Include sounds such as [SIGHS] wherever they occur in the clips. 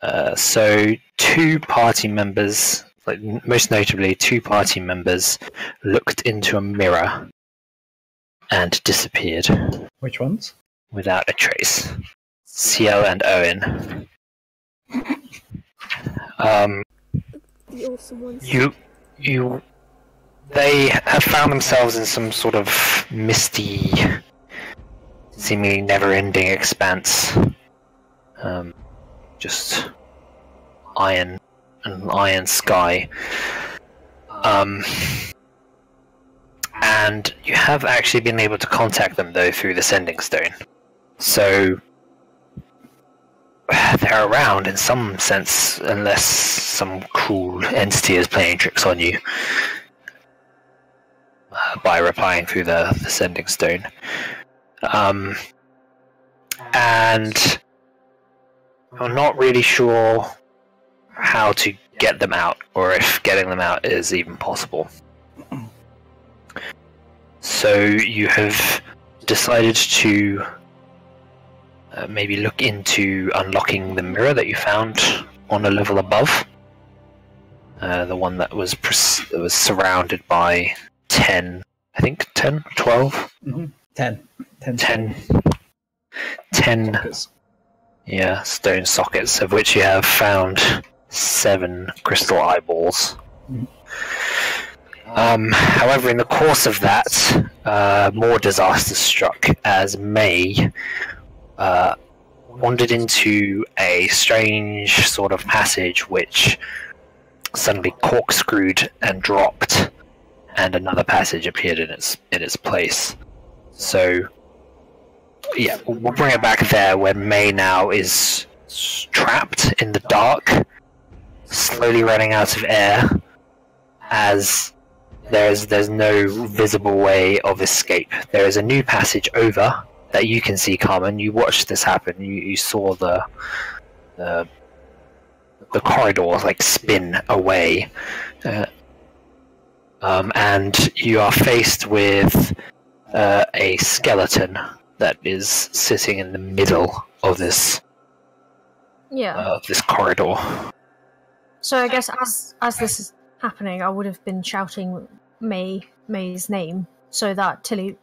Uh, so two party members, like most notably, two party members looked into a mirror and disappeared Which ones? without a trace. Ciel and Owynn. Um, The awesome ones. you, you, they have found themselves in some sort of misty, seemingly never-ending expanse. Um, just iron and iron sky. Um, and you have actually been able to contact them though through the sending stone. So [SIGHS] they're around in some sense, unless some cruel entity is playing tricks on you uh, by replying through the, the sending stone. Um, and I'm not really sure how to get them out, or if getting them out is even possible. So you have decided to uh, maybe look into unlocking the mirror that you found on a level above. Uh, the one that was that was surrounded by 10, I think 10, 12, Mhm. Ten. Ten. 10, 10 sockets. Yeah, stone sockets, of which you have found seven crystal eyeballs. Um, however, in the course of that, uh, more disaster struck as Mei uh, wandered into a strange sort of passage which suddenly corkscrewed and dropped, and another passage appeared in its in its place. So yeah, we'll bring it back there where Mei now is trapped in the dark, slowly running out of air, as there's there's no visible way of escape. There is a new passage over that you can see, Carmen. You watched this happen. You you saw the the the corridor like spin away, uh, um, and you are faced with uh, a skeleton that is sitting in the middle of this Yeah. uh, of this corridor. So I guess as as this is happening, I would have been shouting Mei Mei's name so that Tili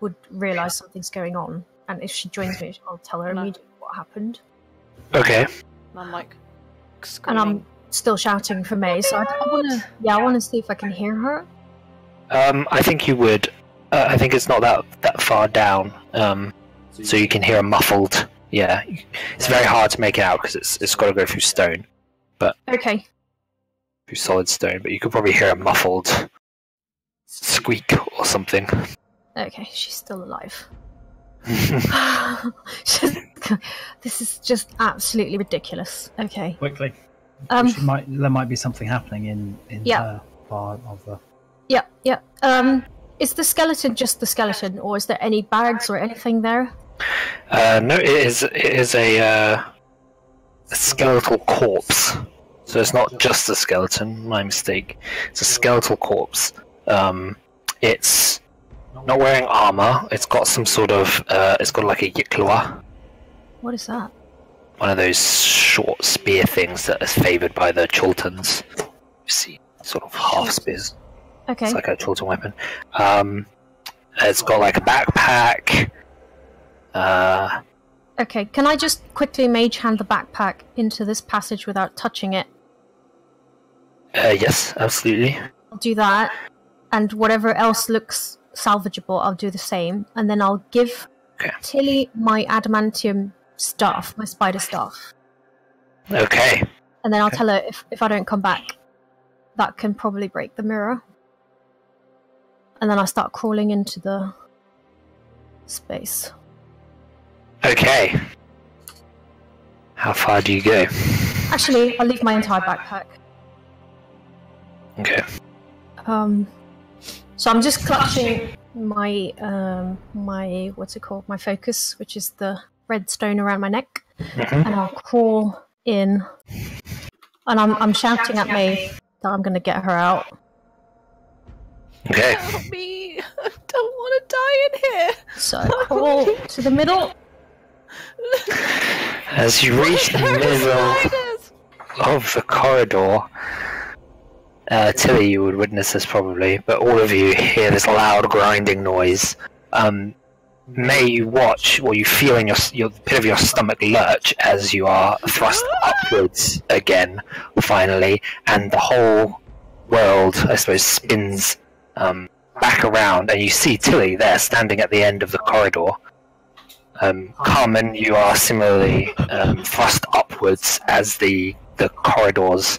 would realise something's going on, and if she joins me, I'll tell her No. immediately what happened. Okay. And I'm like And. I'm still shouting for Mei, so I, want to yeah, I want to see if I can hear her. Um, I think you would. Uh, I think it's not that that far down. Um, so you can hear a muffled. Yeah, it's very hard to make it out because it's it's got to go through stone, but Okay. through solid stone. But you could probably hear a muffled squeak or something. Okay, she's still alive. [LAUGHS] [LAUGHS] this is just absolutely ridiculous. Okay. Quickly. Um. Might, there might be something happening in, in Yeah. her part of the. Yeah. Yeah. Um. Is the skeleton just the skeleton, or is there any bags or anything there? Uh, no, it is it is a, uh, a skeletal corpse. So it's not just a skeleton. My mistake. It's a skeletal corpse. Um, it's not wearing armor. It's got some sort of. Uh, it's got like a yklwa, What is that? one of those short spear things that is favored by the Chultans. You see, sort of half spears. Okay. It's like a Chultan weapon. Um, it's got like a backpack. Uh, Okay. Can I just quickly mage hand the backpack into this passage without touching it? uh, yes, absolutely. I'll do that, and whatever else looks salvageable, I'll do the same, and then I'll give Okay. Tili my adamantium staff, my spider staff, Okay. and then I'll Okay. tell her if if I don't come back, that can probably break the mirror. And then I'll start crawling into the space. Okay. How far do you go? Actually, I'll leave my entire backpack. Okay. Um, so I'm just clutching my um my what's it called? My focus, which is the red stone around my neck, Mhm. and I'll crawl in, and I'm I'm shouting at Mei that I'm gonna get her out. Okay. [LAUGHS] Help me! I [LAUGHS] don't want to die in here. So [LAUGHS] I crawl to the middle, As you reach the middle of the corridor, uh, Tili, you would witness this probably, but all of you hear this loud grinding noise. Um, may you watch, or you feel in your, your pit of your stomach lurch as you are thrust [GASPS] upwards again, finally, and the whole world, I suppose, spins um, back around, and you see Tili there standing at the end of the corridor. Um, Carmen, you are similarly um, thrust upwards as the the corridors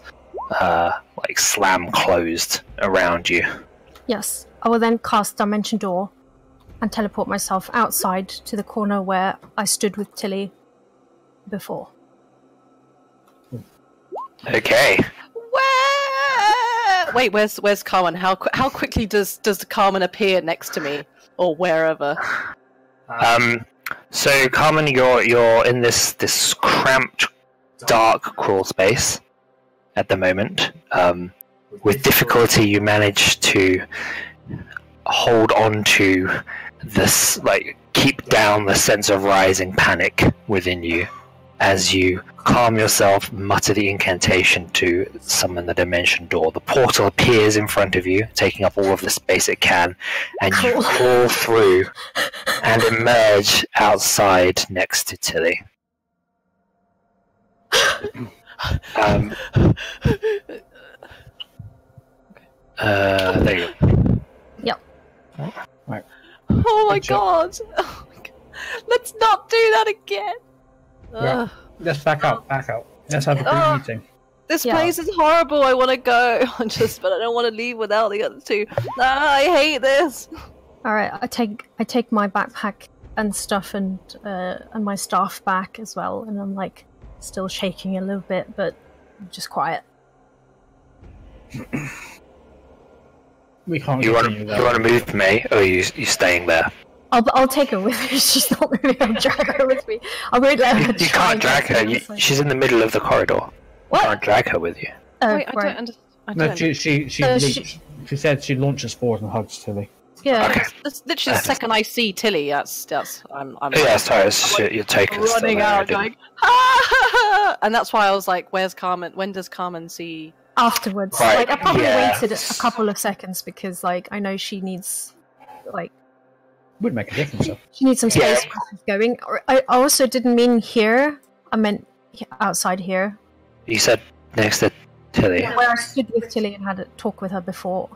uh, like slam closed around you. Yes. I will then cast Dimension Door and teleport myself outside to the corner where I stood with Tili before. Okay. Where? Wait, where's where's Carmen? How how quickly does does Carmen appear next to me or wherever? Um, so Carmen, you're you're in this this cramped, dark crawl space at the moment. Um, with difficulty, you manage to hold on to this, like keep down the sense of rising panic within you as you calm yourself, mutter the incantation to summon the dimension door. The portal appears in front of you, taking up all of the space it can, and you Cool. crawl through and emerge outside next to Tili. Um, uh, there you go. Oh my god! Oh my god! Let's not do that again. Yeah. Ugh. Let's back up, back up. Let's have a group meeting. This Yeah. place is horrible. I want to go. [LAUGHS] I'm just, but I don't want to leave without the other two. Ah, I hate this. All right, I take I take my backpack and stuff and uh, and my staff back as well, and I'm like still shaking a little bit, but just quiet. We can't You want to you want to move, Mei, or are you you staying there? I'll I'll take her with me. [LAUGHS] She's not really. I'll drag her with me. I won't let You, her. you try can't drag her. You, the other side. she's in the middle of the corridor. You What? can't drag her with you. Oh, Wait, I right. don't understand. No, she she she, Uh, leaps. she- she said she launches forward and hugs Tili. Yeah. Okay. That's literally the second I see Tili. That's that's. I'm. I'm Oh, yeah, sorry, it's, you're, you're taking running out, didn't- going, ah! and that's why I was like, "Where's Carmen? When does Carmen see?" Afterwards, Right, like I probably yeah. waited a couple of seconds because like I know she needs like Would make a difference. though. she needs some space while she's going. I I also didn't mean here. I meant outside here, You said next to Tili. where I stood with Tili and had a talk with her before.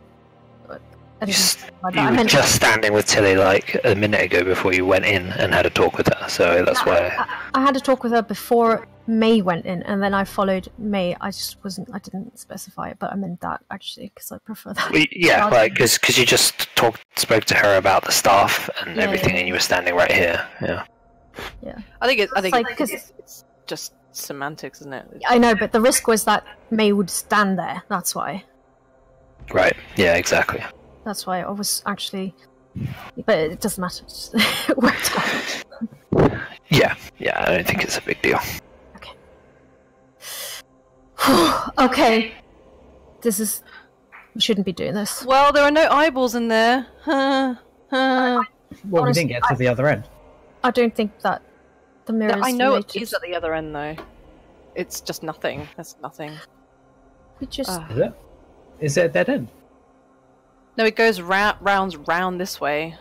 But I You, didn't like you. I were [LAUGHS] just standing with Tili like a minute ago before you went in and had a talk with her, so that's why. I, I had a talk with her before Mei went in, and then I followed Mei. I just wasn't. I didn't specify it, but I meant that actually because I prefer that. Well, Yeah, Rather- like because you just talked spoke to her about the staff and Yeah, everything, yeah. and you were standing right here. Yeah. Yeah. I think it. I think like, it's, 'cause- it's, it's just semantics, isn't it? I know, but the risk was that Mei would stand there. That's why. Right. Yeah. Exactly. That's why I was actually. But it doesn't matter. It [LAUGHS] worked out. Yeah. Yeah. I don't think it's a big deal. [SIGHS] okay. This is. We shouldn't be doing this. Well, there are no eyeballs in there. Huh, huh. Well, we didn't get to the other end. I don't think that the mirror is I know it related. is at the other end, though. It's just nothing. There's nothing. We just. Ah. Is it? Is it a dead end? No, it goes ra- rounds round this way.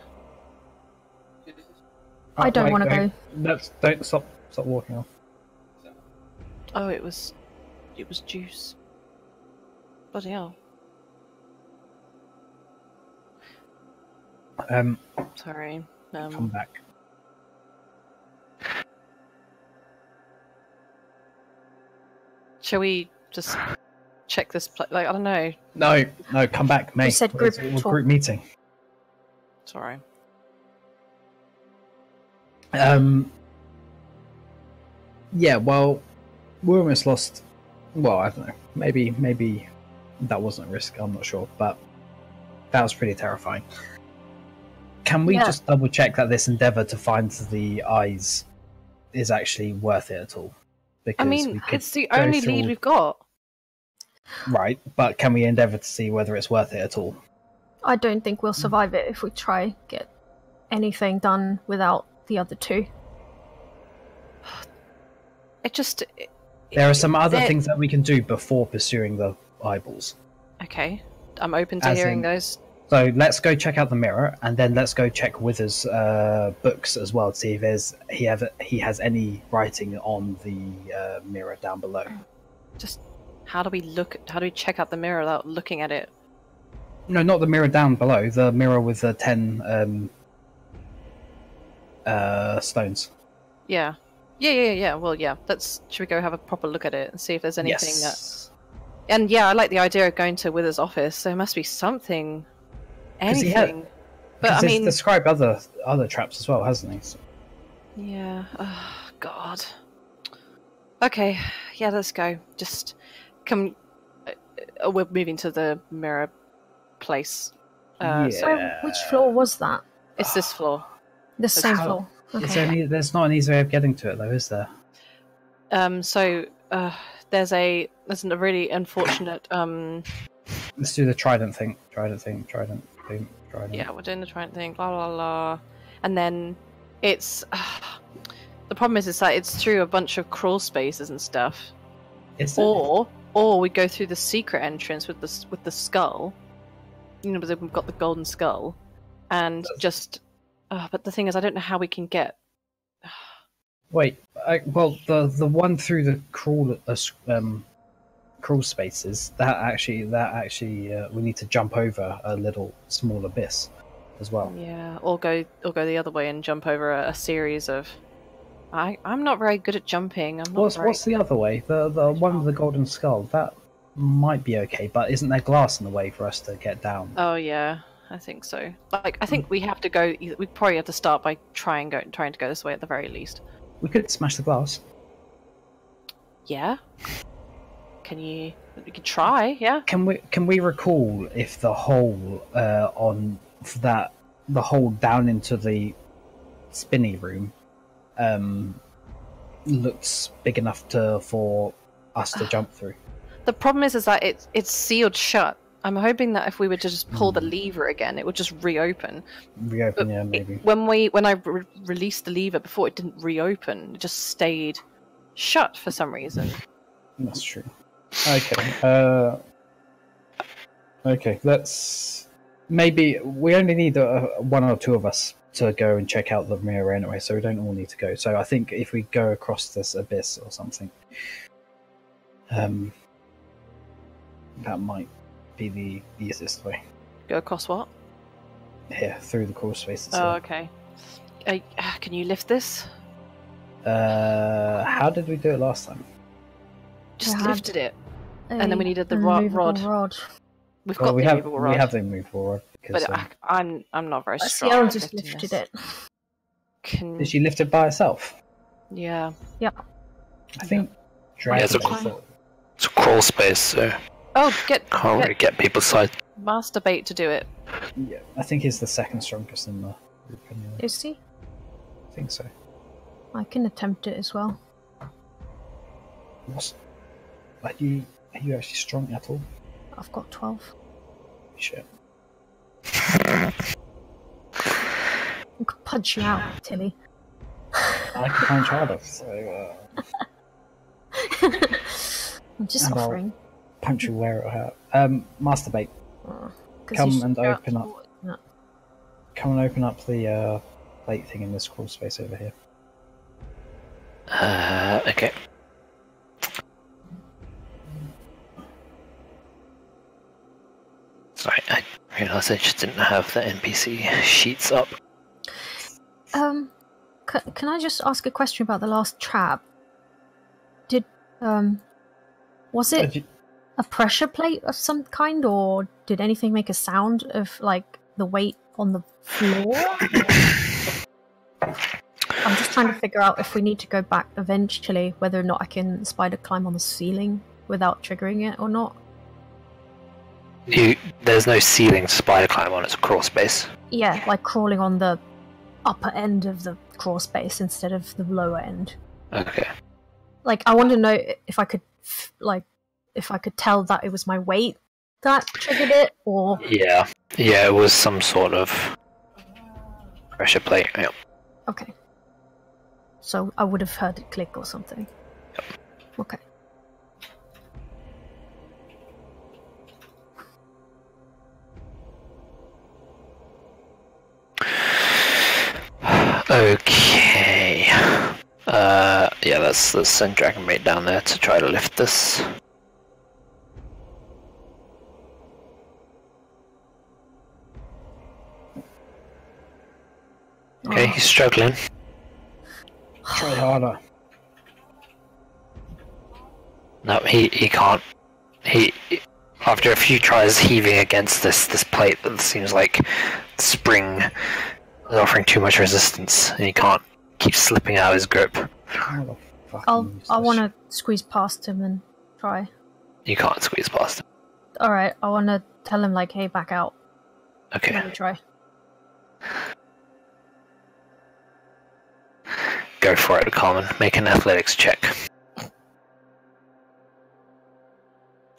I don't wanna go. Let's don't stop. Stop walking off. Oh, it was, it was juice. Bloody hell! Um, Sorry. come Um, back. shall we just check this? Pla- like I don't know. No, no, come back, mate. said group It's a talk. group meeting. Sorry. Um. Yeah, well, we're almost lost. Well, I don't know. Maybe, maybe that wasn't a risk. I'm not sure, but that was pretty terrifying. Can we Yeah. just double check that this endeavor to find the eyes is actually worth it at all? Because I mean, it's the only lead we've got. right, but can we endeavor to see whether it's worth it at all? I don't think we'll survive it if we try get anything done without the other two. [SIGHS] it just. It, There are some other there- things that we can do before pursuing the eyeballs. Okay, I'm open to As hearing in- those. So let's go check out the mirror, and then let's go check Wither's uh, books as well to see if there's he ever he has any writing on the uh, mirror down below. Just how do we look? How do we check out the mirror without looking at it? No, not the mirror down below. The mirror with the ten um, uh, stones. Yeah, yeah, yeah, yeah. Well, yeah. Let's. Should we go have a proper look at it and see if there's anything that? yes. And yeah, I like the idea of going to Wither's office. There must be something, he had- anything. But I mean, described other other traps as well, hasn't he? So- yeah. Oh, God. Okay. Yeah, let's go. Just come. Uh, uh, we're moving to the mirror place. Uh, so So, which floor was that? it's this floor. The same how- floor. Is there any, there's not an easy way of getting to it though, is there? Um. So uh, there's a there's a really unfortunate um. Let's do the trident thing. Trident thing. Trident thing. Trident. Yeah, we're doing the trident thing. Blah blah blah. And then it's [SIGHS] the problem is is that it's through a bunch of crawl spaces and stuff. Is it? Or or we go through the secret entrance with the with the skull. You know, because we've got the golden skull, and just. Uh, but the thing is, I don't know how we can get. Wait. I, well, the the one through the crawl uh, um, crawl spaces that actually that actually uh, we need to jump over a little small abyss as well. Yeah, or go or go the other way and jump over a, a series of. I I'm not very good at jumping. I'm not What's very... what's the other way? The the one with the golden skull that might be okay, but isn't there glass in the way for us to get down? Oh yeah, I think so. Like I think we have to go. We probably have to start by trying go trying to go this way at the very least. We could smash the glass. Yeah. Can you? We could try. Yeah. Can we can we recall if the hole uh, on that the hole down into the spinny room um, looks big enough to for us to jump through? The problem is, is that it's it's sealed shut. I'm hoping that if we were to just pull the Hmm. lever again, it would just reopen. Reopen, But yeah, it- maybe. when we when I re- released the lever before, it didn't reopen. It just stayed shut for some reason. That's true. Okay. Uh, okay. Let's maybe we only need uh, one or two of us to go and check out the mirror anyway, so we don't all need to go. So I think if we go across this abyss or something, um, that might be the easiest way. Go across what? Here through the crawl spaces. Oh, okay. Uh, can you lift this? Uh, how did we do it last time? Just We lifted it. And then we needed the rod- rod. rod. We've Well, got we the have movable we have the movable rod because but um, I, I'm I'm not very strong. Sierra at just lifted this. it. Can did she lift it by herself? yeah. Yeah. I think. Yeah, it's a- It's a crawl space, so Oh, get can't really get get people side. masturbate to do it. Yeah, I think he's the second strongest in the group. Anyway. Is he? I think so. I can attempt it as well. What's, are you are you actually strong at all? I've got 12. Shit. I could punch you out, Tili. I can punch harder. So uh, [LAUGHS] I'm just And I'll- offering. punch you where it hurt. Um, masturbate. 'cause Come and open up. forward, no. Come and open up the uh, plate thing in this crawl space over here. Uh, okay. Sorry, I realised I just didn't have the NPC sheets up. Um, c- can I just ask a question about the last trap? Did um, was Uh, it do- a pressure plate of some kind, or did anything make a sound of like the weight on the floor? I'm just trying to figure out if we need to go back eventually, whether or not I can spider climb on the ceiling without triggering it or not. You, there's no ceiling to spider climb on. It's a crawl space. Yeah, like crawling on the upper end of the crawl space instead of the lower end. Okay. like I want to know if I could f- like if I could tell that it was my weight that triggered it or Yeah. Yeah, it was some sort of pressure plate. Yeah. okay so I would have heard it click or something Okay. Okay. Uh, yeah, let's, let's send Dragon Maid down there to try to lift this. Okay, Oh, he's struggling. Try harder. No, he, he can't. He after a few tries heaving against this this plate that seems like spring is offering too much resistance, and he can't keep slipping out of his grip. How the fuck I'll. I want to squeeze past him and try. You can't squeeze past him. All right. I want to tell him like, "Hey, back out." Okay. Let me try. Go for it, Carmen. Make an athletics check.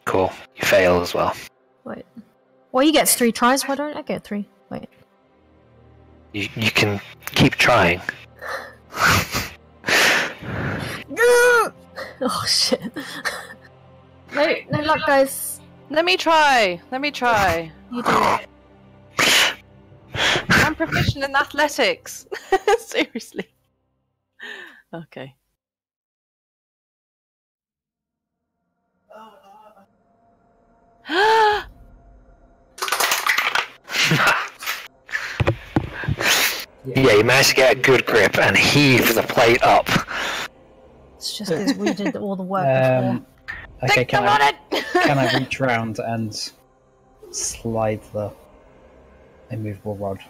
Cool. You fail as well. Wait. Well, he gets three tries. Why don't I get three? Wait. You you can keep trying. [LAUGHS] oh shit. no, no luck, guys. Let me try. Let me try. You do it. I'm proficient in athletics. [LAUGHS] Seriously. Okay. [GASPS] Yeah, you managed to get a good grip and heave the plate up. It's just because we did all the work [LAUGHS] Um, okay, Think can about I, it. [LAUGHS] [LAUGHS] can I reach round and slide the immovable rod?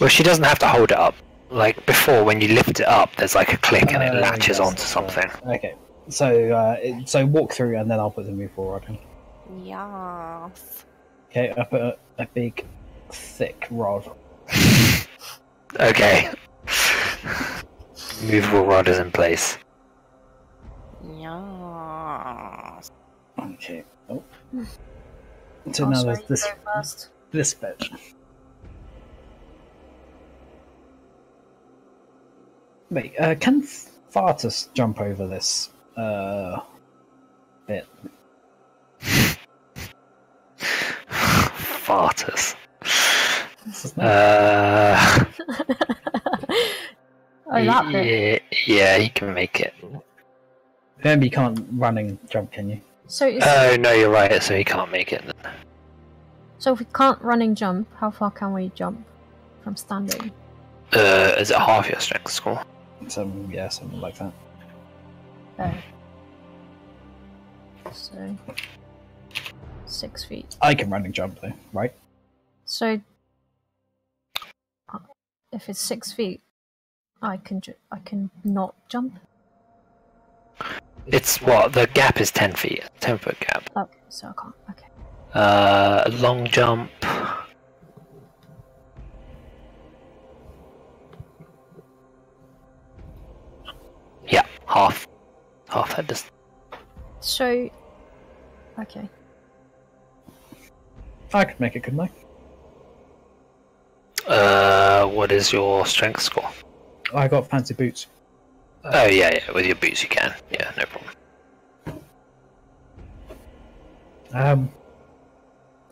Well, she doesn't have to hold it up. Like before, when you lift it up, there's like a click and it Uh, latches yes, onto something. right. Okay, so uh, it- so walk through and then I'll put the immovable rod in. Yes. Okay, I put a, a big, thick rod. [LAUGHS] Okay. Movable rod is in place. Yes. Okay. Oh. Hmm. So Oh, now there's this you go first. this bit. Wait, uh, can Fartus jump over this uh, bit? Fartus. What's his name? Uh, oh, that bit. yeah, yeah, he can make it. Remember, you can't running jump, can you? So, is, Oh no, you're right. So he can't make it. Then. so if we can't running jump, how far can we jump from standing? Uh, is it half your strength score? Some, yeah, something like that. Oh. So, six feet. I can running jump though, right? So, uh, if it's six feet, I can ju- I can not jump. It's what the gap is ten feet, ten foot gap. Okay, so I can't. Okay. Uh, long jump. Half, half that this. So, okay. I could make it, couldn't I? Uh, what is your strength score? I got fancy boots. Oh yeah, yeah. With your boots, you can. Yeah, no problem. Um,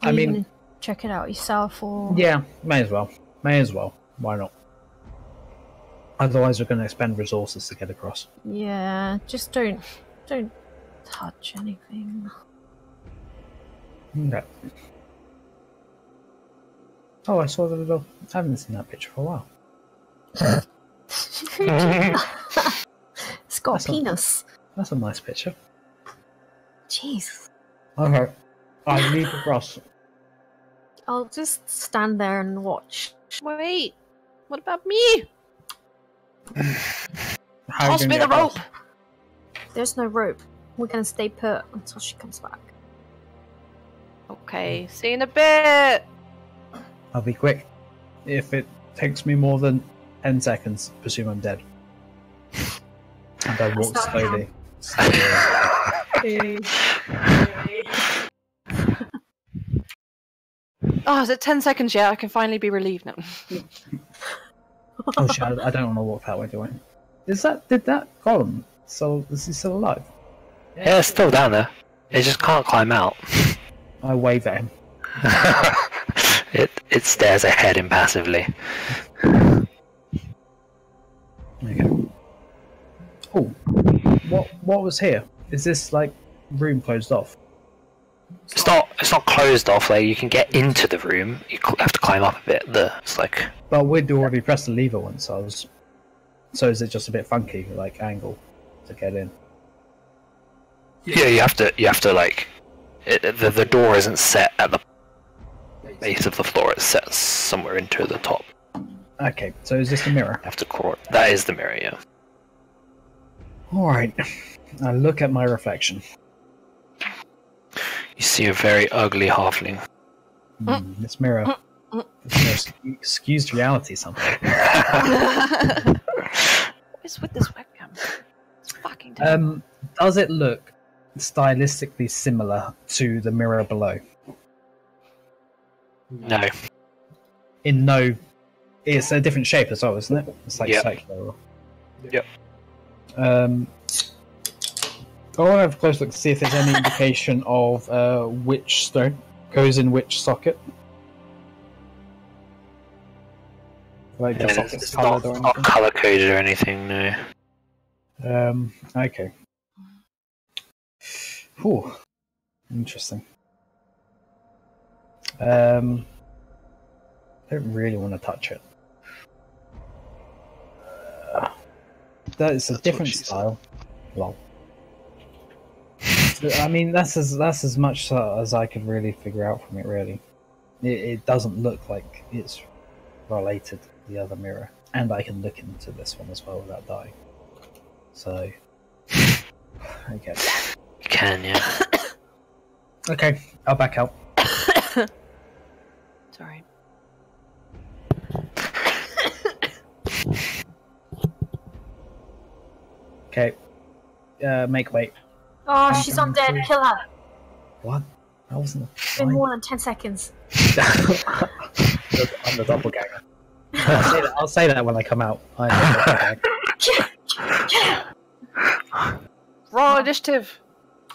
Are I you mean- check it out yourself, or yeah, may as well. May as well. Why not? Otherwise, we're going to expend resources to get across. yeah, just don't don't touch anything. Okay. Oh, I saw the little. I haven't seen that picture for a while. [LAUGHS] it's got That's a penis. That's a nice picture. Jeez. Okay. I need to cross. I'll just stand there and watch. Wait. What about me? [SIGHS] How Toss me the rope. across? There's no rope. We're gonna stay put until she comes back. Okay. See you in a bit. I'll be quick. If it takes me more than 10 seconds, presume I'm dead. And I walk Start slowly. [LAUGHS] Oh, is it 10 seconds yet? I can finally be relieved now. [LAUGHS] oh shit, I I don't want to walk that way, do I? Is that, did that column So is he still alive? Yeah, it's still down there. It just can't climb out. [LAUGHS] I wave at him. [LAUGHS] it it stares ahead impassively. Okay. Oh, what what was here? Is this like room closed off? It's not it's not closed off. Like you can get into the room. You have to climb up a bit. The it's like But we'd already pressed the lever once. So I was. So is it just a bit funky, like angle, to get in? yeah, you have to you have to like it, the the door isn't set at the base of the floor. It's set somewhere into the top. Okay, so is this the mirror? You have to crawl. That is the mirror. Yeah. All right. [LAUGHS] I look at my reflection. You see a very ugly halfling. This mirror. This mirror skews reality somehow. what is with this webcam? It's fucking terrible. Um, does it look stylistically similar to the mirror below? No. In no, it's a different shape as well, isn't it? It's like Yep. circular. Yep. Um, I want to have a close look to see if there's any indication of uh, which stone goes in which socket. Like the socket's coloured not, or not color coded or anything. No. Um, okay. Whew. Interesting. Um, I don't really want to touch it. Uh, that is a That's different she said. style. Lol. I mean, that's as that's as much as I could really figure out from it. Really, it, it doesn't look like it's related to the other mirror, and I can look into this one as well without dying. So, okay, You can, yeah. [COUGHS] okay, I'll back out. [COUGHS] Sorry. [COUGHS] Okay, uh, make way. Oh, she's I'm undead. free. Kill her. What? I wasn't. It's been more than ten seconds. [LAUGHS] I'm the doppelganger. I'll say, that, I'll say that when I come out. I'm the doppelganger. Raw initiative.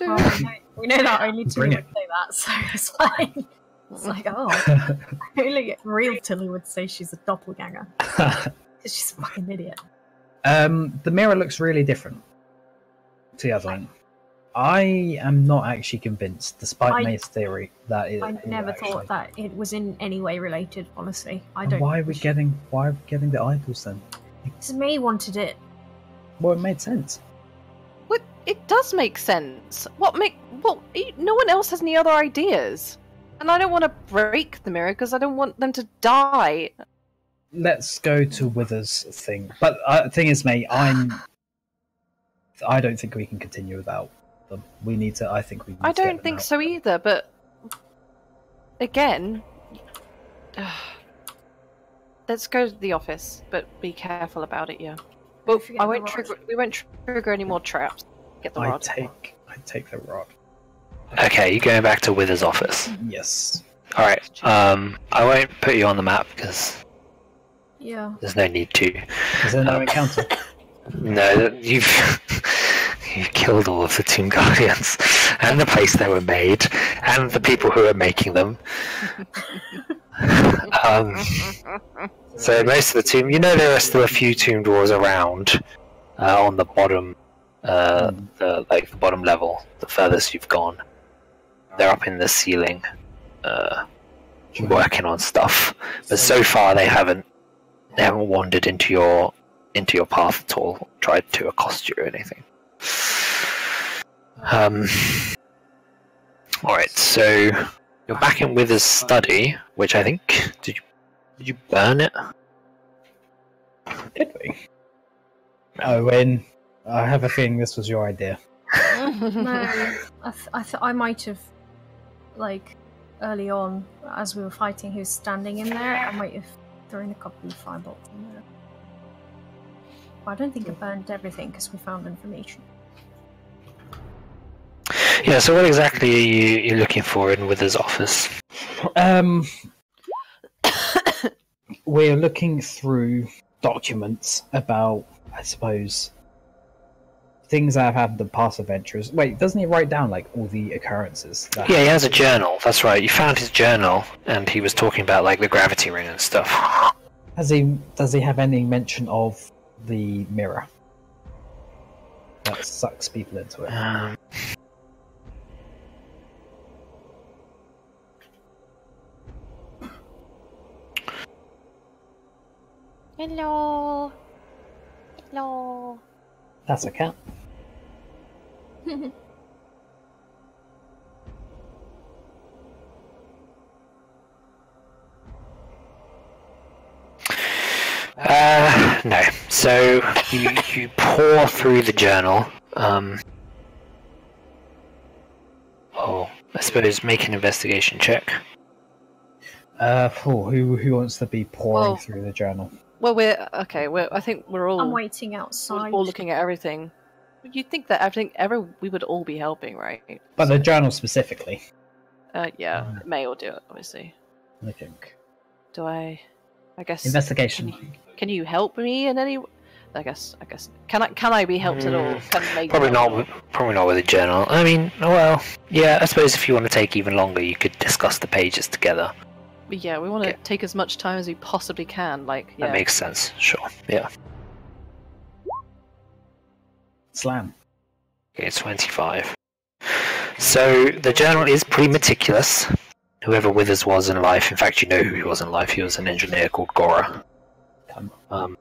Oh, we, know, we know that only Tili Bring would it. say that, so it's fine. It's like, oh, [LAUGHS] only real Tili would say she's a doppelganger. [LAUGHS] Because she's a fucking idiot. um, the mirror looks really different to the other one. I am not actually convinced, despite I- Mei's theory, that it. I it never actually- thought that it was in any way related, honestly. I don't. Why are we getting? Why are we getting the idols then? Because Mei wanted it. Well, it made sense. What? It does make sense. What make? Well, no one else has any other ideas, and I don't want to break the mirror because I don't want them to die. Let's go to Withers thing. But uh, the thing is, mate, I'm. I don't think we can continue without them. We need to. I think we. Need I to don't them think out. so either. But again, [SIGHS] let's go to the office, but be careful about it. Yeah. Well, I won't trigger. We won't trigger any more traps. Get the I rod. take. I take the rod. Okay, you're going back to Wither's office. Yes. Alright, um, I won't put you on the map because Yeah. there's no need to. Is there no Um, encounter? [LAUGHS] No, you've [LAUGHS] you've killed all of the Tomb [LAUGHS] Guardians and the place they were made and the people who are making them. [LAUGHS] um, so most of the tomb, you know, there are still a few tomb doors around uh, on the bottom, uh, Mm. the like the bottom level, the furthest you've gone. They're up in the ceiling, uh, working on stuff. But so far, they haven't they haven't wandered into your into your path at all, tried to accost you or anything. Um. All right, so you're back in Wither's study, which I think did you did you burn it? Did we? Oh, when I have a feeling this was your idea. [LAUGHS] No, I, th- I, th- I might have, like, early on, as we were fighting, he was standing in there. I might have thrown a couple of firebolts in there. But I don't think I burned everything because we found information. Yeah. So what exactly are you you looking for in Wither's office? Um, we're looking through documents about, I suppose, things that have happened in past adventures. Wait, doesn't he write down like all the occurrences? That Yeah, he has a journal. That's right. You found his journal, and he was talking about like the gravity ring and stuff. Has he? Does he have any mention of the mirror that sucks people into it? Um, Hello. Hello. That's a cat. [LAUGHS] Uh, no. So you you pour through the journal. Um, oh, I suppose make an investigation check. Uh, oh, who who wants to be pouring Well- through the journal? Well, we're okay. We're, I think we're all I'm waiting we're outside. all looking at everything. You'd think that everything, ever we would all be helping, right? But the journal specifically. Uh, yeah, Mei will do it. Obviously. I think Do I? I guess. investigation. Can you, can you help me in any? I guess. I guess. Can I? Can I be helped at all? Mm, Can Mei Probably help? not. With, probably not with a journal. I mean, well, yeah. I suppose if you want to take even longer, you could discuss the pages together. But yeah, we want to Okay. take as much time as we possibly can. Like, yeah. That makes sense. Sure. Yeah. Slam. Okay, 25. So the journal is pretty meticulous. Whoever Withers was in life, in fact, you know who he was in life. He was an engineer called Gora. Um,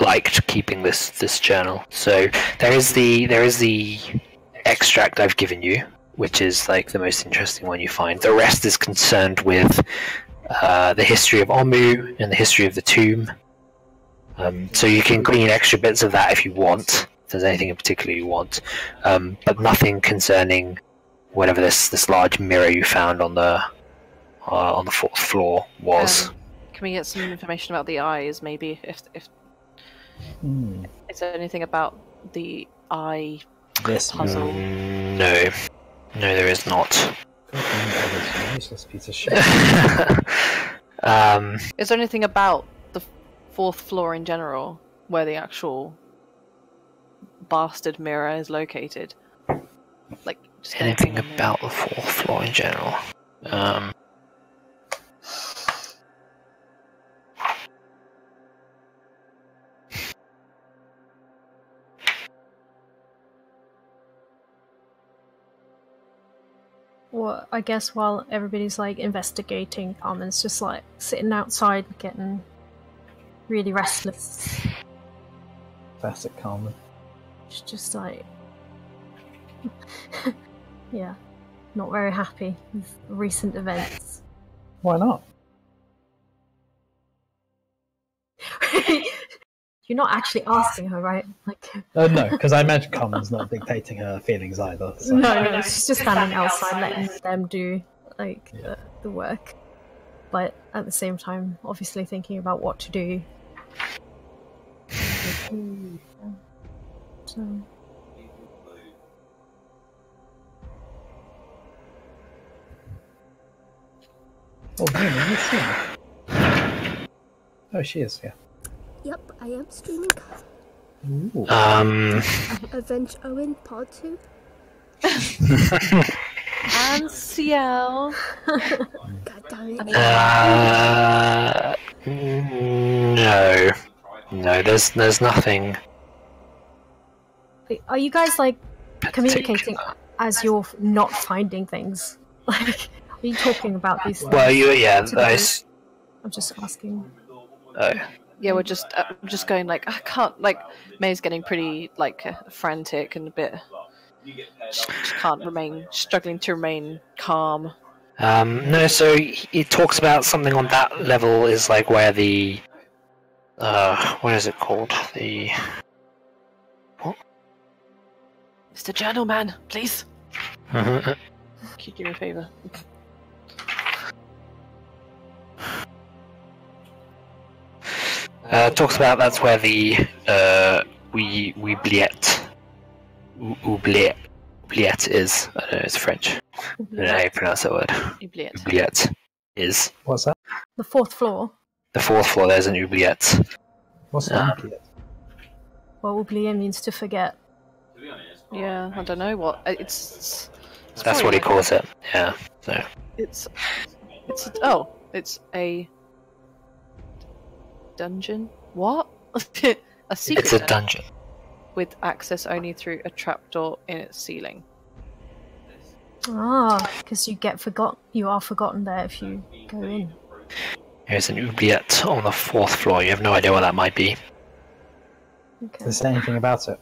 liked keeping this this journal. So there is the there is the extract I've given you, which is like the most interesting one you find. The rest is concerned with uh, the history of Omu and the history of the tomb. Um, so you can glean extra bits of that if you want. If there's anything in particular you want, um, but nothing concerning whatever this this large mirror you found on the uh, on the fourth floor was. Um, can we get some information about the eyes? Maybe if if Hmm. is there anything about the eye? This Puzzle. Mm, no, no, there is not. useless piece of shit. [LAUGHS] um, Is there anything about the fourth floor in general where the actual bastard mirror is located? Like just anything about the fourth floor in general? Um, Or I guess while everybody's like investigating, Carmen's just like sitting outside getting really restless. Classic Carmen. She's just like [LAUGHS] Yeah. Not very happy with recent events. Why not? [LAUGHS] You're not actually asking her, right? Like Uh, no, because I imagine Carmen's not dictating her feelings either. so- no, no, she's just standing outside letting them do like the, the work. But at the same time, obviously thinking about what to do. So Oh, man, have you seen her? Oh, she is, yeah. Yep, I am streaming Ooh. um, [LAUGHS] Avenge Owynn Part 2. And Ciel. God damn it. uh, no, no. There's there's nothing. are you guys like communicating particular. as you're not finding things? [LAUGHS] Like, are you talking about these things? Well, you yeah. to the I group? s- I'm just asking. oh, Yeah, we're just uh, just going like I can't like Mei's getting pretty like uh, frantic and a bit. Just, just can't remain struggling to remain calm. Um, no, so he, he talks about something on that level is like where the uh, what is it called? The what? Mr. Journal Man, please. Could you do me a favor? Uh, talks about that's where the uh, we oubliette oubliette oubliette is. I don't know. It's French. I don't know how you pronounce that word. Oubliette. Oubliette is What's that? The fourth floor. the fourth floor. There's an oubliette. What's Ah. that? Well, oublier means to forget. Yeah, I don't know what it's. it's That's what he calls it. Yeah. So It's it's oh, it's a dungeon. What? [LAUGHS] a secret it's a dungeon dungeon. with access only through a trapdoor in its ceiling. Ah, because you get forgot. You are forgotten there if you go in. There's an oubliette on the fourth floor. You have no idea what that might be. Okay. Does it say anything about it?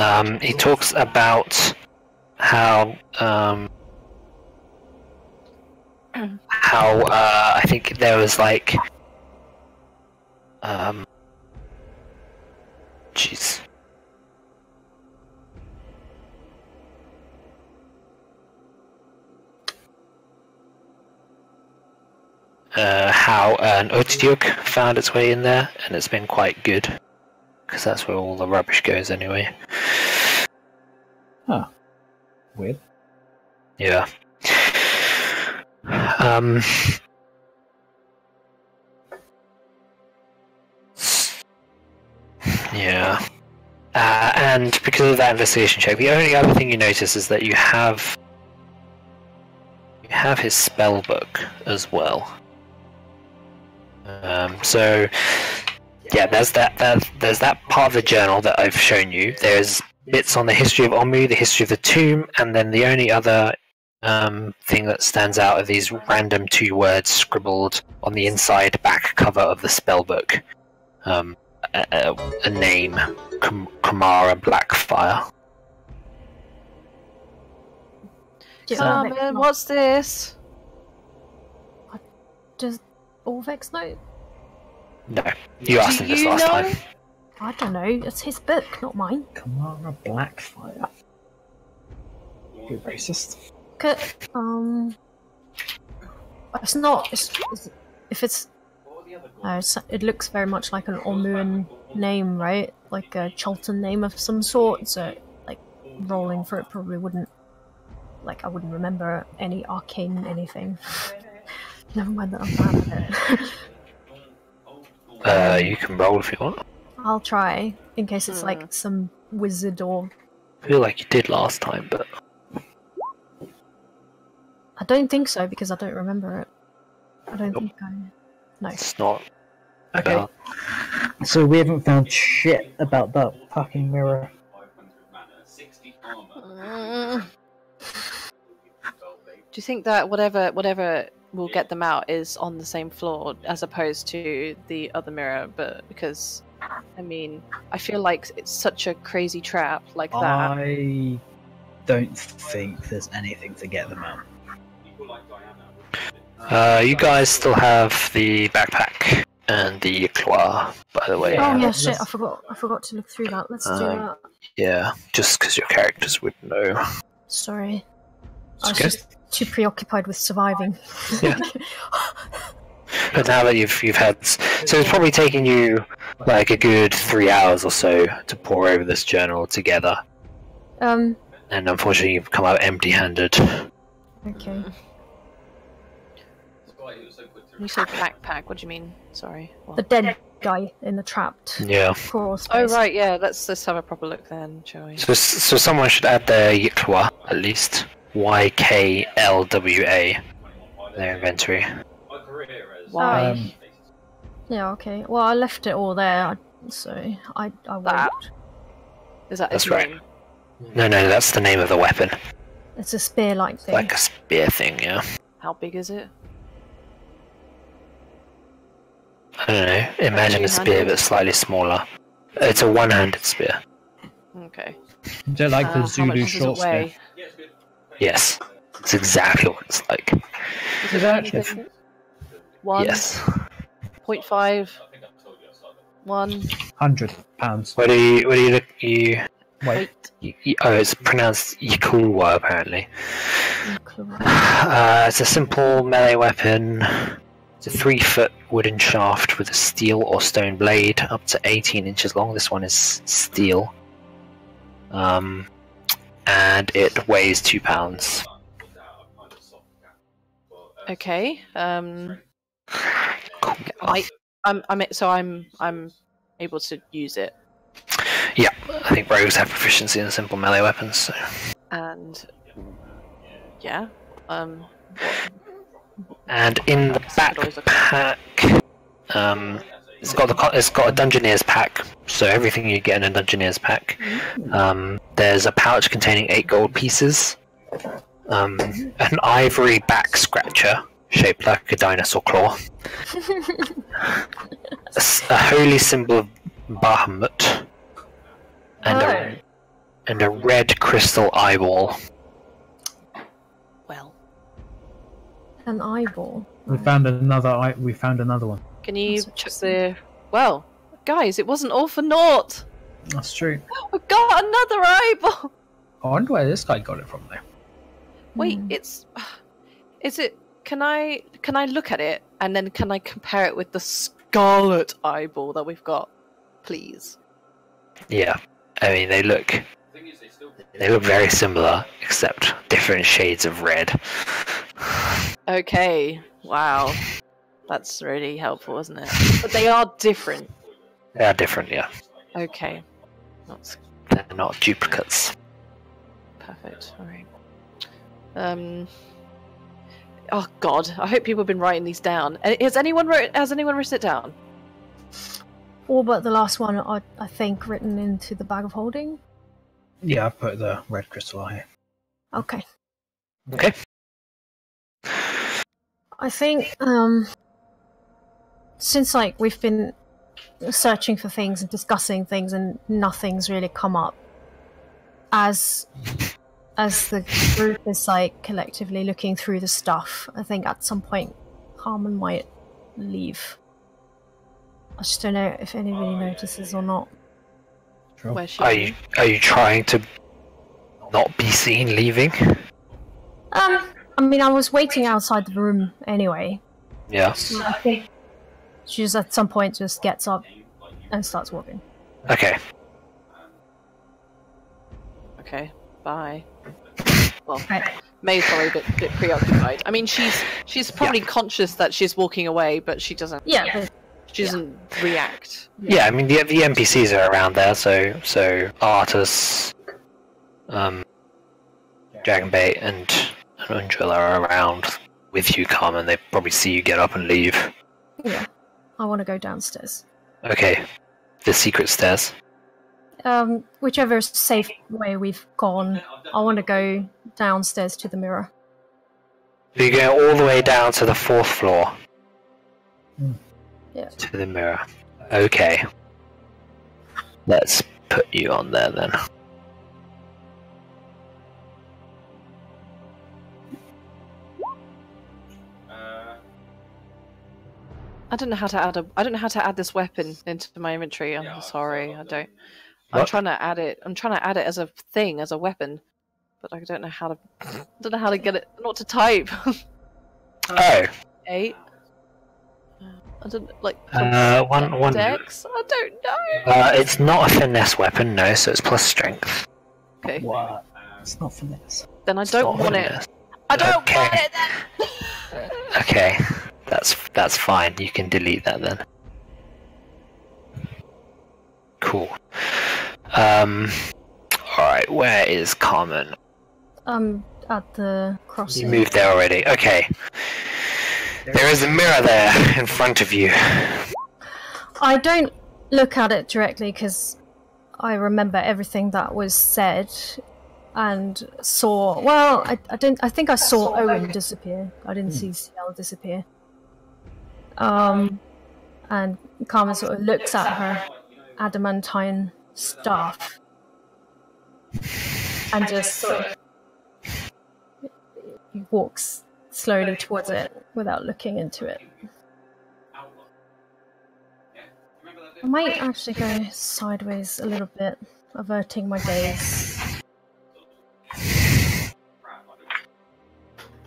Um, he talks about how um, [CLEARS THROAT] how uh, I think there was like um, jeez. Uh, how an otyugh found its way in there, and it's been quite good, because that's where all the rubbish goes anyway. Weird. Yeah. Um. Yeah. Uh, and because of that investigation check, the only other thing you notice is that you have you have his spell book as well. Um, so yeah, there's that, that there's that part of the journal that I've shown you. There's bits on the history of Omu, the history of the tomb, and then the only other um, thing that stands out are these random two words scribbled on the inside back cover of the spell book. Um, a, a, a name, Kam- Kamara Blackfire. Do you So- have Oh Orvex man, know? what's this? Does Orvex know? No, you asked Do him this you last know? time. I don't know. It's his book, not mine. Kamara Blackfire. You're racist. C- Um, it's not. It's, it's, if it's, uh, it looks very much like an Omuan name, right? Like a Chultan name of some sort. So, like, rolling for it probably wouldn't. Like, I wouldn't remember any arcane anything. [LAUGHS] Never mind that I'm bad at it. [LAUGHS] Uh, you can roll if you want. I'll try in case it's Hmm. like some wizard or. I feel like you did last time, but I don't think so because I don't remember it. I don't Nope. think I. No. it's not. Okay. So we haven't found shit about that fucking mirror. Mm. Do you think that whatever whatever will get them out is on the same floor as opposed to the other mirror? But because, I mean, I feel like it's such a crazy trap like that. I don't think there's anything to get them out. Uh, you guys still have the backpack and the claw, by the way. Oh Yeah, yeah, shit! I forgot. I forgot to look through that. Let's do Um, that. Yeah, just because your characters would know. Sorry, I was Okay. just too preoccupied with surviving. Yeah. [LAUGHS] But now that you've you've had, so it's probably taken you like a good three hours or so to pour over this journal together, um. and unfortunately you've come out empty-handed. Okay. You said backpack. What do you mean? Sorry. What? The dead guy in the trapped Yeah. crawl space. Oh right, yeah. Let's let's have a proper look then, shall we? So so someone should add their Yklwa at least. Y K L W A. Their inventory. Why? Um, Yeah. Okay. Well, I left it all there, so I I That. won't. Is that That's right. name? No, no, that's the name of the weapon. It's a spear-like thing. Like a spear thing, yeah. How big is it? I don't know. Imagine a spear Two-handed? but slightly smaller. It's a one-handed spear. Okay. do you like Uh, the Zulu short it spear? weigh? Yes. It's exactly what it's like. Is Is it it actually? different? One Yes. point five. One Hundred pounds. What do you? What do you look? You? Wait, weight. y- y- oh, it's pronounced Yakulwa apparently. Cool. [SIGHS] Uh, it's a simple melee weapon. It's a three-foot wooden shaft with a steel or stone blade, up to 18 inches long. This one is steel. Um, and it weighs two pounds. Okay. Um. Cool. I I'm I'm so I'm I'm able to use it. Yeah, I think rogues have proficiency in simple melee weapons. So. And yeah, um, And in the backpack, um, it's got the it's got a Dungeoneer's pack. So everything you get in a Dungeoneer's pack. Um, there's a pouch containing eight gold pieces. Um, an ivory back scratcher shaped like a dinosaur claw. [LAUGHS] a holy symbol of Bahamut. And a and a red crystal eyeball. An eyeball. We found another. I we found another one. can you That's check the? Well, guys, it wasn't all for naught. That's true. We've got another eyeball. I wonder where this guy got it from, though. Wait, Hmm. it's. [SIGHS] Is it? Can I? Can I look at it and then can I compare it with the scarlet eyeball that we've got, please? Yeah, I mean they look they look very similar, except different shades of red. Okay. Wow. That's really helpful, isn't it? But they are different. They are different, yeah. Okay. That's They're not duplicates. perfect. All right. Um. Oh God! I hope people have been writing these down. Has anyone wrote? Has anyone written it down? All but the last one, I, I think, written into the bag of holding. Yeah, I put the red crystal here. Okay. Okay. I think um since like we've been searching for things and discussing things and nothing's really come up as as the group is like collectively looking through the stuff, I think at some point Carmen might leave. I just don't know if anybody notices or not. Sure. Where's she? Are you are you trying to not be seen leaving? Um I mean I was waiting outside the room anyway. Yeah. So I think she just at some point just gets up and starts walking. Okay. Okay. Bye. Well, [LAUGHS] Right. Mei's probably a bit, bit preoccupied. I mean, she's she's probably conscious that she's walking away, but she doesn't. Yeah, but She doesn't react. Yeah, I mean the the NPCs are around there, so so Artus, um, Dragonbait, and and Undrilla are around with you, Carmen. They probably see you get up and leave. Yeah, I want to go downstairs. Okay. The secret stairs. Um, whichever safe way we've gone, I want to go downstairs to the mirror. So you're going all the way down to the fourth floor. Yeah. To the mirror. Okay. Let's put you on there then. I don't know how to add a. I don't know how to add this weapon into my inventory. I'm sorry, I don't. I'm trying to add it. I'm trying to add it as a thing, as a weapon, but I don't know how to. I don't know how to get it. Not to type. [LAUGHS] Oh, Eight. I don't like. uh, one, one. Dex. I don't know. Uh, it's not a finesse weapon, no, so it's plus strength. Okay, What? It's not for this. then I It's don't not want it. I don't Okay. want it then. [LAUGHS] Okay, that's that's fine. You can delete that then. Cool. Um. All right. Where is Carmen? Um, at the crossing. You moved there already. Okay. There is a mirror there in front of you. I don't look at it directly because I remember everything that was said and saw. Well, I, I didn't. I think I saw Owynn disappear. I didn't see Ciel disappear. Um, and Carmen sort of looks at her adamantine staff and just sort of walks slowly towards it without looking into it. I might actually go sideways a little bit, averting my gaze.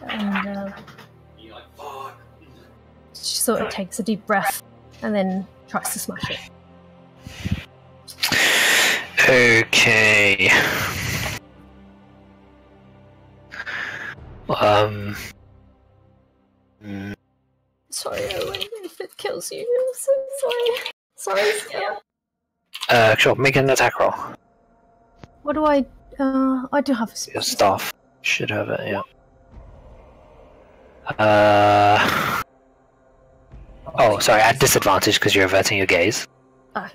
And uh, she sort of takes a deep breath and then tries to smash it. Okay. Um. Mm, Sorry, Owynn, if it kills you. I'm so sorry. Sorry, Ciel. Uh, sure. Make an attack roll. What do I? Uh, I do have a Your staff should have it. Yeah. Uh. Oh, sorry. At disadvantage because you're averting your gaze. Oh.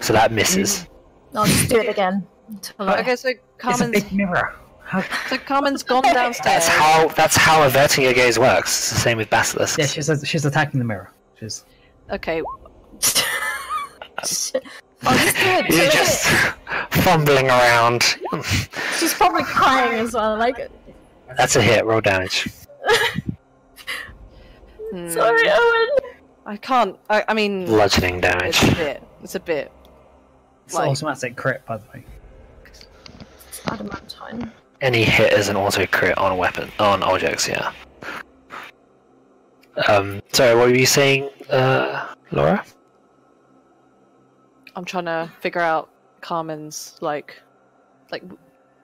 So that misses. I'll just do it again. until I- Okay, so It's a Carmen's big mirror. How... so Carmen's gone [LAUGHS] downstairs. That's how. That's how averting your gaze works. It's the same with basilisks. Yeah, she's she's attacking the mirror. She's Okay, I'll just do it. till You're it- just fumbling around. She's probably crying as well. Like, That's a hit. Roll damage. hmm, sorry, Owynn. I can't. I, I mean, Bludgeoning damage. it's a bit. It's a bit. it's Like- automatic crit, by the way. It's adamantine. Any hit is an auto crit on a weapon on objects. Yeah. Um. Sorry. What were you saying, uh, Laura? I'm trying to figure out Carmen's like, like.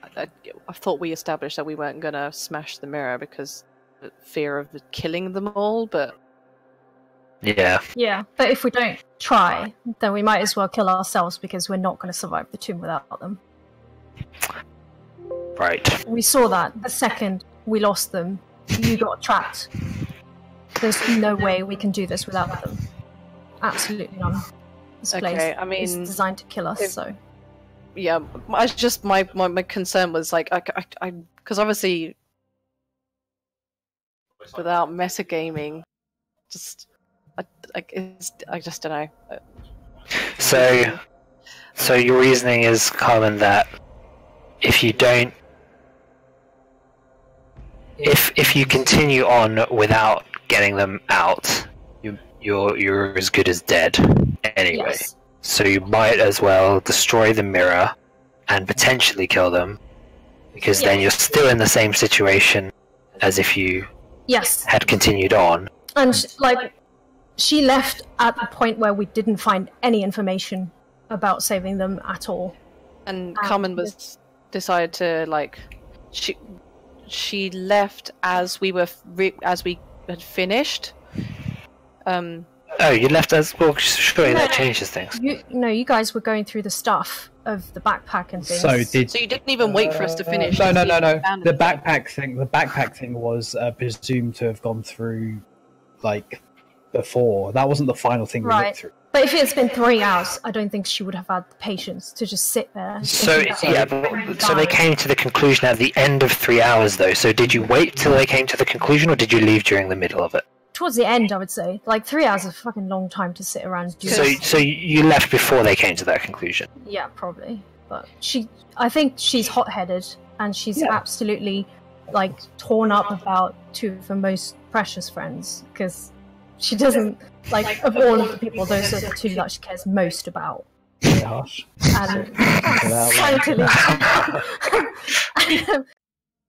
I, I, I thought we established that we weren't gonna smash the mirror because of fear of killing them all, but Yeah. Yeah, but if we don't try, then we might as well kill ourselves because we're not going to survive the tomb without them. Right. We saw that the second we lost them, you got [LAUGHS] trapped. There's no way we can do this without them. Absolutely none. This Okay, place I is mean, designed to kill us. if- So yeah, I just my my, my concern was like I I because obviously without metagaming, just I I, it's, I just don't know. So, so your reasoning is, Carmen, that if you don't, if if you continue on without getting them out, you you're you're as good as dead anyway. yes, So you might as well destroy the mirror and potentially kill them, because then you're still in the same situation as if you yes, had continued on. and sh- like she left at the point where we didn't find any information about saving them at all. And Um, Carmen was decided to like she she left as we were re- as we had finished. Um, Oh, you left us. Well, surely No, that changes things. You no, you guys were going through the stuff of the backpack and things. So did so you didn't even wait for us to finish. No, no, no, no. The anything. backpack thing. The backpack thing was uh, presumed to have gone through, like, before. That wasn't the final thing we Right. went through. But if it's been three hours, I don't think she would have had the patience to just sit there. So yeah, but, so they came to the conclusion at the end of three hours, though. So did you wait till they came to the conclusion, or did you leave during the middle of it? towards the end. I would say like three hours is a fucking long time to sit around and do. So this. so you left before they came to that conclusion. yeah, probably. But she, I think she's hot-headed and she's Yeah. absolutely like torn up about two of her most precious friends because she doesn't like of all of the people. Those are the two that she cares most about. Very harsh. and [LAUGHS] totally. [LAUGHS]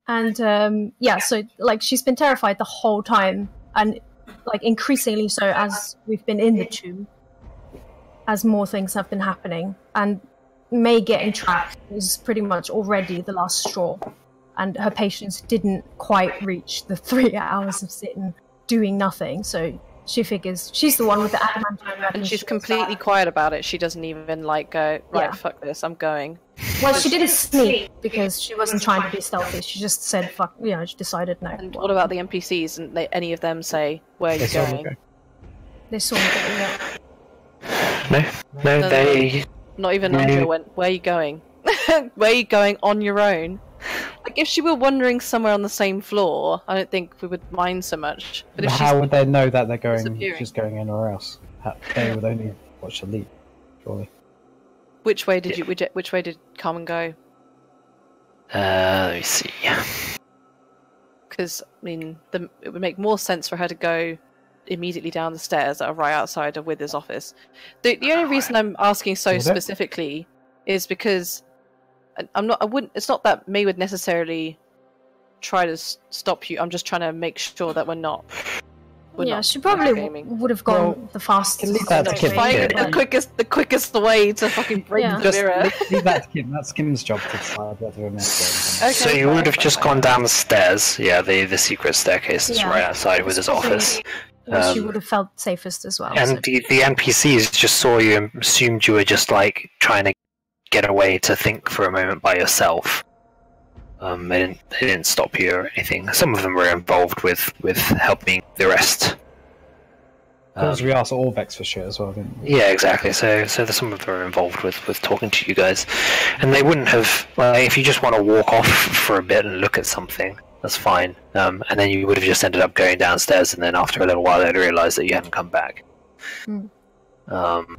and um, yeah, so like she's been terrified the whole time, and like increasingly so as we've been in the tomb, as more things have been happening, and Mei getting trapped is pretty much already the last straw, and her patience didn't quite reach the [LAUGHS] three hours of sitting doing nothing, so. She figures she's the one with the adamantine weapon. and she's she completely that- quiet about it. She doesn't even like go right. Yeah. Fuck this. I'm going. Well, she didn't sneak because she wasn't trying to be stealthy. She just said, "Fuck," you know. She decided no. And well, what about the NPCs? And they, any of them say where are you They going? go. They saw me going up. No, no, No, they. Not even No. Andrea went. Where are you going? [LAUGHS] where are you going on your own? Like if she were wandering somewhere on the same floor, I don't think we would mind so much. But if How she's would they know that they're going disappearing. just going anywhere else? How- They would only watch the lead, surely. which way did you which, which way did Carmen go? Uh, let me see. Because I mean, the, it would make more sense for her to go immediately down the stairs that are right outside of Withers' office. The the only reason I'm asking so specifically is because I- I'm not. I wouldn't. It's not that Mei would necessarily try to s- stop you. I'm just trying to make sure that we're not. We're yeah, not she probably would have gone Well, the fastest. leave that to. Kim. Find the quickest, the quickest way to fucking break Yeah. the Just mirror. leave, leave that to Kim. That's Kim's job to [LAUGHS] decide whether or not Okay, so you fine, would have fine, just fine. gone down the stairs. Yeah, the the secret staircase is Yeah. right outside with his office. Well, she Um, would have felt safest as well. so- And the, the NPCs just saw you and assumed you were just like trying to get away to think for a moment by yourself. Um, they didn't they didn't stop you or anything. Some of them were involved with with helping the rest. Of course, Um, we asked Orvex for shit as well, didn't we? yeah, exactly. So, so there's some of them are involved with with talking to you guys, and they wouldn't have. Like, if you just want to walk off for a bit and look at something, that's fine. Um, and then you would have just ended up going downstairs, and then after a little while, they'd realise that you hadn't come back. Hmm. Um,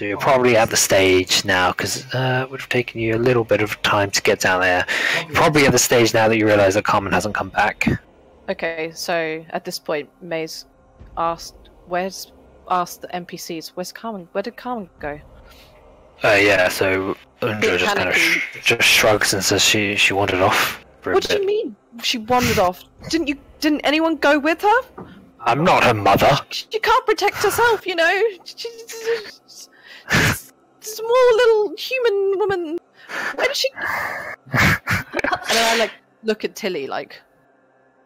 so you're probably at the stage now because uh, it would have taken you a little bit of time to get down there. You're probably at the stage now that you realise that Carmen hasn't come back. Okay, so at this point, Mei's asked, "Where's?" Asked the NPCs, "Where's Carmen? Where did Carmen go?" Uh, yeah. So Undra just kind of sh- just shrugs and says she she wandered off for a What do you mean? She wandered off. Didn't you? Didn't anyone go with her? I'm not her mother. She can't protect herself, you know. She's a [LAUGHS] small little human woman. Where did she? and then I like look at Tili like,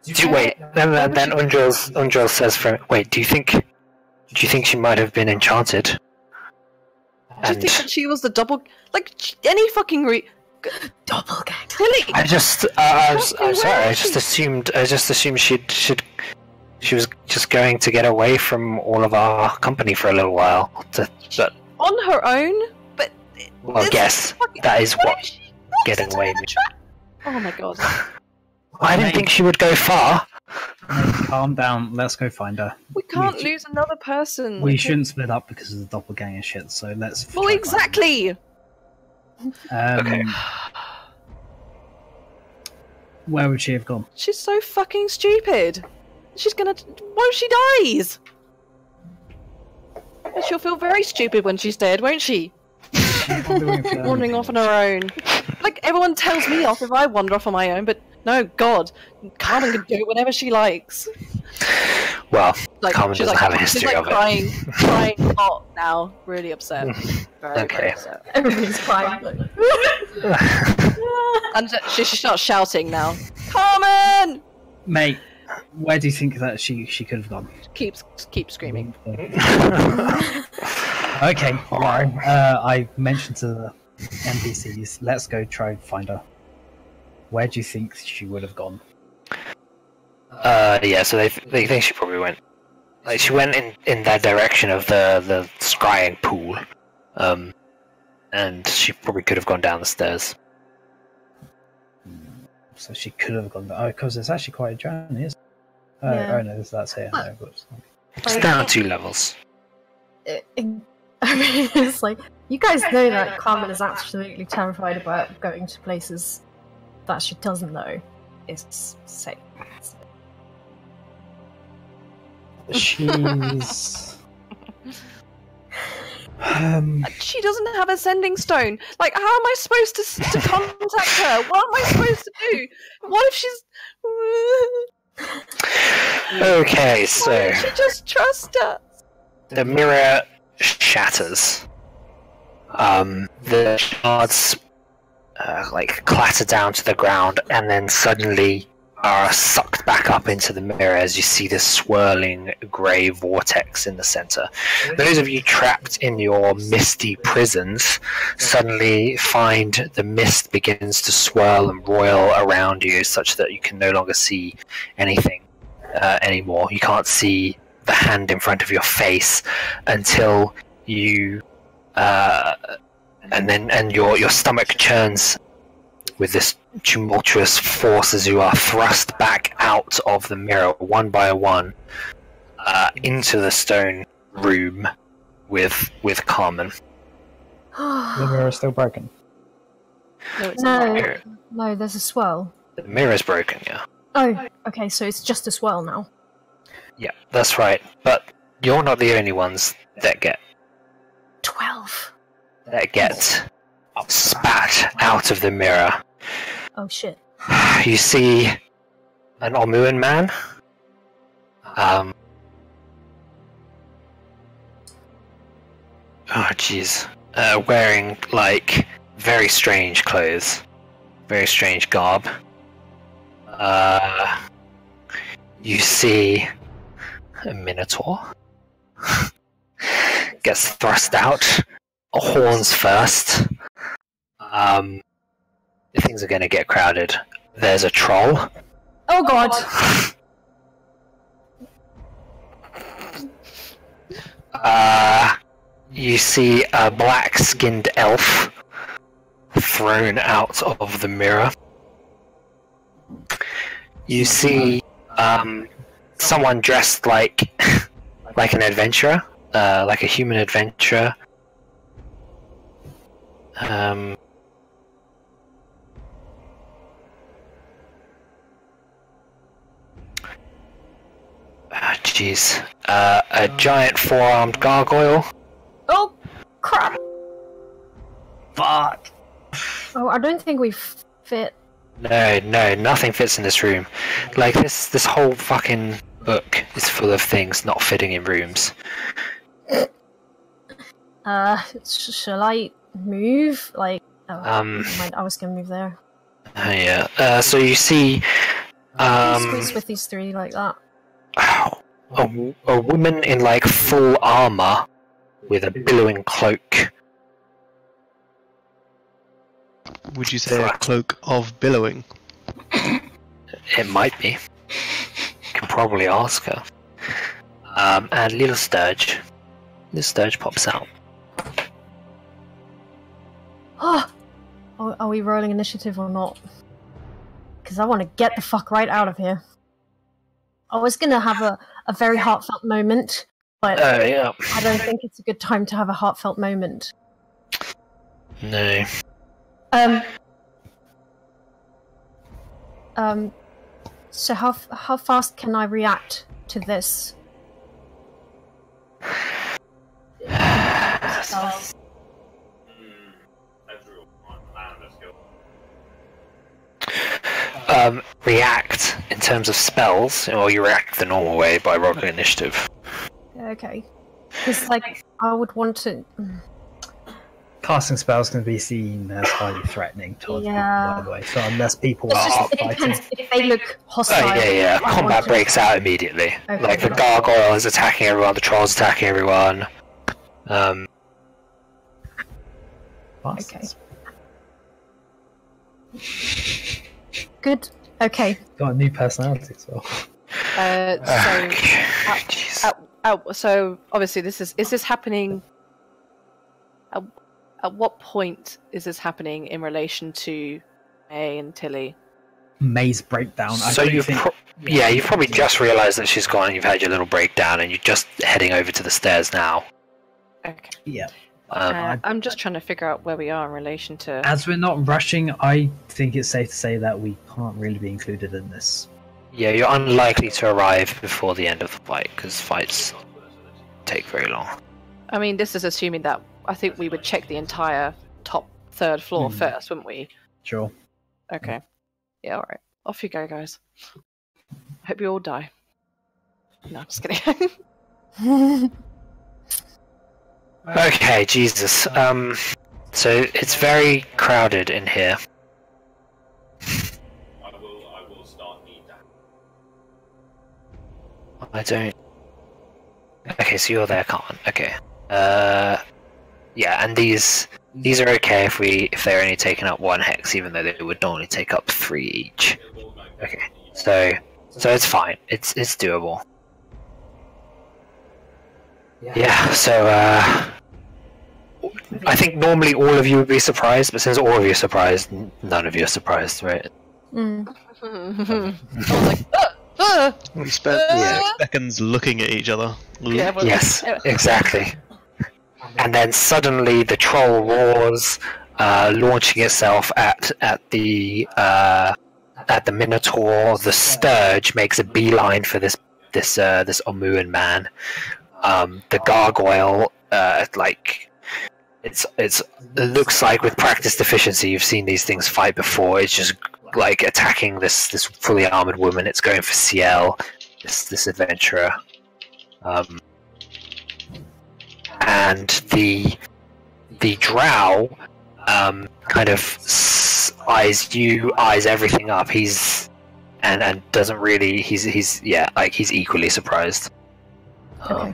Do you, wait, then then, then Undril Undril says for wait. Do you think do you think she might have been enchanted? do you think that she was the double? Like any fucking re. Doppelganger. I Tili, just uh, I was, I'm sorry. I just assumed I just assumed she'd should she was just going to get away from all of our company for a little while. To, but on her own. But well, guess fucking- that is what what she getting away into means. Oh my god. [LAUGHS] I didn't think she would go far. Calm down. Let's go find her. We can't We- lose another person. We Okay. shouldn't split up because of the doppelganger shit. So let's. Well, try and find exactly. Um, Okay. Where would she have gone? She's so fucking stupid. She's gonna. What if she dies? She'll feel very stupid when she's dead, won't she? Probably won't feel Wandering off on her own. Like everyone tells me off if I wander off on my own, but no, God, Carmen can do it whenever she likes. Well, Like Carmen she's doesn't like, have a she's history like of it. crying, crying a lot now, really upset. Very, Okay. very upset. Everybody's crying. [LAUGHS] And she, she starts shouting now. Carmen Mate, where do you think that she she could have gone? keeps keep screaming. [LAUGHS] Okay, well, uh, I mentioned to the NPCs, let's go try and find her. Where do you think she would have gone? Uh, yeah, so they they think she probably went like she went in in that direction of the the scrying pool, um, and she probably could have gone down the stairs. So she could have gone. Oh, because it's actually quite a journey, isn't it? Oh, Yeah. oh no, that's here. Well- No, but- It's Like- down two levels. it- it- [LAUGHS] I mean, it's like you guys know that Carmen is absolutely terrified about going to places that she doesn't know is safe. She's. [LAUGHS] um, She doesn't have a sending stone. Like, how am I supposed to, to contact her? What am I supposed to do? What if she's. [LAUGHS] Okay, Why so don't she just trust us? the mirror shatters. Um, the shards uh, like clatter down to the ground, and then suddenly are sucked back up into the mirror as you see this swirling grey vortex in the center. Those of you trapped in your misty prisons suddenly find the mist begins to swirl and roil around you, such that you can no longer see anything uh, anymore. You can't see the hand in front of your face until you uh, and then and your your stomach churns with this tumultuous force as you are thrust back out of the mirror one by one uh, into the stone room with with Carmen. [GASPS] the mirror is still broken. No, it's No. not. no, there's a swirl. The mirror is broken, yeah. Oh, okay, so it's just a swirl now. Yeah, that's right. But you're not the only ones that get Twelve. that get spat out of the mirror. Oh shit. [SIGHS] You see an Omuan man. Um. Oh, jeez. Uh, wearing, like, very strange clothes. Very strange garb. Uh. You see a minotaur. [LAUGHS] Gets thrust out. Horns first. Um, things are going to get crowded. There's a troll. Oh god! Uh, you see a black skinned elf thrown out of the mirror. You see um, someone dressed like [LAUGHS] like an adventurer, uh, like a human adventurer. Um, Jeez. Uh, a giant four armed gargoyle. Oh crap! Fuck. Oh, I don't think we fit. No, no, nothing fits in this room. Like this, this whole fucking book is full of things not fitting in rooms. [COUGHS] Uh, sh- shall I move? Like, oh, Um. mind, I was gonna move there. Oh, yeah. Uh, so you see, Can um, squeeze with these three like that. A, a woman in like full armor with a billowing cloak. Would you say a cloak of billowing? [COUGHS] It might be. You Can probably ask her. Um, and little Stirge. Little Stirge pops out. [GASPS] Oh, are, are we rolling initiative or not? Because I want to get the fuck right out of here. I was gonna have a, a very heartfelt moment, but Oh yeah. I don't think it's a good time to have a heartfelt moment. No. Um. Um. So how how fast can I react to this? [SIGHS] Um, react in terms of spells, or you react the normal way by rolling initiative. Okay. Because like I would want to. Casting spells can be seen as highly threatening towards Yeah. people, by the way. So unless people It's are just it fighting, depends if they look hostile. Oh hostile. yeah, yeah. I Combat want to- breaks out immediately. Okay. Like the gargoyle is attacking everyone, the troll's attacking everyone. Um, bastards. Good. Okay. got a new personality as well. Uh, so, jeez. at, at, so obviously, this is is this happening? At, at what point is this happening in relation to Mei and Tili? Mei's breakdown. So don't you, think. pro- yeah, you've probably just realised that she's gone. and You've had your little breakdown, and you're just heading over to the stairs now. Okay, yeah. Uh, I'm just trying to figure out where we are in relation to. As we're not rushing, I think it's safe to say that we can't really be included in this. yeah, you're unlikely to arrive before the end of the fight because fights take very long. I mean, this is assuming that I think we would check the entire top third floor Hmm. first, wouldn't we? Sure. Okay. Yeah, all right. Off you go, guys. Hope you all die. No, I'm just kidding. [LAUGHS] [LAUGHS] Okay, Jesus. Um, so it's very crowded in here. I will. I will start need that. I don't. Okay, so you're there, Carmen. Okay. Uh, yeah, and these these are okay if we if they're only taking up one hex, even though they would normally take up three each. Okay, so so it's fine. It's it's doable. Yeah. So uh, I think normally all of you would be surprised, but since all of you are surprised, none of you are surprised, right? [LAUGHS] Mm. Like, ah, ah. We spent Yeah. six seconds looking at each other. Yeah, well, Yes, exactly. And then suddenly the troll roars, uh, launching itself at at the uh, at the Minotaur. The Stirge makes a beeline for this this uh, this Omuan man. Um, the gargoyle, uh, like it's it's it looks like with practice deficiency, you've seen these things fight before. It's just like attacking this this fully armored woman. It's going for Ciel, this this adventurer. Um, and the the drow um, kind of eyes you, eyes everything up. He's and and doesn't really. He's he's yeah, like he's equally surprised. Okay.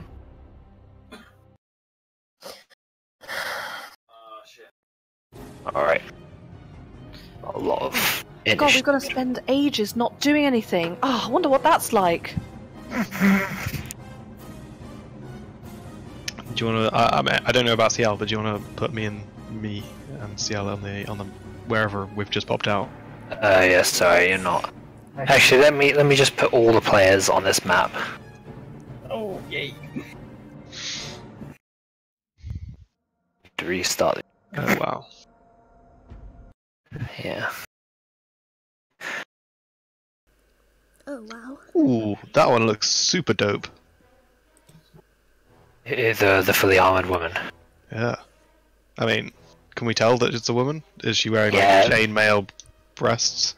All right. A lot of God, we've initiative. got to spend ages not doing anything. Oh, I wonder what that's like. Do you want to? I, I, mean, I don't know about Ciel, but do you want to put me and me and Ciel on the on the wherever we've just popped out? Uh, yeah, sorry, you're not. Actually, let me let me just put all the players on this map. Oh, yay. To restart. it. Oh wow. Yeah. Oh wow. Ooh, that one looks super dope. The uh, the fully armored woman. Yeah. I mean, can we tell that it's a woman? Is she wearing Yeah. like chainmail breasts?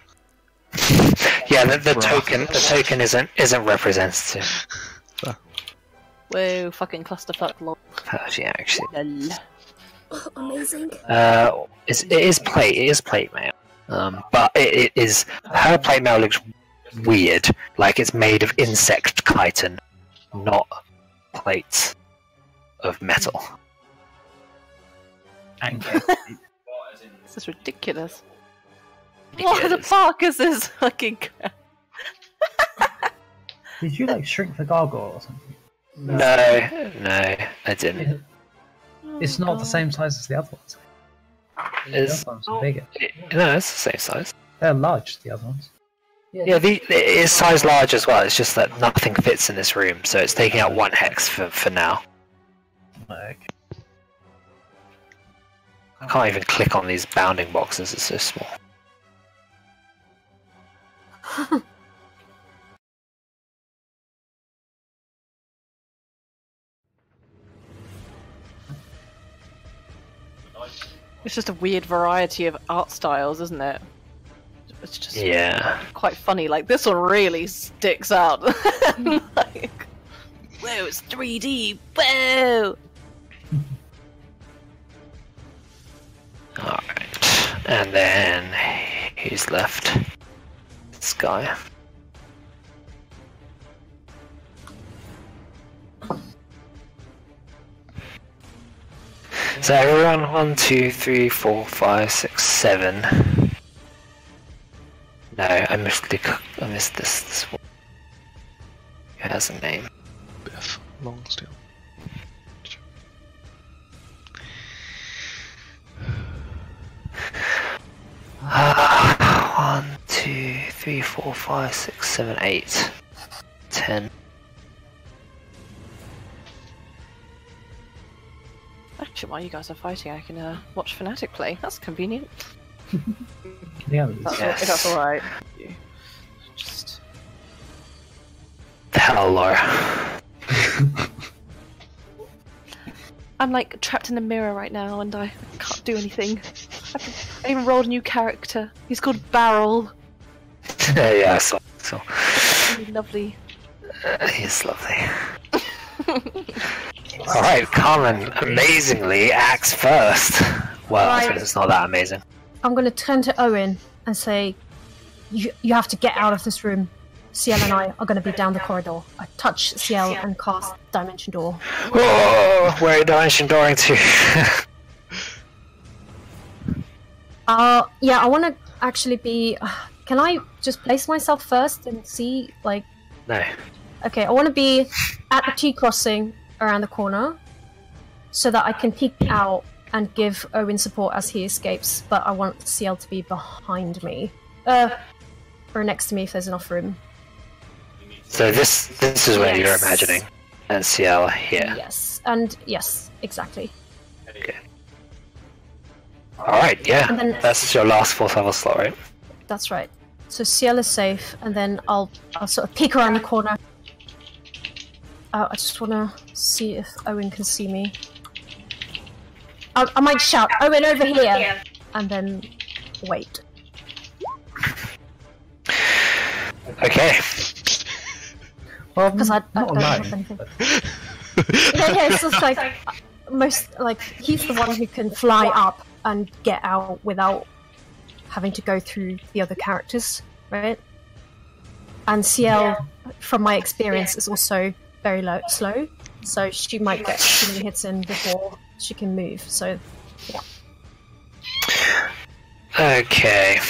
[LAUGHS] Yeah, the, the token the token isn't isn't representative. Whoa, fucking clusterfuck lol. Actually, actually, Lol. [GASPS] Amazing. uh, it's, it is plate. It is plate mail. Um, but it, it is her plate mail looks weird, like it's made of insect chitin, not plates of metal. [LAUGHS] This is ridiculous. What the fuck is this [LAUGHS] fucking crap? Did you like shrink the gargoyle or something? No, no, I didn't. [LAUGHS] It's not the same size as the other ones. The It's, other ones are oh, bigger. it- no, it's the same size. They're large, the other ones. Yeah, the, it is size large as well. It's just that nothing fits in this room, so it's taking out one hex for, for now. Okay. I can't even click on these bounding boxes, it's so small. [LAUGHS] It's just a weird variety of art styles, isn't it? It's just Yeah. quite funny. Like this one really sticks out. [LAUGHS] like, whoa, it's 3D. Whoa. Alright. And then who's left? This guy. So everyone, one, two, three, four, five, six, seven. No, I missed the, I missed this. This one. Who has a name? Biff Longsteel. Ah, one, two, three, four, five, six, seven, eight, ten. Actually, while you guys are fighting, I can uh, watch Fnatic play. That's convenient. [LAUGHS] Yeah, That's, Yes. all, that's all right. Just The hell, Laura. [LAUGHS] I'm like trapped in a mirror right now, and I can't do anything. I've- I even rolled a new character. He's called Barrel. [LAUGHS] yeah, I saw. So, Really lovely. uh, he's lovely. All right, Carmen. Amazingly, acts first. Well, I suppose it's not that amazing. I'm going to turn to Owynn and say, you, you have to get out of this room. Ciel and I are going to be down the corridor. I touch Ciel and cast Dimension Door. Oh, where are you dimension dooring to? [LAUGHS] Uh, yeah, I want to actually be. [SIGHS] can I just place myself first and see, like, no. okay, I want to be at the T crossing around the corner so that I can peek out and give Owynn support as he escapes, but I want Ciel to be behind me. Uh, or next to me if there's enough room. So this this is where you're imagining, and Ciel here. Yes, and yes, exactly. Okay. All right, yeah. And then- That's your last fourth level slot, right? That's right. So Ciel is safe, and then I'll I'll sort of peek around the corner. Uh, I just want to see if Owynn can see me. I, I might shout, Owynn over here, and then wait. Okay. Well, Because I, I don't have alone. anything. yeah, yeah, it's just like most like he's the one who can fly up and get out without having to go through the other characters, right? And Ciel, from my experience, is also very low, slow. so she might get too many hits in before she can move. So yeah. Okay.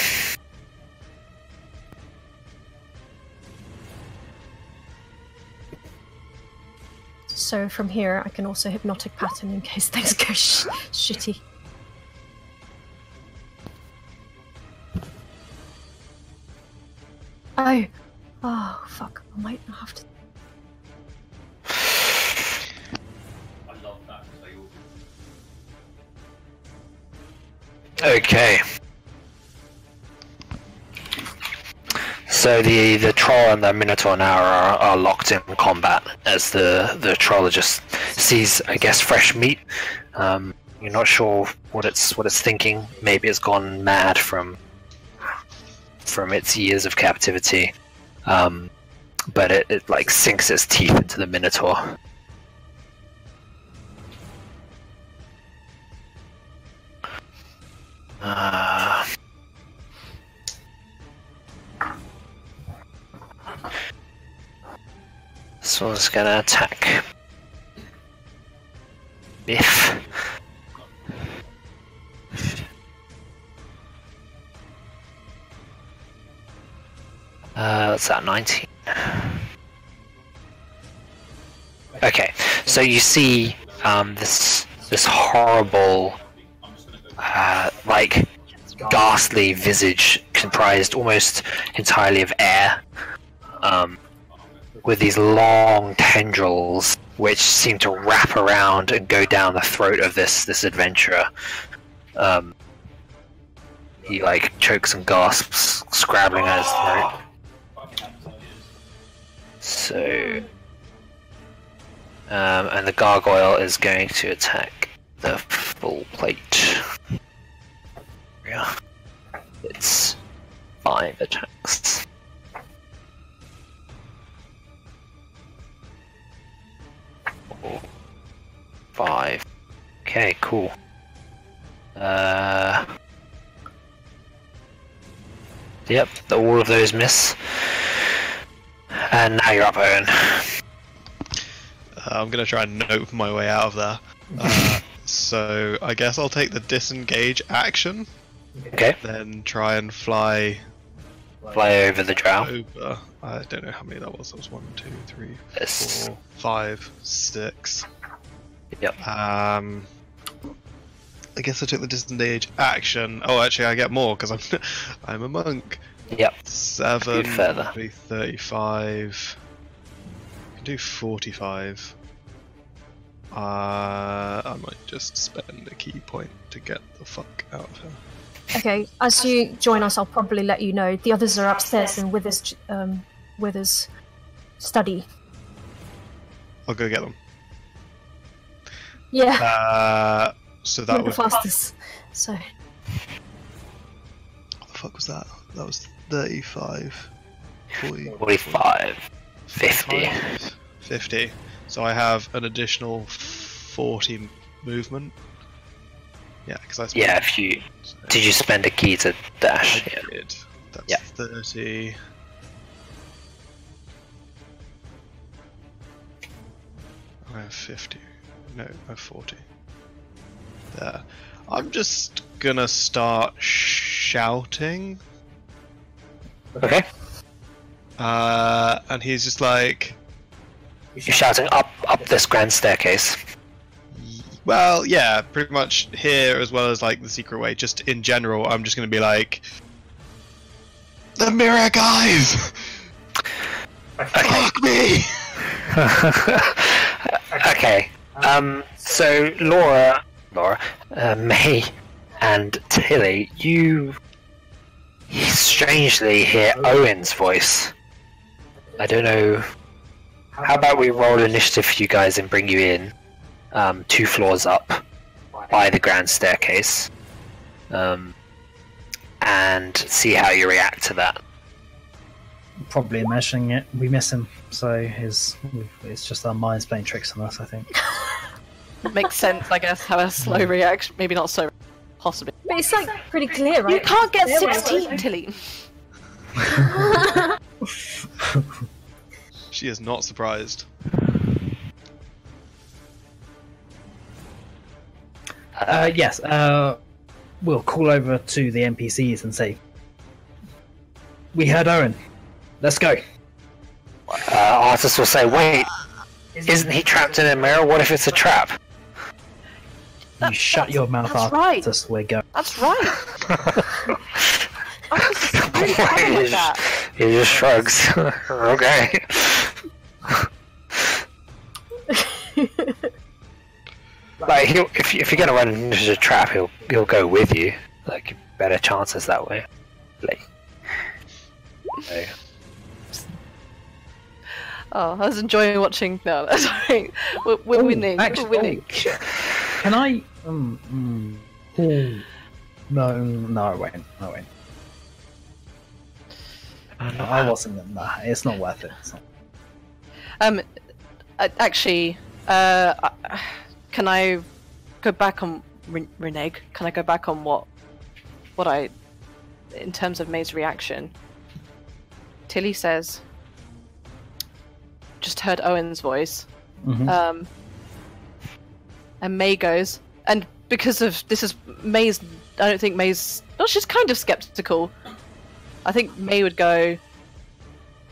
so from here I can also hypnotic pattern in case [LAUGHS] things go sh- shitty. Oh, oh fuck! I might have to. Okay. So the the troll and the minotaur now are, are locked in combat as the the troll just sees, I guess, fresh meat. Um, you're not sure what it's what it's thinking. Maybe it's gone mad from from its years of captivity. Um, but it, it like sinks its teeth into the minotaur. Uh, this one's gonna attack. Biff. Uh, what's that? 19. Okay, so you see um, this this horrible, uh, like ghastly visage comprised almost entirely of air, um, with these long tendrils which seem to wrap around and go down the throat of this this adventurer. Um, he like chokes and gasps, scrabbling at his throat. So, um, and the gargoyle is going to attack the full plate. Yeah, it's five attacks. Four, Five. Okay, cool. Uh. Yep, all of those miss. And now you're up, Owynn. Uh, I'm gonna try and nope my way out of there. Uh, [LAUGHS] so I guess I'll take the disengage action, Okay, then try and fly fly over the drow. over. I don't know how many that was. That was one, two, three, Yes. four, five, six. Yep. Um, I guess I took the disengage action. Oh, actually, I get more because I'm [LAUGHS] I'm a monk. Yep. Seven. Do further. thirty-five. I can do forty-five. Uh, I might just spend a ki point to get the fuck out of here. Okay, as you join us, I'll probably let you know. The others are upstairs in Withers, um, Withers' study. I'll go get them. Yeah, Uh, so that you're the fastest. So What the fuck was that? That was 35, 40, 45, 50. 55, 50. So I have an additional 40 movement. Yeah, because I spent Yeah, if you. so Did you spend a ki to dash? I Yeah. did. That's Yeah. 30. I have 50. No, I have 40. There. I'm just gonna start shouting. Okay. Uh, and he's just like, You're shouting up up this grand staircase. well, yeah, pretty much here as well as like the secret way. Just in general, I'm just gonna be like, the mirror guys, Okay. fuck me. [LAUGHS] okay. Um. So Laura, Laura, uh, Mei, and Tili, you strangely hear Owynn's voice. I don't know. How about we roll initiative for you guys and bring you in, um, two floors up by the grand staircase, um, and see how you react to that. Probably imagining it. We miss him, so his it's just our minds playing tricks on us. I think. [LAUGHS] Makes sense, I guess. Have a slow reaction. Maybe not so. Possibly. but it's like pretty clear, right? You can't get 16, right. Tili. [LAUGHS] [LAUGHS] She is not surprised. Uh, yes, uh, we'll call over to the NPCs and say, We heard Owynn. Let's go. Uh, will say, Wait, isn't he trapped in a mirror? What if it's a trap? You shut your mouth, that's Right. We're going. That's right. [LAUGHS] was just really clever with that. He just shrugs. [LAUGHS] okay. [LAUGHS] Like he'll, if you- if you're gonna run into a trap, he'll he'll go with you. Like better chances that way. Like. [LAUGHS] so- Oh, I was enjoying watching. No, sorry. We're, we're Oh, winning. actually- we're winning. oh, Can I? Um, mm, oh, no, no, I won't. I won't. I wasn't. Nah, it's not worth it. It's not. Um, uh, actually, uh, uh, can I go back on Ren- Reneg? Can I go back on what, what I, in terms of Mei's reaction? Tili says, "Just heard Owynn's voice." Mhm. Um, and Mei goes, and because of this is Mei's. I don't think Mei's. Well, she's kind of skeptical. I think Mei would go,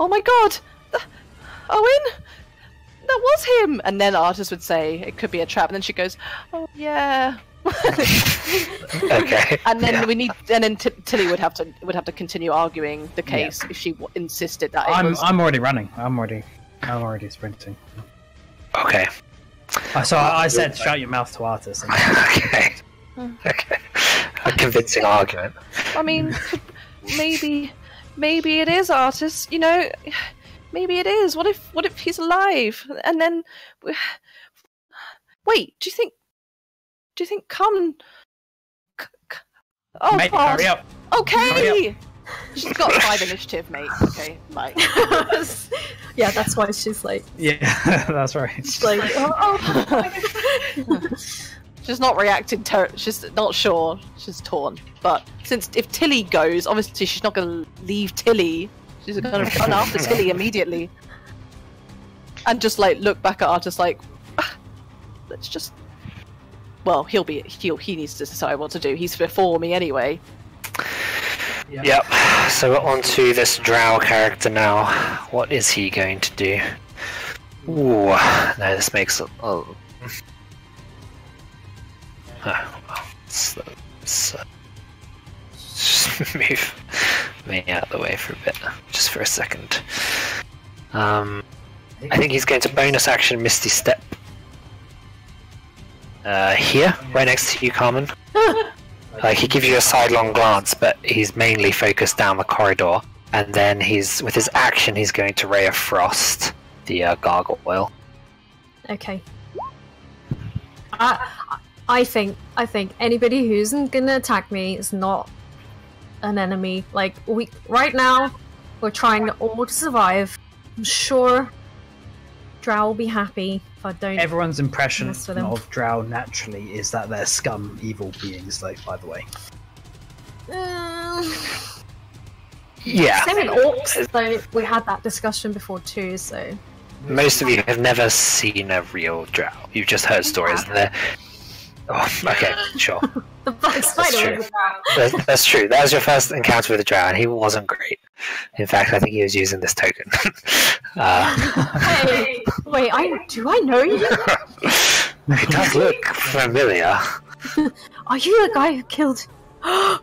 "Oh my god, th- Owynn, that was him!" And then Artus would say it could be a trap, and then she goes, "Oh yeah." [LAUGHS] Okay. [LAUGHS] and then Yeah. we need, and then T- Tili would have to would have to continue arguing the case if she w- insisted that I'm. was. I'm already running. I'm already. I'm already sprinting. Okay. Uh, So I, I said, "Shut your mouth to Artus." And [LAUGHS] Okay. Okay. A convincing argument. I mean, maybe, maybe it is artist. You know, maybe it is. What if, what if he's alive? And then, [SIGHS] wait. Do you think? Do you think? Come. c- c- Oh, Mate, God. hurry up! Hurry Okay. She's got five initiative, mate. Okay, like. [LAUGHS] yeah, that's why she's like, Yeah, [LAUGHS] that's right. she's like, oh, oh. [LAUGHS] She's not reacting to. She's not sure. She's torn. But since if Tili goes, obviously she's not going to leave Tili. She's going to run [LAUGHS] after Tili immediately, and just like look back at just like, "Ah, [SIGHS] let's just. Well, he'll be. He'll. He needs to decide what to do. He's before me anyway. Yep. So we're on to this Drow character now. What is he going to do? Ooh, no, this makes a. Oh. Oh, well, let's, let's, uh, just move me out of the way for a bit, just for a second. Um, I think he's going to bonus action Misty Step. Uh, here, right next to you, Carmen. [LAUGHS] Like he gives you a sidelong glance, but he's mainly focused down the corridor. And then he's with his action, he's going to ray of frost the uh, gargoyle. okay. I, I think, I think anybody who's gonna attack me is not an enemy. Like we, right now, we're trying to all to survive. I'm sure Drow will be happy if I don't. Everyone's impression Mess with him. of Drow naturally is that they're scum, evil beings. Like, by the way, Um, Yeah, Same with orcs, though. We had that discussion before too. So most of you have never seen a real drow. You've just heard stories, and they're. Oh, [LAUGHS] okay, sure. [LAUGHS] the black spider. true. was a drow. That's, that's true. That was your first encounter with a drow, and he wasn't great. In fact, I think he was using this token. [LAUGHS] uh, Hey, wait, I do I know you? it does look familiar. Are you the guy who killed? [GASPS]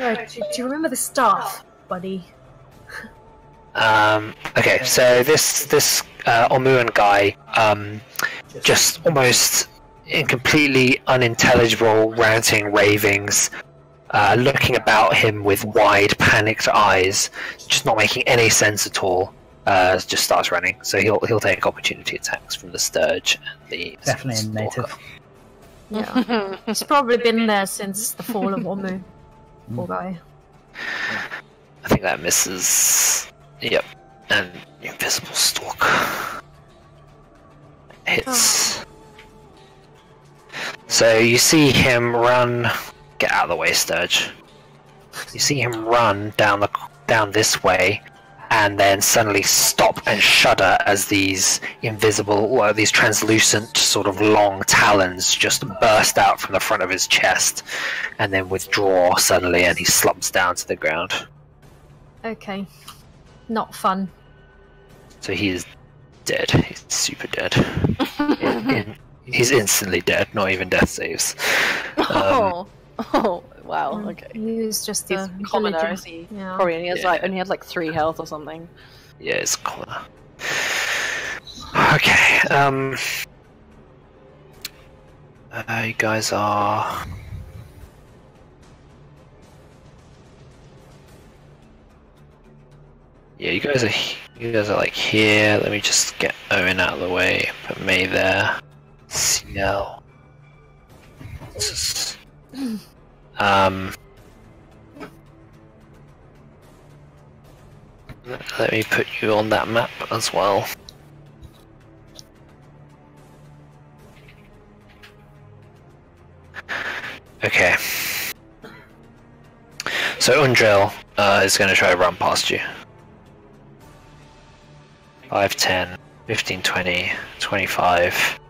Right, do, do you remember the staff, buddy? Um, okay, so this this uh, Omuan guy, um, just almost in completely unintelligible ranting ravings, uh, looking about him with wide, panicked eyes, just not making any sense at all. Uh, just starts running. So he'll he'll take opportunity attacks from the Stirge and the definitely a Stalker. native. Yeah, [LAUGHS] he's probably been [LAUGHS] there since the fall of Omu. Poor guy. I think that misses. Yep, and invisible stalk hits. [SIGHS] So you see him run. Get out of the way, Stirge. You see him run down the down this way, and then suddenly stop and shudder as these invisible, well, these translucent, sort of long talons just burst out from the front of his chest, and then withdraw suddenly, and he slumps down to the ground. Okay. Not fun. So he is dead. He's super dead. In- [LAUGHS] in- he's instantly dead. Not even death saves. [LAUGHS] Um, oh, [LAUGHS] oh, wow. Mm, Okay. He was just He's a commoner, villager. he? Yeah. Probably only has Yeah. like only had like three health or something. Yeah, it's corner. Okay. Um. Uh, you guys are. Yeah, you guys are. You guys are like here. Let me just get Owynn out of the way. Put Mei there. Ciel. Um. Let me put you on that map as well. Okay. So Undrill uh, is going to try to run past you. 5, 10, 15, 20, 25,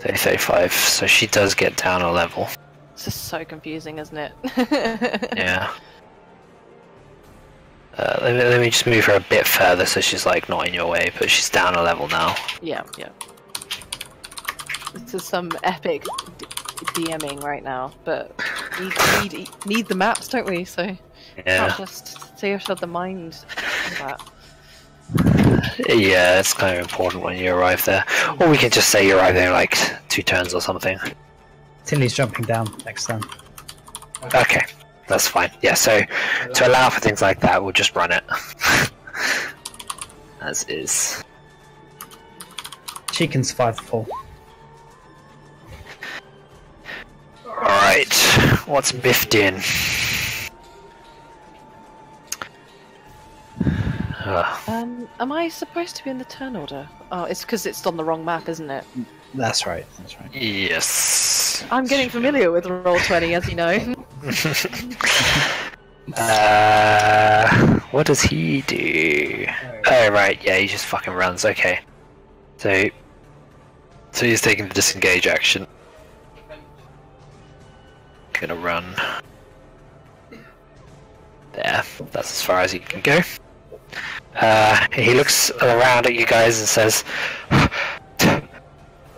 30, 35. So she does get down a level. This is so confusing, isn't it? [LAUGHS] Yeah. Uh, let, me, let me just move her a bit further so she's like not in your way, but she's down a level now. Yeah, yeah. This is some epic d- DMing right now, but we need, need the maps, don't we? So Yeah. can't just say I've the mind that. Yeah, it's kind of important when you arrive there. Or we can just say you arrive there like two turns or something. Tili's jumping down next turn. Okay, that's fine. Yeah, so to allow for things like that, we'll just run it. [LAUGHS] As is. She can survive the fall. Alright, what's Biff doing? Uh, [SIGHS] Um, am I supposed to be in the turn order? Oh, it's because it's on the wrong map, isn't it? That's right. That's right. yes. I'm getting familiar with roll twenty, as you know. [LAUGHS] [LAUGHS] Uh, what does he do? Oh right, yeah, he just fucking runs. Okay, so so he's taking the disengage action. Gonna run there. That's as far as he can go. Uh, he looks around at you guys and says, [SIGHS]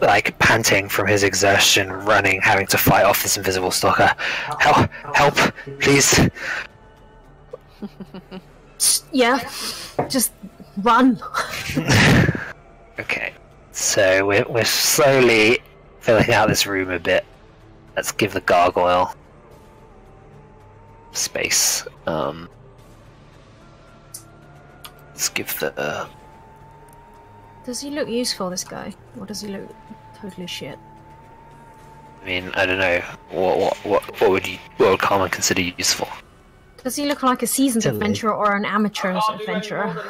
like panting from his exertion, running, having to fight off this invisible stalker. Help! Help! Please! [LAUGHS] Yeah. Just run. [LAUGHS] Okay, so we're, we're slowly filling out this room a bit. Let's give the gargoyle space. Um, let's give the. Uh, Does he look useful, this guy? Or does he look totally shit? I mean, I don't know. What what what, what would you what would Carmen consider useful? Does he look like a seasoned Tili. adventurer or an amateur adventurer?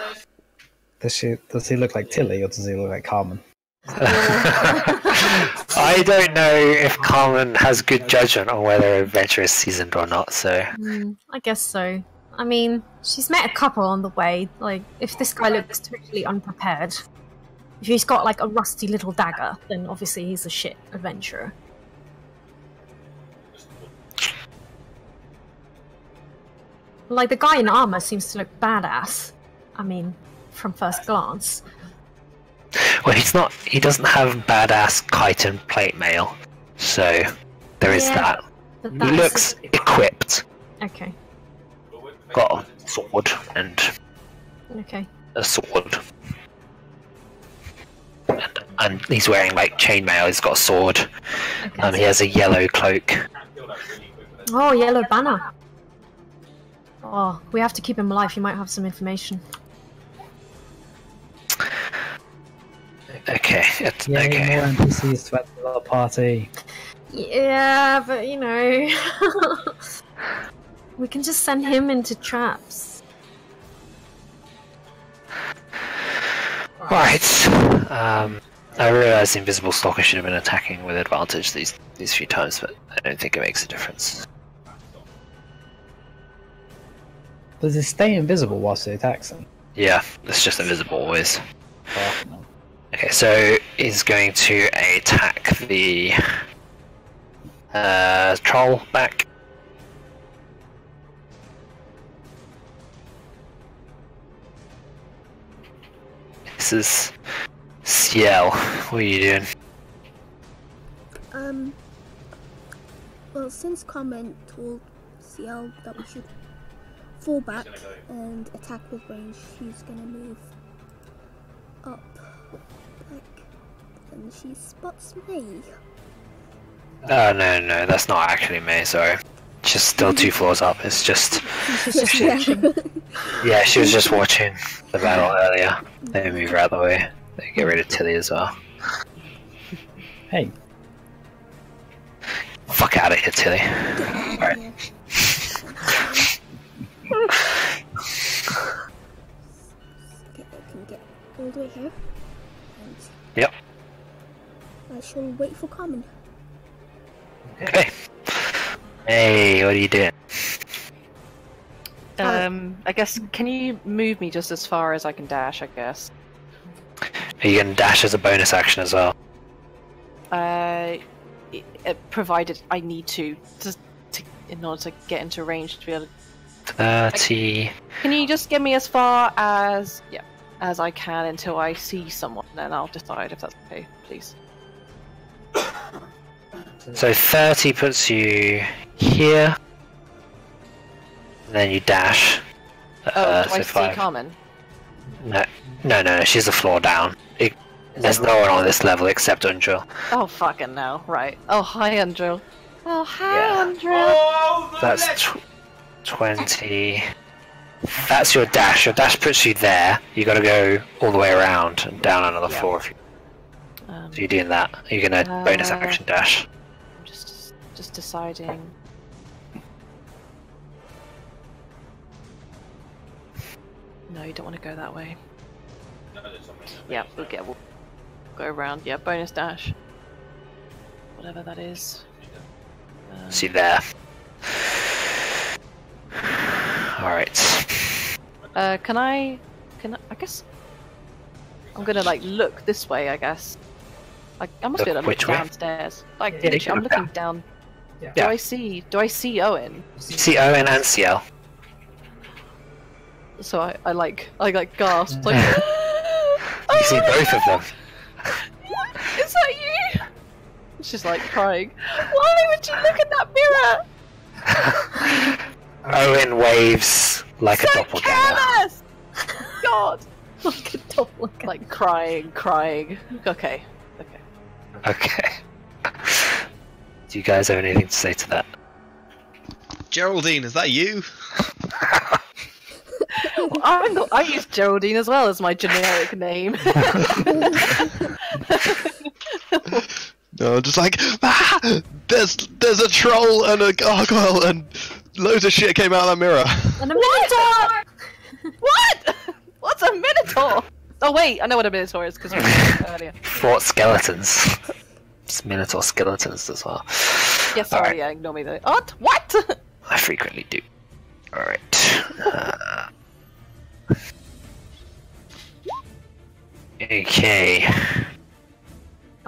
Does she? Does he look like Tili or does he look like Carmen? [LAUGHS] I don't know if Carmen has good judgment on whether an adventurer is seasoned or not. So Hmm, I guess so. I mean, she's met a couple on the way. Like, if this guy looks totally unprepared, if he's got like a rusty little dagger, then obviously he's a shit adventurer. Like, the guy in armor seems to look badass. I mean, from first glance. well, he's not. He doesn't have badass chitin plate mail. So there is Yeah, that. But He looks equipped. Okay, Got a sword and okay. a sword. And, and he's wearing like chainmail. He's got a sword. okay. Um, he has a yellow cloak. Oh, Yellow Banner. Oh, we have to keep him alive. He might have some information. Okay. It's, Yay, okay. more NPCs to add to the party. Yeah, but you know. [LAUGHS] we can just send him into traps. Right. Um, I realise the invisible stalker should have been attacking with advantage these these few times, but I don't think it makes a difference. Does it stay invisible whilst it attacks them? Yeah, it's just invisible always. Fuck no. Okay, so he's going to attack the uh, troll back. This is Ciel. What are you doing? Um. Well, since Carmen told Ciel that we should fall back and attack with range, she's gonna move up, back, and she spots me. Oh no, no, that's not actually me. Sorry, she's still two floors up. It's just She's [LAUGHS] just there. yeah, she was just watching the battle earlier. They move her out of the way. They get rid of Tili as well. Hey, Fuck out of here, Tili. Alright. Yeah. Okay, I can get all the way here. And Yep. I shall wait for Carmen. Okay. Hey, what are you doing? Um, I guess can you move me just as far as I can dash? I guess. Are you gonna dash as a bonus action as well? Uh, i- uh, provided I need to, to, to, in order to get into range to be able to. Thirty. Can you just get me as far as yeah, as I can until I see someone, then I'll decide if that's okay, please. [COUGHS] So thirty puts you here. And then you dash. Oh, Uh, do so I five. see Carmen? No, no, no, no. She's a floor down. It, there's no one on this level except Undrill. Oh fucking no! Right. Oh hi, Andrew. Oh hi, Yeah. Andrew. Oh, That's tw- twenty. That's your dash. Your dash puts you there. You got to go all the way around and down another Yeah. floor. If you, Um, so you're doing that. You're gonna bonus Uh, action dash. Just just deciding. No, you don't want to go that way. no, there's something there. Yeah, we'll get we'll go around. Yeah, bonus dash. Whatever that is. Um, See there. All right. Uh, can I? Can I? I guess. I'm gonna like look this way. I guess. Like I must be Look able to look which downstairs. Like Yeah, literally, I'm looking down. Do Yeah. I see? Do I see Owynn? See Owynn and Ciel. So I, I like I like gasp like. [LAUGHS] You see both of them. Is that you? She's like crying. Why would you look in that mirror? [LAUGHS] Owynn waves like a so doppelganger. careless! God. Like a doppelganger. Like crying, crying. Okay. Okay. Okay. Do you guys have anything to say to that? Geraldine, is that you? I'm not, I use Geraldine as well as my generic name. [LAUGHS] No, just like ah, there's there's a troll and a gargoyle and loads of shit came out of that mirror. And a minotaur! what? What's a minotaur? Oh wait, I know what a minotaur is because we were earlier. Fort skeletons. It's Minotaur skeletons as well. Yeah, sorry, Alright. yeah, ignore me though. What? What? [LAUGHS] I frequently do. Alright. Uh, okay.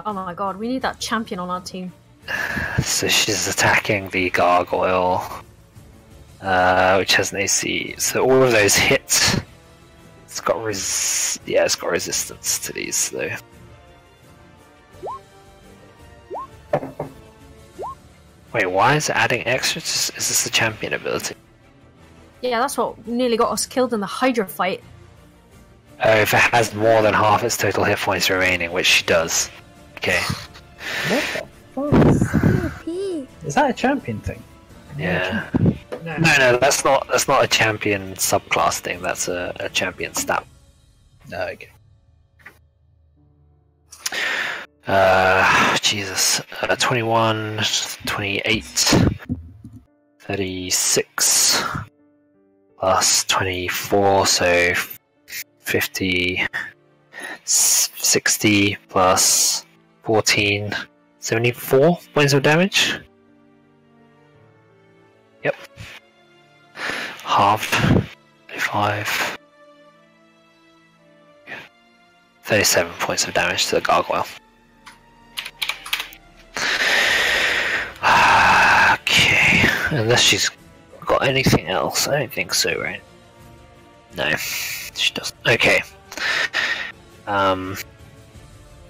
Oh my god, we need that champion on our team. So she's attacking the gargoyle, uh, which has an AC. So all of those hits. It's got res. Yeah, it's got resistance to these though. Wait, why is it adding extra? Is is this the champion ability? Yeah, that's what nearly got us killed in the Hydra fight. Oh, if it has more than half its total hit points remaining, which she does. Okay. what the fuck? Is that a champion thing? Yeah. No, no, that's not that's not a champion subclass thing. That's a, a champion stat. No, okay. Uh, Jesus. Uh, 21, 28, 36, plus 24, so 50, s- 60, plus 14, 74 points of damage. Yep. Halved. five. 37 points of damage to the gargoyle. Okay, unless she's got anything else. I don't think so, right? No, she doesn't. Okay. Um,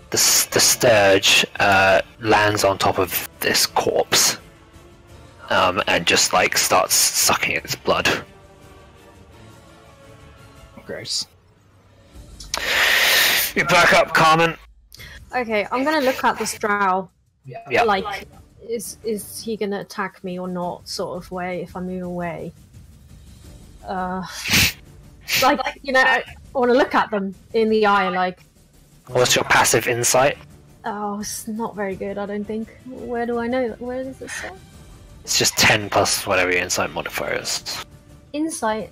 the, the stirge uh, lands on top of this corpse um, and just like starts sucking its blood. Gross. You back up, Carmen. Okay, I'm gonna look at this drow. Yeah. Like, is is he gonna attack me or not? Sort of way if I move away. Uh, [LAUGHS] like you know, I, want to look at them in the eye. Like, What's your passive insight? oh, it's not very good. I don't think. Where do I know? that? Where does it say? It's just 10 plus whatever your insight modifier is. Insight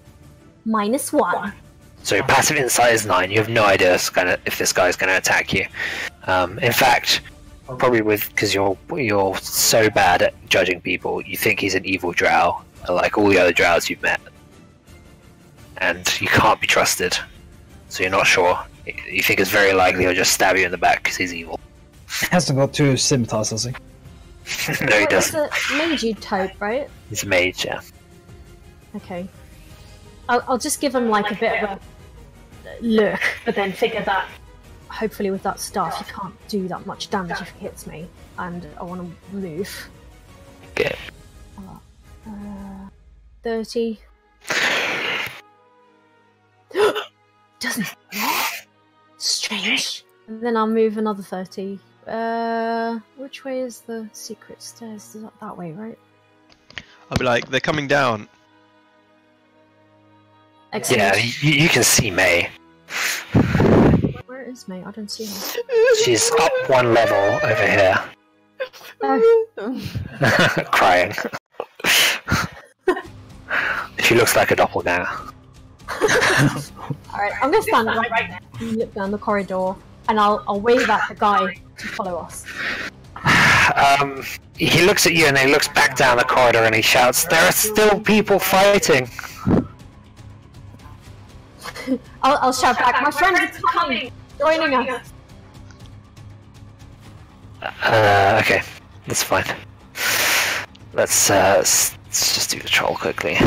minus one. So your passive insight is 9. You have no idea gonna, if this guy's going to attack you. Um, in fact, probably with because you're you're so bad at judging people, you think he's an evil drow, like all the other drows you've met, and you can't be trusted. So you're not sure. You think it's very likely he'll just stab you in the back because he's evil. Hasn't got two scimitars, has he? [LAUGHS] no, he doesn't. a mage type, right? He's a mage, yeah. Okay. I'll, I'll just give him like a bit of a look, but then figure that hopefully with that stuff you can't do that much damage if it hits me, and I want to move. Okay. Uh, 30. [GASPS] Doesn't Strange. And then I'll move another 30. Uh, which way is the secret stairs? Is that, that way, right? I'll be like, they're coming down. Excellent. Yeah, you, you can see Mei. Where is Mei? I don't see her. She's up one level over here, [LAUGHS] crying. [LAUGHS] she looks like a doppelganger. [LAUGHS] Alright, I'm gonna stand right there and look down the corridor, and I'll, I'll wave at the guy to follow us. Um, he looks at you and he looks back down the corridor and he shouts, "There are still people fighting!" I'll, I'll shout back, my friend is coming! Joining us! Uh, okay, that's fine. Let's uh, let's, let's just do the troll quickly.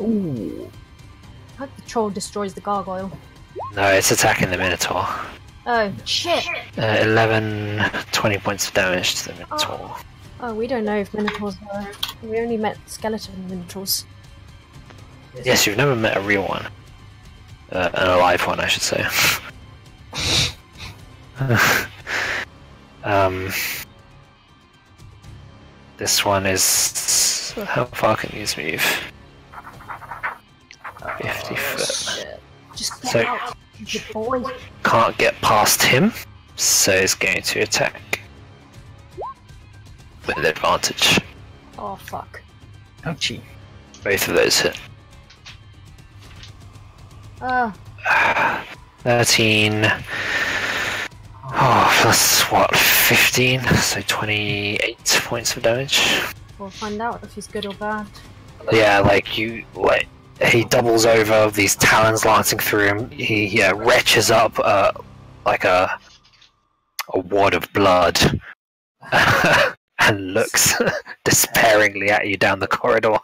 Ooh. I hope the troll destroys the gargoyle. No, it's attacking the Minotaur. Oh, shit! Uh, 11, 20 points of damage to the Minotaur. Oh, we don't know if minotaurs are. We only met skeleton minotaurs. Yes, you've never met a real one. Uh, an alive one, I should say. [LAUGHS] um, this one is. How far can these move? 50 foot. Shit. Just get So- out, boy. Can't get past him, so it's going to attack with advantage. Oh, fuck. Ouchie. Both of those hit. Uh, 13. Oh, plus what? 15? So 28 points of damage. we'll find out if he's good or bad. Yeah, like you, like he doubles over, these talons lancing through him. He yeah, retches up uh, like a a wad of blood, [LAUGHS] and looks [LAUGHS] despairingly at you down the corridor.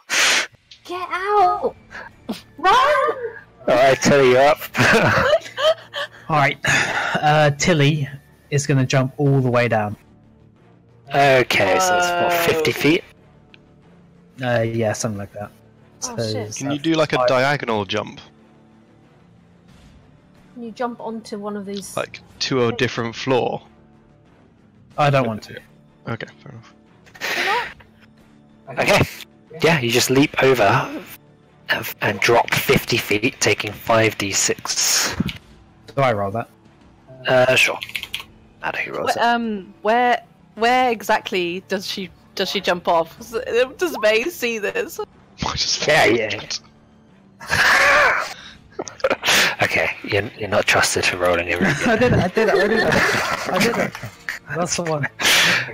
Get out! Run! Alright, Tili, you're up. [LAUGHS] Alright. Uh, Tili is going to jump all the way down. okay, so it's what, 50 feet? Uh, yeah, something like that. Oh, So shit. Can you do like a five- diagonal jump? Can you jump onto one of these? Like to a different floor? I don't want to. Okay, fair enough. Okay. Yeah, you just leap over and- and drop 50 feet, taking 5d6. Do I roll that? Uh, sure. Matter who rolls Wh- it. um, where where exactly does she does she jump off? [LAUGHS] Does Mei see this? [LAUGHS] I just Yeah, yeah. [LAUGHS] okay, you're, you're not trusted for rolling every. I did it, I did it, I did it. I did it. [LAUGHS] That's the one.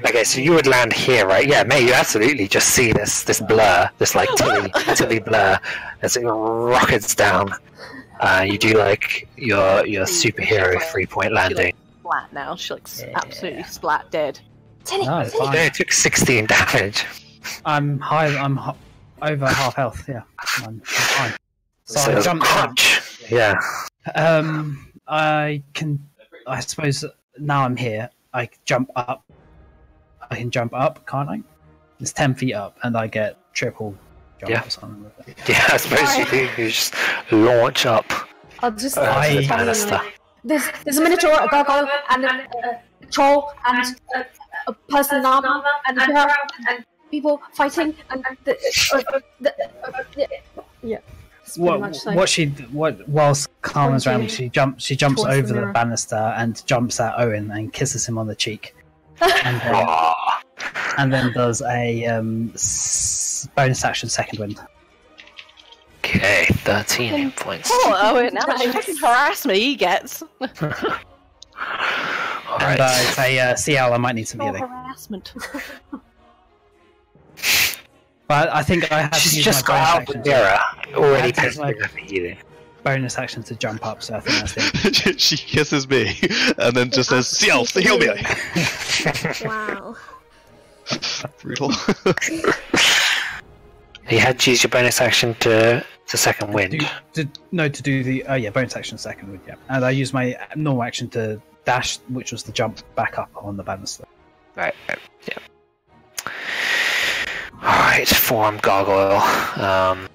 Okay, so you would land here, right? Yeah, mate, you absolutely just see this this blur, this like [GASPS] tili, tili blur as it rockets down. Uh, you do like your your superhero three point landing. Flat now. She looks Yeah. absolutely splat dead. Tili, No, it's Tili. fine. No, it took 16 damage. I'm high. I'm ho- over half health. Yeah, I'm, I'm fine. So, So I it's jumped down. crunch. Yeah. Um, I can. I suppose now I'm here. I jump up. I can jump up, can't I? It's ten feet up, and I get triple jump Yeah. or something. With it. Yeah, I suppose you do. You just launch up. I'll just uh, I- to the tell you, banister. like, there's there's a minotaur, a gargoyle, and a, a troll, and a, a person in armor, and a hero, and people fighting, and the, uh, uh, the, uh, yeah, yeah. It's pretty What, much so. what she what whilst Carmen's Pointing around, she jumps she jumps towards the over the, mirror. banister and jumps at Owynn and kisses him on the cheek, and then, [LAUGHS] and then does a um, s- bonus action second wind. Okay, 13 hit points. Oh, Owynn, how much Nice. fucking [LAUGHS] harassment he gets. [LAUGHS] Alright. And uh, it's a uh, Ciel. I might need some healing, harassment. But I think I have to She's use just my got bonus out the action, to, mirror. Already had to use penciling my- up bonus action to jump up. So I think that's it. [LAUGHS] she kisses me [LAUGHS] and then just says, "Ciel, heal me." [LAUGHS] Wow. Brutal. You had to use your bonus action to to second wind. Do, to, no, to do the oh yeah, bonus action second would yeah, and I used my normal action to dash, which was the jump back up on the banister. Right. right, Yeah. Alright, form gargoyle. Um,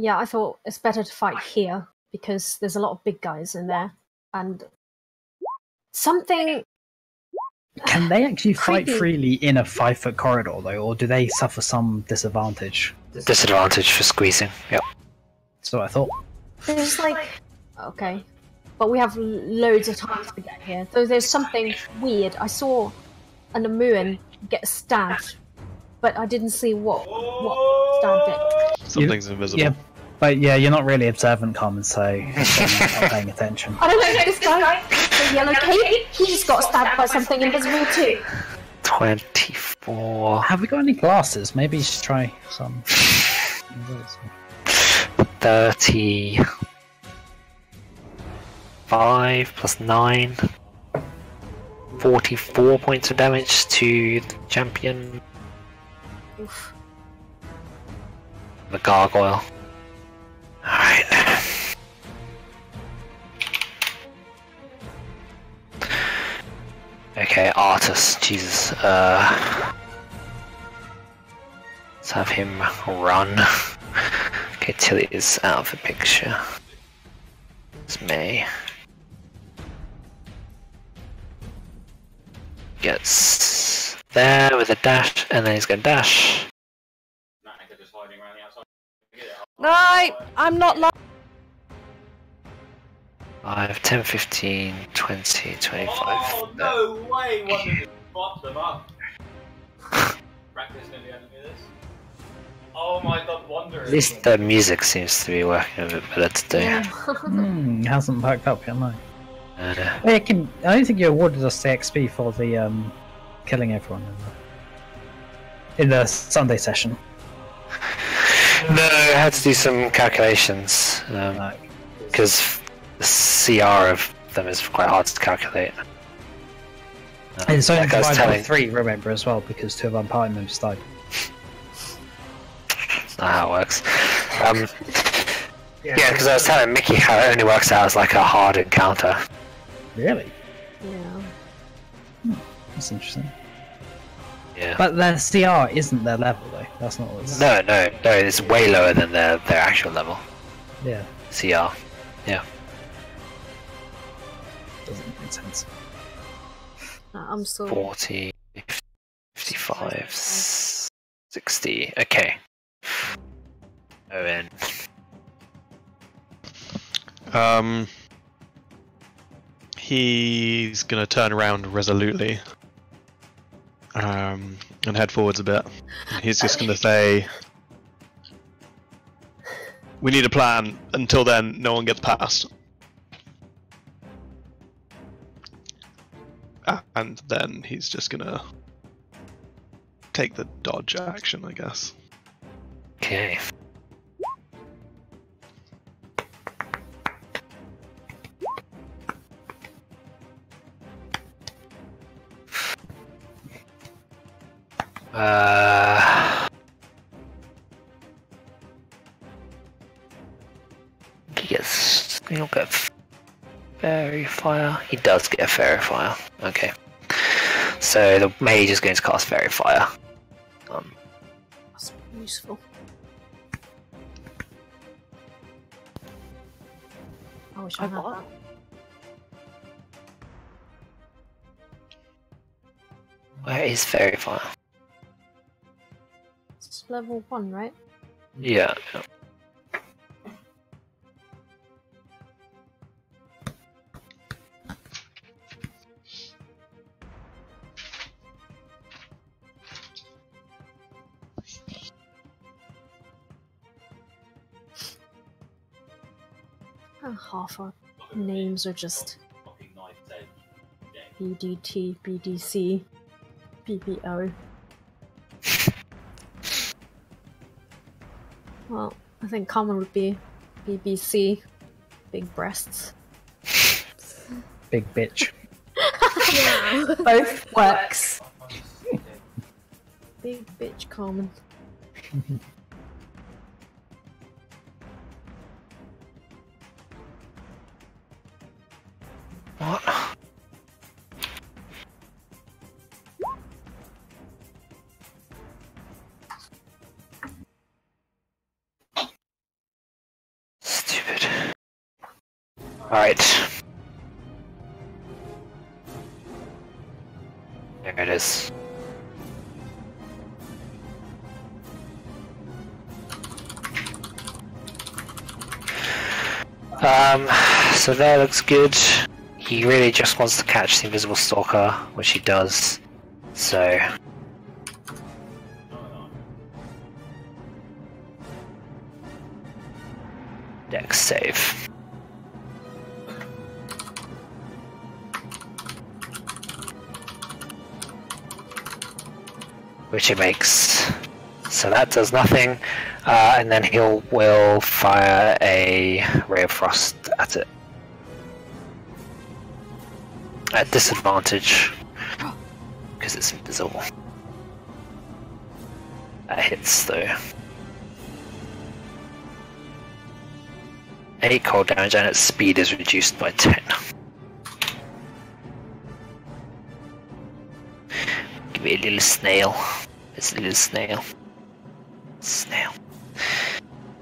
Yeah, I thought it's better to fight here because there's a lot of big guys in there, and something. Can they actually [SIGHS] fight Creepy. freely in a five foot corridor though, or do they suffer some disadvantage? disadvantage for squeezing. Yep. So I thought. There's like okay, but we have loads of time to get here. So there's something weird. I saw an Omuan get stabbed, but I didn't see what what stabbed it. Something's invisible. Yeah, but yeah, you're not really observant, Carmen, so you're not paying attention. [LAUGHS] I don't know if this guy, the yellow cape. He just got stabbed by something invisible too. 24. Have we got any glasses? Maybe you should try some. 35 plus 9. 44 points of damage to the champion, Oof. the gargoyle. Alright. Okay, Artus, Jesus. Uh, let's have him run. Okay, Tili is out of the picture. It's Mei. Gets there with a dash, and then he's gonna dash. No, I'm not lying. 5, 10, 15, 20, 25. Oh no way! What did you fuck them up? Practice gonna be able to do this. Oh my god, wonder. At least the music seems to be working a bit better today. [LAUGHS] Hmm, hasn't packed up yet, no. Can, I don't think you awarded us the XP for the um, killing everyone in the, in the Sunday session. no, I had to do some calculations Like, because the CR of them is quite hard to calculate. Uh, it's only like I was divided by telling, three, remember, as well, because two of our party members died. that's not how it works. Um, yeah, because I was telling Mickey how it only works out as like a hard encounter. Really? Yeah. That's interesting. Yeah. But their CR isn't their level, though. That's not what's. No, no, no, it's way lower than their, their actual level. Yeah, CR. Yeah. Doesn't make sense. I'm still. 40, 55, 60. Okay. Owynn. Um, he's gonna turn around resolutely, um, and head forwards a bit. He's just gonna say, "We need a plan. Until then, no one gets past." And then he's just gonna take the dodge action, I guess. Okay. Uh, he gets. He'll get faerie fire. He does get faerie fire. Okay. So the mage is going to cast faerie fire. Um, That's useful. I wish I Oh, had that. where is faerie fire? Level one, right? Yeah. Uh, half our names are just Fucking knife dead. Yeah. BDT, BDC, BBO. Well, I think common would be BBC, big breasts. Big bitch. Wow. Both works. Big bitch common. What? Alright. There it is. Um, so that looks good. He really just wants to catch the invisible stalker, which he does. So. It makes. So that does nothing. Uh, and then he'll will fire a ray of frost at it. At disadvantage. Because it's invisible. That hits though. 8 cold damage and its speed is reduced by 10. Give me a little snail. It's a little snail. Snail.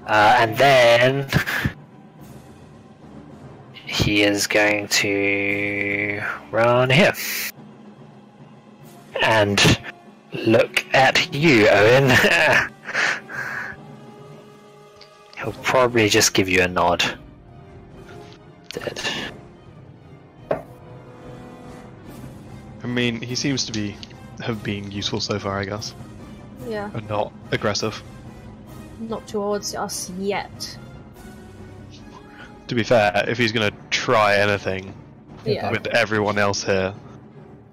Uh, and then he is going to run here and look at you, Owynn. [LAUGHS] He'll probably just give you a nod. Dead. I mean, he seems to be have been useful so far, I guess, Yeah, and not aggressive. not towards us yet. To be fair, if he's gonna try anything Yeah, with everyone else here,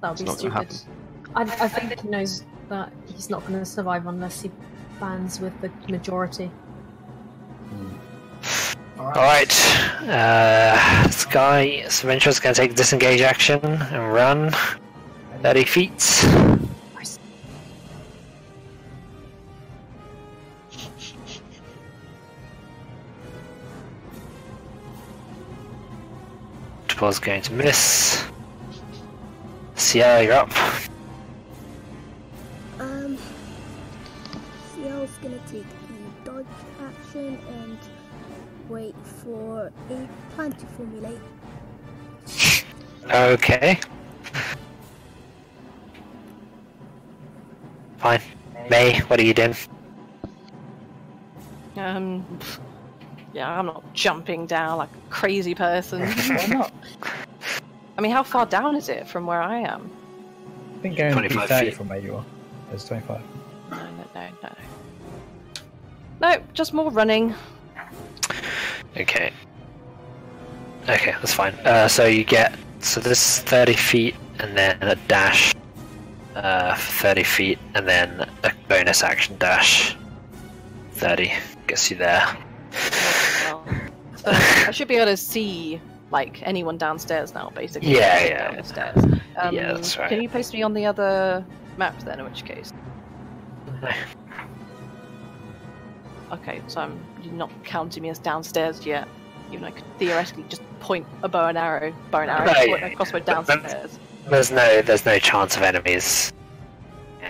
that it's would be not stupid. I, I think he knows that he's not going to survive unless he bands with the majority. Alright, uh, Sky, Saventra's gonna take disengage action and run 30 feet. Was going to miss. Sierra, you're up. Um, Ciel's gonna take the dodge action and wait for a plan to formulate. Okay. Fine. Mei, what are you doing? Um, yeah, I'm not jumping down like a crazy person. [LAUGHS] Why not? I mean, how far down is it from where I am? I think going to be 25 30 feet. from where you are. It's 25. No, no, no, no, no. No, just more running. Okay. Okay, that's fine. Uh, so you get So this is 30 feet, and then a dash uh, 30 feet, and then a bonus action dash. 30 gets you there. So I should be able to see like anyone downstairs now, basically. Yeah, yeah. the stairs. Um, Yeah, that's right. Can you place me on the other map then? In which case, okay. So I'm you're not counting me as downstairs yet. Even I could theoretically just point a bow and arrow, bow and arrow, No, point yeah. a crossbow But- but- downstairs. There's no, there's no chance of enemies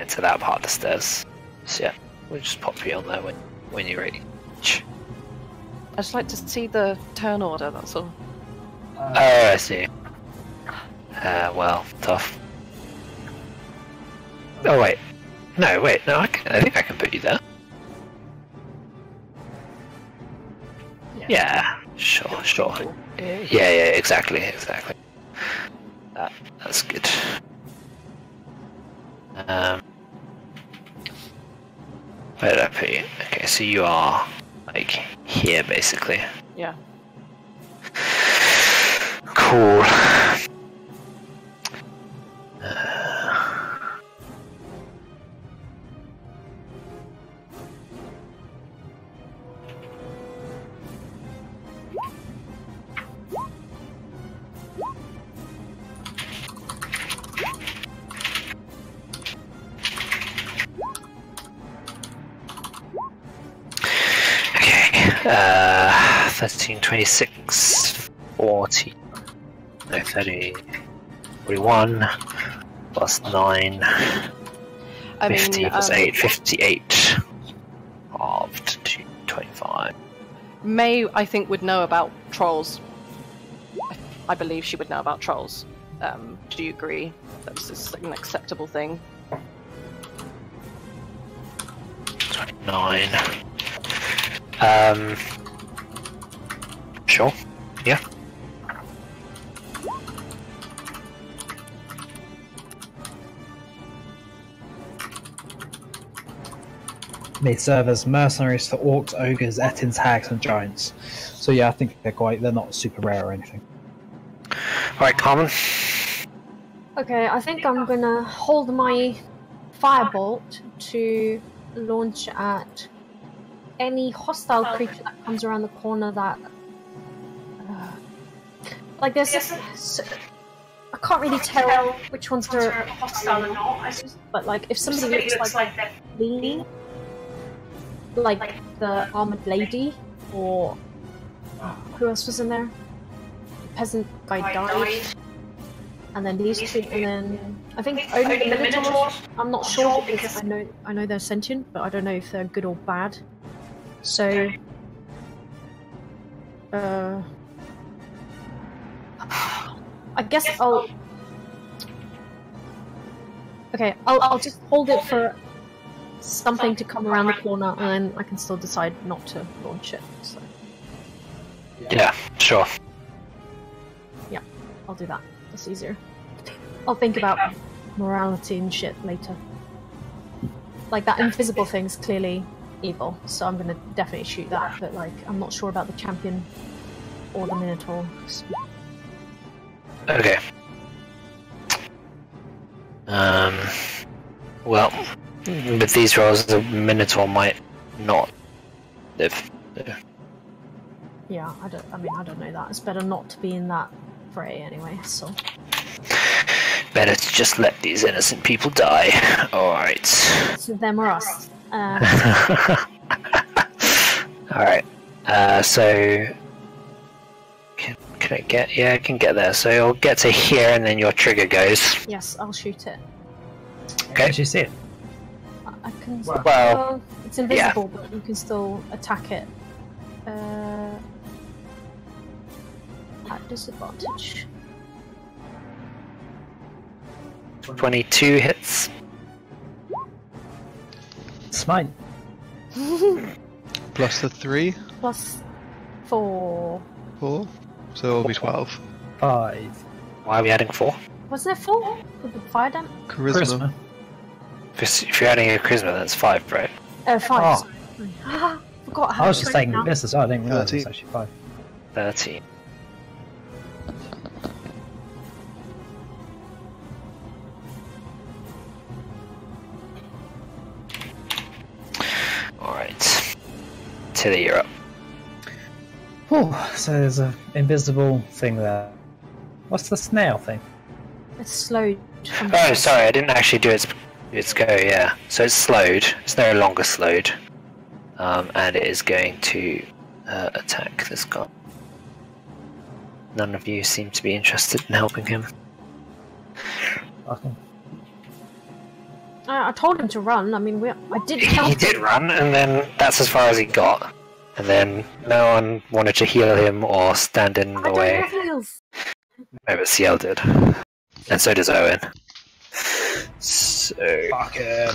into that part of the stairs. So yeah, we'll just pop you on there when, when you're ready. I just like to see the turn order. That's all. Oh, I see. Uh, well, tough. Oh wait, no, wait, no, I, can, I think I can put you there. Yeah, sure, sure. Yeah, yeah, exactly, exactly. That, that's good. Um, where did I put you? Okay, so you are like here, basically. Yeah. Cool. Uh, uh, 13, 26, 40, no, 30, 41, plus 9, I 50 mean, plus um, 8, 58, halved to 25. Mei, I think, would know about trolls. I believe she would know about trolls. Um, do you agree? That's just an acceptable thing. 29. Um, sure, yeah. They serve as mercenaries for orcs, ogres, ettins, hags, and giants. So yeah, I think they're quite. They're not super rare or anything. Alright, Carmen. Okay, I think I'm gonna hold my firebolt to launch at any hostile creature that comes around the corner that. Uh, like there's this. I can't really tell which ones are hostile or not. Just, but like if somebody looks like they're fleeing, like the armored lady, or who else was in there? The peasant guy died. And then these two, and then I think only the Minotaur. I'm not sure because I know I know they're sentient, but I don't know if they're good or bad. So, uh, I guess I'll. Okay, I'll I'll just hold it for something to come around the corner, and then I can still decide not to launch it. So Yeah, sure. Yeah, I'll do that. That's easier. I'll think about morality and shit later. Like that invisible thing's clearly evil, so I'm gonna definitely shoot that. But like, I'm not sure about the champion or the minotaur. Okay. Um, well, with these rolls, the Minotaur might not live. Yeah, I don't. I mean, I don't know that. It's better not to be in that fray anyway. So Better to just let these innocent people die. Alright. it's them or us. Uh, [LAUGHS] Alright. Uh, so. Can, can I get. Yeah, I can get there. So you'll get to here and then your trigger goes. yes, I'll shoot it. Okay. Did you see it? I, I can. Well- well, it's invisible, but you can still attack it. Uh, at disadvantage. 22 hits. It's mine. [LAUGHS] Plus the three, Plus four. four. So it'll be 12. Five. Why are we adding 4? Was there four with the fire damp? Charisma. Charisma. If, if you're adding a charisma, that's 5, right? Uh, five. Oh. sorry. Ah, [GASPS] Forgot how I was just break saying down. this as well. I didn't realize it was actually five. 13. Tili, you're up. Oh, so there's an invisible thing there. What's the snail thing? It's slowed. Oh, sorry, I didn't actually do its its go. Yeah, so it's slowed. It's no longer slowed, um, and it is going to uh, attack this guy. None of you seem to be interested in helping him. Okay. I, I told him to run. I mean, we, I did [LAUGHS] tell He did run, and then that's as far as he got. And then no one wanted to heal him or stand in I the don't way. have heals. No, but Ciel did. And so does Owynn. So, Fuck him.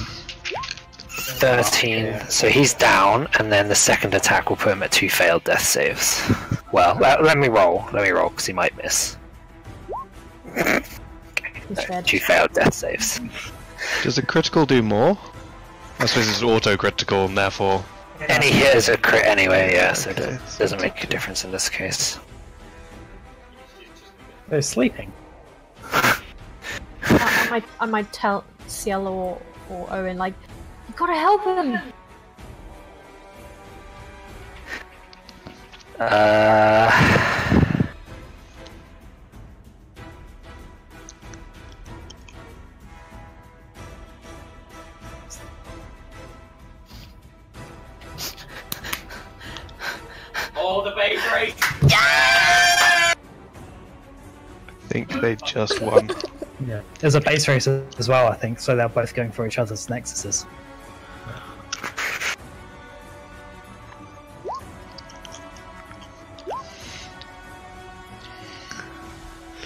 13. So he's down, and then the second attack will put him at two failed death saves. Well, let, let me roll. Let me roll, because he might miss. He's No, two failed death saves. Does a critical do more? I suppose it's auto critical, and therefore. Any hit is a crit anyway, yeah, so it doesn't make a difference in this case. They're sleeping. I, I might, I might tell Cielo or, or Owynn, like, you gotta help him. Uh. Oh, the base race! I think they just won. [LAUGHS] Yeah. There's a base race as well, I think, so they're both going for each other's nexuses.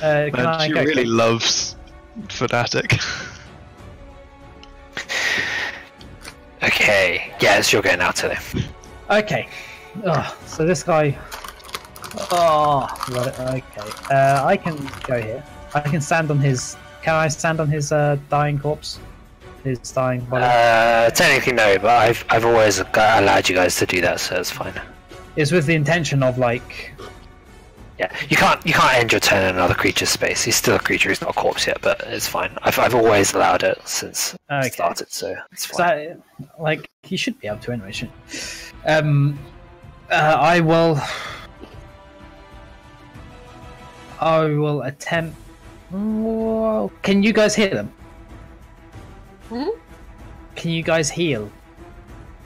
Uh, can Man, I she really quick? loves Fanatic. Okay, yes, you're going out today. Okay. Oh, so this guy. Oh, okay. Uh, I can go here. I can stand on his. Can I stand on his uh, dying corpse? His dying body. Uh, technically no, but I've I've always allowed you guys to do that, so it's fine. it's with the intention of like. Yeah, you can't you can't end your turn in another creature's space. He's still a creature. He's not a corpse yet, but it's fine. I've I've always allowed it since Okay. started, so it's fine. like, he should be able to anyway, shouldn't? Um, uh, I will. I will attempt. Whoa. Can you guys hear them? Hmm? Can you guys heal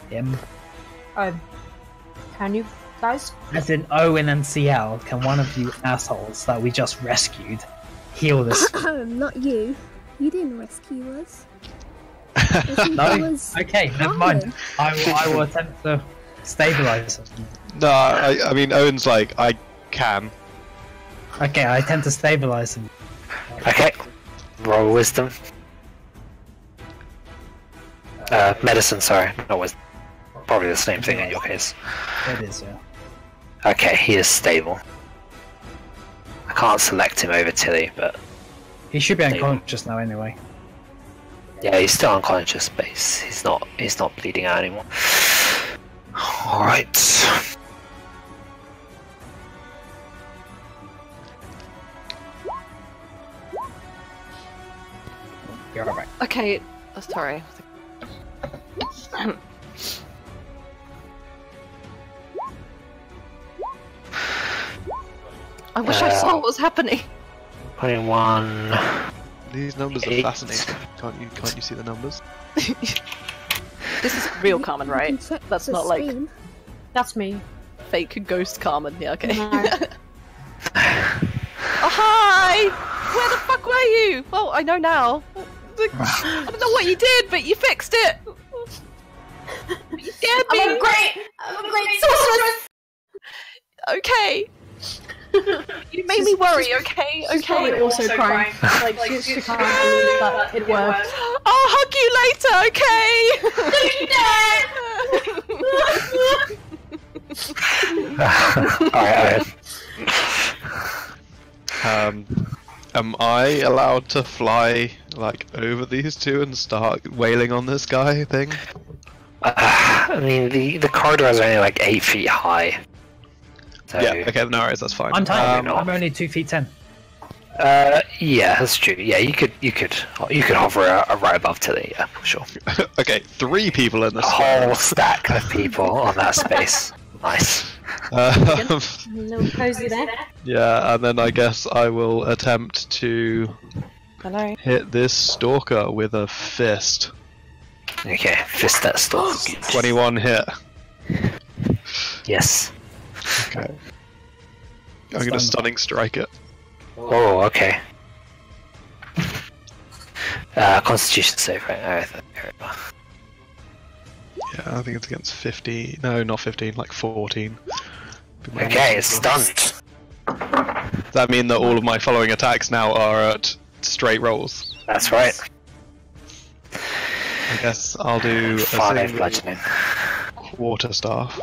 him? Um, can you guys? As in Owynn and Ciel, can one of you assholes that we just rescued heal this? [COUGHS] Not you. You didn't rescue us. [LAUGHS] No? was Okay, never mind. I will, I will attempt to stabilize him. no, I, I mean, Owynn's like, I can. Okay, I tend to stabilize him. Okay, roll wisdom. Uh, medicine, sorry, not wisdom. Probably the same thing in your case. It is, yeah. Okay, he is stable. I can't select him over Tili, but He should be Stable. unconscious now anyway. yeah, he's still unconscious, but he's, he's not he's not bleeding out anymore. All right. You're alright. Okay, oh, sorry. I wish I saw Uh, what was happening. Twenty-one. These numbers are fascinating. Can't you? Can't you see the numbers? [LAUGHS] This is real Carmen, right? That's not like. That's me. fake ghost Carmen. Yeah, okay. No. [LAUGHS] oh hi! Where the fuck were you? Well, I know now. I don't know what you did, but you fixed it. You scared me. I'm a great, I'm a great sorceress. Okay. You made me worry. Okay. She's Okay. probably also crying. Like, she, she can't believe that it worked. I'll hug you later. Okay. All right, Owynn. Um, am I allowed to fly like over these two and start wailing on this guy thing? Uh, I mean, the the corridors are only like eight feet high. So, Yeah. Okay. No worries. That's fine. I'm tiny. Um. I'm only two feet ten. Uh, yeah, that's true. Yeah, you could you could you could hover uh, right above Tili. Yeah, for sure. [LAUGHS] okay. Three people in A this. whole stack of people on that [LAUGHS] space. Nice. Um, little posy there. yeah, and then I guess I will attempt to Hello. hit this stalker with a fist. Okay, fist that stalker. [GASPS] 21 hit. Yes. Okay. I'm gonna stunning strike it. Oh, okay. Uh, Constitution save, right? Oh, th- there. Yeah, I think it's against 50. No, not 15, like 14. Okay, it's stunned. Does that mean that all of my following attacks now are at straight rolls? That's right. I guess I'll do a Five single bludgeoning. quarter staff.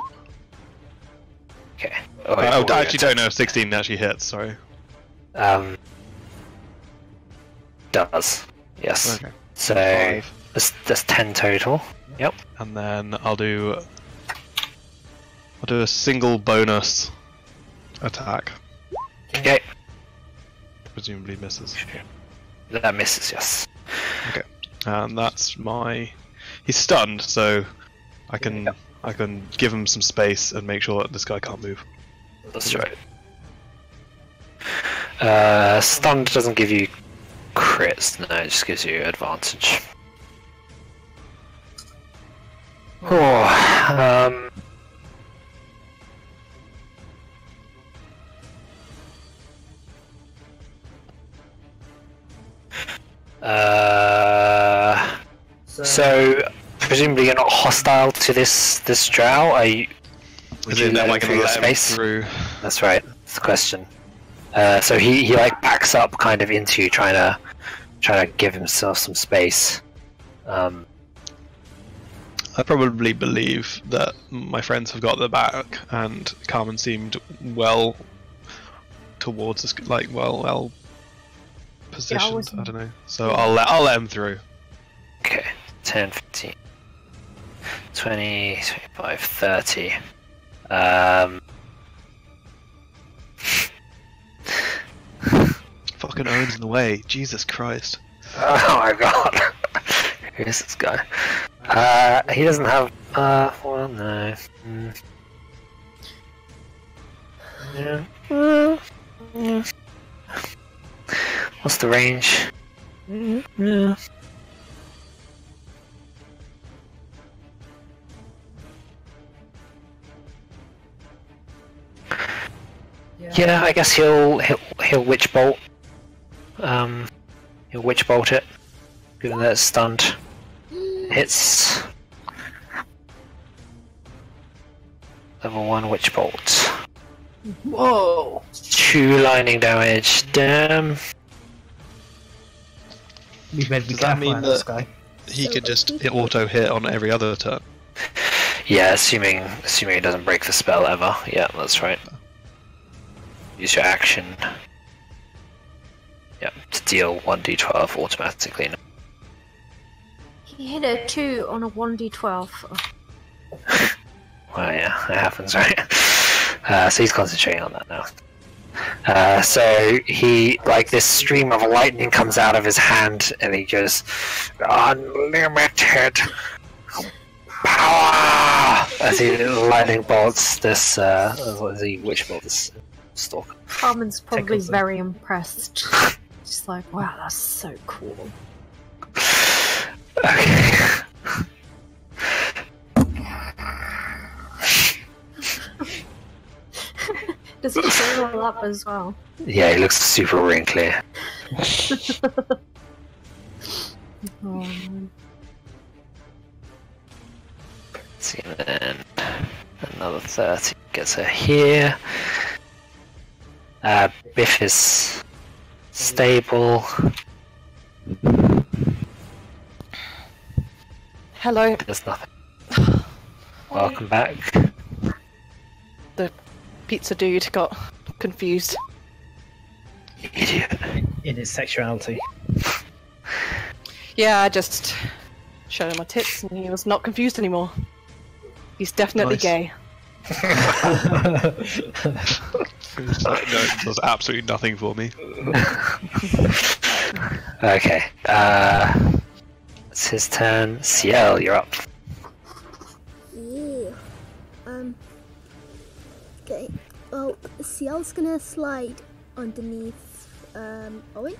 Okay. Oh, I wait, I actually don't know if 16 actually hits, sorry. Um, does. Yes. Okay. So Five. that's, that's ten total. Yep. And then I'll do. I'll do a single bonus attack. Okay. Presumably misses. That misses. Yes. Okay. And that's my. He's stunned, so I can I can give him some space and make sure that this guy can't move. That's right. Uh, stunned doesn't give you crits. No, it just gives you advantage. Oh, um. Uh, so presumably you're not hostile to this this drow. Are you? Would you let am him through your space? through? That's right. That's the question. Uh, so he, he like backs up kind of into you, trying to trying to give himself some space. Um, I probably believe that my friends have got their back, and Carmen seemed well towards us, like well well positioned. I, wasn't- don't know. So I'll let I'll let him through. okay, 10, 15, 20, 25, 30. Um, [LAUGHS] Fucking Owynn's in the way. Jesus Christ. oh my god. [LAUGHS] Who is this guy? Uh, he doesn't have. Uh, well, no. Mm. Yeah. Uh, yeah. What's the range? Yeah. Yeah, I guess he'll he'll he'll witch bolt. Um, he'll witch bolt it, given that it's stunned. Hits level one witch bolt. Whoa! Two lightning damage. Damn. You better be Does that careful mean of this that- guy. He could just auto hit on every other turn. Yeah, assuming assuming it doesn't break the spell ever. Yeah, that's right. Use your action. Yeah, to deal one d12 automatically. He hit a two on a one d12. [LAUGHS] Well, yeah, it happens, right? [LAUGHS] Uh, so he's concentrating on that now. Uh, so he, like, this stream of lightning comes out of his hand, and he goes, "Unlimited power!" As he lightning bolts this, uh, he? Witch bolt this stalker. Carmen's probably Tickles him. very impressed. She's like, wow, that's so cool. Okay. Does he all up as well? Yeah, he looks super wrinkly. [LAUGHS] Oh, see, and then another 30 gets her here. Uh, Biff is stable. Hello. There's nothing. [SIGHS] Welcome back. The pizza dude got confused. Idiot. In his sexuality. Yeah, I just showed him my tits and he was not confused anymore. He's definitely Nice. gay. no, does absolutely nothing for me. [LAUGHS] Okay. Uh, it's his turn. Ciel, you're up. Yeah. Um, Okay. Well, Ciel's gonna slide underneath um, Owynn.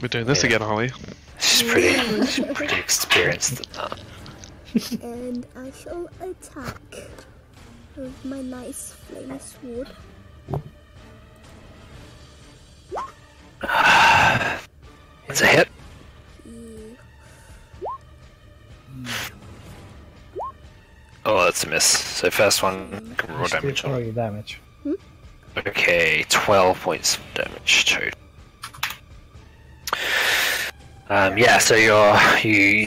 We're doing this Yeah. again, are we? She's pretty, she's pretty experienced at that. and I shall attack with my nice flaming sword. It's a hit. Yeah. Oh, that's a miss. So first one, can roll Just do damage on. roll your damage. Okay, 12 points of damage total. Um, yeah, so you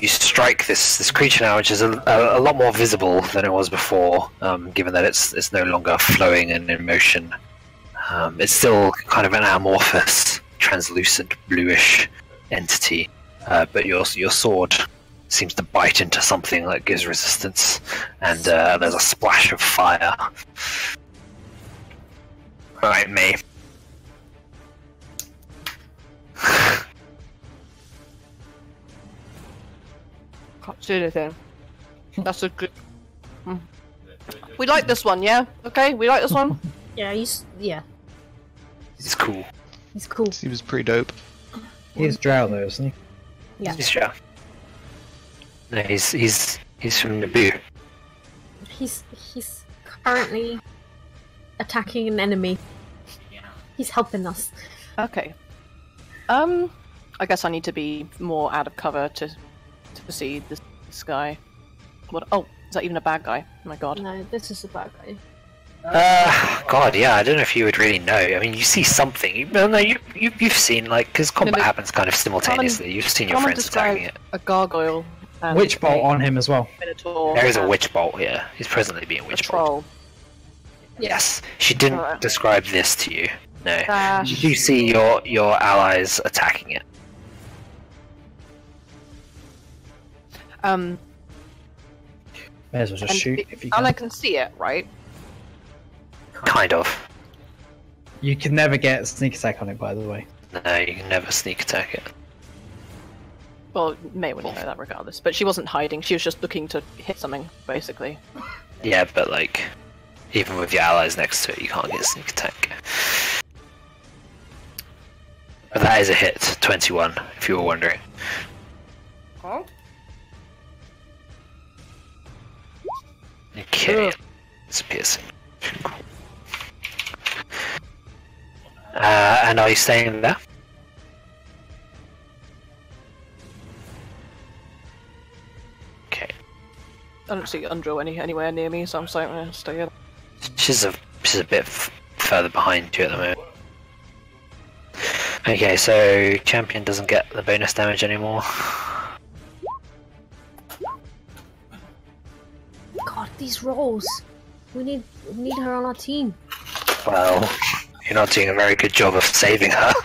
you strike this this creature now, which is a, a, a lot more visible than it was before, um, given that it's it's no longer flowing and in motion. Um, it's still kind of an amorphous, translucent, bluish entity, uh, but your your sword seems to bite into something that gives resistance, and uh, there's a splash of fire. Alright, me. Can't see anything. That's a good. Mm. We like this one, yeah? Okay, we like this one? [LAUGHS] Yeah, he's yeah, He's cool. he's cool. He seems pretty dope. He's Drow though, isn't he? Yeah, He's Drow. No, he's he's he's from Naboo. he's he's currently attacking an enemy. He's helping us. Okay. Um, I guess I need to be more out of cover to to see this, this guy. What? Oh, is that even a bad guy? Oh my god. No, this is a bad guy. Uh, God, yeah, I don't know if you would really know. I mean, you see something. You, no, no, you, you you've seen like because combat but- happens kind of simultaneously. You've seen your friends attacking it. a gargoyle. And Witch bolt on him as well. Minotaur. There is a witch bolt here. He's presently being witch bolt. Yes, she didn't describe this to you. No, Did you see your your allies attacking it. Um, May as well just and, shoot the- if you and can. I can see it, right? Kind of. You can never get a sneak attack on it, by the way. No, you can never sneak attack it. Well, Mei wouldn't know that regardless. But she wasn't hiding. She was just looking to hit something, basically. Yeah, but like, even with your allies next to it, you can't get sneak attack. But that is a hit, 21, if you were wondering. Oh. Okay, Ugh. it's piercing. Uh, and are you staying there? Okay, I don't see Undrill any anywhere near me, so I'm saying eh, stay here. she's a she's a bit f- further behind you at the moment. Okay, so champion doesn't get the bonus damage anymore. These roles. We need we need her on our team. Well, you're not doing a very good job of saving her. [LAUGHS]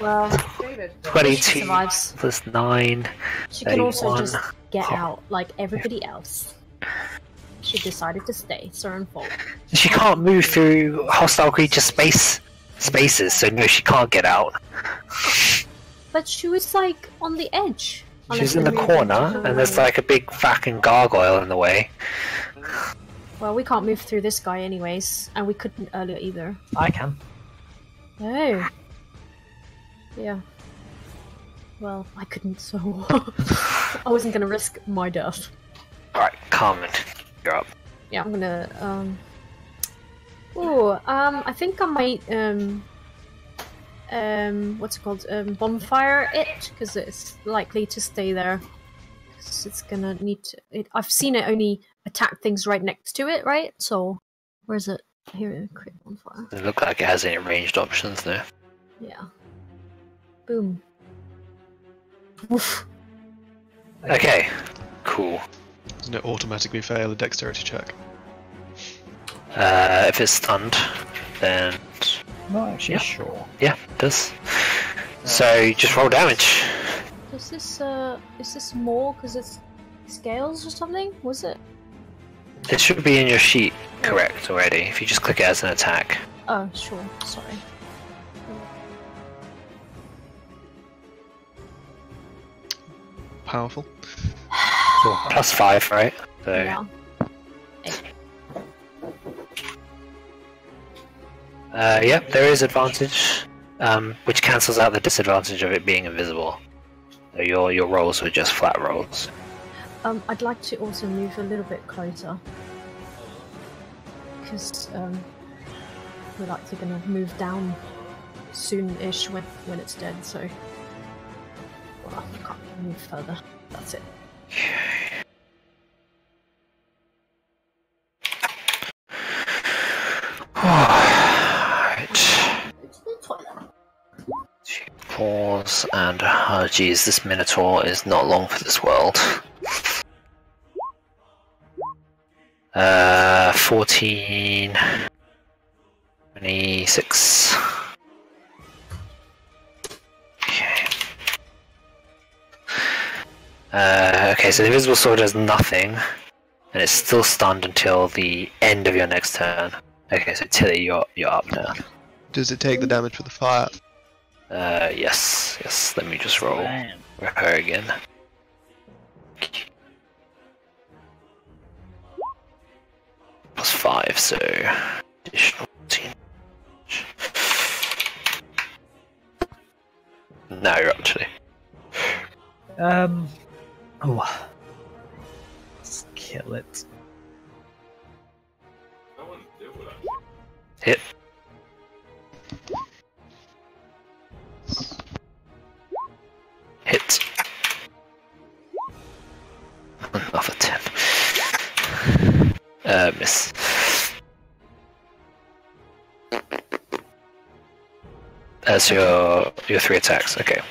Well, David. she 22 survives. plus 9. She can also 31. just get out like everybody else. She decided to stay. Own fault. She can't move through hostile creature space spaces, so no, she can't get out. But she was like on the edge. She's in the corner, and there's like a big fucking gargoyle in the way. Well, we can't move through this guy anyways, and we couldn't earlier either. I can. Oh. Yeah. Well, I couldn't, so [LAUGHS] I wasn't gonna risk my death. Alright, Carmen, you're up. Yeah, I'm gonna um. Oh, um, I think I might um. Um, what's it called? Um, bonfire it because it's likely to stay there. 'Cause it's gonna need to. It, I've seen it only attack things right next to it, right? So, where is it? Here, create bonfire. Doesn't look like it has any ranged options there. Yeah. Boom. Woof. Okay, cool. Doesn't it automatically fail a dexterity check? Uh, if it's stunned, then Not actually Yeah. sure. yeah, it does. So just roll damage. Is this uh, is this more because it's scales or something? Was it? It should be in your sheet, correct already. If you just click it as an attack. Oh, sure. Sorry. Powerful. Plus five, right? So Yeah. Uh, yep, there is advantage, um, which cancels out the disadvantage of it being invisible. So your your rolls were just flat rolls. Um, I'd like to also move a little bit closer because um, we're likely going to move down soon-ish when when it's dead. So, well, I can't move further. That's it. [SIGHS] [SIGHS] Pause and oh geez, this Minotaur is not long for this world. [LAUGHS] Uh, 14, 26. Okay. Uh, okay, so the invisible sword does nothing, and it's still stunned until the end of your next turn. Okay, so Tili, you're you're up now. Does it take the damage for the fire? Uh, yes, yes. Let me just roll for her again. Plus five, so additional 14. Now you're up, Tili. Um. Oh. Let's kill it. No one deal with that. Hit. Hit. Another 10. Uh, miss. That's your your three attacks. Okay.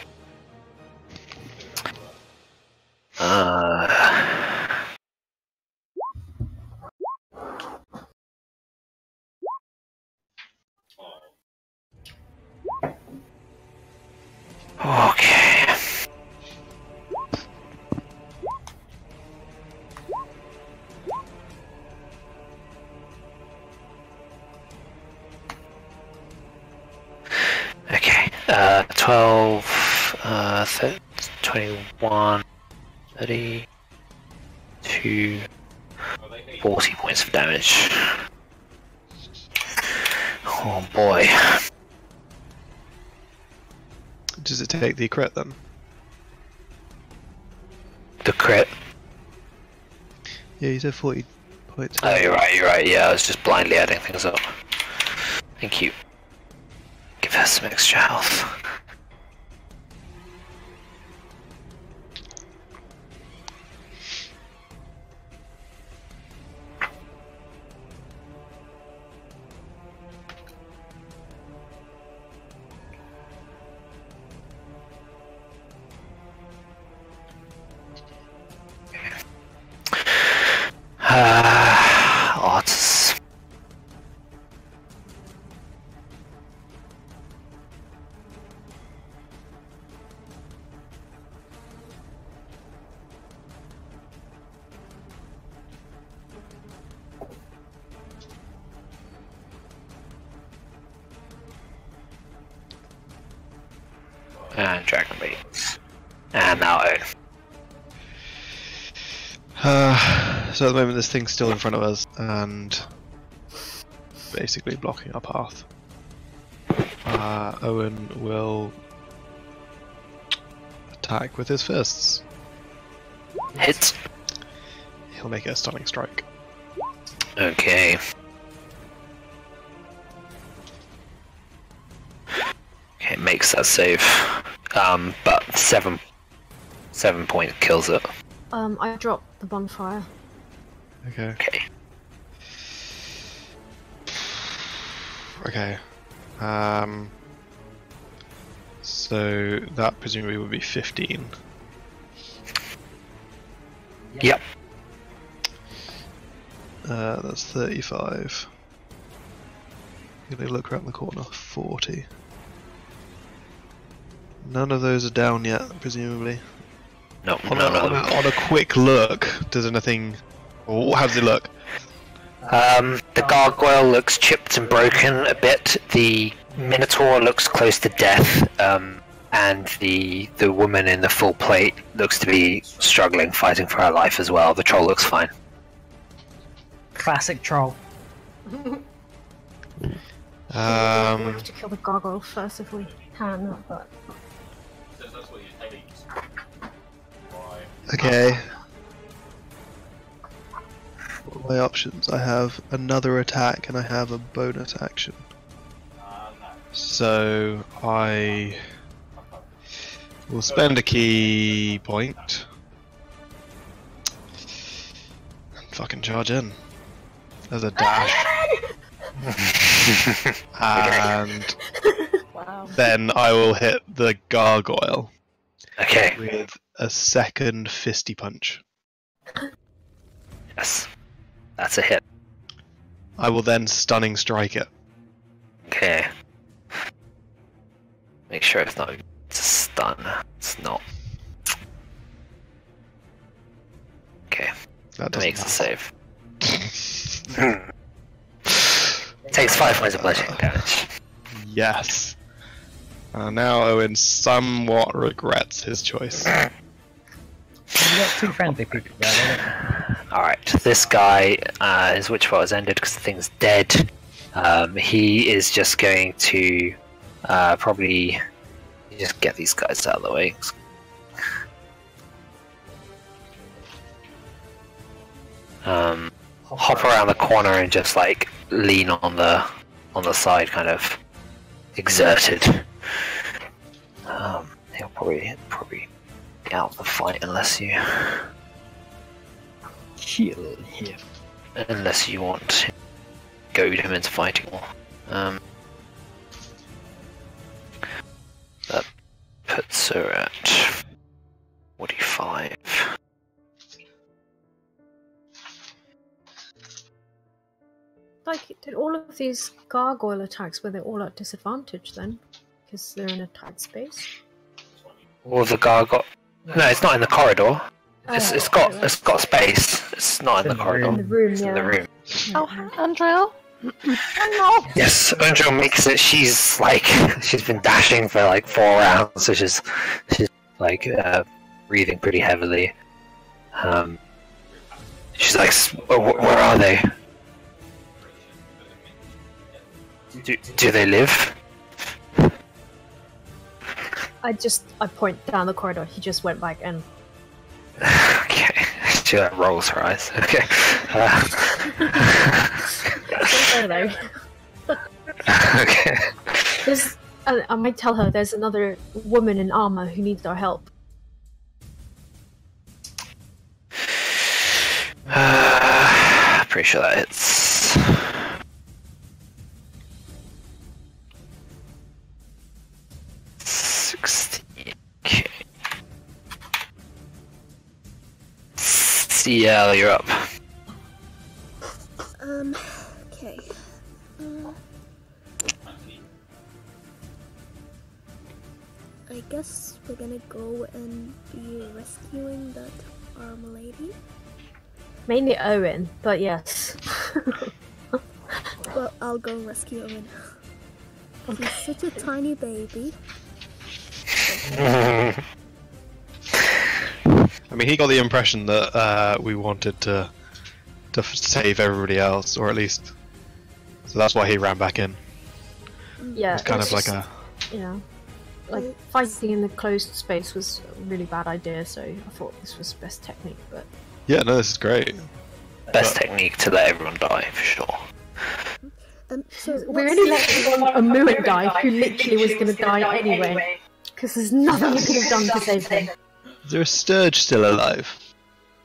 Take the crit then? The crit. Yeah, you said 40 points. Oh, you're right, you're right. Yeah, I was just blindly adding things up. Thank you. Give her some extra health. This thing's still in front of us and basically blocking our path. Uh, Owynn will attack with his fists. Hit. He'll make it a stunning strike. Okay. Okay, it makes that save. Um, but seven, seven point kills it. Um, I dropped the bonfire. Okay. Okay. Okay. Um. So that presumably would be 15. Yep. Uh, that's 35. Gonna look around the corner. 40. None of those are down yet, presumably. No, On, no, a, on, a, on a quick look, does anything. Oh, how does it look? Um, the gargoyle looks chipped and broken a bit. The minotaur looks close to death. Um, and the the woman in the full plate looks to be struggling, fighting for her life as well. The troll looks fine. Classic troll. we Um, have to kill the gargoyle first if we can, but Says that's what you hate. Why? okay. What are my options? I have another attack and I have a bonus action. Uh. So I will spend a ki point. And fucking charge in. There's a dash. [LAUGHS] and Wow. then I will hit the gargoyle okay. with a second fisty punch. Yes. That's a hit. I will then stunning strike it. Okay. Make sure it's not it's a stun. It's not. Okay. That That makes doesn't the save. [LAUGHS] Takes five points of bludgeoning damage. Yes. Uh, now Owynn somewhat regrets his choice. You got two friendly people there. Alright, this guy, uh, his witchfire has ended because the thing's dead. Um, he is just going to uh, probably just get these guys out of the way. Um, hop around the corner and just like lean on the on the side, kind of exerted. Um, he'll probably probably get out of the fight unless you? Heal here. unless you want to goad him into fighting more. Um, that puts her at 45. like, did all of these gargoyle attacks were they all at disadvantage then? Because they're in a tight space. Or the gargoyle. No, it's not in the corridor. It's, Oh, it's got it's got space. It's not in In the the room. corridor. in the room. It's yeah. in the room. Oh, Andrea? oh no! Yes, Angel makes it. She's like [LAUGHS] she's been dashing for like four rounds, so she's she's like uh, breathing pretty heavily. Um, she's like, "S- wh- wh- "Where are they? Do, do they live?" I just I point down the corridor. He just went back and okay, [LAUGHS] she like, rolls her eyes. Okay. Uh, Where are they? okay. There's, I, I might tell her there's another woman in armor who needs our help. Uh, [SIGHS] pretty sure that hits. Ciel, you're up. Um, okay. Uh, I guess we're gonna go and be rescuing that armor lady. Mainly Owynn, but yes. [LAUGHS] Well, I'll go rescue Owynn. He's such a [LAUGHS] tiny baby. [LAUGHS] I mean, he got the impression that uh, we wanted to to save everybody else, or at least. So that's why he ran back in. yeah, It's kind it's of like a. you know, like fighting in the closed space was a really bad idea. So I thought this was the best technique, but Yeah, no, this is great. Best technique to let everyone die, for sure. Um, so we what's- only let one Omuan die who literally was going to die anyway. Because there's nothing we could have done to save him. Is there a Stirge still alive?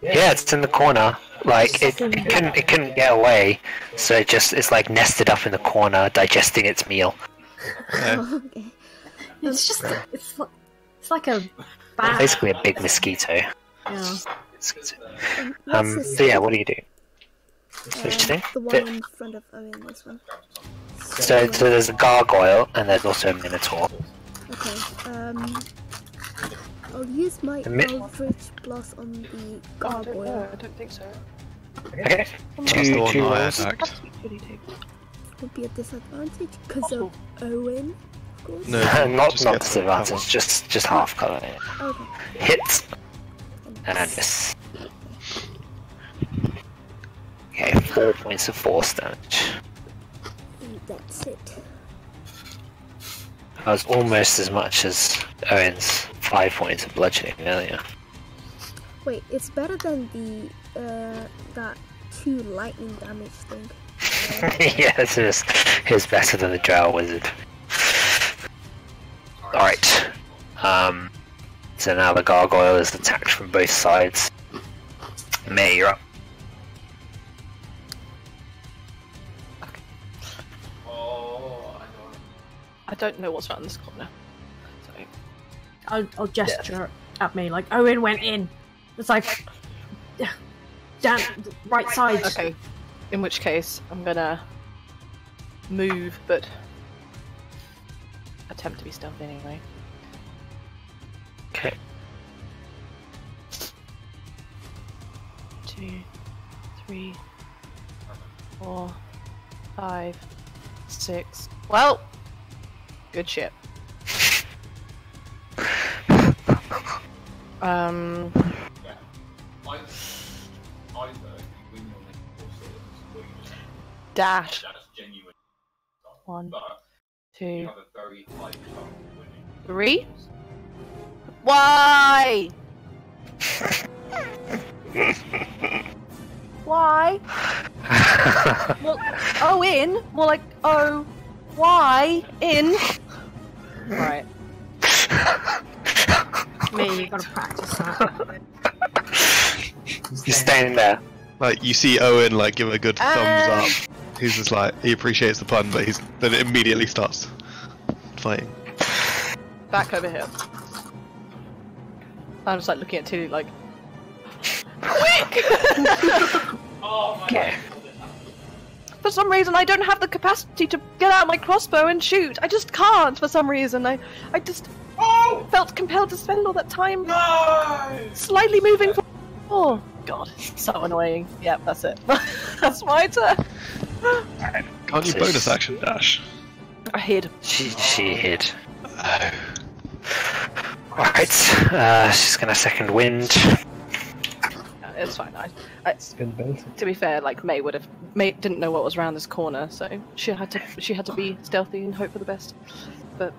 Yeah, it's in the corner. Like it, it couldn't it couldn't get away, so it just it's like nested up in the corner, digesting its meal. No. [LAUGHS] okay. It's just it's like, it's like a bat. Basically a big mosquito. Yeah. Um, Um, so yeah, what do you do? um, Which thing? The one in front of Owynn, this one. So, so there's a gargoyle and there's also a minotaur. Okay, um... I'll use my The Eldritch Blast on the gargoyle. I don't think so. Okay. [LAUGHS] That's the Two, one two I rolls. Would be a disadvantage because of Owynn, of course. No, [LAUGHS] not not disadvantage, just just half color. Okay. Hits And and miss. Okay, four points of force damage. and that's it. That was almost as much as Owynn's five points of bludgeoning earlier. Wait, it's better than the uh that two lightning damage thing. [LAUGHS] yes, it was, it better than the Drow Wizard. Alright. Um, so now the gargoyle is attacked from both sides. Mei, you're up. Oh, I don't know what's around this corner. So, I'll, I'll gesture at me like Owynn went in. It's like down right side. okay. In which case, I'm gonna move, but attempt to be stealthy anyway. Okay. Two, three, four, five, six. Well, good shit. Um, Yeah. I, dash. that's genuine. One, two, three. Why? Why? Well, oh, in. More like, oh, why in? Right. Me, you gotta practice that. You're staying there. Like you see Owynn like give a good Ah. thumbs up. He's just like he appreciates the pun, but he's then it immediately starts fighting. Back over here. I'm just like looking at Tili like, [LAUGHS] quick! [LAUGHS] Oh my Okay. For some reason, I don't have the capacity to get out my crossbow and shoot. I just can't. For some reason, I, I just Oh felt compelled to spend all that time no! slightly moving. For- oh God, so annoying. Yep, that's it. [LAUGHS] that's my turn. Can't you bonus action dash? I hid. She, she hid. Oh. Alright, uh, she's gonna second wind. Yeah, It's fine. I, I, Good ability. to be fair, like Mei would have, Mei didn't know what was around this corner, so she had to, she had to be stealthy and hope for the best, but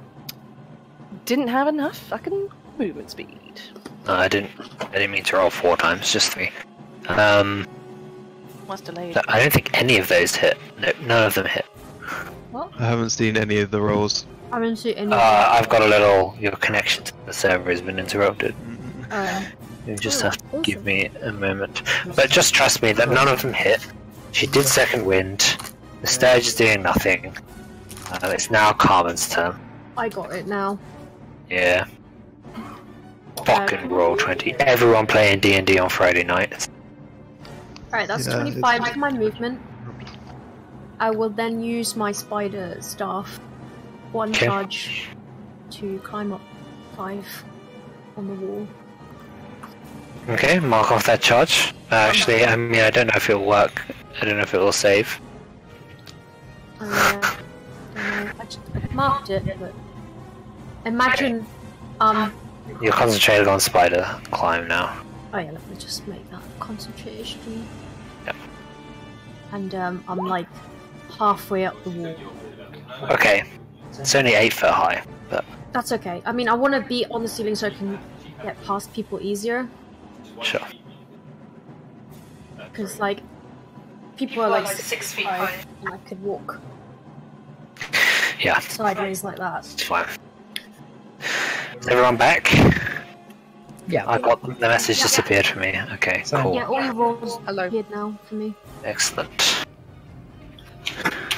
didn't have enough fucking movement speed. No, I didn't. I didn't mean to roll four times, just three. Um, Was delayed. I don't think any of those hit. No, none of them hit. What? I haven't seen any of the rolls. I haven't see any. Uh, I've got a little. Your connection to the server has been interrupted. Um, You just Oh, have to give me a moment. But just trust me that none of them hit. She did second wind. The stage is doing nothing. Uh, it's now Carmen's turn. I got it now. Yeah. Fucking roll twenty. Everyone playing D and D on Friday nights. Alright, that's Yeah, 25 for my movement. I will then use my spider staff, one Okay. charge, to climb up five on the wall. Okay, mark off that charge. Uh, actually, I mean, I don't know if it'll work. I don't know if it will save. Uh, don't I just I marked it, but imagine. Um. You're concentrated on spider climb now. Oh yeah, let me just make that concentration. Yep. And um, I'm like halfway up the wall. Okay, it's only eight foot high, but That's okay. I mean, I want to be on the ceiling so I can get past people easier. Sure. Because like people are like six feet high, and I could walk Yeah, sideways like that. it's fine. Is everyone back? Yeah. I got the message disappeared for me. Okay, So- cool, Yeah, all your rolls Hello. appeared now for me. excellent,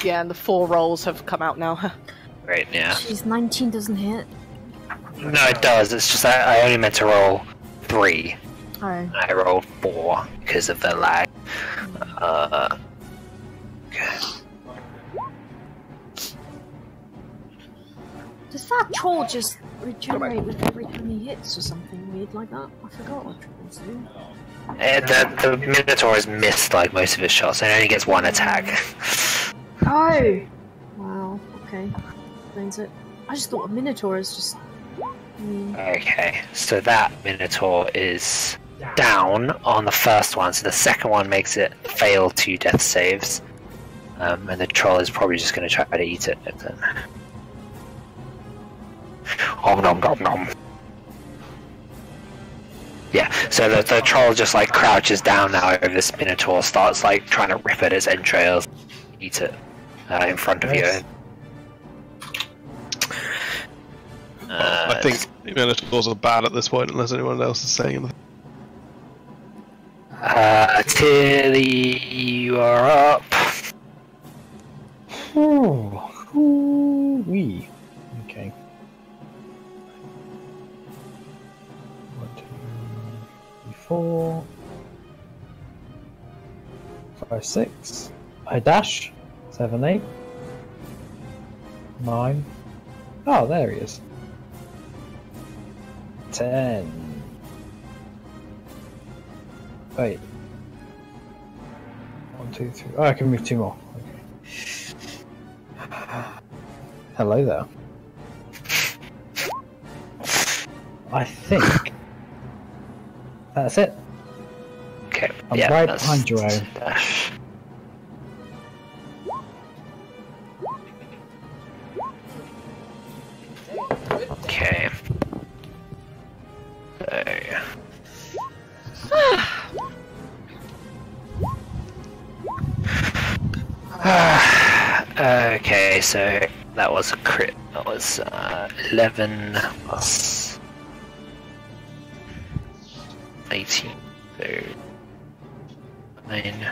Yeah, and the four rolls have come out now. [LAUGHS] great. Yeah. She's 19 doesn't hit. No, it does. It's just I, I only meant to roll three. I rolled four because of the lag. Uh, okay. does that troll just regenerate with every time he hits or something weird like that? I forgot what trolls do. Eh, the the Minotaur has missed like most of his shots, and only gets one attack. Oh! Wow, okay. Explains it. I just thought a Minotaur is just. Mm, Okay, so that Minotaur is down on the first one, so the second one makes it fail two death saves. Um, and the troll is probably just going to try to eat it. Then. Om nom nom nom. Yeah, so the, the troll just like crouches down now over this minotaur, starts like trying to rip at its entrails, eat it uh, in front of Nice. you. Uh, I think Minotaurs are bad at this point unless anyone else is saying anything. Uh, Tili, you are up. Oh, wee. Okay. One, two, three, four, five, six. I dash. Seven, eight, nine. Oh, there he is. Ten. Wait. One, two, three. Oh, I can move two more. Okay. Hello there. I think that's it. Okay, I'm yeah, right that's- behind you, that's Owynn. dash. Okay. So. [SIGHS] okay, so that was a crit. That was uh, 11 plus 18. So 9.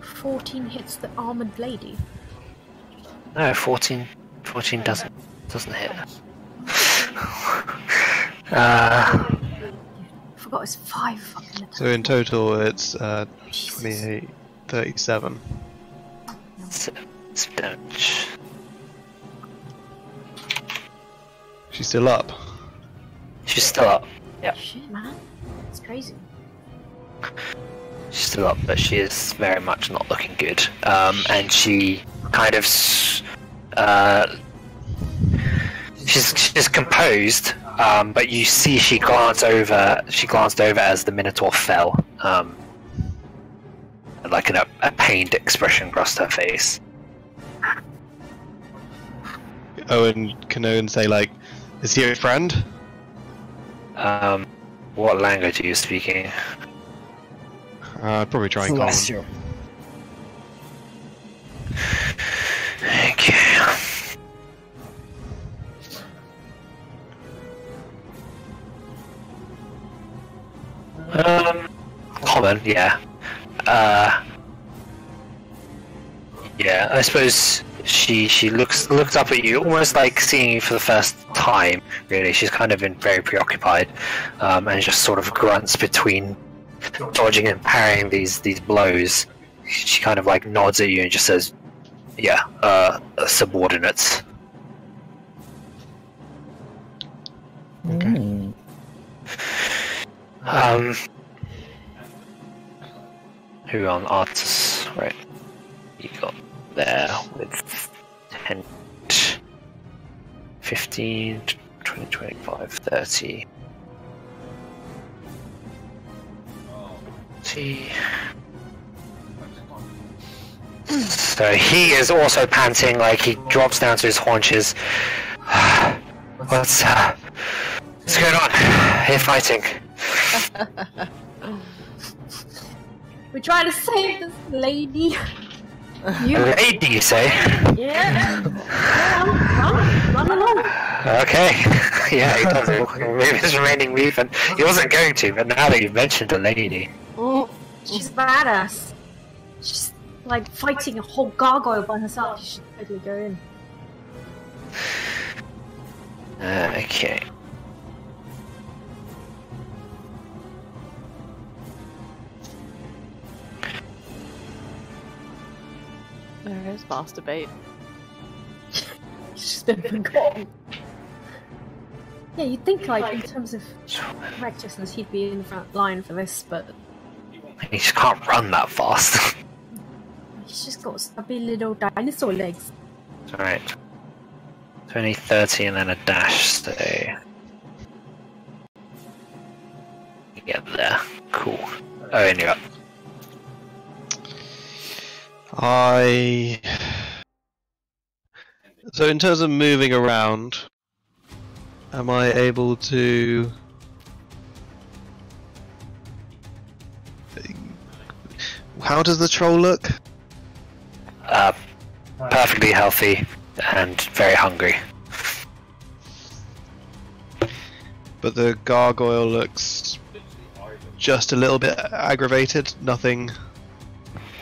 14 hits the armored lady. No, 14. 14 doesn't doesn't hit. [LAUGHS] uh, forgot it's five fucking attacks. So in total, it's uh, 28, 37. s- s- She's still up. She's still up. Yeah. Shit, man. It's crazy. She's still up, but she is very much not looking good. Um, and she kind of, uh, she's she's composed. Um, but you see, she glanced over. She glanced over as the Minotaur fell. Um, like an, a pained expression crossed her face. Owynn can Owynn say like, "Is he a friend?" Um, what language are you speaking? Uh, I'd probably try and calm him. Celestial. [SIGHS] Okay. Common, yeah. Uh, yeah, I suppose she she looks looks up at you, almost like seeing you for the first time. Really, she's kind of been very preoccupied, um, and just sort of grunts between dodging and parrying these these blows. She kind of like nods at you and just says, "Yeah, uh, subordinates." Okay. Um, who on Artus? Right, you got there with 10, 15, 20, 25, 30. See. So he is also panting, like he drops down to his haunches. [SIGHS] What's uh, what's going on? Here fighting. [LAUGHS] We're trying to save this lady. [LAUGHS] You, Lady, you say? yeah. Run, run, run along. Okay. [LAUGHS] yeah, he does. Maybe his remaining move, and he wasn't going to, but now that you've mentioned a lady. Oh, she's badass. She's like fighting a whole gargoyle by herself. You should totally go in. Uh, okay. There is masturbate. She's been forgotten. Yeah, you'd think like in terms of righteousness he'd be in the front line for this, but He just can't run that fast. [LAUGHS] he's just got stubby little dinosaur legs. Alright. 20, 30, and then a dash, so. You get there. Cool. Oh, and you're up. I So in terms of moving around, am I able to? How does the troll look? Uh, perfectly healthy and very hungry. But the gargoyle looks just a little bit aggravated. Nothing.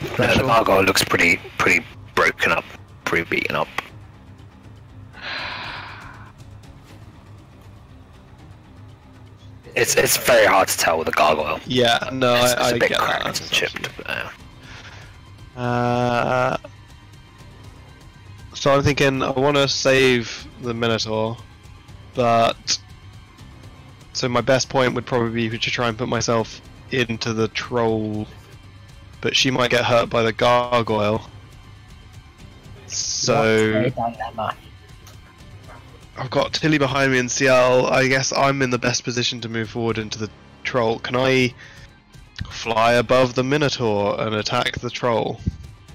The gargoyle looks pretty pretty broken up, pretty beaten up. It's it's very hard to tell with a gargoyle. Yeah, no, it's, I, it's I a bit get cracked that's and chipped. But, uh, Uh, so I'm thinking I want to save the Minotaur, but so my best point would probably be to try and put myself into the troll, but she might get hurt by the gargoyle. So. I've got Tili behind me and Ciel. I guess I'm in the best position to move forward into the troll. Can I fly above the Minotaur and attack the troll?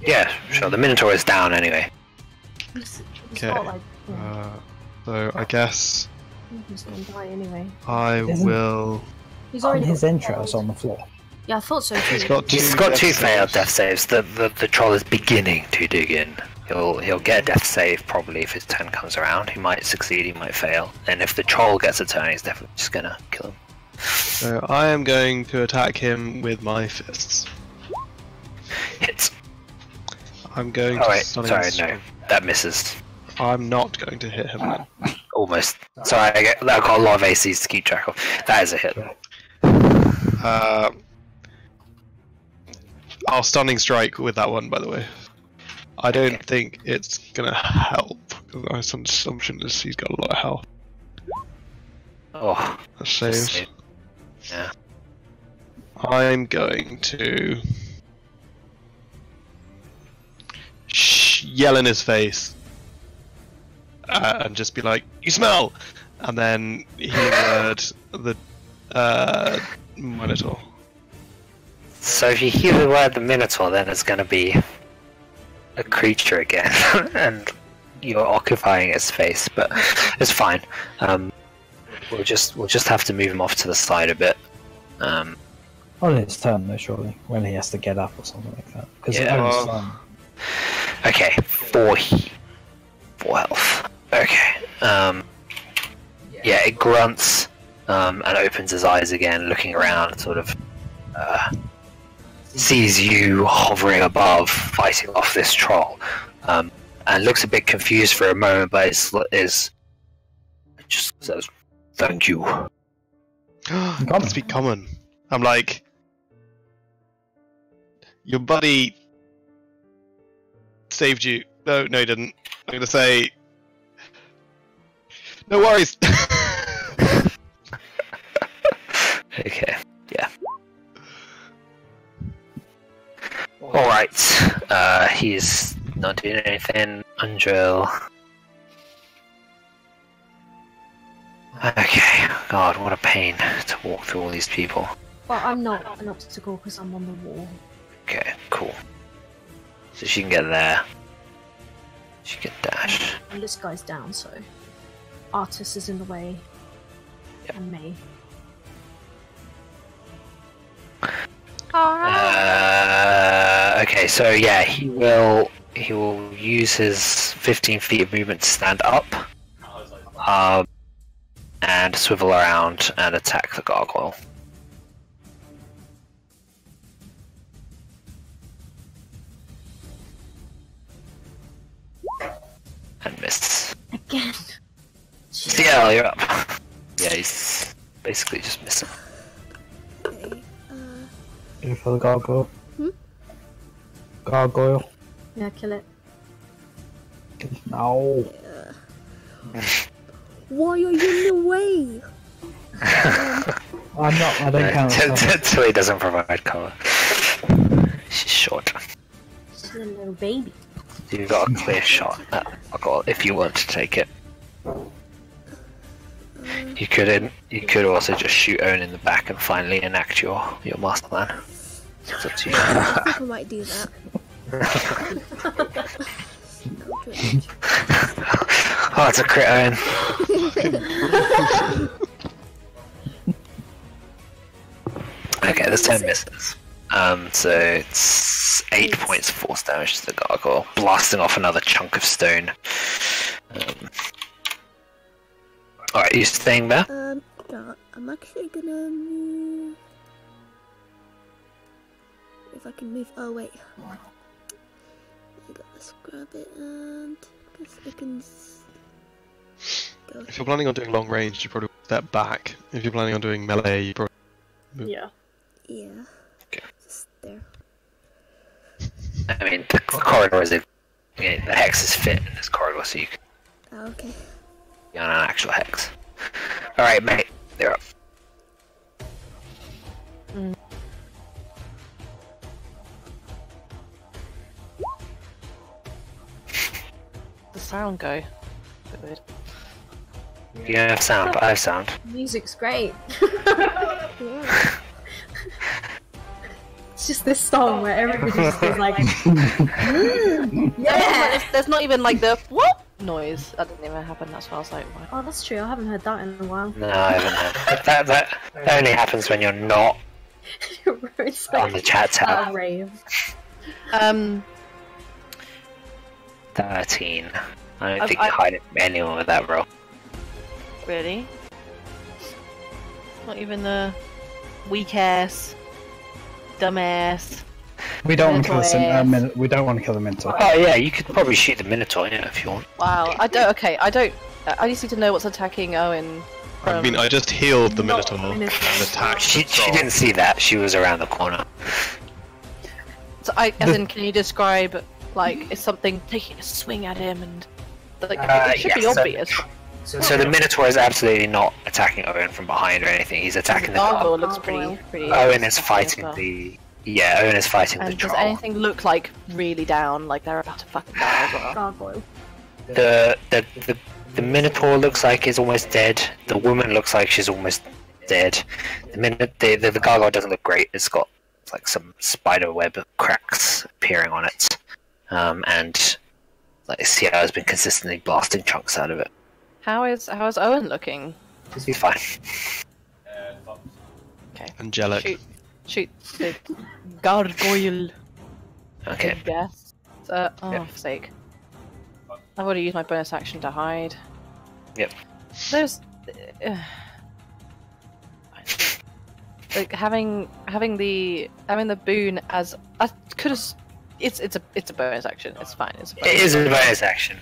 yeah, sure. The Minotaur is down anyway. He's, he's Okay. got like. Uh, so I guess he's gonna die anyway. I Isn't- will. He's On his got entrails on the floor. Yeah, I thought so too. He's got two. He's got death failed saves. death saves. The, the the troll is beginning to dig in. He'll he'll get a death save probably if his turn comes around. He might succeed. He might fail. And if the troll gets a turn, he's definitely just gonna kill him. So I am going to attack him with my fists. Hits. I'm going Oh to wait, stunning sorry, strike. no, that misses. I'm not going to hit him then. [LAUGHS] Almost. Sorry, I get, I've got a lot of ACs to keep track of. That is a hit. Uh, I'll stunning strike with that one, by the way. I don't Okay. think it's gonna help my assumption is he's got a lot of health. Oh, That saves. save. Yeah. I'm going to sh- yell in his face uh, and just be like, "You smell!" and then he word the uh, monitor. So if you hear the word the Minotaur, then it's gonna be a creature again, [LAUGHS] and you're occupying its space. But it's fine. Um, we'll just we'll just have to move him off to the side a bit. Um, On his turn, though, surely, when he has to get up or something like that. Because Yeah. Well- okay, four he- four health. Okay. Um, yeah, it grunts um, and opens his eyes again, looking around, sort of uh, sees you hovering above, fighting off this troll, um, and looks a bit confused for a moment, but is is just says, "Thank you." [GASPS] Common. Speak common. I'm like, your buddy saved you. No, no, he didn't. I'm gonna say, no worries. [LAUGHS] [LAUGHS] Okay, yeah. Alright, uh, he's not doing anything. Undrill. Okay, God, what a pain to walk through all these people. But I'm not an obstacle because I'm on the wall. Okay, cool. So she can get there. She can dash. And this guy's down, so Artus is in the way. Yep. And me. Uh, okay, so yeah, he will he will use his 15 feet of movement to stand up, um, and swivel around and attack the gargoyle. And miss. Again. Ciel, you're up. [LAUGHS] Yeah, he's basically just missing. Okay. Uh, Go for the gargoyle. Hmm? Gargoyle. Yeah, kill it. No. [LAUGHS] why are you in the way? [LAUGHS] I'm not. I don't count. T- as t- cover. Tili doesn't provide cover. [LAUGHS] She's short. She's a little baby. You've got a clear shot at Gargoyle if you want to take it. You could in, you could also just shoot Owynn in the back and finally enact your your master plan. It's up to you. I might do that. No, I'm joking. Oh, it's a crit, Owynn. [LAUGHS] Okay, there's 10 misses. Um, so it's 8 points of force damage to the gargoyle, blasting off another chunk of stone. Um, Alright, you staying there? Um, no, I'm actually gonna move. If I can move. Oh, wait. I got this grab it and. Guess I can. Go. If you're planning on doing long range, you probably step back. If you're planning on doing melee, you probably Yeah. Yeah. Okay. Just there. I mean, the corridor is a. yeah, the hex is fit in this corridor, so you can Oh, okay. be on an actual hex. Alright, mate, they're up. Mm. The sound go. Bit weird. You don't have sound, but I have sound. Music's great. [LAUGHS] [LAUGHS] It's just this song where everybody just goes like, [LAUGHS] Yeah. yeah. There's, there's not even like the what noise. That didn't even happen. That's why I was like, why? Oh, that's true. I haven't heard that in a while. No, I haven't heard. That, that, that only happens when you're not it's on the like chat a tab. rave. Um, 13. I don't I've- think I- you hide anyone with that roll. really? Not even the weak ass, dumb ass. We don't want to kill the Minotaur uh, min- we don't want to kill the Minotaur. Oh yeah, you could probably shoot the Minotaur, yeah, if you want. Wow. I don't. Okay. I don't. I just need to know what's attacking Owynn. I mean, I just healed the Not Minotaur and attacked. She, the she didn't see that, she was around the corner. So I, as in, can you describe like is something taking a swing at him and like Uh, it should be yes, so- obvious. So the Minotaur is absolutely not attacking Owynn from behind or anything, he's attacking the Gargoyle gargoyle. looks pretty pretty. Owynn is fighting well. the. Yeah, Owynn is fighting the And does troll. anything look like really down, like they're about to fucking die as well? Gargoyle. The, the, the, the Minotaur looks like he's almost dead. The woman looks like she's almost dead. The, Min- the, the, the gargoyle doesn't look great. It's got like some spider web cracks appearing on it. Um, and like Sierra has been consistently blasting chunks out of it. How is how is Owynn looking? He's fine. Uh, fuck. Angelic. Shoot, shoot the gargoyle. Okay. Yes. Uh, oh, Yeah. for sake. I've already used my bonus action to hide. Yep. There's. Uh, like having having the having the boon as I could have. It's it's a it's a bonus action. It's fine. It's a bonus It is a bonus action.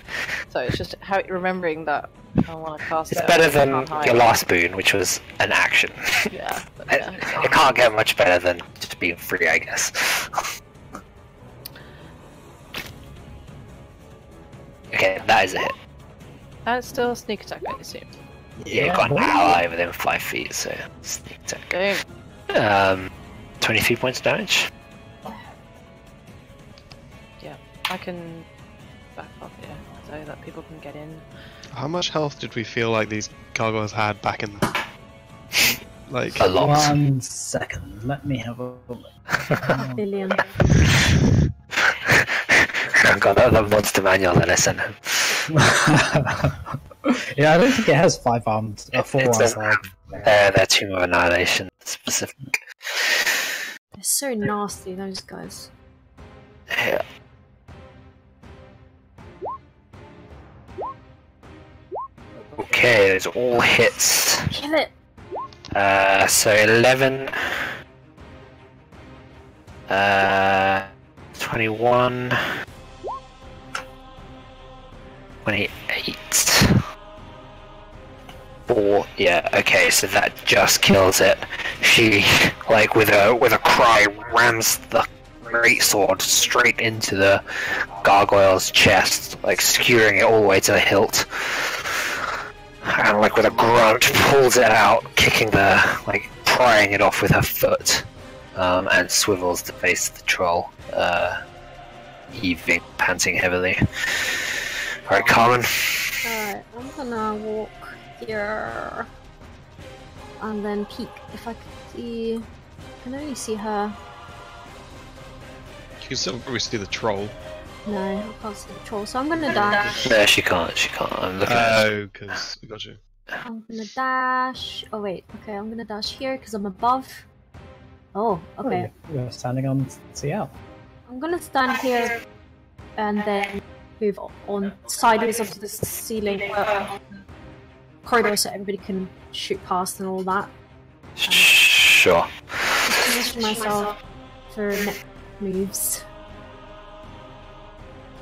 So it's just how remembering that I want to cast It's it. better than your last boon, which was an action. Yeah. [LAUGHS] But It, it can't get much better than just being free, I guess. [LAUGHS] okay, that is a hit. And it's still a sneak attack, I assume. Yeah, you've got an ally within five feet, so sneak attack. Boom. Um, 23 points of damage. I can back off here so that people can get in. How much health did we feel like these gargoyles had back in? [LAUGHS] Like, A lot. One second, let me have a look. Billion. I've got that, that monster manual that I sent him. yeah, I don't think it has five arms, uh, four It's arms. a- like- Uh, they're Tomb of Annihilation specific. They're so nasty, those guys. Yeah. Okay, those are all hits. Kill it! Uh, so 11. Uh, 21. 28. Four. Yeah. Okay. So that just kills it. She, like, with a with a cry, rams the great sword straight into the gargoyle's chest, like skewering it all the way to the hilt. And like with a grunt, pulls it out, kicking the like prying it off with her foot, um, and swivels to face the troll, uh, heaving, panting heavily. All right, Carmen. Alright, I'm gonna walk here. And then peek. If I can see. I can only see her. you can still probably see the troll. No, I can't see the troll, so I'm gonna dash. No, she can't. She can't. I'm looking at Oh, because we got you. I'm gonna dash. Oh wait, okay, I'm gonna dash here because I'm above. Oh, Oh, okay. you're- You're standing on Ciel. I'm gonna stand here and then move on sideways onto the ceiling uh, corridor so everybody can shoot past and all that. Sure. Just position myself for next moves.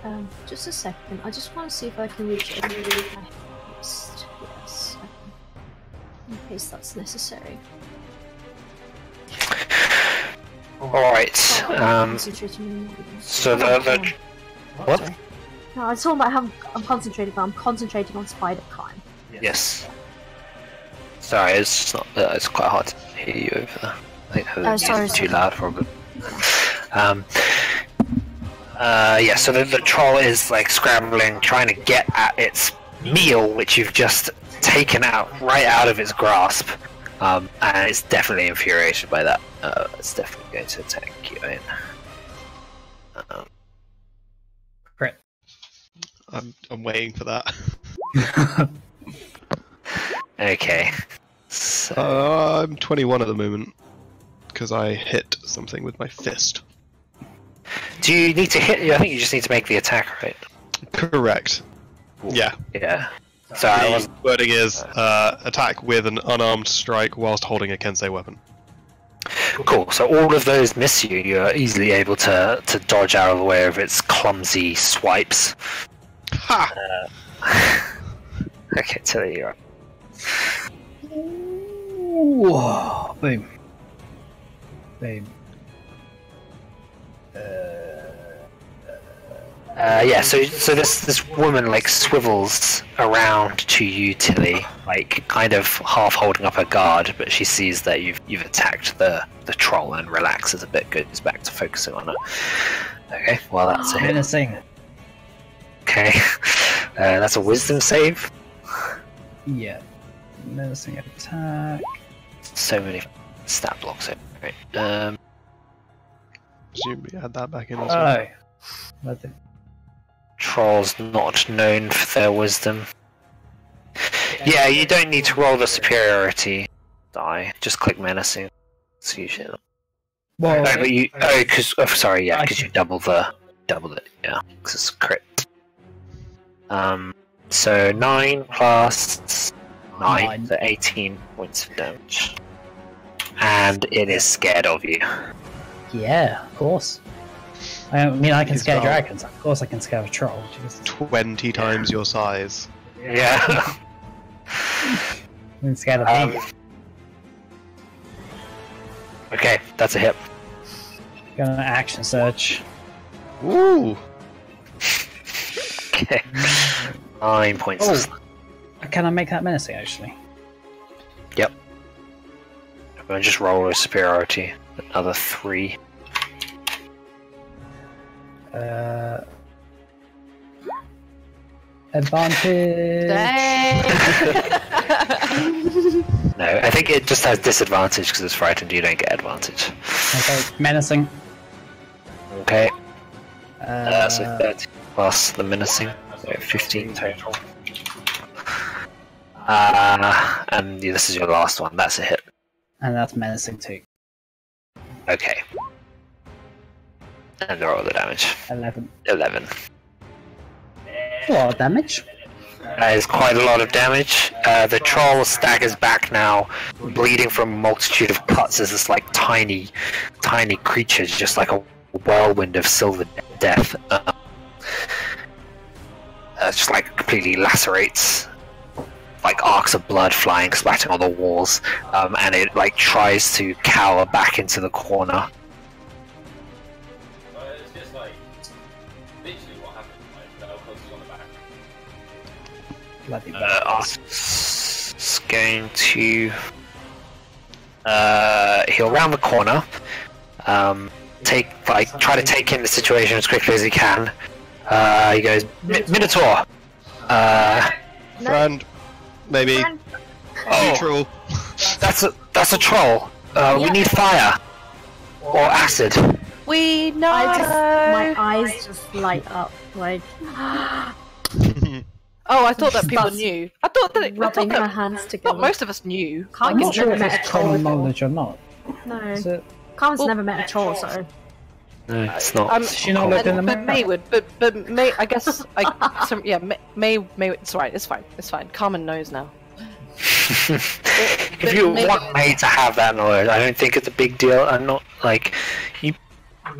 Um, just a second. I just want to see if I can reach everybody I missed. Yes, In case that's necessary. Alright. Um, concentrating so the, the what? Sorry. No, I told about how I'm concentrating, but I'm concentrating on spider climb. Yes. Sorry, it's just not. Uh, it's quite hard to hear you over there. I think the Oh, sorry, music's too sorry. loud, probably. Um. Uh, yeah. So the, the troll is like scrambling, trying to get at its meal, which you've just taken out right out of its grasp. Um, and it's definitely infuriated by that. Uh, it's definitely going to attack you. Ian. Um, Crit. I'm, I'm waiting for that. [LAUGHS] okay. So, Uh, I'm 21 at the moment because I hit something with my fist. Do you need to hit? I think you just need to make the attack, right? Correct. Yeah. Yeah. So I The was wording is uh, attack with an unarmed strike whilst holding a Kensei weapon. Cool. So all of those miss you. You're easily able to to dodge out of the way of its clumsy swipes. Ha! [LAUGHS] okay, tell you right. Whoa, boom. Boom. Uh, yeah. So so this this woman like swivels around to you, Tili, like kind of half holding up her guard, but she sees that you've you've attacked the the troll and relaxes a bit, goes back to focusing on it. Okay. Well, that's a hit. Menacing. Okay. Uh, that's a wisdom save. Yeah. Menacing attack. So many stat blocks. Right. Um. Presumably add that back in as well. Oh. Nothing. trolls not known for their wisdom. Yeah, you don't need to roll the superiority die. Just click menacing. It's usually. Well, Oh, but you. Oh, because. Oh, sorry. Yeah, because you double the. Double it. Yeah, because it's a crit. Um. So nine plus nine, Nine. so eighteen points of damage. And it is scared of you. Yeah, of course. I mean, I can It's scare got- dragons. Of course, I can scare a troll. Jeez. 20 times your size. Yeah. I can scare the Um, thing. okay, that's a hit. Got an action search. Ooh! [LAUGHS] Okay. Nine points. of Oh. Can I make that menacing actually? Yep. I'm gonna just roll a superiority. Another three. Uh, advantage. [LAUGHS] No, I think it just has disadvantage because it's frightened. You don't get advantage. Okay, menacing. Okay, Uh, uh, so 30 plus the menacing, so 15 total. Uh, and this is your last one. That's a hit. and that's menacing too. Okay. And roll the damage. Eleven. 11. A lot of damage. That is quite a lot of damage. Uh, the troll staggers back now, bleeding from a multitude of cuts as this like tiny, tiny creature, just like a whirlwind of silver death, uh, uh, just like completely lacerates, like arcs of blood flying, splattering on the walls, um, and it like tries to cower back into the corner. But it's just like literally what happened. Like the Elcos is on the back. Bloody Uh, Arthur's going to. Uh, he'll round the corner. Um, take like try to take in the situation as quickly as he can. Uh, he goes Minotaur. Uh, Friend. Maybe. Oh, Neutral. [LAUGHS] that's a that's a troll. Uh, we need fire or acid. We know. I just my eyes just light up like [GASPS] Oh, I thought that people Starts knew. I thought that. I thought rubbing her that hands well, together. most of us knew. Can't I'm Like, not it's sure if it's troll common knowledge or not. no. It? Carmen's Well- never met a troll, so No, it's not. Um, she not lived in but, but Mei would, but but Mei, I guess, I, some, yeah, Mei, Mei, Mei, it's alright, it's fine, it's fine. Carmen knows now. [LAUGHS] if you Mei- want Mei to have that knowledge, I don't think it's a big deal. I'm not like you.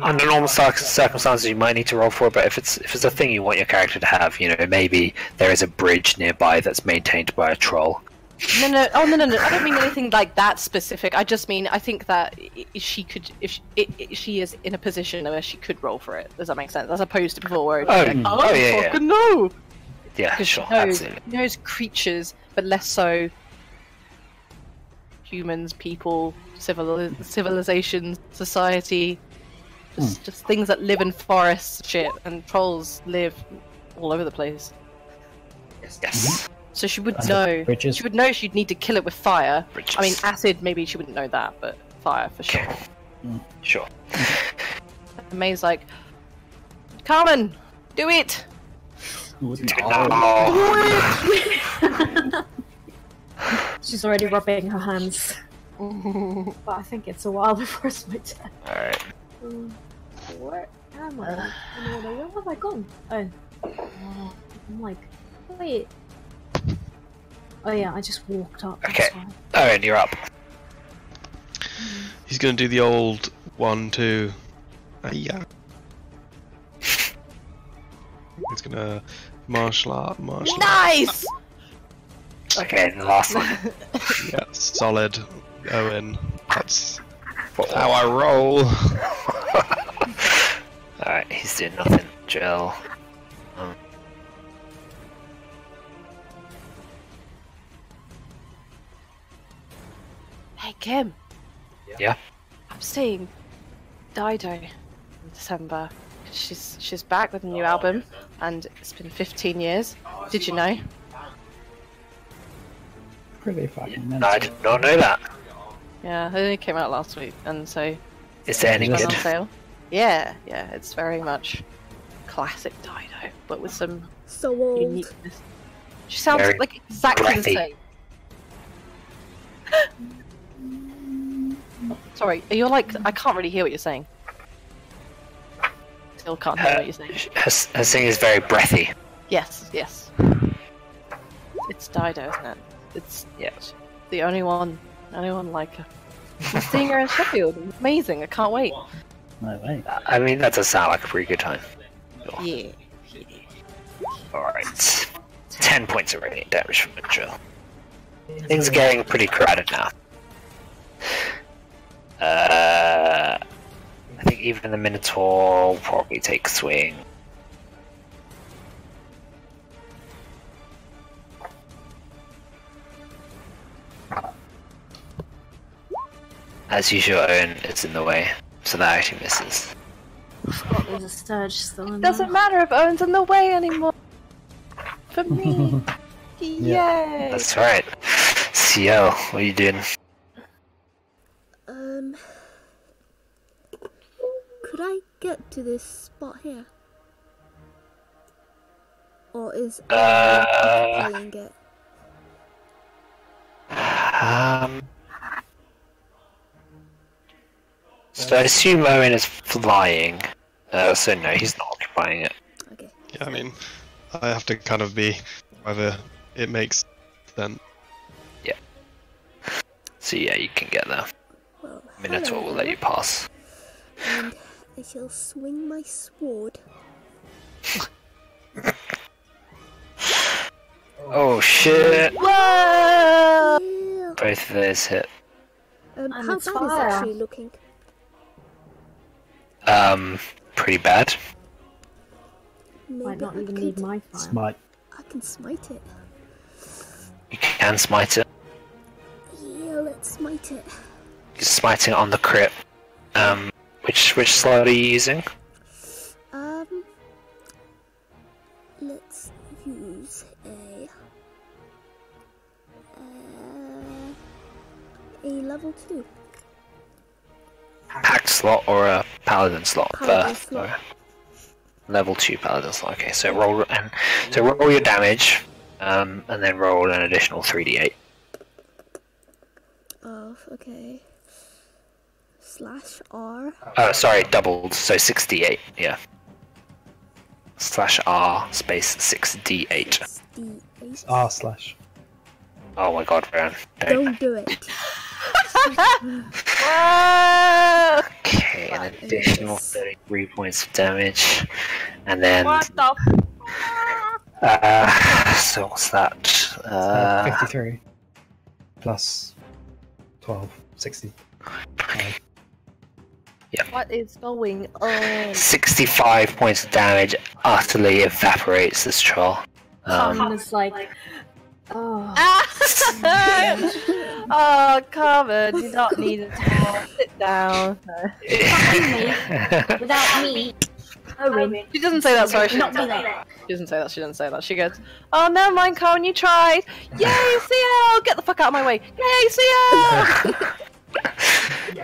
Under normal circumstances, you might need to roll for it, but if it's if it's a thing you want your character to have, you know, maybe there is a bridge nearby that's maintained by a troll. No, no, oh no, no, no. I don't mean anything like that specific. I just mean I think that she could, if she, she is in a position where she could roll for it. Does that make sense? As opposed to before, where it's Oh, like, mm. I oh, yeah, yeah. know, Yeah, because sure, she knows, absolutely. knows creatures, but less so humans, people, civil civilizations, society, just, just things that live in forests, shit, and trolls live all over the place. Yes. yes. So she would know. bridges. She would know she'd need to kill it with fire. Bridges. I mean, acid, maybe she wouldn't know that, but fire for sure. Okay. [LAUGHS] Sure. And [LAUGHS] Mei's like, Carmen, do it! No. [LAUGHS] she's already rubbing her hands. But I think it's a while before it's my turn. All right. Um, Where am I? Oh, Where have I gone? Oh. Oh, I'm like, wait. Oh yeah, I just walked up. Okay. why. All right, you're up. He's gonna do the old one, two. Uh, yeah. He's gonna martial art, martial art. Nice! Okay, the last one. [LAUGHS] Yeah, solid. Owynn. That's how I roll. [LAUGHS] Alright, he's doing nothing. Jill. Hey, Kim. Yeah? I'm seeing Dido in December. She's she's back with a new album, and it's been 15 years. Did you know? Pretty fucking no, I did not know that. Yeah, it only came out last week, and so Is there any good? on sale. Yeah, yeah, it's very much classic Dido, but with some So old. uniqueness. She sounds Very like exactly breathy. the same. [LAUGHS] Sorry, you're like I can't really hear what you're saying. Still can't hear what you're saying. Uh, her, her singing is very breathy. Yes, yes. It's Dido, isn't it? It's Yeah. the only one, only one like her. I'm seeing her in Sheffield. Amazing! I can't wait. No way. I mean, that does sound like a pretty good time. Yeah. Alright. 10 points of radiant damage from the drill. Things are getting pretty crowded now. Uh, I think even the Minotaur will probably take a swing. As usual, Owynn is in the way, so that actually misses. Forgot there's a stirge still in Doesn't there. matter if Owynn's in the way anymore. For me. [LAUGHS] Yay! That's right. Ciel, what are you doing? Um, could I get to this spot here? Or is Uh, playing it? Um, so I assume Owynn is flying. Uh, so no, he's not occupying it. Okay. Yeah, I mean, I have to kind of be whether it makes sense. Yeah. So yeah, you can get there. Well, Minotaur will let you pass. And I shall swing my sword. [LAUGHS] Oh shit! Whoa! Yeah. Both of those hit. Um, how it's bad is it actually looking? Um, pretty bad. Maybe Might not I even could, need my fire. Smite. I can smite it. You can smite it. Yeah, let's smite it. Smiting on the crit. Um, which which slot are you using? Um, let's use a uh, a level two. packed slot or a paladin slot Paladin first? slot. Level two paladin slot. Okay, so roll and so roll your damage, um, and then roll an additional three d eight. Oh, okay. Slash R. Oh, sorry, doubled. So 68. Yeah. Slash R space six d eight. D8. R slash. Oh my god, Ron. Don't. Don't do it. [LAUGHS] Okay, an additional 33 points of damage. And then. What the? Uh, so what's that? Uh, Uh, 53 plus 12, 60. What is going on? 65 points of damage utterly evaporates this troll. Um, Carmen is like, oh, [LAUGHS] oh, Carmen, you don't need to talk. Sit down. [LAUGHS] without me, Owynn, She doesn't say that, sorry. She, not be there. she doesn't say that, she doesn't say that. She goes, Oh, never mind, Carmen, you tried. Yay, [LAUGHS] Ciel! Get the fuck out of my way. Yay, Ciel!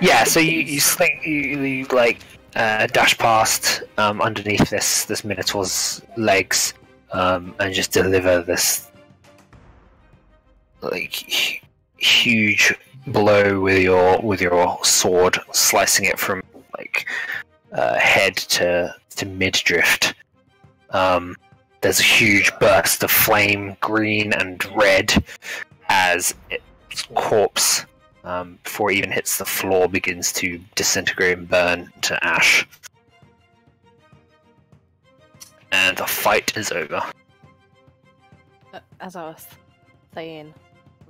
Yeah, so you you sling you, you like uh, dash past um, underneath this this minotaur's legs um, and just deliver this like hu- huge blow with your with your sword, slicing it from like uh, head to to midriff. Um, there's a huge burst of flame, green and red, as its corpse um, before it even hits the floor, begins to disintegrate and burn to ash. And the fight is over. As I was saying,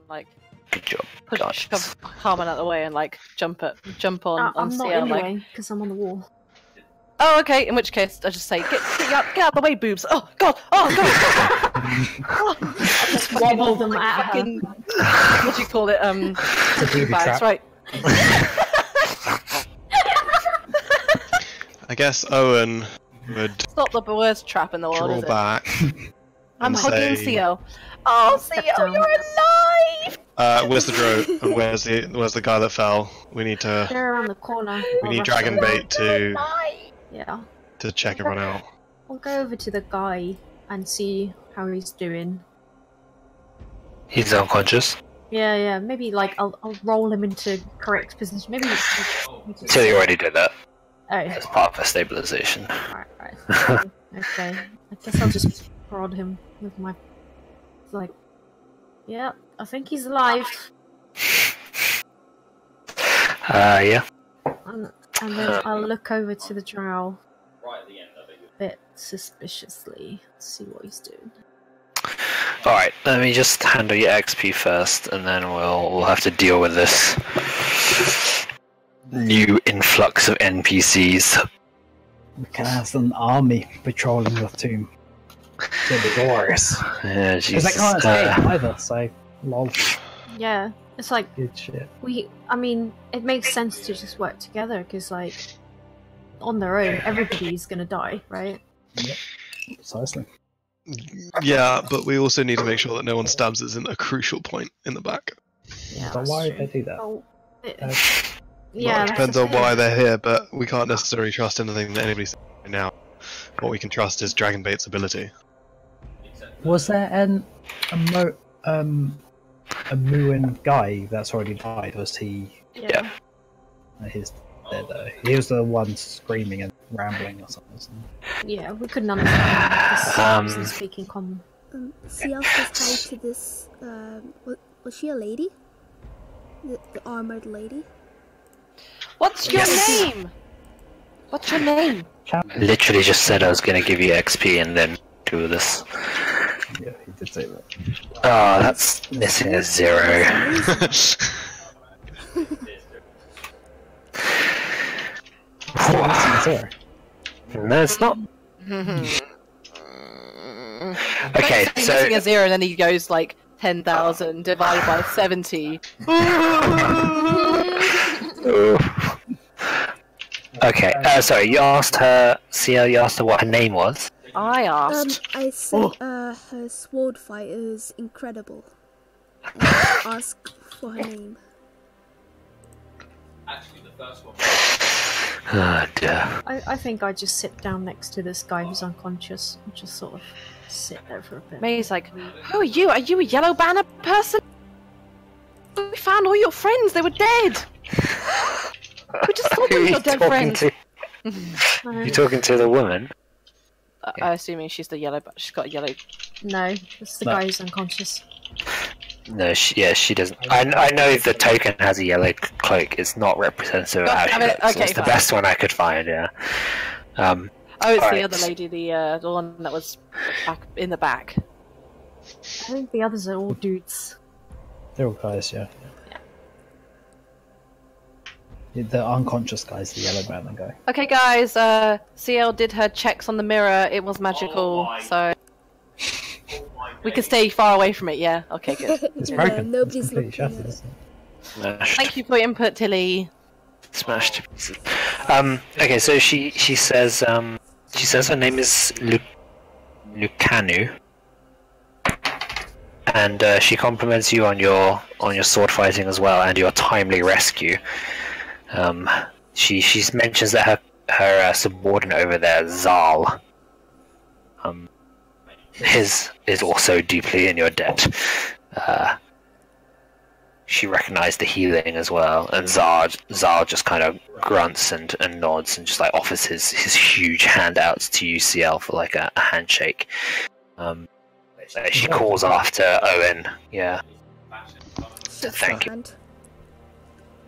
like, Good job. push God. shove Carmen out of the way and, like, jump it, jump on, Uh, on I'm not Ciel, in the like, because I'm on the wall. Oh, okay. In which case, I just say, get, get, out, get out the way, boobs. Oh God! Oh God! I [LAUGHS] just wobble them at her. What do you call it? Um, booby bags, trap. right? I guess Owynn would Stop the worst trap in the world. draw Is it? back. I'm hugging say- Ciel. Oh, Step Ciel, down. you're alive! Uh, where's the dro? And where's the where's the guy that fell? We need to They're around the corner. we need Dragon. Bait to Yeah, to check everyone out. I'll go over to the guy and see how he's doing. He's unconscious. Yeah, yeah. Maybe like I'll, I'll roll him into correct position. Maybe. So you already did that Oh, as part of a stabilization. right, right. okay. I guess I'll just prod him with my like. Yeah, I think he's alive. [LAUGHS] Uh, yeah. And, and then I'll look over to the drow Right at the end, I think. a bit suspiciously, see what he's doing. Alright, let me just handle your XP first, and then we'll we'll have to deal with this new influx of NPCs. We can have an army patrolling the tomb. To the doors. Yeah, Because they can't escape Uh, either, so lol. Yeah, it's like Good shit. we. I mean, it makes sense to just work together because, like, on their own, everybody's gonna die, right? Precisely. Yeah, but we also need to make sure that no one stabs us in a crucial point in the back. Yeah. But that's why true. would they do that? Oh, it- Uh, [LAUGHS] yeah. Well, it depends on why they're here, but we can't necessarily trust anything that anybody's saying right now. What we can trust is Dragon Bait's ability. Was there an a mo um a Muin guy that's already died? Was he Yeah. uh, his dead though? He was the one screaming and rambling or something. Yeah, we couldn't understand him because he Um, wasn't speaking common. Um, Ciel says hi to this. Um, was, was she a lady? The, the armored lady. What's your Yes. name? What's your name? he? literally just said I was going to give you XP and then do this. Yeah, he did say that. Oh, that's missing a zero. Zero. [LAUGHS] no, it's not. [LAUGHS] Okay, He's so missing a zero, and then he goes like ten thousand divided by seventy. [LAUGHS] Okay, uh, sorry, you asked her, Ciel, you asked her what her name was? I Um, asked. I said uh, her sword fight is incredible. [LAUGHS] And I asked for her name. Actually, the first one. Oh dear. I, I think I just sit down next to this guy who's unconscious and just sort of sit there for a bit. Mei's like, Who are you? Are you a yellow banner person? We found all your friends, they were dead! [LAUGHS] We just saw Who them, are your dead friends. to? [LAUGHS] Uh, You talking to the woman? I- I assuming she's the yellow, but she's got a yellow. no, it's the No. guy who's unconscious. No, she, yeah, she doesn't. I, I know the token has a yellow cloak. It's not representative of Got- how I she mean, looks. okay, it's the fine. best one I could find. Yeah. Um, Oh, it's the Alright. other lady, the uh, the one that was back in the back. I think the others are all dudes. They're all guys, yeah. Yeah, The unconscious guy's the yellow banner guy. Okay, guys. Uh, Ciel did her checks on the mirror. It was magical, Oh my- so Oh we can stay far away from it. Yeah. Okay, good. It's No, broken. nobody's it's completely looking shattered. at it. isn't it? smashed, Thank you for your input, Tili. smashed to pieces. Um, okay, so she she says um, she says her name is Lu- Lucanu, and uh, she compliments you on your on your sword fighting as well and your timely rescue. Um, she she mentions that her her uh, subordinate over there, Zal, um, is is also deeply in your debt. Uh, she recognized the healing as well, and Zal Zal just kind of grunts and, and nods and just like offers his, his huge handouts to UCL for like a, a handshake. Um, so she calls after Owynn. Yeah, thank you.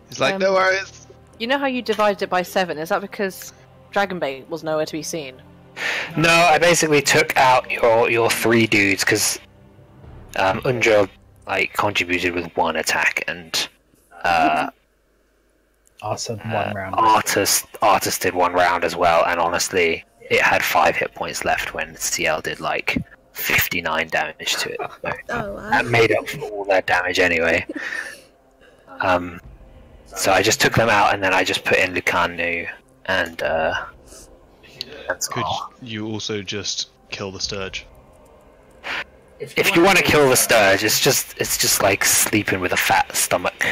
He's like, Um, no worries. You know how you divided it by seven? Is that because Dragonbait was nowhere to be seen? No, I basically took out your your three dudes because um, Undra like contributed with one attack and uh, Arson, uh, one round. Artist Artist did one round as well, and honestly, it had five hit points left when Ciel did like fifty nine damage to it. So [LAUGHS] oh wow. that made up for all their damage anyway. Um, so I just took them out, and then I just put in Lucanu and uh, and Could Zal. you also just kill the Stirge? If you want to kill the stirge, it's just it's just like sleeping with a fat stomach.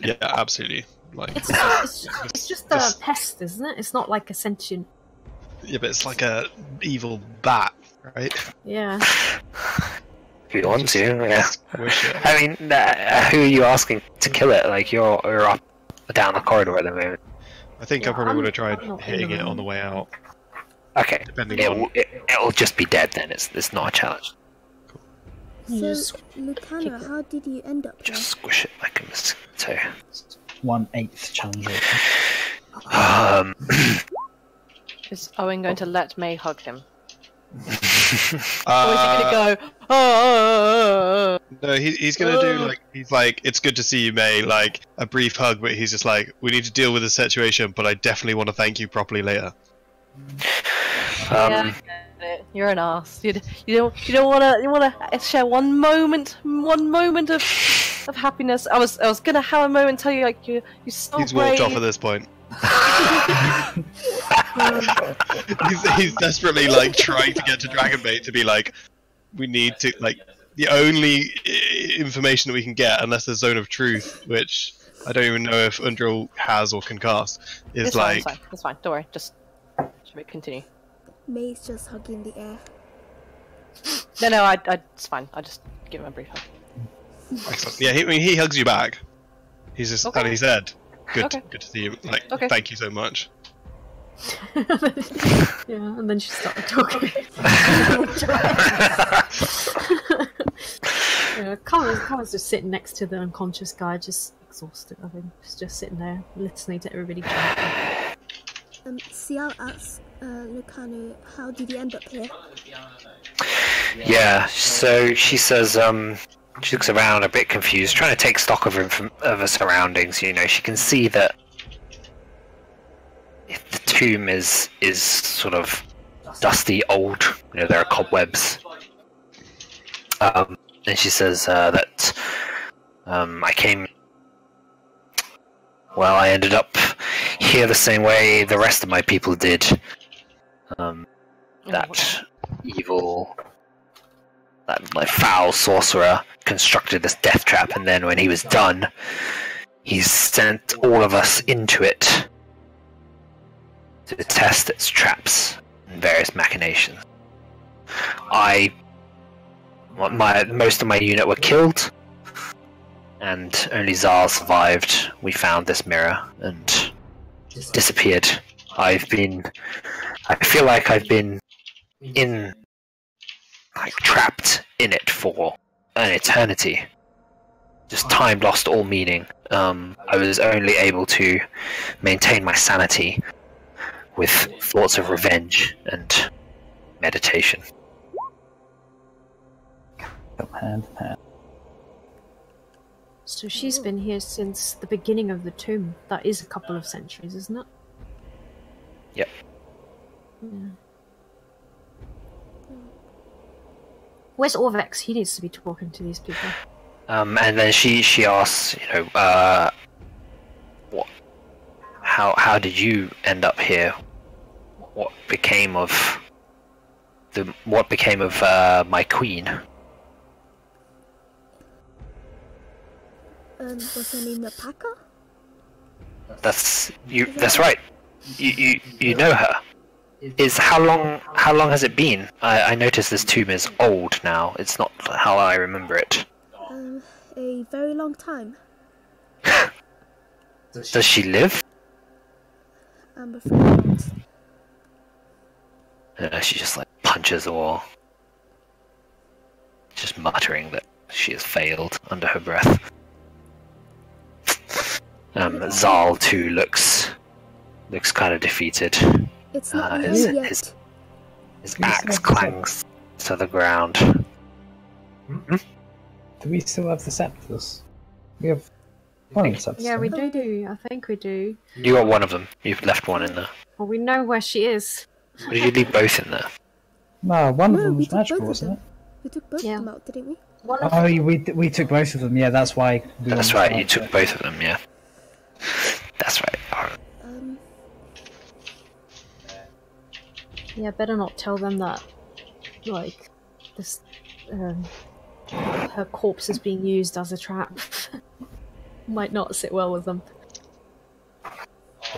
Yeah, absolutely. Like, It's, it's, [LAUGHS] it's just a Just- pest, isn't it? It's not like a sentient. yeah, but it's like a evil bat, right? Yeah. [LAUGHS] If you want to, yeah. I mean, uh, who are you asking to kill it? Like you're you're up down the corridor at the moment. I think Yeah, I probably I'm- would have tried I'm hitting it on the way out. Okay, Depending it on will it, it'll just be dead then. It's it's not a challenge. You So, just Lucana, how did you end up there? Just squish it like a mosquito. One eighth challenge. Um, [CLEARS THROAT] Is Owynn going to let Mei hug him? Uh, or is he going to go, oh, oh, oh, No, he, he's gonna do like he's like, it's good to see you, Mei. Like a brief hug, but he's just like, we need to deal with the situation, but I definitely want to thank you properly later. um, yeah, I get it. You're an ass. You, you don't you don't want to you want to share one moment one moment of of happiness. I was I was gonna have a moment tell you like you you're so he's walked off at this point. [LAUGHS] he's, he's desperately like trying to get to Dragon Dragonbait to be like, we need to like the only information that we can get, unless there's Zone of Truth, which I don't even know if Undril has or can cast, is It's fine, like it's fine. It's fine. Don't worry. Just should we continue? Mei's just hugging the air. No, no. I, I it's fine. I'll just give him a brief hug. excellent. [LAUGHS] Yeah, he, I mean, he hugs you back. He's just Okay. and he said, "Good, Okay. good to see you. Like, Okay. thank you so much." [LAUGHS] yeah, and then she started talking. [LAUGHS] [LAUGHS] yeah, Colin's, Colin's just sitting next to the unconscious guy, just exhausted. I think just just sitting there listening to everybody. chat. Um, Ciel asks uh, Lucano, how did you end up here? yeah. So she says, um, she looks around a bit confused, trying to take stock of her, inf- of her surroundings. You know, she can see that the tomb is is sort of dusty, old. You know, there are cobwebs. Um, and she says uh, that um, I came. Well, I ended up here the same way the rest of my people did. Um, that evil, that like foul sorcerer constructed this death trap, and then when he was done, he sent all of us into it to test its traps and various machinations. I, my most of my unit were killed, and only Zal survived. We found this mirror and disappeared. I've been, I feel like I've been in, like trapped in it for an eternity. Just time lost all meaning. Um, I was only able to maintain my sanity with thoughts of revenge and meditation. Come hand in hand. So she's been here since the beginning of the tomb. That is a couple of centuries, isn't it? Yep. Yeah. Where's Orvex? He needs to be talking to these people. Um, and then she she asks, you know, uh, what, how how did you end up here? What became of the what became of uh, my queen? Um, was her name Napaka? That's you. That's right. You you you know her. Is how long how long has it been? I, I noticed this tomb is old now. It's not how I remember it. Um, a very long time. [LAUGHS] Does she live? I'm afraid not. Uh, she just like punches the wall, just muttering that she has failed under her breath. Um, Zal too looks looks kind of defeated. It's not Uh, uh, is- yet. is- His axe smell the clangs to the ground. Do we still have the scepters? We have one of the scepters. Yeah, we don't do. I think we do. You got one of them. You've left one in there. Well, we know where she is. Or did you leave both in there? No, one of them we was took both magical, of wasn't them. it? We took both Yeah. of them out, didn't we? One of Oh, we we took both of them. Yeah, that's why. we That's right. You took both of them. Yeah. That's right. Yeah, better not tell them that. Like, this, um, her corpse is being used as a trap. [LAUGHS] Might not sit well with them.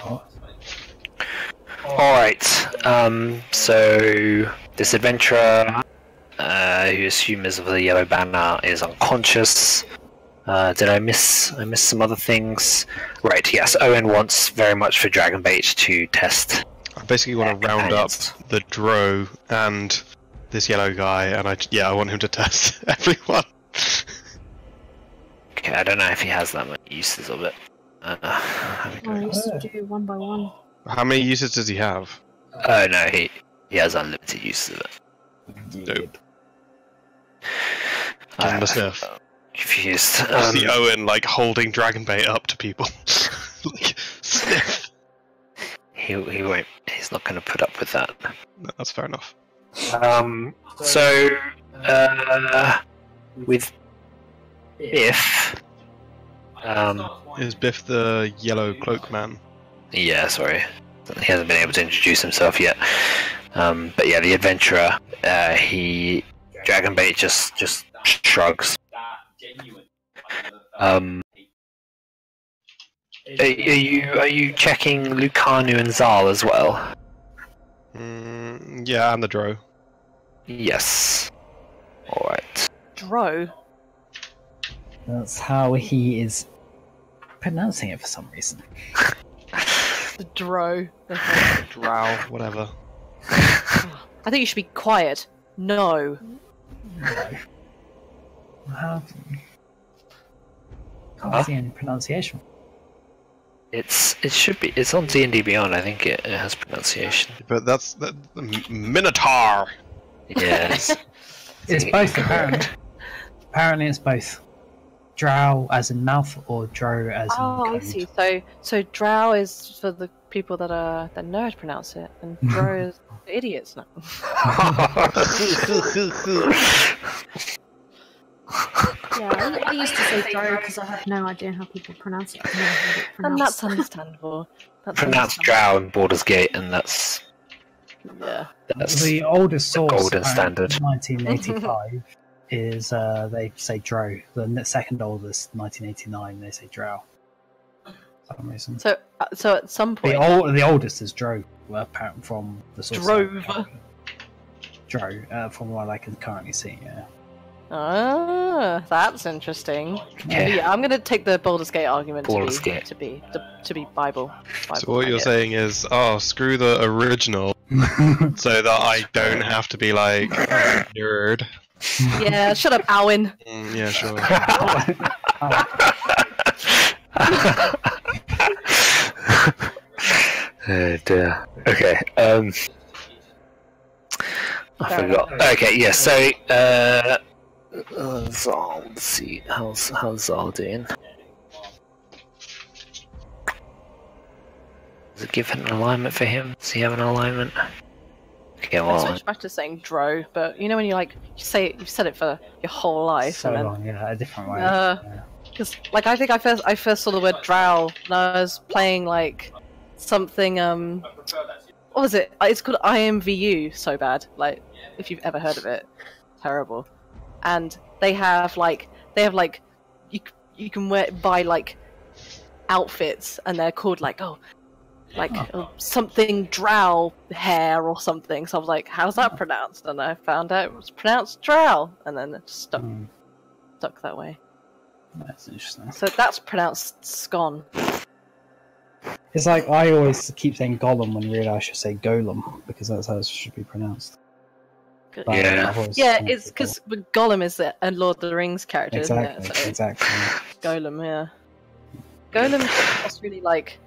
All right. Um, so this adventurer, uh, who assume is of the yellow banner, is unconscious. Uh, did I miss? I missed some other things. Right. Yes. Owynn wants very much for Dragonbait to test. I basically want to round up the Dro and this yellow guy, and I yeah, I want him to test [LAUGHS] everyone. Okay. I don't know if he has that much uses of it. Uh, have we got- Alright, so do one by one. How many uses does he have? oh no, he he has unlimited uses of it. Nope. Give him I'm the sniff. confused. I Um, see Owynn like holding Dragonbait up to people. [LAUGHS] like, sniff. He he won't. He's not going to put up with that. No, that's fair enough. Um, so, uh, with Biff, um, Is Biff the yellow cloak man? yeah, sorry, he hasn't been able to introduce himself yet. Um, but yeah, the adventurer, uh, he Dragonbait just just shrugs. Um, are, are you are you checking Lucanu and Zal as well? Mm, yeah, and the Dro. Yes. All right. Dro. That's how he is pronouncing it for some reason. [LAUGHS] The Dro. [LAUGHS] Drow, whatever. I think you should be quiet. No. How? Can't Huh? see any pronunciation. It's it should be it's on D and D Beyond. I think it, it has pronunciation. But that's the, the Minotaur. Yes. [LAUGHS] It's both apparently. apparently, it's both. Drow as in mouth or dro as in Oh, I code. see. So, so Drow is for the people that are that know how to pronounce it, and [LAUGHS] Dro is idiots now. [LAUGHS] Yeah, I, I used to say Dro because I have no idea how people pronounce it. I've never it And that's understandable. That's Pronounced understandable. Drow in Baldur's Gate, and that's Yeah. that's the oldest source, golden standard. 1985, [LAUGHS] is uh, they say dro. The second oldest, 1989, they say drow. Some reason. So, uh, so at some point, The old, the oldest is Dro, well, apparent from the source. Drove. Dro, uh, from what I can currently see. Yeah. Ah, that's interesting. Yeah. Yeah, I'm gonna take the Baldur's Gate argument to be, Gate. to be to, to be Bible. Bible So what you're saying is, oh, screw the original, [LAUGHS] so that I don't have to be like "Oh, [LAUGHS] nerd. Yeah, shut up, Alwyn. Mm, yeah, sure. [LAUGHS] oh dear. Okay. Um. I forgot. Okay. Yeah. So. Uh. Uh, Zal. Let's see. How's how's Zal doing? Does it give an alignment for him? Does he have an alignment? Okay. I Well. switched back to saying Dro, but you know when you like you say it, you've said it for your whole life, so and then long, yeah, a different way. Uh, yeah. because like I think I first I first saw the word drow when I was playing like something um I prefer that. to- what was it? Uh, It's called IMVU. So bad. Like if you've ever heard of it, terrible. And they have like they have like you you can wear buy like outfits and they're called like oh like oh, something drow hair or something. So I was like, how's that pronounced? And I found out it was pronounced drow, and then it stuck Mm, stuck that way. that's interesting. So that's pronounced scone. It's like I always keep saying golem when really I should say Golem because that's how it should be pronounced. But Yeah. I've Yeah, it's it because Gollum is a a Lord of the Rings character, exactly, isn't it? So exactly. Golem, yeah. Golem just really like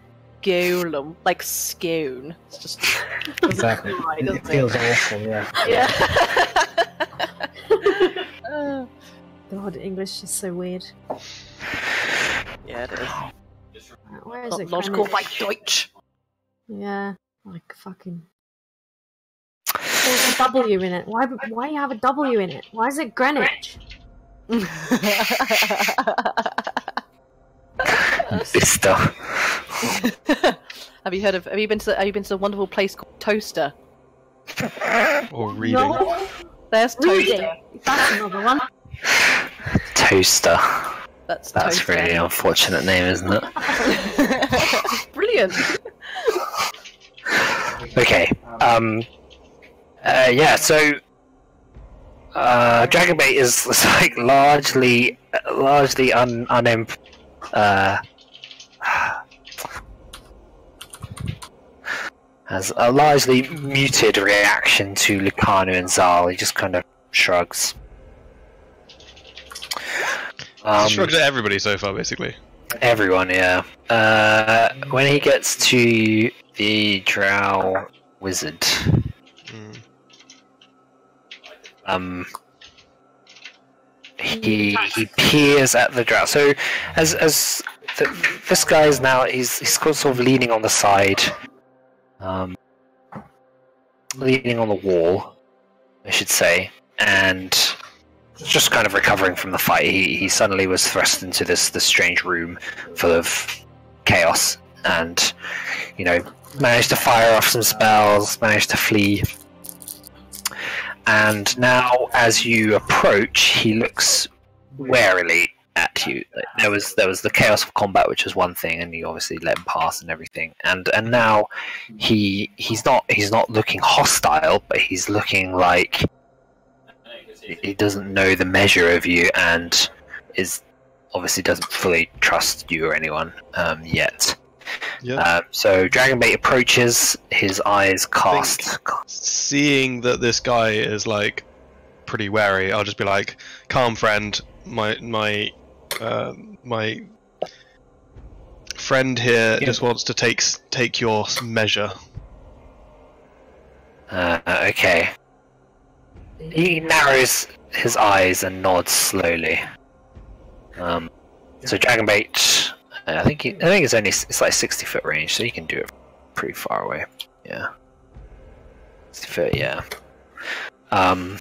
Golem, like scone. It's just [LAUGHS] Exactly. feel [LAUGHS] right, It, doesn't it feels awful, yeah. Yeah. Uh, [LAUGHS] God, English is so weird. yeah, it is. Just Where is Not it? logical Greenwich? like Deutsch. Yeah, like fucking. There's a W in it. Why? Why you have a W in it? Why is it Greenwich? This stuff. have you heard of? Have you been to? The, have you been to the wonderful place called Toaster? or reading. No, There's Toaster. That's another one. Toaster. That's That's Toaster. really an unfortunate name, isn't it? [LAUGHS] Brilliant. Okay. Um. Uh, yeah. So. Uh, Dragonbait is, [LAUGHS] is like largely, largely un unem. Uh, has a largely muted reaction to Lucano and Zal. He just kind of shrugs. Um, Shrugged at everybody so far, basically. Everyone, yeah. Uh, when he gets to the Drow Wizard, Mm. Um, he he peers at the Drow. So, as as th this guy is now, he's he's sort of leaning on the side, um, leaning on the wall, I should say, and just kind of recovering from the fight. He he suddenly was thrust into this this strange room full of chaos, and you know managed to fire off some spells, managed to flee. And now, as you approach, he looks warily at you. There was there was the chaos of combat, which was one thing, and you obviously let him pass and everything. And and now he he's not he's not looking hostile, but he's looking like he doesn't know the measure of you and is obviously doesn't fully trust you or anyone um, yet. Yeah. Uh, so Dragonbait approaches, his eyes cast. Seeing that this guy is like pretty wary, I'll just be like, "Calm, friend. My my uh, my friend here Yeah. just wants to take take your measure." Uh, okay. He narrows his eyes and nods slowly. Um, so Dragonbait, uh, I think he, I think it's only it's like sixty foot range, so you can do it pretty far away. Yeah. 60 foot, yeah. Um,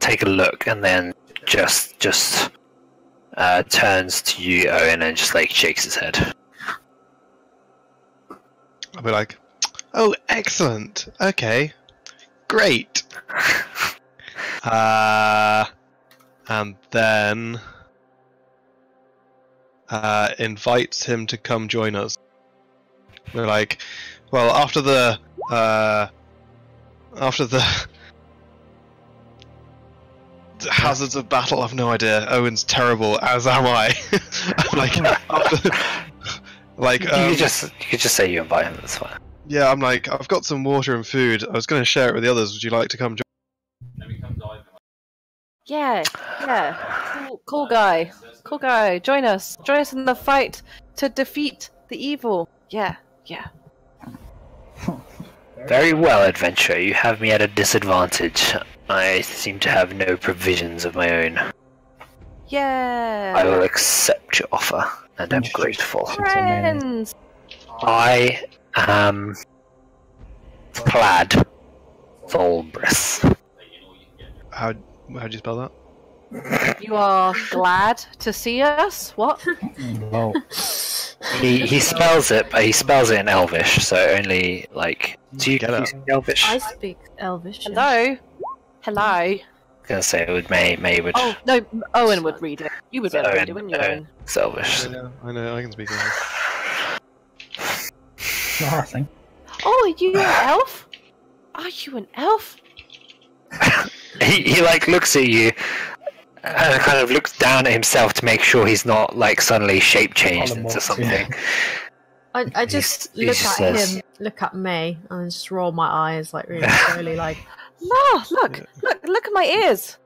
take a look and then just just uh, turns to you, Owynn, and just like shakes his head. I'll be like, "Oh, excellent. Okay, great." [LAUGHS] Uh, and then, uh, invites him to come join us. We're like, well, after the uh, after the the [LAUGHS] hazards of battle, I've no idea. Owynn's terrible, as am I. [LAUGHS] Like, after, [LAUGHS] like, you um, could just you could just say you invite him. That's fine. yeah, I'm like, I've got some water and food. I was going to share it with the others. Would you like to come join? Let me come dive. Yeah, yeah. Cool, cool guy. Cool guy. Join us. Join us in the fight to defeat the evil. Yeah, yeah. [LAUGHS] Very well, adventurer. You have me at a disadvantage. I seem to have no provisions of my own. Yeah. I will accept your offer, and I'm grateful. Friends. I am Plaid Volbris. How how'd you spell that? You are glad to see us? What? Well, He he spells it, but he spells it in Elvish, so only like. Do you Get do you speak Elvish? I I speak Elvish. yeah. Hello? I was gonna say it would Mei Mei would. Oh, no, Owynn would read it. You would better read it, Owynn, wouldn't you, Owynn. Owynn? It's Elvish. I know, I know, I can speak English. not hard thing. Oh, are you an elf? Are you an elf? [LAUGHS] He he like looks at you. And kind of looks down at himself to make sure he's not like suddenly shape changed into Polymorph, something. I, I just he look just at says- him, look at me, and then just roll my eyes like really slowly. [LAUGHS] Like No, look, look, look at my ears.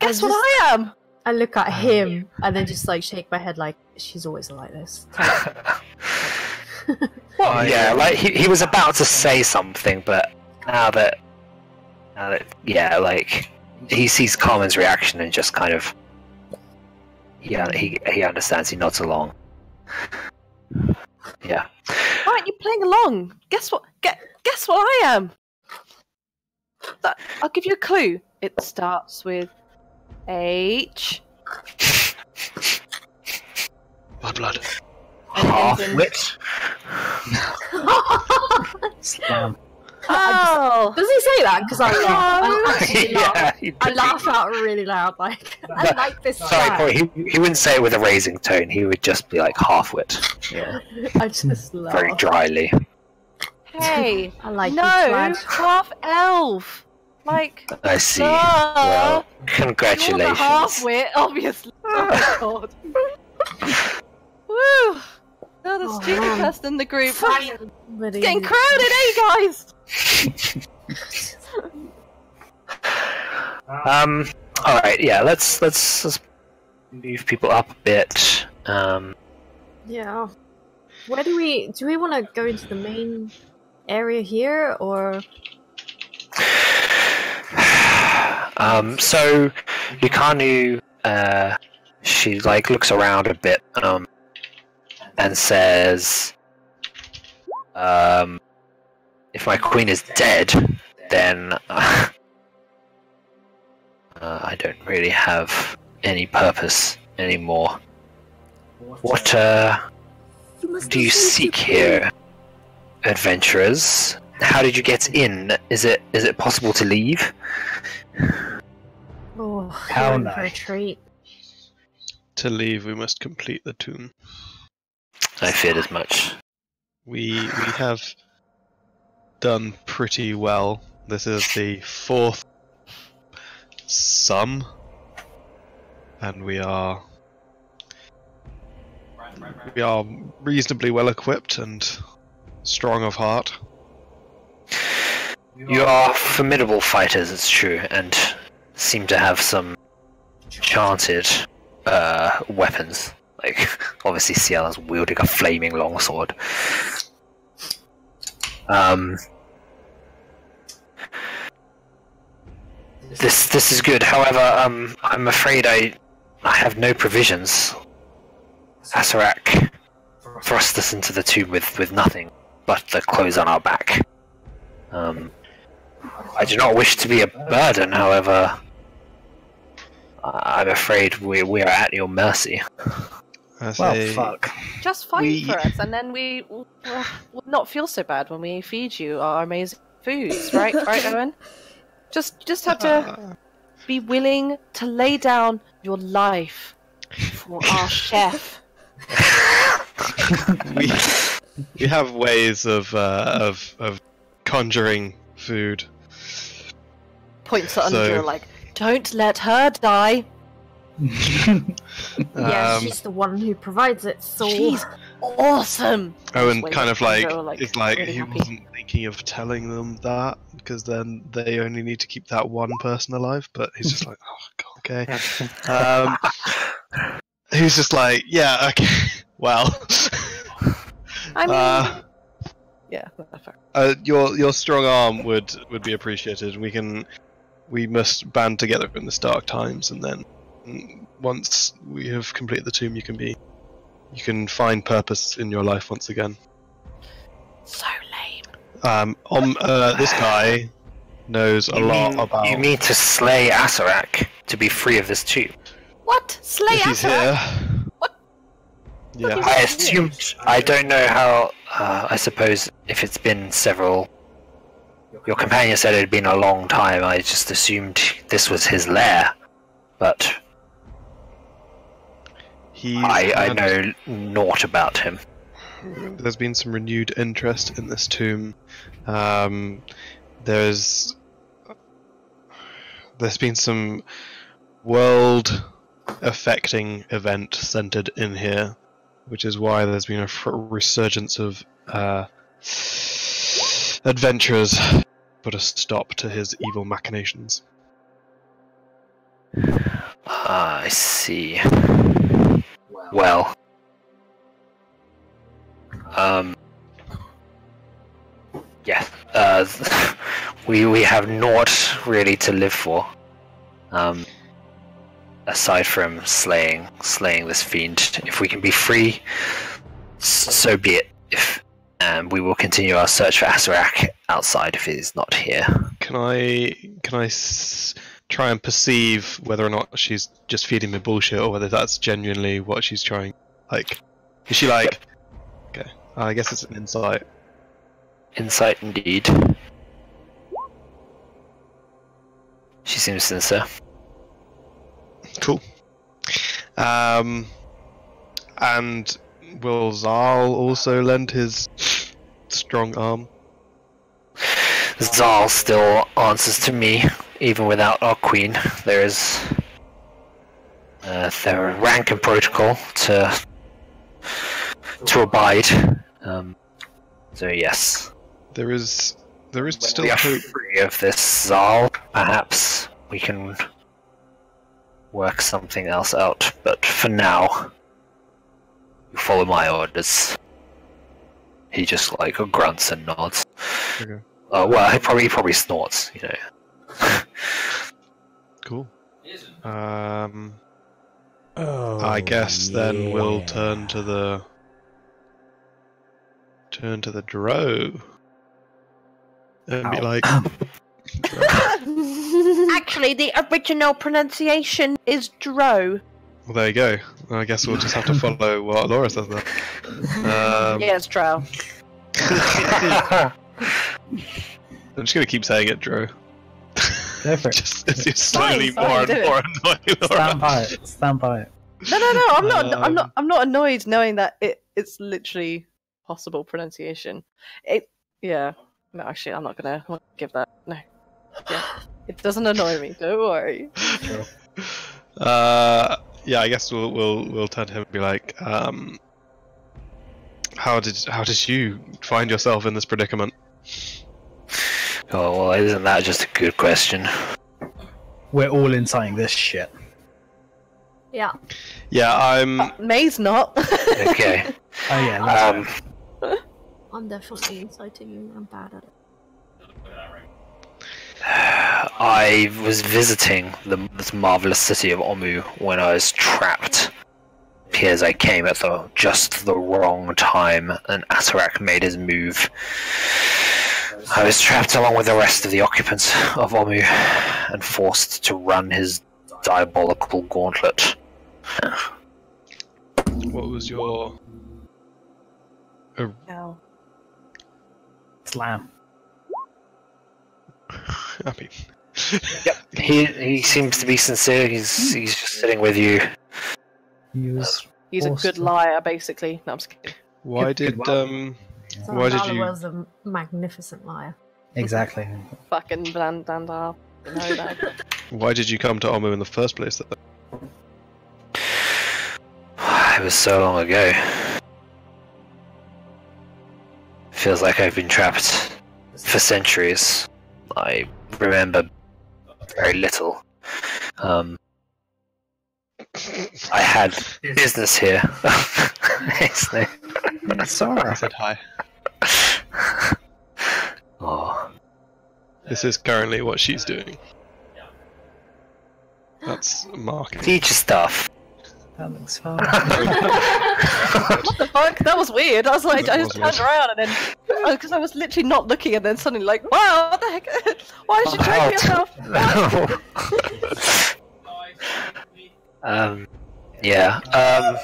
Guess what I am? I look at um, him, and then just like shake my head like she's always like this. [LAUGHS] [LAUGHS] yeah, like he, he was about to say something, but now that, now that yeah, like he sees Carmen's reaction and just kind of yeah, he he understands. He nods along. [LAUGHS] Yeah, Why aren't you playing along? Guess what? Get, guess what I am? That, I'll give you a clue. It starts with H. Blood, blood. Half ends in- wit. [LAUGHS] Slam. Oh! Does he say that? Because I laugh. I [LAUGHS] actually laugh. yeah, I laugh out really loud. Like I like this Sorry, guy. Corey, he, he wouldn't say it with a raising tone. He would just be like half wit. Yeah, [LAUGHS] I just [LAUGHS] very dryly. Hey! I like no! Half elf! Like, I see. duh. Well, You're the congratulations. half wit, obviously. Oh my god. Woo! Now the Oh, stupid man. person in the group. Really- Getting crowded, eh, guys? [LAUGHS] Um. All right. Yeah. Let's let's, let's move people up a bit. Um. Yeah. Where do we do we want to go into the main area here or um. So, Lucanu, uh, she like looks around a bit, um, and says, um, if my queen is dead, then [LAUGHS] uh, I don't really have any purpose anymore. What uh? Do you seek here, adventurers? How did you get in? Is it is it possible to leave? oh How you're in for a nice. treat? To leave, we must complete the tomb. I feared as much. We we have done pretty well. This is the fourth sum, and we are we are reasonably well equipped and strong of heart. You are formidable fighters, it's true, and seem to have some enchanted uh, weapons. Like, [LAUGHS] obviously, Ciel is wielding a flaming longsword. Um, this this is good. However, um, I'm afraid I I have no provisions. Acererak thrust us into the tomb with, with nothing but the clothes on our back. Um, I do not wish to be a burden, however, I'm afraid we, we are at your mercy. I Well, say, fuck. Just fight We- for us, and then we will will not feel so bad when we feed you our amazing foods, right? [LAUGHS] right, Owynn? Just, just have to be willing to lay down your life for our [LAUGHS] chef. we we have ways of uh, of of conjuring food. Points at So- Andrea like, don't let her die. Yeah, Um, she's the one who provides it. So She's awesome. Owynn Just kind of like, until, like, is like really he happy. wasn't thinking of telling them that because then they only need to keep that one person alive. But he's just like, oh god, okay. Um, [LAUGHS] he's just like, yeah, okay, well. I mean, uh, yeah, uh, your your strong arm would would be appreciated. We can we must band together in this dark times, and then once we have completed the tomb, you can be you can find purpose in your life once again. So lame. Um, um uh, this guy knows a You lot mean, about. you mean to slay Acererak to be free of this tomb? What? Slay if he's here. What? Yeah. I assumed. I don't know how. Uh, I suppose if it's been several. Your companion said it had been a long time. I just assumed this was his lair, but He's I, I know naught about him. there's been some renewed interest in this tomb. Um, there's there's been some world affecting event centered in here, which is why there's been a fr- resurgence of uh, adventurers. Put a stop to his evil machinations. Ah, I see. Well, um, yeah. Uh, [LAUGHS] we we have naught really to live for. Um, aside from slaying slaying this fiend, if we can be free, so be it. If and we will continue our search for Acererak outside if is not here. Can I can I try and perceive whether or not she's just feeding me bullshit or whether that's genuinely what she's trying? Like, is she like? Okay, I guess it's an insight. Insight indeed. She seems sincere. Cool. Um, and will Zal also lend his strong arm? Zal still answers to me, even without our queen. There is uh, there are rank and protocol to to abide. Um, so yes, There is there is when still we are hope. free of this Zal, perhaps we can work something else out. But for now, you follow my orders. He just like grunts and nods. Okay. Uh, well, he probably he probably snorts, you know. Cool. Um, Oh, I guess then we'll turn to the turn to the Dro and be like, [LAUGHS] Actually, the original pronunciation is Dro. well, there you go. I guess we'll just have to follow [LAUGHS] what Laura says then. Um, yeah, it's Dro. [LAUGHS] I'm just gonna keep saying it, Dro. Go for it. [LAUGHS] just as you're Fine, slowly fine, more and do it. more annoying Laura. Stand by it. Stand by it. No, no, no. I'm not. I'm Um, not. I'm not annoyed knowing that it it's literally possible pronunciation. It. Yeah. No, actually, I'm not gonna, I'm not gonna give that. No. Yeah. It doesn't annoy me. Don't worry. Uh, yeah, I guess we'll we'll we'll turn to him and be like, um, how did how did you find yourself in this predicament? Oh well, isn't that just a good question? We're all inciting this shit. Yeah. Yeah, I'm. Uh, Mei's not. [LAUGHS] Okay. Oh yeah. That's um, [LAUGHS] I'm definitely inciting you. I'm bad at it. I was visiting the, this marvelous city of Omu when I was trapped. Appears I came at the just the wrong time, and Acererak made his move. I was trapped along with the rest of the occupants of Omu, and forced to run his diabolical gauntlet. What was your? No. Slam. [LAUGHS] I mean, He he seems to be sincere. He's he's just sitting with you. Use. He's a good Awesome. liar, basically. No, I'm just kidding. Why Good- did good um So Why did you- was a magnificent liar. Exactly. [LAUGHS] Fucking Blandandar. You know that. [LAUGHS] why did you come to Omu in the first place? Then? [SIGHS] It was so long ago. Feels like I've been trapped for centuries. I remember very little. Um, I had [LAUGHS] business here. It's no- I Sorry. said hi. [LAUGHS] oh, This is currently what she's doing. That's Mark. teacher stuff. That looks [LAUGHS] fun. what the fuck? That was weird. I was like, I just was turned around and then, because I was literally not looking, and then suddenly like, wow, what the heck? [LAUGHS] Why is she dragging herself? um, yeah. Um,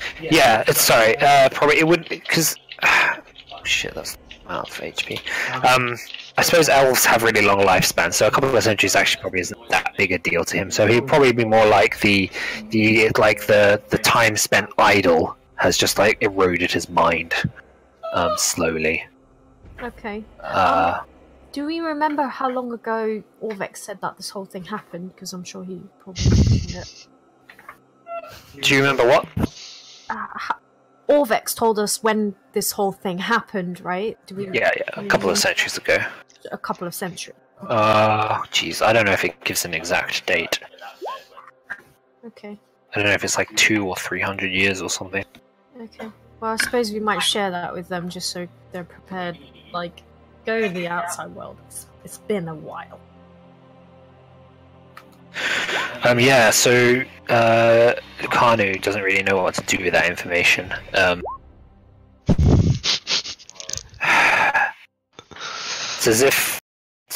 Oh, yeah. It's sorry. Uh, probably it would because. [SIGHS] shit, that's out of HP. Um, I suppose elves have really long lifespans, so a couple of centuries actually probably isn't that big a deal to him. So he'd probably be more like the the like the the time spent idle has just like eroded his mind, um, slowly. Okay. Uh, Do we remember how long ago Orvex said that this whole thing happened? Because I'm sure he probably it. do you remember what? Uh, ha- Orvex told us when this whole thing happened, right? Do we? Yeah, yeah, a couple of centuries ago. A couple of centuries. Uh, jeez, I don't know if it gives an exact date. Okay. I don't know if it's like two or three hundred years or something. Okay. Well, I suppose we might share that with them just so they're prepared. Like, go to the outside world. It's, it's been a while. Um, yeah, so uh, Kanu doesn't really know what to do with that information. Um, it's as if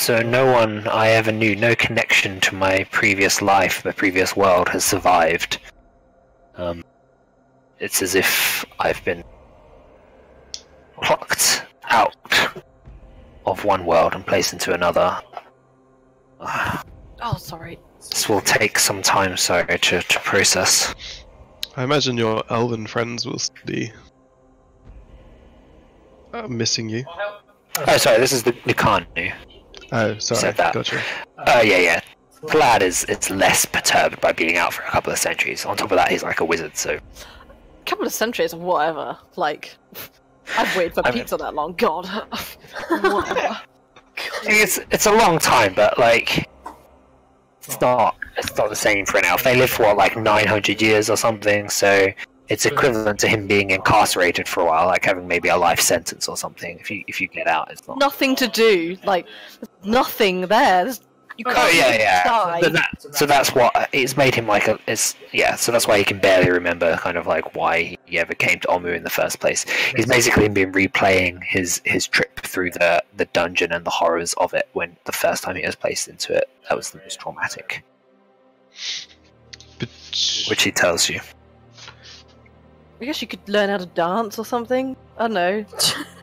so no one I ever knew, no connection to my previous life, my previous world, has survived. Um, it's as if I've been plucked out of one world and placed into another. [SIGHS] Oh, sorry. This will take some time, sorry, to, to process. I imagine your elven friends will be uh, missing you. Oh, sorry, this is the, the Kanu. Oh, sorry. Said that. Gotcha. Oh, yeah, yeah. Vlad is, is less perturbed by being out for a couple of centuries. On top of that, he's like a wizard, so. A couple of centuries, whatever. Like, [LAUGHS] I've waited for I mean- pizza that long. God. whatever. [LAUGHS] It's, it's a long time, but, like. It's not, it's not the same for an elf. They live for, what, like 900 years or something, so it's equivalent to him being incarcerated for a while, like having maybe a life sentence or something. If you if you get out, it's not. Nothing to do. Like, nothing there. There's, you oh, can't Oh yeah, yeah. die. So, that, so that's what it's made him like a. It's yeah. So that's why he can barely remember kind of like why he ever came to Omu in the first place. He's basically been replaying his his trip through the the dungeon and the horrors of it when the first time he was placed into it. That was the most traumatic, But which he tells you. I guess you could learn how to dance or something. I don't know. [LAUGHS]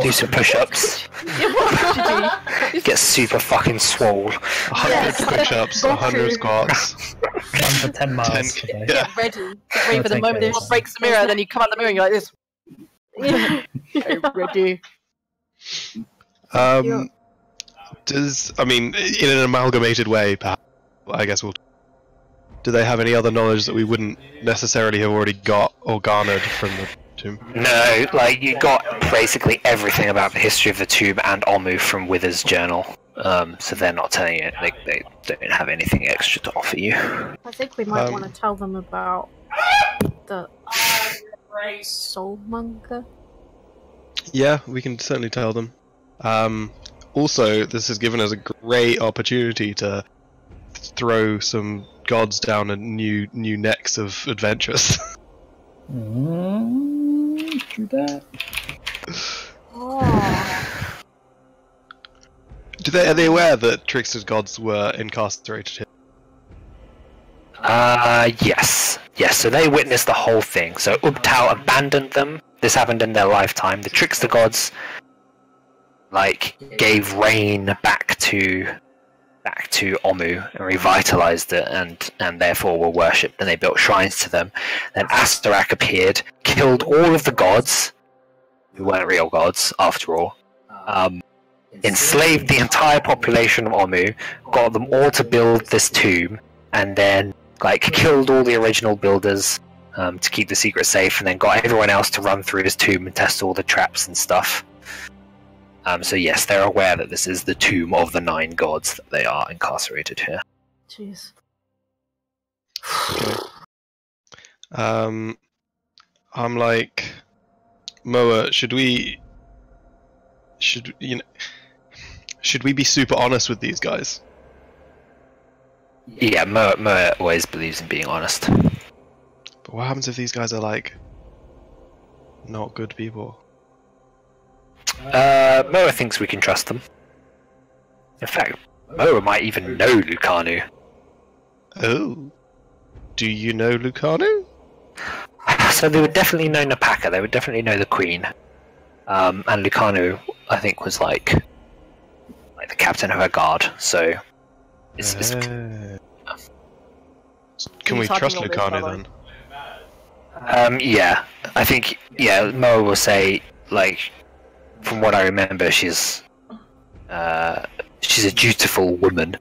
Do some push-ups. Yeah, what could you do? Get super fucking swole. 100 Yes. push-ups, 100 squats. Run for 10 miles 10 today. Yeah. Get ready. Get ready for the moment those. it breaks the mirror, then you come out the mirror and you're like this. Okay, [LAUGHS] ready. Um, does I mean in an amalgamated way? Perhaps I guess we'll. Do they have any other knowledge that we wouldn't necessarily have already got or garnered from the tomb? No, like you got basically everything about the history of the tomb and Omu from Withers' journal. Um, so they're not telling you. They, they don't have anything extra to offer you. I think we might Um, want to tell them about the soulmonger. Yeah, we can certainly tell them. Um, also, this has given us a great opportunity to throw some gods down a new new necks of adventures. Mm, do that. Oh. Do they are they aware that Trickster's gods were incarcerated here? Uh, yes. Yes, so they witnessed the whole thing. So Ubtao abandoned them. This happened in their lifetime. The trickster gods, like, gave rain back to back to Omu and revitalized it, and and therefore were worshipped, and they built shrines to them. Then Acererak appeared, killed all of the gods, who weren't real gods after all. Um, enslaved the entire population of Omu, got them all to build this tomb, and then like killed all the original builders um, to keep the secret safe, and then got everyone else to run through his tomb and test all the traps and stuff. Um, so yes, they're aware that this is the tomb of the nine gods that they are incarcerated here. Jeez. Um, I'm like, Moa, should we, should you know, should we be super honest with these guys? Yeah, Moa, Moa always believes in being honest. But what happens if these guys are like, not good people? Uh, Moa thinks we can trust them. In fact, Moa might even know Lucanu. Oh, do you know Lucanu? [LAUGHS] So they would definitely know Napaka. They would definitely know the Queen. Um, and Lucanu, I think, was like like the captain of her guard. So it's, it's Uh, can we trust all Lucanu by the way. then? Um, yeah, I think yeah. Moa will say like, from what I remember, she's uh, she's a dutiful woman,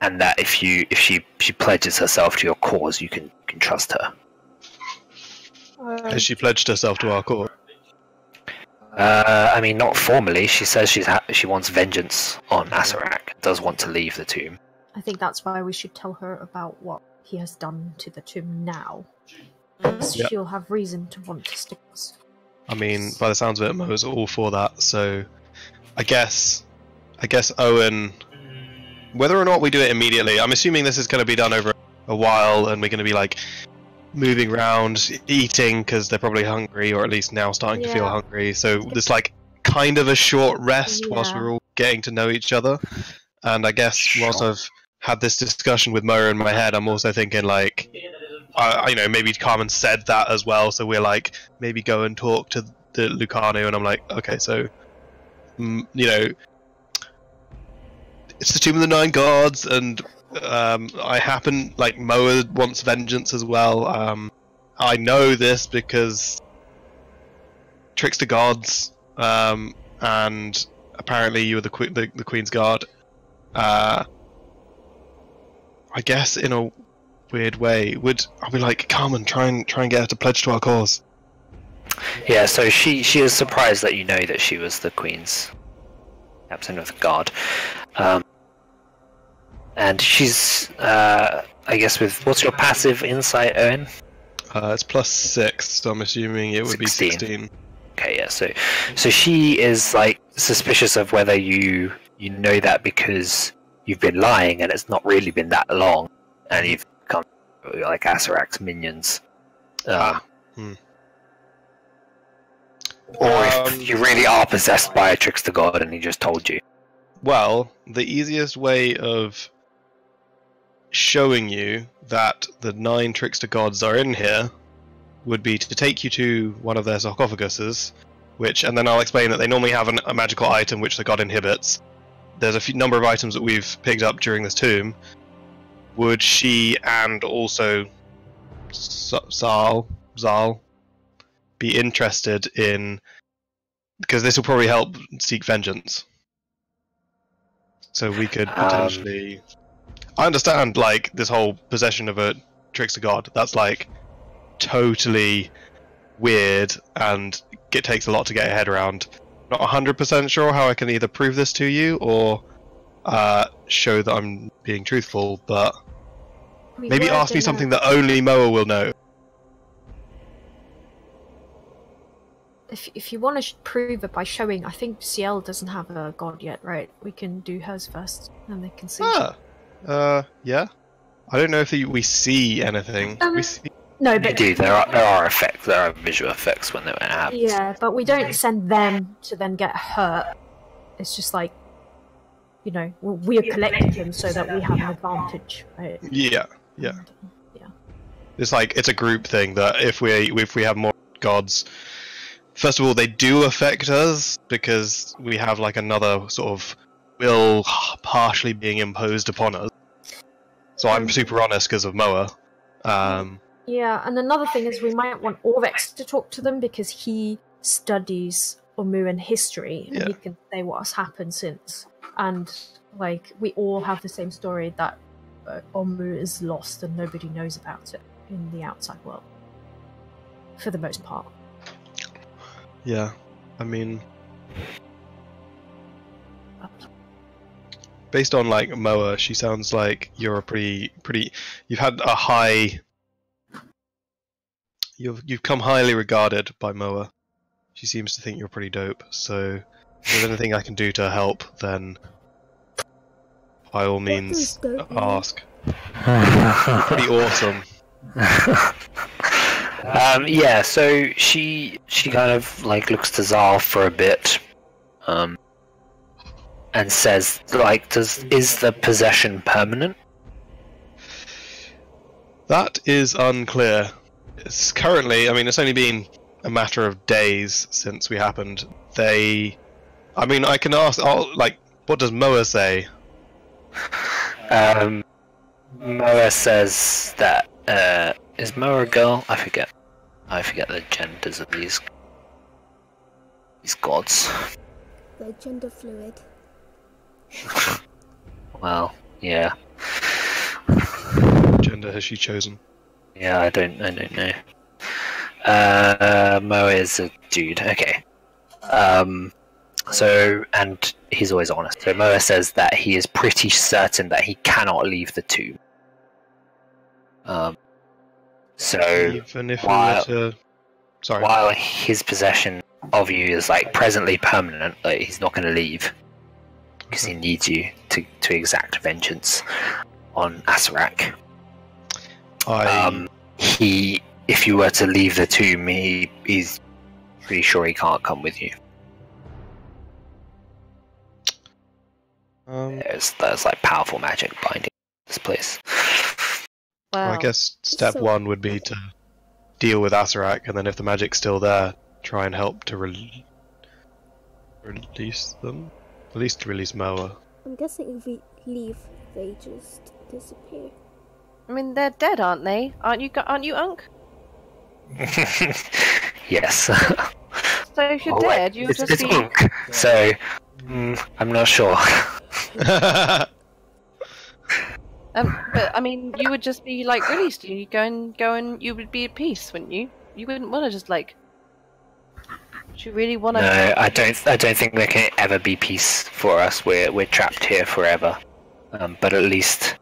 and that if you if she she pledges herself to your cause, you can can trust her. Has she pledged herself to our cause? Uh, I mean, not formally. She says she's ha- she wants vengeance on Acererak. Does want to leave the tomb. I think that's why we should tell her about what he has done to the tomb now. Because Yep. she'll have reason to want to stick us. I mean, by the sounds of it, Mo's all for that. So, I guess, I guess Owynn. Whether or not we do it immediately, I'm assuming this is going to be done over a while, and we're going to be like moving around, eating because they're probably hungry, or at least now starting to feel hungry. So there's like kind of a short rest whilst we're all getting to know each other. And I guess whilst I've had this discussion with Mo in my head, I'm also thinking like, I, you know, maybe Carmen said that as well. So we're like, maybe go and talk to the Lucano, and I'm like, okay, so, mm, you know, it's the Tomb of the Nine Gods, and um, I happen like Moa wants vengeance as well. Um, I know this because Trickster Gods, um, and apparently you were the, que- the the Queen's Guard. Uh, I guess in a weird way, would I'll be like, Carmen, try and try and get her to pledge to our cause. Yeah, so she she is surprised that you know that she was the queen's captain of the guard, um, and she's uh, I guess with what's your passive insight, Owynn? Uh, it's plus six, so I'm assuming it would be 16. Okay, yeah. So so she is like suspicious of whether you you know that because you've been lying and it's not really been that long, and you've like Acererak's minions. Uh, Hmm. Or Um, if you really are possessed by a trickster god and he just told you. Well, the easiest way of showing you that the nine trickster gods are in here would be to take you to one of their sarcophaguses, which, and then I'll explain that they normally have an, a magical item which the god inhibits. There's a few, number of items that we've picked up during this tomb. Would she and also Zal Zal be interested in? Because this will probably help seek vengeance. So we could Um, potentially. I understand, like this whole possession of a trickster god. That's like totally weird, and it takes a lot to get your head around. Not hundred percent sure how I can either prove this to you or uh, show that I'm being truthful, but We maybe ask me something that only Moa will know. If, if you want to prove it by showing, I think Ciel doesn't have a god yet, right? We can do hers first, and they can see. Ah, uh, yeah. I don't know if we see anything. we Um, see. No, You but do. There are there are effects. There are visual effects when it happens. yeah, but we don't send them to then get hurt. It's just like, you know, we- we are collecting them so that we have an advantage, right? Yeah, yeah. And, yeah. It's like it's a group thing that if we if we have more gods, first of all they do affect us because we have like another sort of will partially being imposed upon us. So I'm super honest because of Moa. Um, Yeah, and another thing is we might want Orvex to talk to them because he studies Omuan history and Yeah. he can say what has happened since. And like we all have the same story that Omu is lost and nobody knows about it in the outside world, for the most part. yeah, I mean, based on like Moa, she sounds like you're a pretty pretty. You've had a high. You've you've come highly regarded by Moa. She seems to think you're pretty dope. So, if there's anything I can do to help, then by all means does dope mean? ask. [LAUGHS] Pretty awesome. um, yeah, so she she kind of like looks to Zal for a bit, um, and says like, "Does is the possession permanent?" That is unclear. It's currently, I mean, it's only been a matter of days since we happened. They, I mean, I can ask. I'll, like, what does Moa say? Um, Moa says that uh, is Moa a girl? I forget. I forget the genders of these these gods. They're gender fluid. [LAUGHS] Well, yeah, Gender has she chosen? yeah. I don't, I don't know. Uh, Moa is a dude. Okay. Um, so and he's always honest. So Moa says that he is pretty certain that he cannot leave the tomb. Um. So Even if while- were to, sorry, while his possession of you is like presently permanent, like he's not going to leave because he needs you to to exact vengeance on Acererak. I Um, he, if you were to leave the tomb, he he's pretty sure he can't come with you. Um, There's there's like powerful magic binding this place. Wow. I guess step So- one would be to deal with Acererak, and then if the magic's still there, try and help to re- release them. At least to release Moa. I'm guessing if we leave, they just disappear. I mean, they're dead, aren't they? Aren't you? Aren't you, Unk? [LAUGHS] [LAUGHS] yes. So if you're Oh, dead, you'll it's, just it's be. Unk, so mm, I'm not sure. [LAUGHS] Um, but I mean, you would just be like released. You go and go and you would be at peace, wouldn't you? You wouldn't want to just like. Do you really want to? No, I don't. I don't think there can ever be peace for us. We're we're trapped here forever. Um, but at least,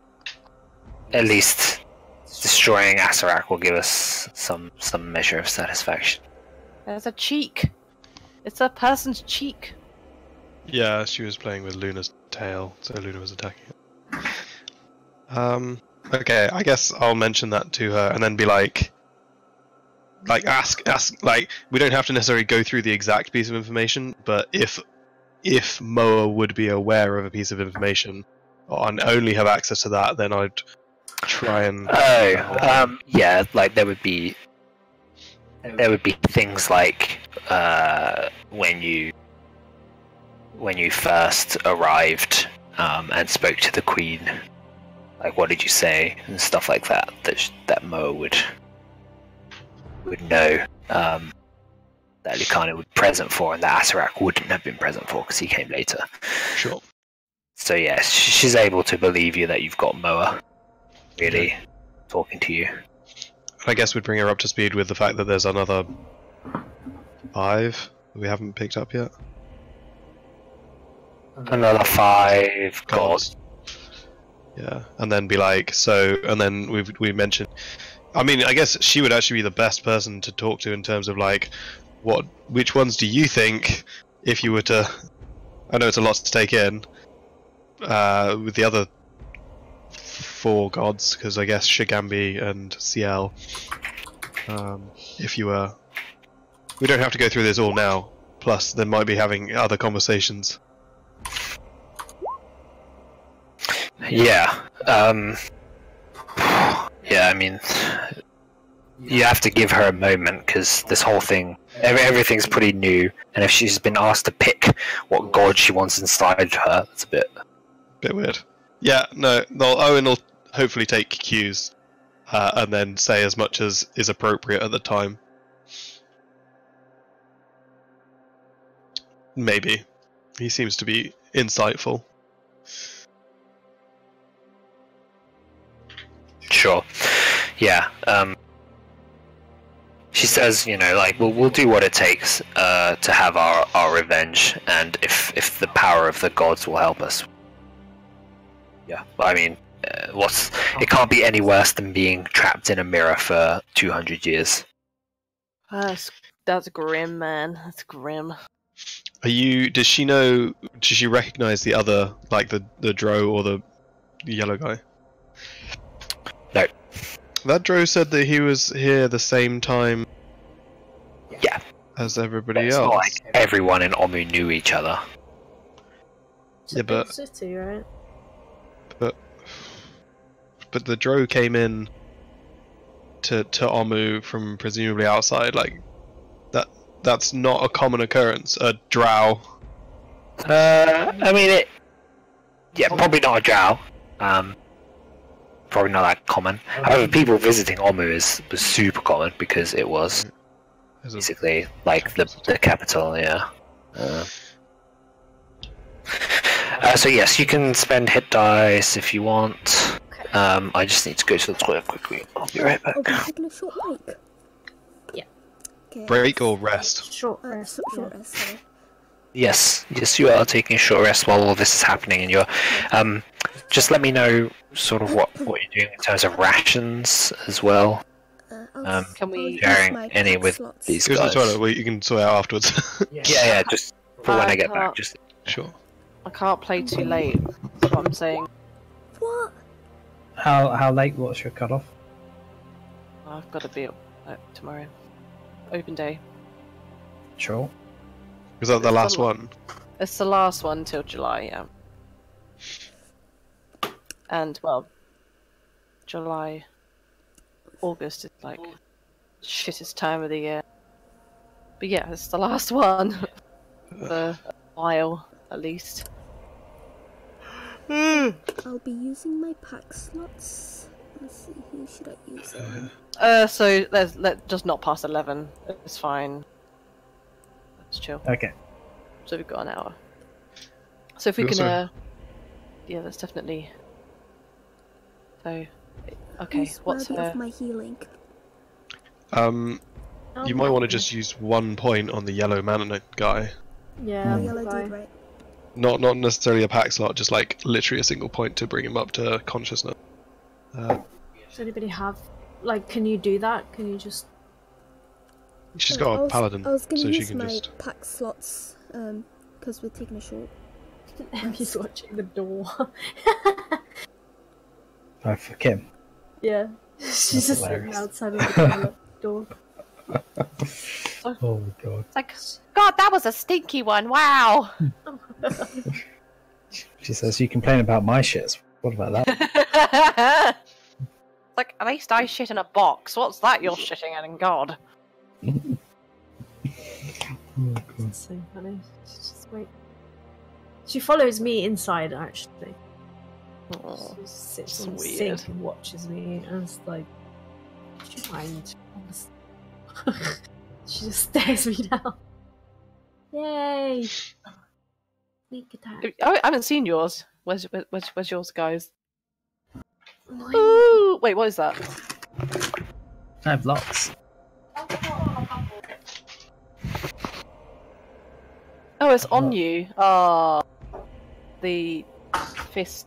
at least, destroying Acererak will give us some some measure of satisfaction. There's a cheek. It's a person's cheek. Yeah, she was playing with Luna's tail, so Luna was attacking it. Um, okay, I guess I'll mention that to her and then be like, like ask, ask, like we don't have to necessarily go through the exact piece of information, but if if Moa would be aware of a piece of information and only have access to that, then I'd try and Oh, um, yeah. Like there would be, there would be things like uh, when you when you first arrived um, and spoke to the queen. Like, what did you say and stuff like that. That sh- that Moa would would know um, that Lucanu would present for, and that Acererak wouldn't have been present for because he came later. sure. So yes, sh- she's able to believe you that you've got Moa really talking to you. I guess we'd bring her up to speed with the fact that there's another five that we haven't picked up yet. Another five gods. Yeah, and then be like, so, and then we we mentioned. I mean, I guess she would actually be the best person to talk to in terms of like, what, which ones do you think, if you were to, I know it's a lot to take in, uh, with the other four gods, because I guess Shagambi and Ciel. Um, if you were, we don't have to go through this all now. Plus, there might be having other conversations. Yeah. Um. Yeah, I mean, you have to give her a moment because this whole thing, every, everything's pretty new, and if she's been asked to pick what god she wants inside her, that's a bit. Bit weird. Yeah, no, they'll, Owynn will hopefully take cues uh, and then say as much as is appropriate at the time. Maybe. He seems to be insightful. Sure. Yeah. Um, she says, you know, like we'll we'll do what it takes uh, to have our, our revenge, and if if the power of the gods will help us. Yeah. I mean, uh, what's it can't be any worse than being trapped in a mirror for two hundred years. That's that's grim, man. That's grim. Are you? Does she know? Does she recognize the other, like the the Dro or the, the yellow guy? No. That Dro said that he was here the same time Yeah. as everybody It's else. not like everyone in Omu knew each other. It's Yeah, a big but- city, right? But but the Dro came in to to Omu from presumably outside. Like that that's not a common occurrence. A Drow. Uh, I mean it. Yeah, probably not a drow. Um, probably not that common. However, people visiting Omu is was super common because it was is a- basically like the the capital. Yeah. Uh, uh, so yes, you can spend hit dice if you want. Um, I just need to go to the toilet quickly. I'll be right back. We're taking a short break. Yeah. Okay. break or rest. Short Uh, rest. short, short rest, sorry. Yes, yes, you are taking a short rest while all this is happening, and you're. Um, just let me know sort of what what you're doing in terms of rations as well. Uh, Um, Can we- Sharing any with slots. these Go to the toilet. Well, you can sort it out afterwards. [LAUGHS] Yeah, yeah, just for when I I get back. can't- Just sure. I can't play too late. That's what I'm saying. What? How how late? What's your cutoff? I've got to be up uh, tomorrow. Open day. Sure. Was that the It's last the- one? It's the last one till July, yeah. And well, July, August is like shittest time of the year. But yeah, it's the last [LAUGHS] one for a while at least. [GASPS] I'll be using my pact slots. Let's see, who should I use? Uh, so let's let just not past eleven. It's fine. Let's chill. Okay. So we've got an hour. So if we We can, also- uh, yeah, that's definitely. So, okay, who's what's her? of my healing? Um, Oh, you might want to just use one point on the yellow mana guy. Yeah. The yellow bye. dude, right? Not not necessarily a pact slot, just like literally a single point to bring him up to consciousness. Uh, Does anybody have like? Can you do that? Can you just? She's got I a was- paladin, I was gonna so she use can my just. pact slots, um, because we're taking a short. [LAUGHS] Emmy's watching the door. Oh, for Kim. yeah. She's just sitting outside of the [LAUGHS] door. Oh my god. It's like, God, that was a stinky one. Wow. [LAUGHS] She says you complain about my shits. What about that? like at least I shit in a box. What's that you're shitting in? God. Oh, God. So funny. She just wait. She follows me inside actually. Oh, She just sits that's on the sink and watches me and it's like do you mind? [LAUGHS] she just stares me down. Yay! Sneak attack. I I haven't seen yours. Where's where's, where's yours, guys? Mine- Ooh, wait, what is that? I have lots. It's on you. Ah, the fist,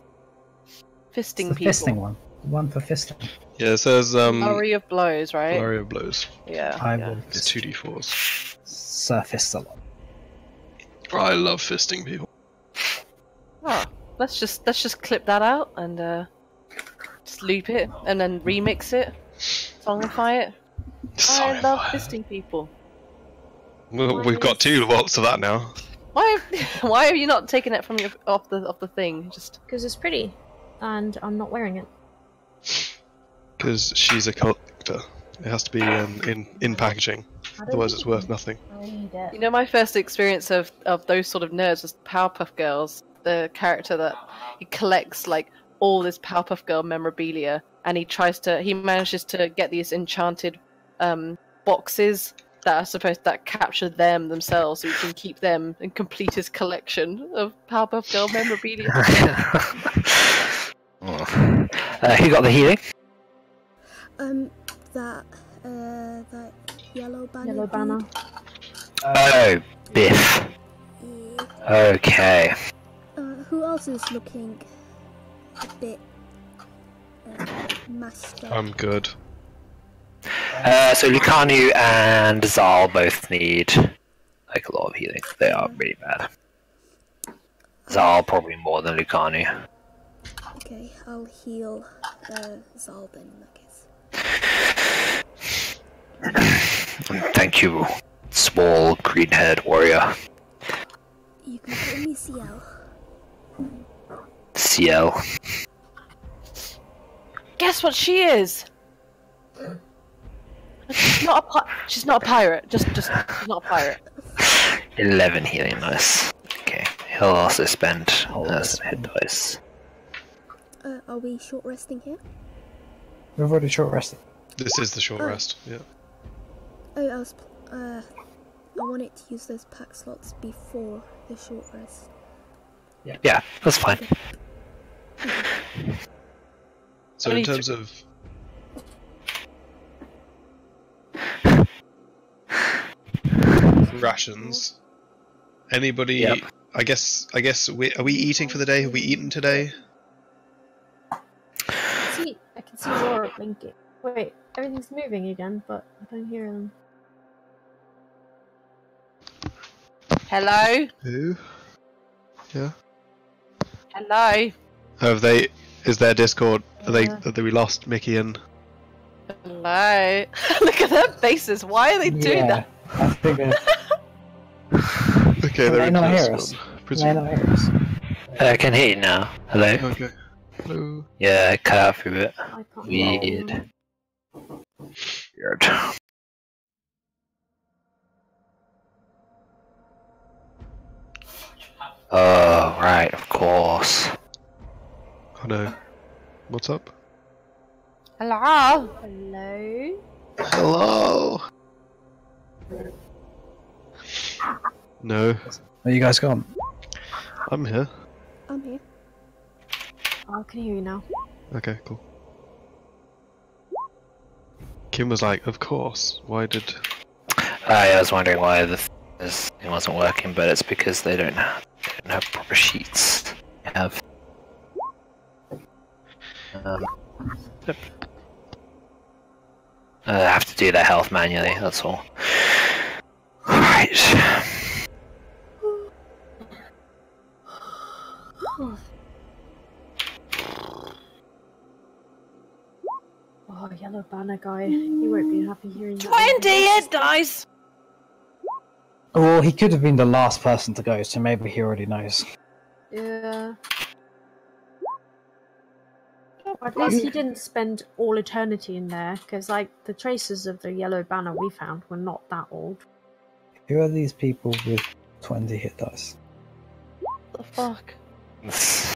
It's fisting the people. fisting one. One for fisting. Yeah, it says um, Flurry of blows, right? flurry of blows. Yeah. I yeah. will It's two d fours. surface a lot. I love fisting people. Oh, let's just let's just clip that out and uh, just loop it and then remix it, songify it. Sorry, I love fisting people. Well, we've got two lots of that now. Why? [LAUGHS] Why are you not taken it from your off the off the thing? Just Because it's pretty, and I'm not wearing it. [LAUGHS] Because she's a collector. It has to be um, in in packaging. Otherwise, it's worth nothing. It. You know, my first experience of, of those sort of nerds was Powerpuff Girls. The character that he collects like all this Powerpuff Girl memorabilia, and he tries to he manages to get these enchanted um, boxes that are supposed that capture them themselves, so he can keep them and complete his collection of Powerpuff Girl memorabilia. [LAUGHS] Oh. uh, who got the healing? Um, that, uh, that yellow banner. Yellow banner. Oh, Biff. yeah. Okay. Uh, who else is looking a bit uh, messed? I'm good. Uh, so Lucanu and Zal both need like a lot of healing. They are really bad. Zal probably more than Lucanu. Okay, I'll heal uh, Zal then in that case. Thank you, small green-haired warrior. You can call me Ciel. Ciel. Guess what she is? She's not a pi- she's not a pirate. Just just she's not a pirate. 11 healing, nice. Okay, he'll also spend uh, some hit dice. Uh, are we short resting here? We've already short rested. This is the short Oh. rest. Yeah. Oh, I was. pl- Uh, I wanted to use those pact slots before the short rest. Yeah, Yeah, that's fine. So in terms of rations, anybody? Yep. I guess. I guess. We, are we eating for the day? Have we eaten today? I can see, I can see Laura blinking. Wait, everything's moving again, but I don't hear them. Hello, Who? Yeah. hello, Have they? Is their Discord? Are they? Uh. Have we lost Mickey and? Hello. [LAUGHS] Look at their faces. Why are they doing yeah, that? I think they're, [LAUGHS] Okay, they're in not hear us? they're not hear us. Uh, I can hear you now. Hello? Okay. Hello. Yeah, it cut out for a bit. I can't Weird. Weird. Oh, right, of course. Oh no. What's up? Hello. Hello? Hello. No, Are you guys gone? I'm here. I'm here. Oh, I can hear you now. Okay, cool. Kim was like, "Of course. Why did?" I was wondering why the th- this thing wasn't working, but it's because they don't have, they don't have proper sheets. They have. Um, yep. Uh, I have to do their health manually, that's all. Alright. Oh, yellow banner guy. You won't be happy hearing that. Twenty it dies. Well, he could have been the last person to go, so maybe he already knows. Yeah. At least he didn't spend all eternity in there, because like the traces of the yellow banner we found were not that old. Who are these people with 20 hit dice? What the fuck. This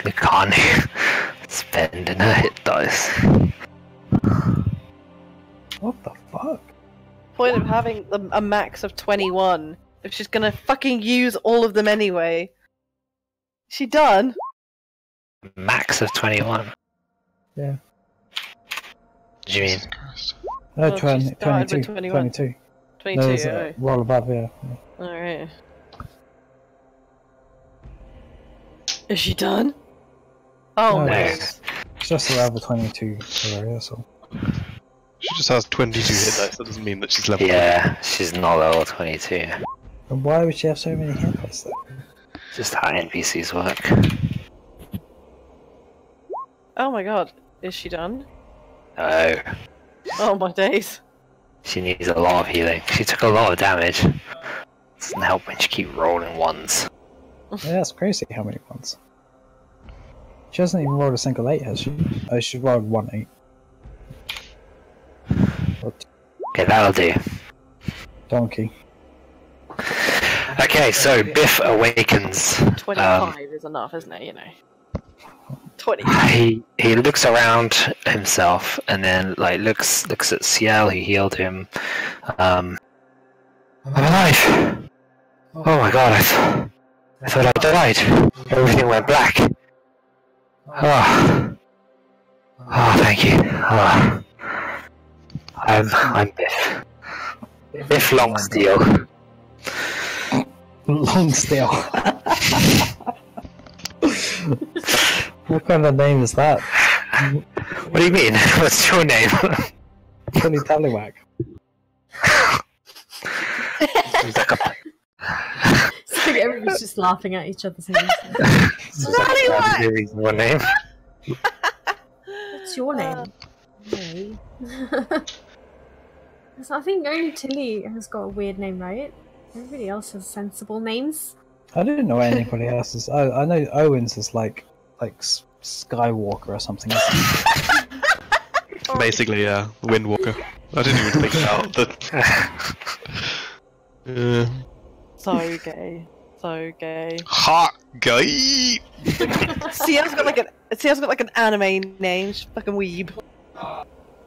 Lucani spending her hit dice. What the fuck? Point of having a max of twenty-one if she's gonna fucking use all of them anyway. She done? Max of 21. Yeah. What do you mean? No, Oh, 20, started 22. with 21. 22. No, Twenty-two. Uh, oh. there's a roll above, yeah. All right. Is she done? Oh No. no. Nice. It's just a level 22 already, that's all. She just has 22 hit dice. That doesn't mean that she's level. Yeah, she's not level 22. And why would she have so many hit dice though? Just how NPCs work. Oh my god. Is she done? Oh, Oh my days. she needs a lot of healing. She took a lot of damage. Doesn't help when she keep rolling ones. Yeah, that's crazy how many ones. She hasn't even rolled a single 8, has she? Oh, she rolled one 8. Okay, that'll do. Donkey. Okay, so Biff awakens. Um, Twenty-five is enough, isn't it? You know. Twenty. he he looks around himself and then like looks looks at Ciel who healed him. Um, I'm alive. Oh my god, I, th- I thought I died. Everything went black. Oh, oh thank you. Oh. I'm I'm Biff. Biff Longsteel. Long steel. [LAUGHS] what kind of name is that? What do you mean? [LAUGHS] What's your name? Tony Tallywhack. [LAUGHS] It's like everyone's just laughing at each other's names. it's like a name. What's your name? Mei. So I think only Tili has got a weird name, right? Everybody else has sensible names. I didn't know anybody else's. I, I know Owynn's is like like S- Skywalker or something. isn't [LAUGHS] it? Basically, yeah, Windwalker. I didn't even think about that. [LAUGHS] Uh, So gay. So gay. hot gay. [LAUGHS] Ciel's got like an Ciel's got like an anime name. She's fucking weeb.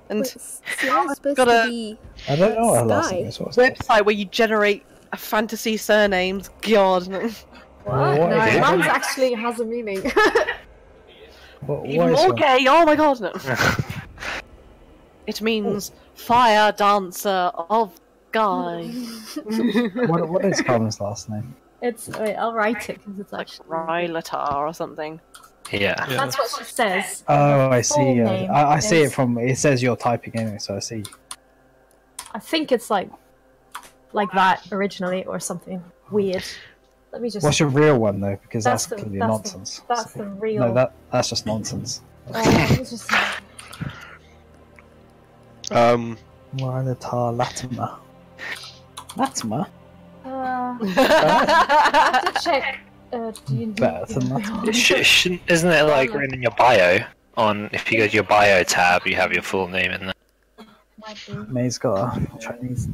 And Wait, Ciel's supposed got to a- be I don't know what her last name is. What's that? website where you generate a fantasy surnames. God. What? what no, is it? mine's actually has a meaning. What, what Even more gay. Oh my god. No. [LAUGHS] It means fire dancer of guy. [LAUGHS] what, what is Carmen's last name? it's wait, I'll write it because it's like actually. Rylatar or something. Yeah. Yeah. That's what she says. Oh, I see. Yeah. I, I see it is- from. It says you're typing anyway, so I see. I think it's like like that originally or something weird. Let me just. What's your real one though? Because That's that's, the- clearly that's the- nonsense. that's So- the real. No, that that's just nonsense. Uh, let me just. Um, Wylatar Latimer. Latimer? Uh, I have to check. Uh, D&D. Better than Latimer. [LAUGHS] Sh- shouldn't- isn't it like written in your bio? On if you go to your bio tab, you have your full name in there. Might be. Mei's got a Chinese.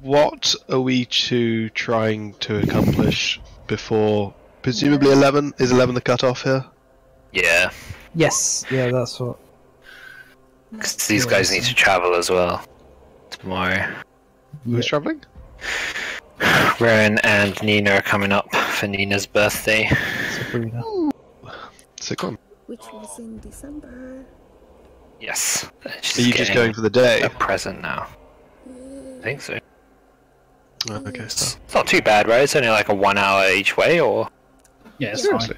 What are we to trying to accomplish before? Presumably eleven. Is eleven the cutoff here? Yeah, Yes, yeah, that's what. 'cause these guys need to travel as well tomorrow. Who's traveling? Rohan and Nina are coming up for Nina's birthday. Sabrina. Sick one. which was in December. Yes. Are you just going for the day? a present now? I think so. Okay, so. It's not too bad, right? It's only like a one hour each way, or Yeah, it's Seriously,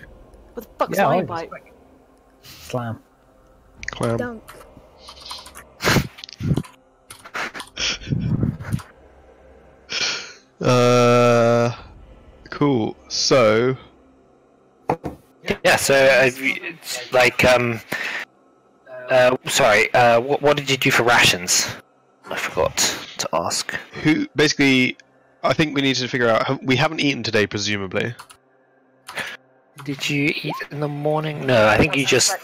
What the fuck's Yeah, my I bite? Slam. clam. Dunk. [LAUGHS] Uh, cool. So, yeah. So, uh, it's like, um, uh, sorry. Uh, what, what did you do for rations? I forgot to ask. who? Basically, I think we need to figure out. We haven't eaten today, presumably. Did you eat in the morning? No, I think you just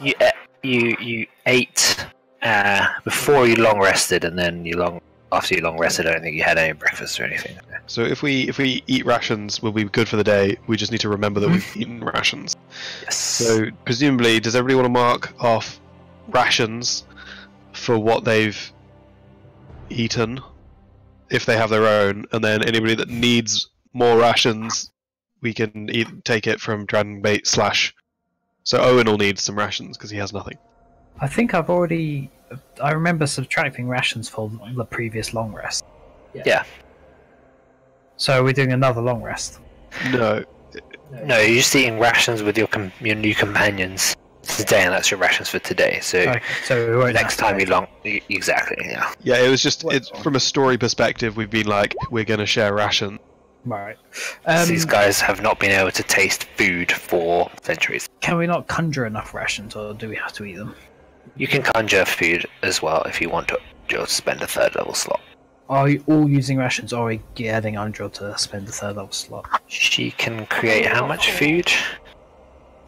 you ate- you you ate uh, before you long rested, and then you long after you long rested. I don't think you had any breakfast or anything. So if we if we eat rations, we'll be good for the day. We just need to remember that we've eaten rations. Yes. So presumably, does everybody want to mark off rations for what they've eaten, if they have their own, and then anybody that needs more rations, we can eat, take it from Dragonbait slash. So Owynn will need some rations because he has nothing. I think I've already. I remember subtracting rations for the previous long rest. Yeah. yeah. So we're doing another long rest. No, No, you're just eating rations with your com- your new companions today, and that's your rations for today. So Okay, so we won't next time you long, exactly. Yeah. yeah, it was just it's from a story perspective. We've been like we're gonna share ration. Right. Um, These guys have not been able to taste food for centuries. can we not conjure enough rations, or do we have to eat them? You can conjure food as well if you want to just spend a third level slot. Are you all using rations, or are we getting Andrew to spend the third level slot? She can create how much food?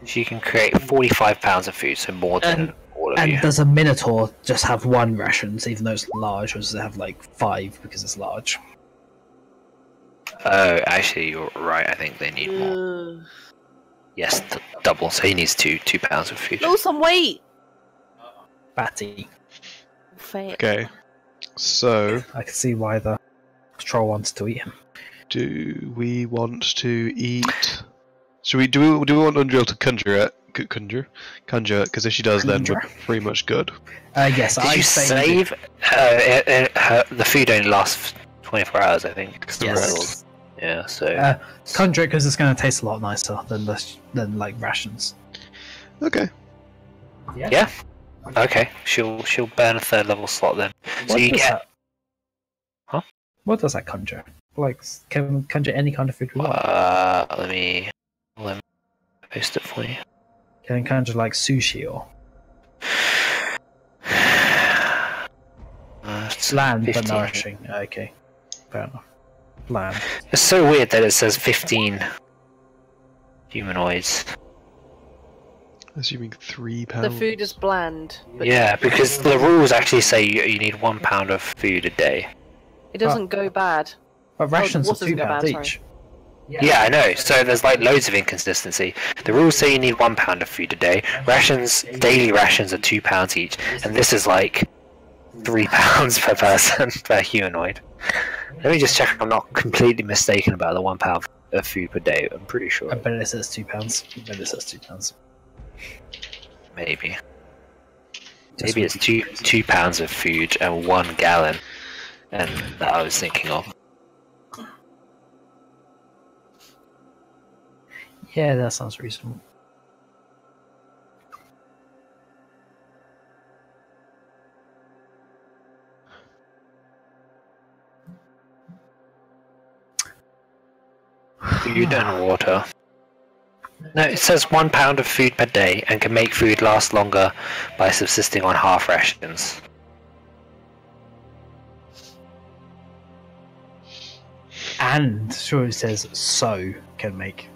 She can create 45 pounds of food, so more than. And of And you. does a Minotaur just have one rations, even though it's large, or does it have like five because it's large? Oh, actually, you're right. I think they need more. Ugh. Yes, d- double. So he needs two two pounds of food. Lose some weight. Batty. Fat. Okay. So, I can see why the troll wants to eat him. do we want to eat? Should we do? We, do we want Undriel to conjure it? C- Conjure, conjure. Because if she does, then we're pretty much good. Uh, yes, Did I you say save? Uh, it, it, her, the food only lasts 24 hours, I think. The Yes. rules. Yeah, so. Uh, conjure it because it's going to taste a lot nicer than the than like rations. Okay. yeah. Okay, she'll she'll burn a third level slot then. So What you does get that? Huh? What does that conjure? Like, can we conjure any kind of food we want? Uh, let me let me post it for you. Can we conjure like sushi or [SIGHS] Uh, it's bland but 15. nourishing? Okay, fair enough. Bland. It's so weird that it says 15 humanoids. Assuming three pounds. The food is bland. But Yeah, because the rules actually say you, you need one pound of food a day. It doesn't go bad. But rations are two pounds bad, each. Yeah, I know. So there's like loads of inconsistency. The rules say you need one pound of food a day. Rations, daily rations are two pounds each, and this is like three [LAUGHS] pounds per person [LAUGHS] per humanoid. Let me just check. I'm not completely mistaken about the one pound of food per day. I'm pretty sure. I bet it says two pounds. I bet it says two pounds. Maybe. Maybe it's two two pounds of food and one gallon, and that I was thinking of. Yeah, that sounds reasonable. Food and water. No, it says one pound of food per day and can make food last longer by subsisting on half rations. And sure, it says so can make.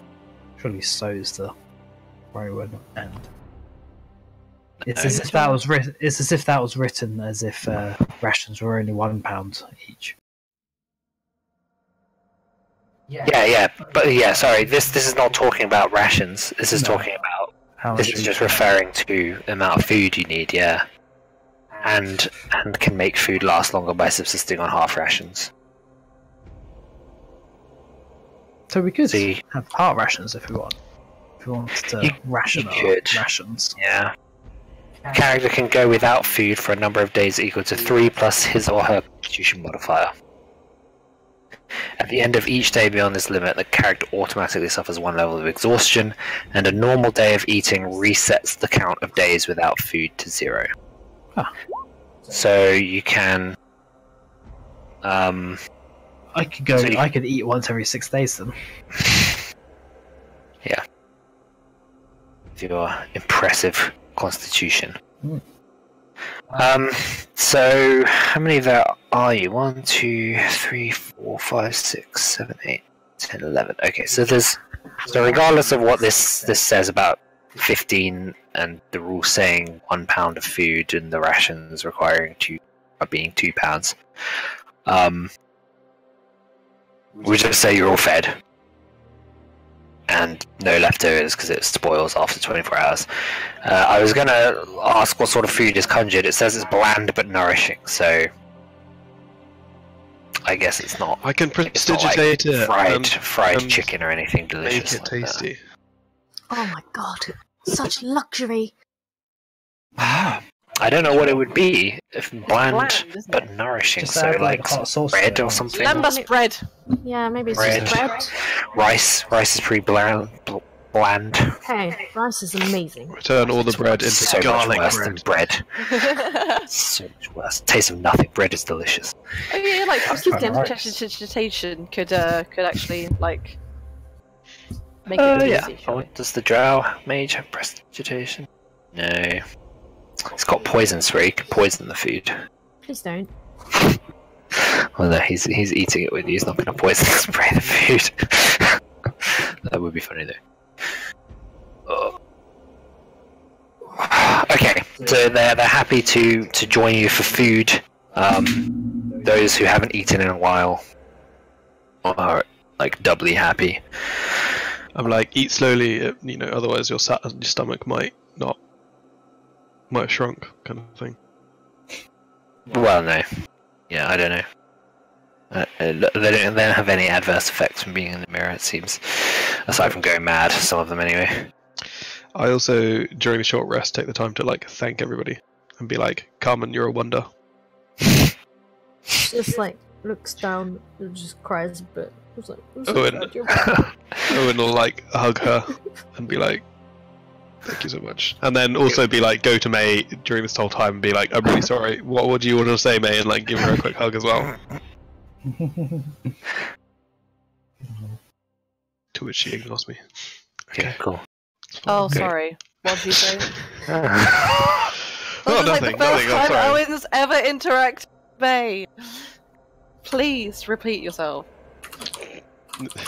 Surely so is the right word. And it's as if that was written. It's as if that was written as if uh, rations were only one pound each. Yeah, yeah, but yeah, sorry. This this is not talking about rations. This is No. talking about. How This is just referring to the amount of food you need. Yeah, and and can make food last longer by subsisting on half rations. So we could See. have heart rations if we want. If we wanted to You- ration you rations. Yeah. Character can go without food for a number of days equal to three plus his or her constitution modifier. At the end of each day beyond this limit, the character automatically suffers one level of exhaustion, and a normal day of eating resets the count of days without food to zero. Ah. So you can. Um, I could go. So you- I could eat once every six days then. [LAUGHS] yeah. With your impressive constitution. Hmm. Um, so how many there are you? One, two, three, four, five, six, seven, eight, ten, eleven. Okay, so there's so regardless of what this this says about fifteen and the rule saying one pound of food and the rations requiring two being two pounds, um, we just say you're all fed and no leftovers because it spoils after 24 hours. Uh, I was gonna ask what sort of food is conjured. It says it's bland but nourishing, so I guess it's not. I can It's not like prestidigitate it fried and fried and chicken or anything delicious. make it like that. Oh my god, such luxury. Ah. I don't know what it would be if bland, bland, but it? nourishing. Just so like, like hot sauce bread or or something. Lembas bread. Yeah, maybe it's Bread. just bread. Rice, rice is pretty bland. bl- Bland. Hey, rice is amazing. Turn all the bread into so much garlic worse bread. than bread. [LAUGHS] So much worse. Taste of nothing. Bread is delicious. Oh yeah, like I was Quite thinking right. prestidigitation could uh could actually like make Uh, it yeah. Oh, does the drow mage have prestidigitation? No. It's got poison spray. He can poison the food. Please don't. Well, no, he's he's eating it with you. He's not going to poison [LAUGHS] spray the food. [LAUGHS] that would be funny though. Oh. Okay, So they're they're happy to to join you for food. Um, those who haven't eaten in a while are like doubly happy. I'm like, eat slowly, uh, you know, otherwise your, sa- your stomach might not, might have shrunk, kind of thing. Well, no. Yeah, I don't know. Uh, uh, they don't, they don't have any adverse effects from being in the mirror, it seems. Aside from going mad, some of them anyway. I also, during the short rest, take the time to like thank everybody and be like, Carmen, you're a wonder. Just like looks down and just cries a bit. It's like, I'm so Owynn. glad you're back. Owynn will like hug her and be like, "Thank you so much," and then also be like, go to Mei during this whole time and be like, "I'm really sorry. What would you want to say, Mei?" And like give her a quick hug as well. [LAUGHS] To which she ignores me. Okay, cool. Oh, Okay. sorry. What did you say? [LAUGHS] Oh, This is like the first nothing, I'm time sorry. Owynn's ever interact with Mei. Please repeat yourself. [LAUGHS]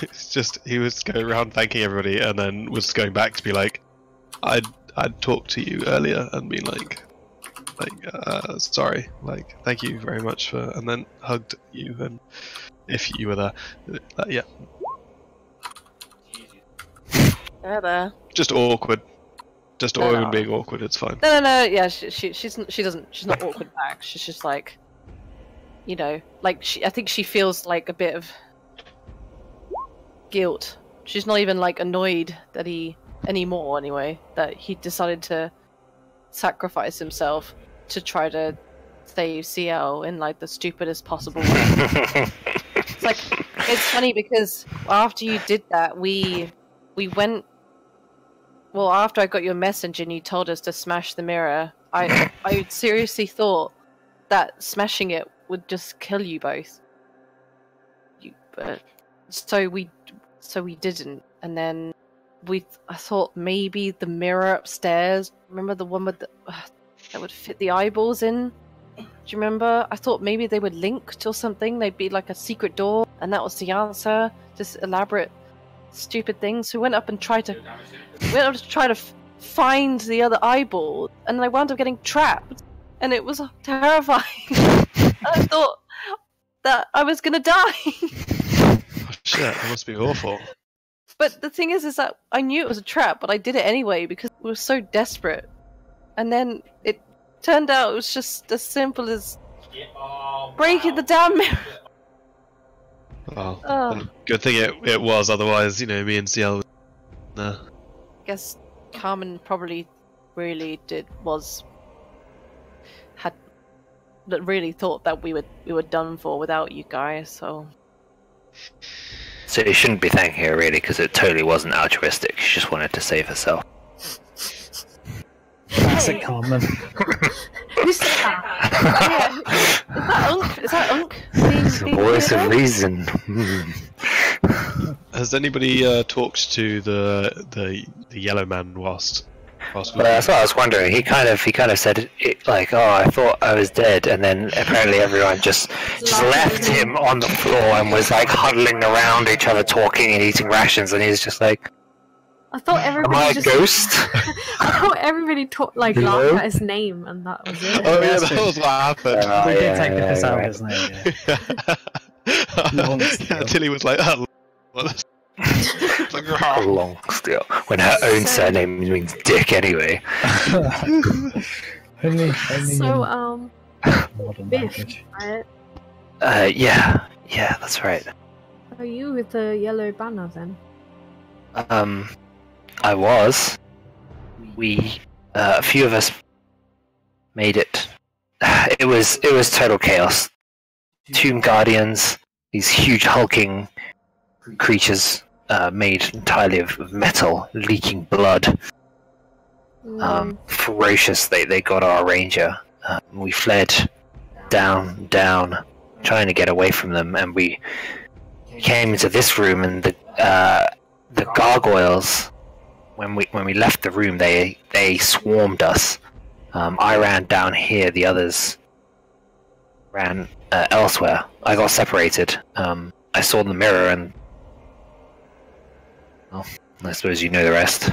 It's just he was going around thanking everybody, and then was going back to be like, "I'd I'd talked to you earlier and been like, like uh, sorry, like thank you very much for," and then hugged you, and if you were there, uh, yeah, [LAUGHS] There, there. just awkward, just No, Owynn no. being awkward. It's fine. No, no, no. Yeah, she, she, she's, she doesn't, she's not awkward [LAUGHS] back. She's just like, you know, like she. I think she feels like a bit of guilt. She's not even like annoyed that he anymore. Anyway, that he decided to sacrifice himself to try to save Ciel in like the stupidest possible way. [LAUGHS] It's like it's funny because after you did that, we we went. Well, after I got your message and you told us to smash the mirror, I [LAUGHS] I seriously thought that smashing it would just kill you both. You, but so we so we didn't, and then we I thought maybe the mirror upstairs. Remember the one with the uh, that would fit the eyeballs in. Do you remember? I thought maybe they were linked or something. They'd be like a secret door, and that was the answer. Just elaborate, stupid things. So we went up and tried to we went up to try to find the other eyeball, and I wound up getting trapped, and it was terrifying. [LAUGHS] I thought that I was gonna die. Oh, [LAUGHS] shit, that must be awful. But the thing is, is that I knew it was a trap, but I did it anyway because we were so desperate. And then it turned out it was just as simple as breaking the damn mirror. Well, [LAUGHS] Oh. good thing it it was. Otherwise, you know, me and Ciel. Nah. I guess Carmen probably really did was had that really thought that we were we were done for without you guys. So so you shouldn't be thanking her really, because it totally wasn't altruistic. She just wanted to save herself. Classic Carmen. Who said that? yeah, is that Unk? Is that Unk? Being, The voice of reason. Has anybody uh, talked to the the the yellow man whilst whilst Well, that's what I was wondering. He kind of he kind of said it, like, "Oh, I thought I was dead," and then apparently everyone just just left him on the floor and was like huddling around each other, talking and eating rations, and he's just like, I thought "Am I a just. ghost?" [LAUGHS] I thought everybody talked like Hello? laughed at his name, and that was it. Oh yeah, that was what happened. Oh, we did yeah, take the yeah, piss out of his name. Yeah. Long yeah, still. Tili was like, oh, [LAUGHS] what? It's like. Long still, when her own surname means dick anyway. [LAUGHS] only, only So, um, modern Biff. language. right, Uh, yeah, yeah, that's right. are you with the yellow banner then? Um, I was. We, uh, a few of us, made it. [SIGHS] It was it was total chaos. Tomb guardians, these huge hulking creatures, uh, made entirely of metal, leaking blood. Um, ferocious. They they got our ranger. Um, we fled down, down, trying to get away from them, and we came into this room, and the uh, the gargoyles. When we when we left the room, they they swarmed us. Um, I ran down here. The others ran uh, elsewhere. I got separated. Um, I saw the mirror, and well, I suppose you know the rest.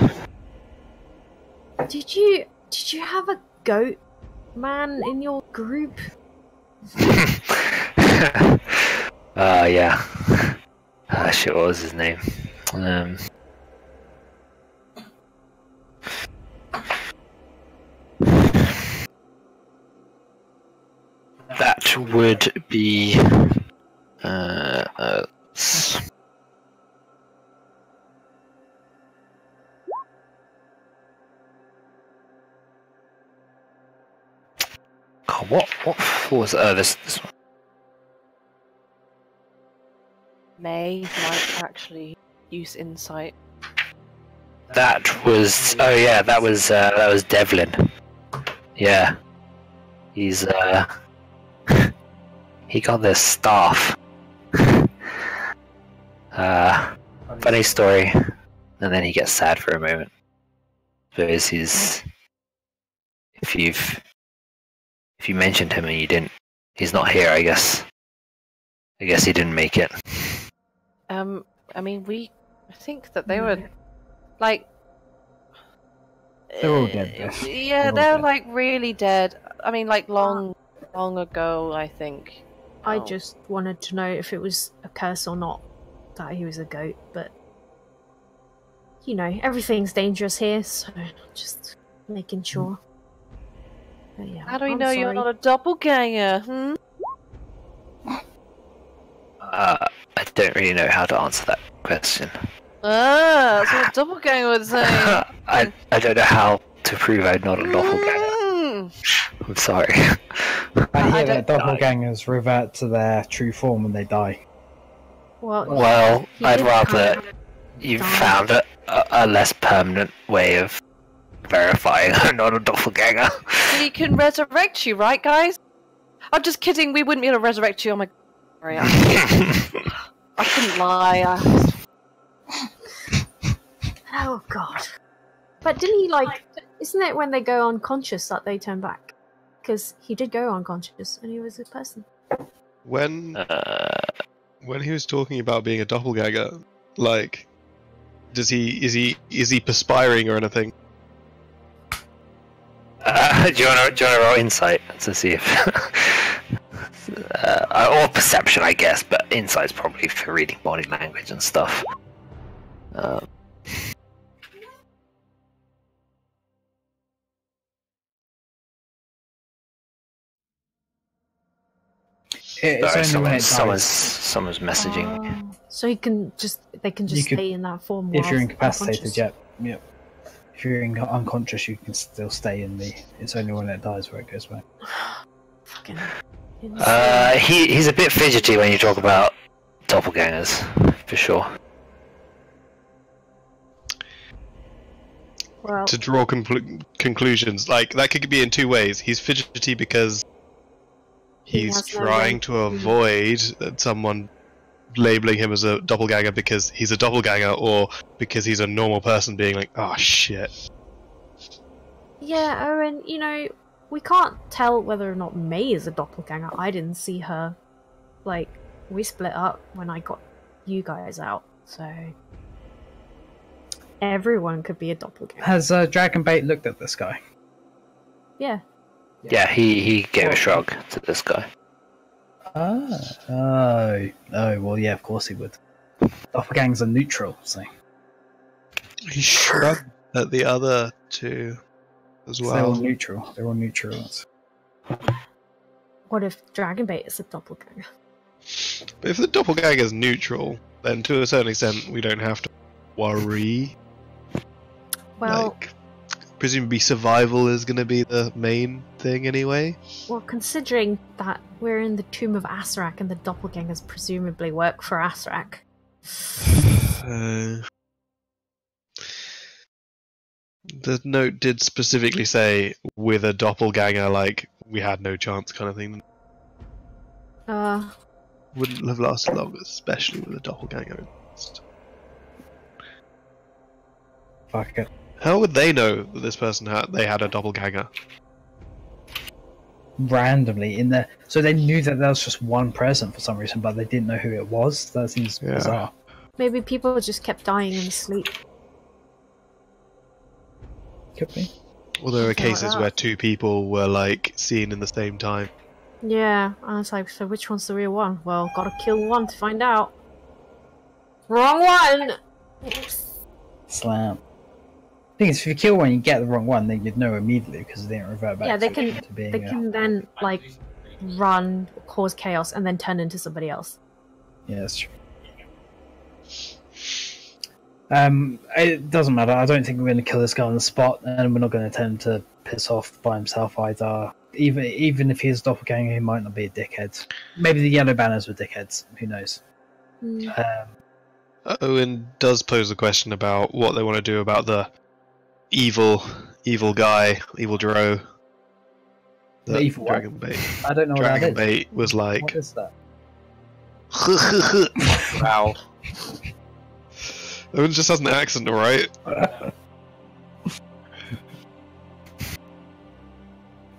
Did you did you have a goat man in your group? [LAUGHS] uh, yeah. Uh, shit, what was his name? Um, that would be. Uh, uh, God, what what was uh, this this one? Mei might actually use insight. That was oh yeah, that was uh, that was Devlin. Yeah, he's uh [LAUGHS] he got this staff. [LAUGHS] uh, funny story, and then he gets sad for a moment he's if you've if you mentioned him and you didn't, he's not here. I guess. I guess he didn't make it. Um, I mean, we. I think that they were, like. They're all dead, uh, Yeah, They're all they're dead. like really dead. I mean, like long, long ago. I think. I Oh. just wanted to know if it was a curse or not that he was a goat, but you know, everything's dangerous here, so just making sure. But yeah, How do we I'm know you're not a doppelganger? Hmm. Uh, I don't really know how to answer that question. Ah, that's what a doppelganger would [LAUGHS] say. I I don't know how to prove I'm not a doppelganger. Mm. I'm sorry. I [LAUGHS] I hear that don't- doppelgangers revert to their true form when they die. Well, Well, he I'd rather kind of- you found a, a, a less permanent way of verifying [LAUGHS] I'm not a doppelganger. He can resurrect you, right, guys? I'm just kidding. We wouldn't be able to resurrect you. Oh my. Sorry, I, I couldn't lie. I, [LAUGHS] Oh god. But didn't he like? Isn't it when they go unconscious that they turn back? Because he did go unconscious and he was a person. When uh, when he was talking about being a doppelganger, like, does he is he is he perspiring or anything? Uh, [LAUGHS] do you want to do you want to roll insight to see if, [LAUGHS] uh, or perception, I guess, but insight's probably for reading body language and stuff. Um, It- It's sorry, only someone's, someone's someone's messaging me. Oh. So he can just they can You just could- stay in that form. If you're incapacitated, unconscious. yep, yep. If you're in- unconscious, you can still stay in the. It's only when it dies where it goes back. [SIGHS] Fucking Uh, he he's a bit fidgety when you talk about doppelgangers, for sure. well, To draw conclu- conclusions, like that could be in two ways. He's fidgety because he's has no trying way to to- avoid that someone labeling him as a doppelganger because he's a doppelganger, or because he's a normal person being like, "Oh shit." yeah, Owynn. You know, we can't tell whether or not Mei is a doppelganger. I didn't see her. Like we split up when I got you guys out, so everyone could be a doppelganger. Has uh, Dragonbait looked at this guy? Yeah. Yeah, he he gave a shrug to this guy. Ah. Oh. Oh. Well, yeah. Of course he would. Doppelgangers are neutral, so, He shrugged at the other two as so they're all well. neutral. They're all neutrals. What if Dragonbait is a doppelganger? But if the doppelganger is neutral, then to a certain extent we don't have to worry. Well, like, presumably survival is going to be the main thing anyway. well, considering that we're in the tomb of Acererak and the doppelgangers presumably work for Acererak. Uh, [SIGHS] the note did specifically say with a doppelganger, like we had no chance, kind of thing. Uh, Wouldn't have lasted long, especially with a doppelganger. Fuck it. How would they know that this person had they had a doppelganger? Randomly in there, so they knew that there was just one present for some reason, but they didn't know who it was. That seems Yeah. bizarre. maybe people just kept dying in sleep. Could be. Well, there are Something cases that. where two people were like seen in the same time. Yeah, and I was like, so which one's the real one? Well, gotta kill one to find out. Wrong one! Slam. Thing is, if you kill one, you get the wrong one, then you'd know immediately because they don't revert back. Yeah, they to, can- to being They a- can then, like, run, cause chaos, and then turn into somebody else. Yeah, that's true. Um, it doesn't matter. I don't think we're going to kill this guy on the spot, and we're not going to tell him to piss off by himself either. Even even if he's a doppelganger, he might not be a dickhead. Maybe the yellow banners were dickheads. Who knows? Hmm. Um, Uh, Owynn does pose a question about what they want to do about the evil, evil guy, evil drow. The that evil what? Dragonbait. I don't know what Dragon that is. Bait was like. What is that? [LAUGHS] wow. [LAUGHS] Owynn just has an accent, alright?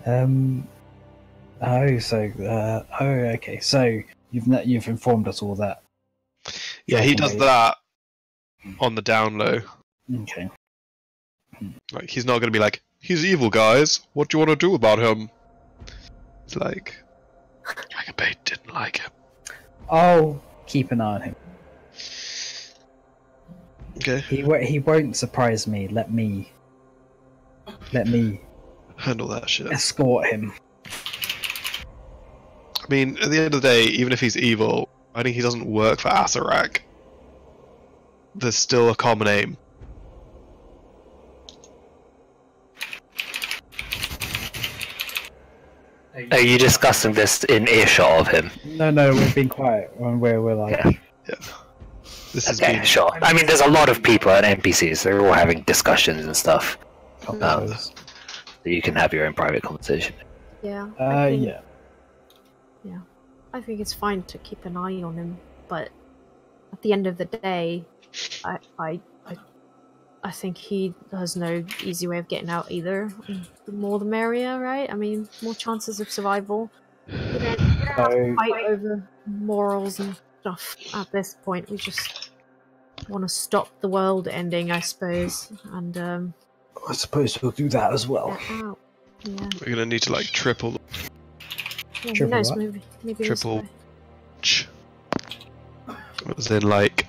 Um. Oh, so uh, oh, okay. So you've n- you've informed us all that. Yeah, he does that on the down low. Okay. Like, he's not going to be like, he's evil, guys. What do you want to do about him? It's like, Bait didn't like him. I'll keep an eye on him. Okay, He he won't surprise me. Let me let me handle that shit. escort him. I mean, at the end of the day, even if he's evil, I think he doesn't work for Acererak. There's still a common aim. Are you discussing this in earshot of him? No, no, we've been quiet when we're we're like Yeah. This has Okay, been sure. I mean, there's a lot of people at NPCs. They're all having discussions and stuff. couples. So you can have your own private conversation. Yeah. Uh, I think, yeah. I think it's fine to keep an eye on him, but at the end of the day, I, I, I, I think he has no easy way of getting out either. The more the merrier, right? I mean, more chances of survival. We don't, we don't have to So fight over morals and stuff at this point. We just want to stop the world ending, I suppose, and um, I suppose we'll do that as well. Yeah. we're gonna need to like triple the yeah who Triple knows? what? Maybe, maybe Triple. way. As in, like, you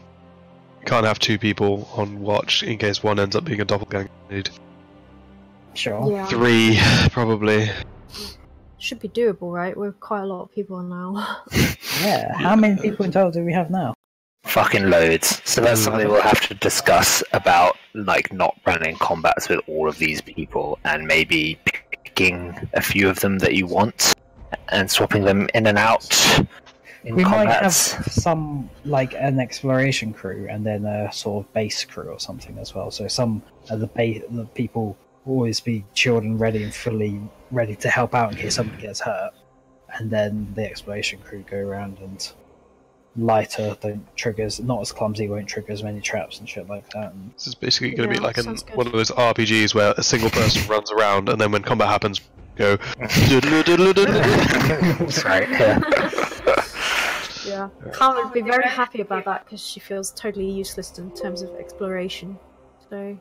can't have two people on watch in case one ends up being a doppelganger. Need Sure. Yeah. three, probably. Should be doable, right? We're quite a lot of people now. [LAUGHS] Yeah. How many people in total do we have now? Fucking loads. So that's mm. something we'll have to discuss about, like, not running combats with all of these people and maybe picking a few of them that you want and swapping them in and out in we might have some like an exploration crew and then a sort of base crew or something as well. So some of the ba- the people will always be chilled and ready and fully ready to help out in case somebody gets hurt, and then the exploration crew go around and lighter don't triggers not as clumsy won't trigger as many traps and shit like that. And This is basically going to Yeah, be like an, one of those RPGs where a single person [LAUGHS] runs around and then when combat happens, go. [LAUGHS] [LAUGHS] That's right, yeah. Yeah. Carmen would be very happy about that because she feels totally useless in terms of exploration. So.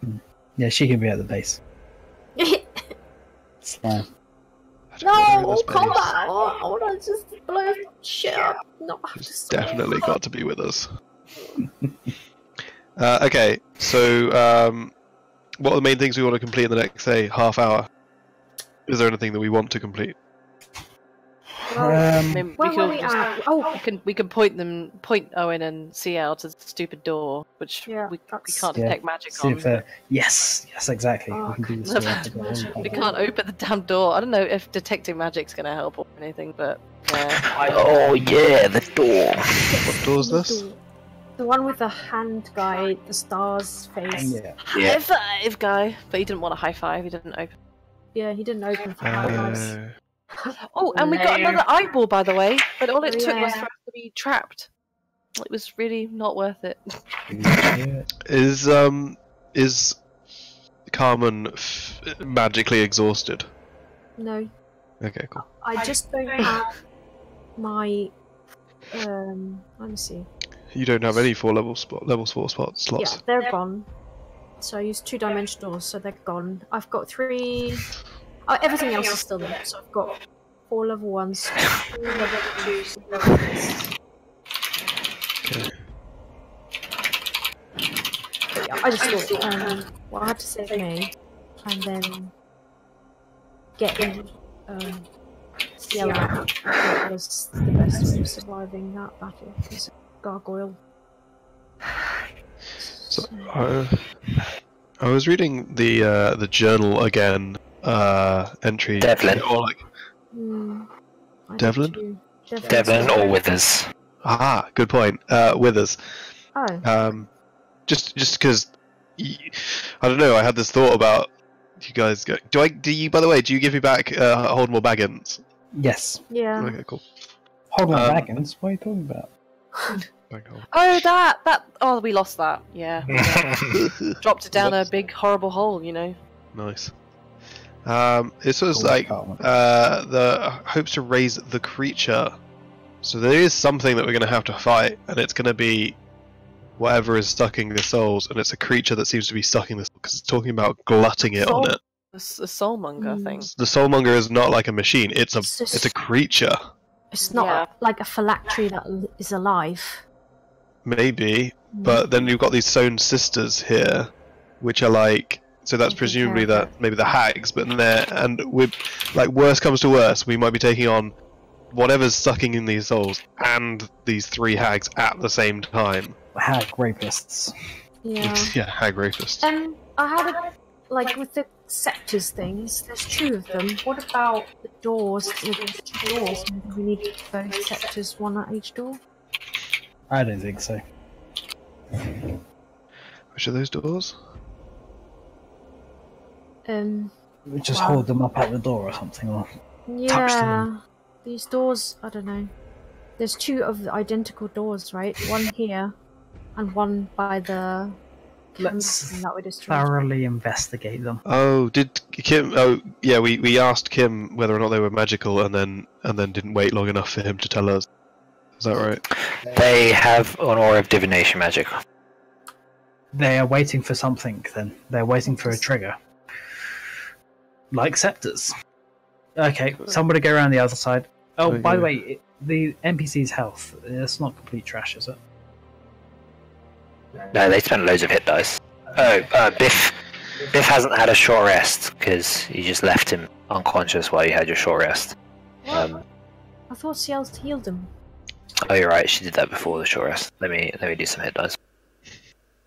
yeah, she can be at the base. [LAUGHS] Slam. no, combat! I want to just blow shit up. Not have to He's swim. definitely [LAUGHS] got to be with us. [LAUGHS] uh, okay, so um, what are the main things we want to complete in the next, say, half hour? Is there anything that we want to complete? I Um, mean, we Where were we just- at? Oh, we can we can point them, point Owynn and Ciel to the stupid door, which Yeah, we, we can't Yeah, detect magic see on. if, uh, yes, yes, exactly. Oh, we can do okay. this. Magic. [LAUGHS] We can't open the damn door. I don't know if detecting magic's going to help or anything, but yeah. [LAUGHS] Oh, yeah, the door. What door is this? The one with the hand guy, the stars face. Yeah. Yeah. High five, guy! But he didn't want a high five. He didn't open. Yeah, he didn't open for high fives. Oh, and we got another eyeball, by the way. But all it Oh, took was for us to be trapped. It was really not worth it. Yeah. [LAUGHS] is um is Carmen f- magically exhausted? No, Okay, cool. I just don't have my. Um, let me see. You don't have any four level spot levels four spot slots. Yeah, they're gone. So I use two dimension doors, so they're gone. I've got three. [LAUGHS] Oh, everything else is still there. So I've got four level ones, [LAUGHS] two level twos, level threes. Okay. Yeah, I just thought, um, well, I had to save me, and then get in, um, Cielo. That was the best way of surviving that battle. Was a gargoyle. So I, I was reading the uh, the journal again uh, entry. Devlin. Or like, I Devlin? Devlin or Withers? ah, good point. Uh, Withers. Oh, Um, just just because I don't know. I had this thought about you guys. Go, do I? Do you? By the way, do you give me back uh, Holdmore Baggins? Yes. yeah. Okay, cool. Hold on, Um, Baggins. What are you talking about? [LAUGHS] Oh, that that. Oh, we lost that. Yeah, [LAUGHS] dropped it down a big horrible hole. You know. nice. Um, this was Oh, like uh, the hopes to raise the creature. So there is something that we're going to have to fight, and it's going to be whatever is sucking the souls, and it's a creature that seems to be sucking the because it's talking about glutting it on it. The, s- the soulmonger Mm. thing. The soulmonger is not like a machine; it's a It's just- it's a creature. It's not Yeah. like a phylactery that is alive. Maybe, but then you've got these sewn sisters here, which are like. So that's presumably care that maybe the hags, but they're and we like worst comes to worst, we might be taking on whatever's sucking in these souls and these three hags at the same time. Hag rapists. Yeah. [LAUGHS] yeah, hag rapists. Um, I had a like with the scepters things. There's two of them. What about the doors? There's two doors. Maybe we need both scepters, one at each door. I don't think so. Which are those doors? Um, We just Wow. hold them up at the door or something. Or Touch yeah. them. These doors. I don't know. There's two of the identical doors, right? One here, and one by the. Let's that we thoroughly investigate them. Oh, did Kim? Oh, yeah. We, we asked Kim whether or not they were magical, and then and then didn't wait long enough for him to tell us. Is that right? They have an aura of divination magic. They are waiting for something. Then they're waiting for a trigger, like scepters. Okay, somebody go around the other side. Oh, by the way, it, the NPC's health. It's not complete trash, is it? No, they spent loads of hit dice. Oh, uh, Biff. Biff hasn't had a short rest because you just left him unconscious while you had your short rest. Um, I thought Ciel's healed him. oh, you're right. She did that before the short rest. Let me let me do some hit dice.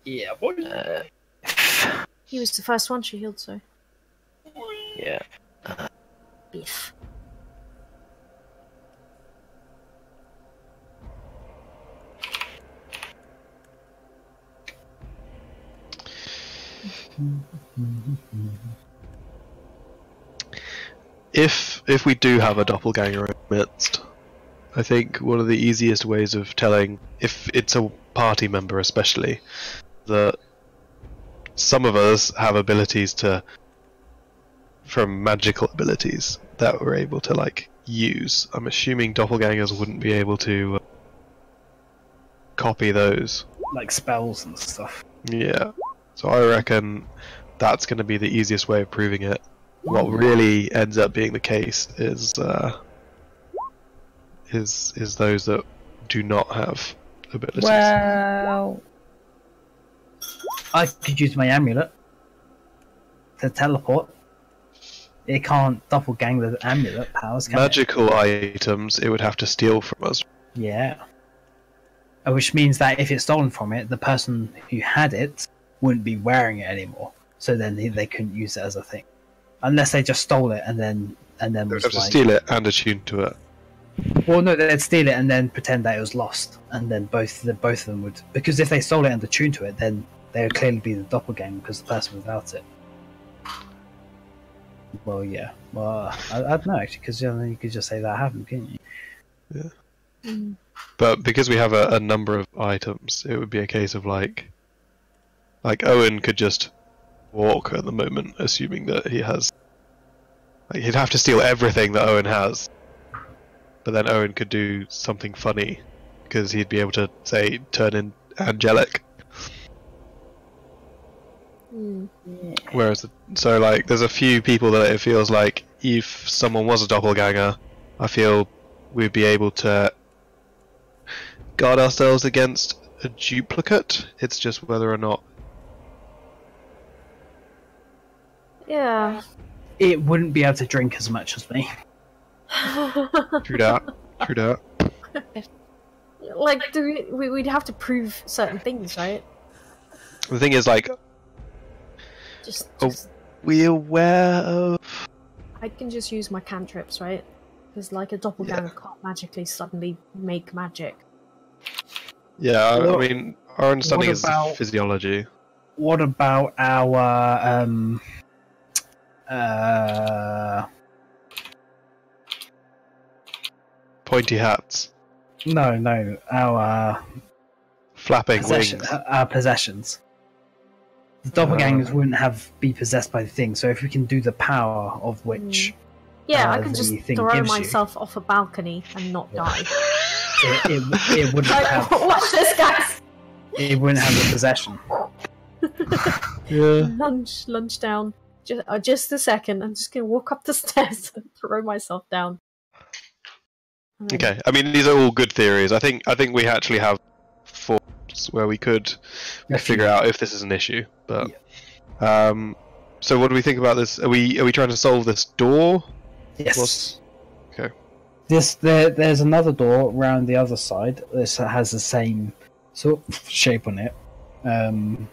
Yeah. boy. Uh, He was the first one she healed, so. Yeah. Beef. if if we do have a doppelganger in the midst, I think one of the easiest ways of telling if it's a party member, especially, that some of us have abilities to from magical abilities that we're able to like use. I'm assuming doppelgangers wouldn't be able to uh, copy those. Like spells and stuff. Yeah. So I reckon that's going to be the easiest way of proving it. What really ends up being the case is uh, is is those that do not have abilities. Well, I could use my amulet to teleport. It can't doppelgang the amulet powers, can it? Magical items, it would have to steal from us. Yeah. Uh, Which means that if it's stolen from it, the person who had it wouldn't be wearing it anymore. So then they, they couldn't use it as a thing, unless they just stole it and then and then They would was have to steal it and attune to it. well, no, they'd steal it and then pretend that it was lost, and then both the both of them would because if they stole it and attuned to it, then they would clearly be the doppelganger because the person without it. Well, yeah. Well, I, I don't know actually because you, know, you could just say that happened, couldn't you? Mm. But because we have a, a number of items, it would be a case of like, like Owynn could just walk at the moment, assuming that he has. Like, he'd have to steal everything that Owynn has, but then Owynn could do something funny because he'd be able to say turn in angelic. Hmm. Whereas, so like, there's a few people that it feels like if someone was a doppelganger, I feel we'd be able to guard ourselves against a duplicate. It's just whether or not. Yeah. It wouldn't be able to drink as much as me. [LAUGHS] True that. True that. like, do we, we, we'd have to prove certain things, right? The thing is, like, Just, just we aware of. I can just use my cantrips, right? Because like a doppelganger can't magically suddenly make magic. Yeah, I, I mean, our understanding what is about- physiology. What about our um uh Pointy hats, no no our flapping possession, wings. our possessions. The doppelgangers wouldn't have be possessed by the thing, so if we can do the power of which Yeah, I Uh, can just throw gives you. myself off a balcony and not die. [LAUGHS] it, it, it wouldn't like, have [LAUGHS] watch this, guys! it wouldn't have the possession. [LAUGHS] Yeah. Lunge, lunge down. Just, uh, just a second. I'm just gonna walk up the stairs and throw myself down. Okay, I mean these are all good theories. I think I think we actually have forms where we could figure out if this is an issue. But um, so what do we think about this? Are we are we trying to solve this door? Yes. What's- okay. This there, there's another door around the other side. This has the same sort of shape on it. Um,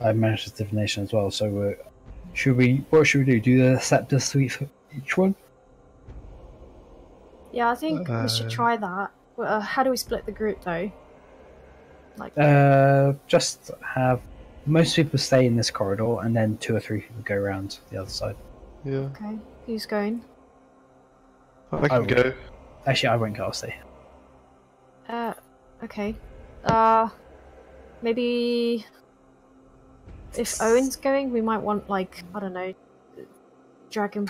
I managed the divination as well. So uh, should we? What should we do? Do the scepter suite for each one? Yeah, I think we Uh, should try that. Uh, how do we split the group though? Like, Uh, just have most people stay in this corridor, and then two or three people go around the other side. Yeah, okay, who's going? I can will. go. Actually, I won't go. I'll stay. Uh, okay. Uh, maybe if Owynn's going, we might want like I don't know, Dragon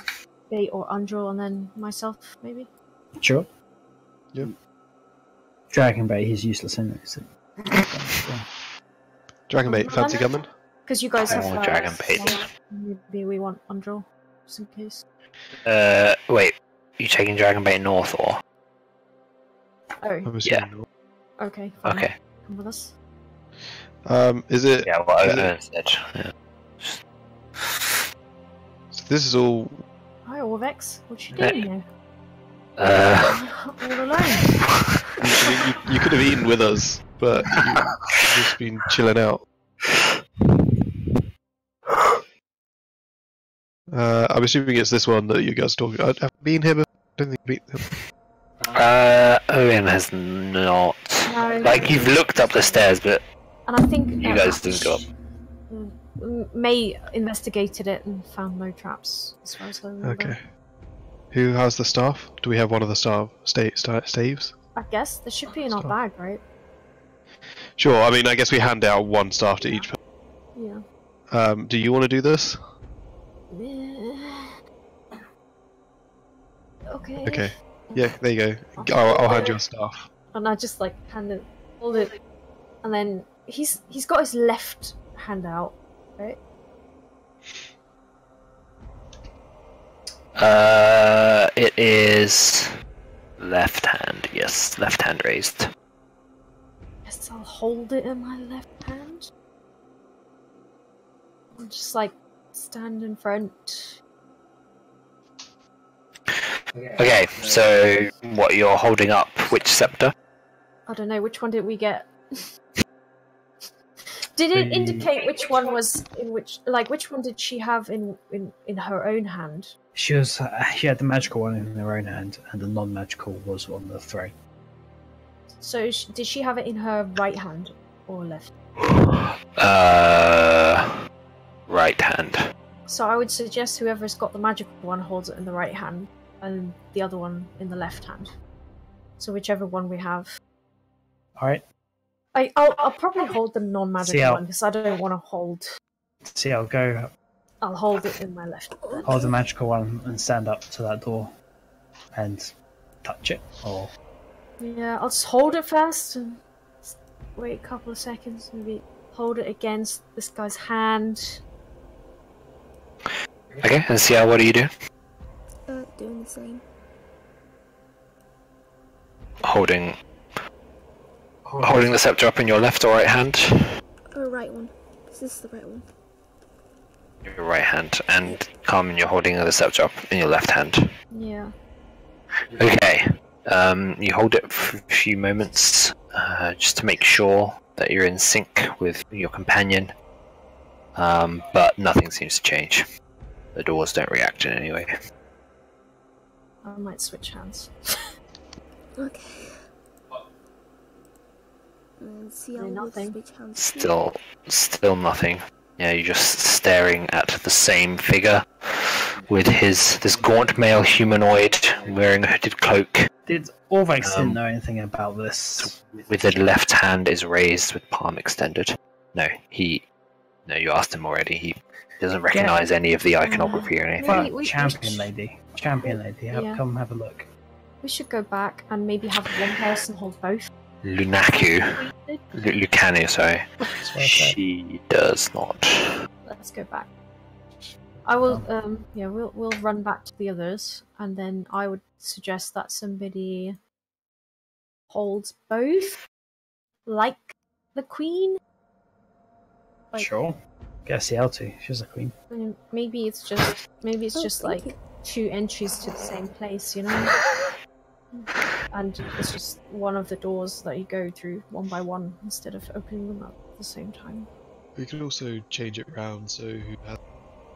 Bait or Undril, and then myself maybe. Sure. Yep. Dragonbait, he's useless anyway. So. Dragonbait, fancy coming? Because you guys have want uh, Dragon Bait. Maybe we want Undril, just in case. Uh, wait. You taking Dragonbait North or? Oh, I'm Yeah. assuming okay. Fine. Okay. Come with us. Um, is it? Yeah, what Is it- Owynn said. Yeah. so this is all. Hi, Orvex. What you doing here? Uh, All alone. [LAUGHS] I mean, you, you could have eaten with us, but you, you've just been chilling out. Uh, I'm assuming it's this one that you guys are talking. I've I've been here, but I don't think I've been. uh, Owynn has not. No. Like you've looked up the stairs, but And I think you uh, guys didn't go up. Mei investigated it and found no traps, as far as I remember. Okay. Who has the staff? Do we have one of the staff sta- sta- staves? I guess there should be in our Staff. bag, right? Sure. I mean, I guess we hand out one staff to each. Person. Yeah. Um, do you want to do this? [SIGHS] Okay. Okay. Yeah, there you go. I'll, I'll hand you a staff. And I just like hand it, hold it, and then he's he's got his left hand out, right? Uh, it is left hand. Yes, left hand raised. Guess I'll hold it in my left hand. And just like stand in front. Okay, so what you're holding up? Which scepter? I don't know which one did we get. [LAUGHS] did it The- indicate which one was in which like which one did she have in in in her own hand? She was. Uh, she had the magical one in her own hand, and the non-magical was on the throne. So sh- did she have it in her right hand or left? Uh, right hand. So I would suggest whoever's got the magical one holds it in the right hand, and the other one in the left hand. So whichever one we have. All right. I, I'll, I'll probably hold the non-magical See, one because I don't want to hold. See, I'll go I'll hold it in my left. hold the magical one and stand up to that door, and touch it. Or Yeah, I'll just hold it first and wait a couple of seconds. Maybe hold it against this guy's hand. Okay, and Ciel, what do you do? Uh, doing the same. Holding holding the scepter up in your left or right hand? Oh, right one. This is this the right one? Your right hand, and Carmen, you're holding the scepter up in your left hand. Yeah. Okay. Um, you hold it for a few moments, uh, just to make sure that you're in sync with your companion. Um, but nothing seems to change. The doors don't react in any way. I might switch hands. [LAUGHS] Okay. And see how nothing. switch hands. Still, still nothing. Yeah, you're just staring at the same figure with his this gaunt male humanoid wearing a hooded cloak, Did Orvex Um, didn't know anything about this? with the left hand is raised with palm extended. No, he. No, you asked him already. He doesn't recognize any of the iconography or anything. Maybe But we- we champion sh- lady, champion lady, have, Yeah. come have a look. We should go back and maybe have one person hold both. Lunaku, We did. Lu- Lucanu, sorry. That's what I said. She does not. Let's go back. I will. Um. Yeah. We'll we'll run back to the others, and then I would suggest that somebody holds both, like the queen. Like- Sure. Guess the L2. She's a queen. Maybe it's just maybe it's Oh, just like you. two entries to the same place, you know. [LAUGHS] and it's just one of the doors that you go through one by one instead of opening them up at the same time. We could also change it round so who has s-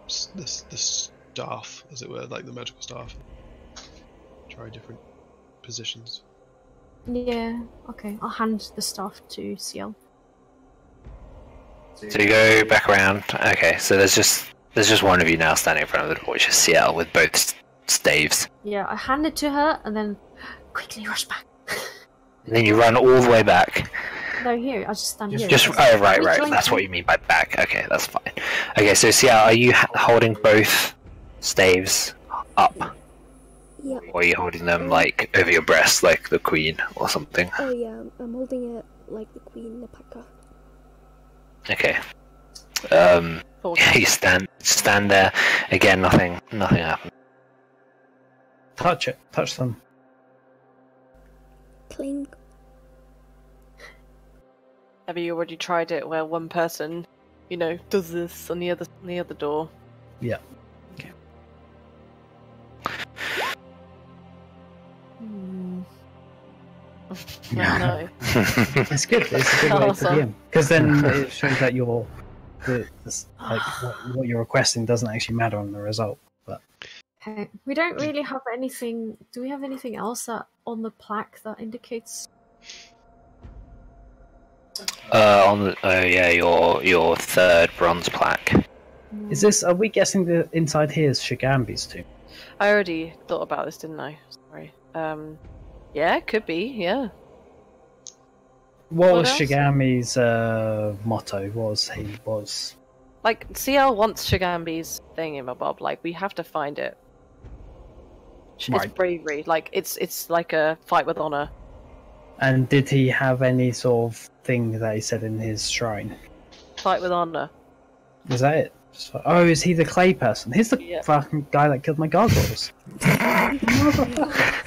the, the staff, as it were, like the magical staff. Try different positions. Yeah. Okay. I'll hand the staff to Ciel. So you go back around. Okay, so there's just there's just one of you now standing in front of the door, which is Ciel with both staves. Yeah. I hand it to her and then [GASPS] quickly rush back. [LAUGHS] And then you run all the way back. No, here. I'll just stand here. Just because oh right, right. That's them. what you mean by back. Okay, that's fine. Okay, so Ciel, are you holding both staves up, Yeah. or are you holding them like over your breast, like the queen or something? Oh yeah, I'm- I'm holding it like the queen, the packer. Okay. Um, Four. [LAUGHS] you stand stand there again. Nothing. Nothing happened. Touch it. Touch them. Cling. Have you already tried it where one person, you know, does this on the other on the other door? Yeah. Hmm. Yeah. no. [LAUGHS] It's good. It's a good way to Awesome. begin. Because then [LAUGHS] it shows that your the, this, like what, what you're requesting doesn't actually matter on the result. But Okay. We don't really have anything. Do we have anything else that on the plaque that indicates? Uh, on the, oh yeah, your your third bronze plaque. is this? Are we guessing the inside here is Shagambi's tomb? I already thought about this, didn't I? Sorry. Um, yeah, could be. Yeah. What, What was else? Shagambi's uh, motto? Was he was? Like Ciel wants Shagambi's thing in my bob. Like we have to find it. It's Right. bravery. Like it's it's like a fight with honor. And did he have any sort of thing that he said in his shrine? Fight with honor. Is that it? Like, oh, is he the clay person? He's the Yeah. fucking guy that killed my gargoyles. [LAUGHS]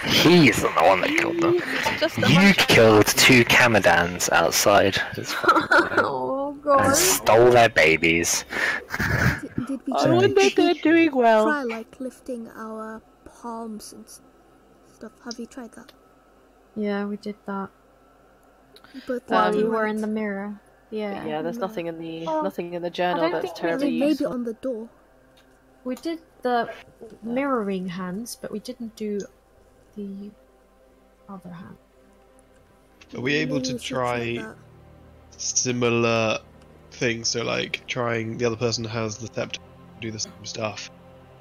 He's the one that killed them. It's just a You bunch- killed two Kamadans outside It's [LAUGHS] fucking- oh and stole their babies. Did, did we I wonder if they're doing well. try like lifting our palms and stuff? Have you tried that? Yeah, we did that But Um, while left you were in the mirror. Yeah. Yeah, there's nothing in the Oh, nothing in the journal don't that's think we terribly did- Maybe on the door. We did the mirroring hands, but we didn't do the other hand. Are we able to try try that. similar things? So like trying the other person has the scepter, do the same stuff,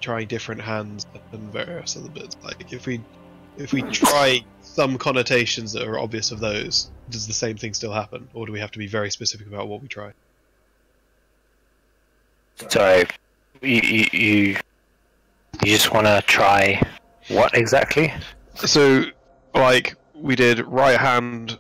trying different hands and various other bits. Like if we if we try some connotations that are obvious of those, does the same thing still happen, or do we have to be very specific about what we try? So, you you you, you just want to try what exactly? So like we did right hand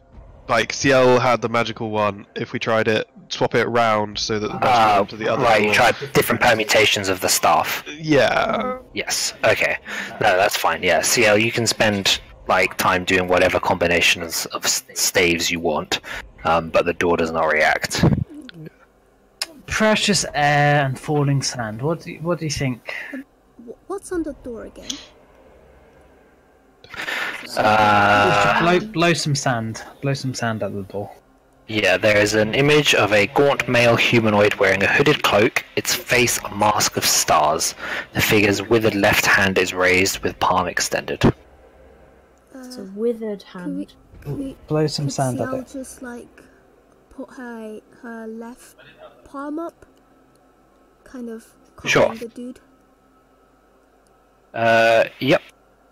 like Ciel had the magical one. If we tried it, swap it round so that the magical Uh, one to the other. right, you door- tried different permutations of the staff. Yeah. Yes. Okay. No, that's fine. Yeah. Ciel, you can spend like time doing whatever combinations of staves you want, um, but the door does not react. Precious air and falling sand. What do you, what do you think? What's on the door again? Uh, blow, blow some sand. Blow some sand at the door. yeah, there is an image of a gaunt male humanoid wearing a hooded cloak, its face a mask of stars. The figure's withered left hand is raised with palm extended. It's a Uh, withered can we, hand. can we, Blow some could sand at Ciel it. just like put her her left palm up, kind of Sure. the dude? Uh, yep.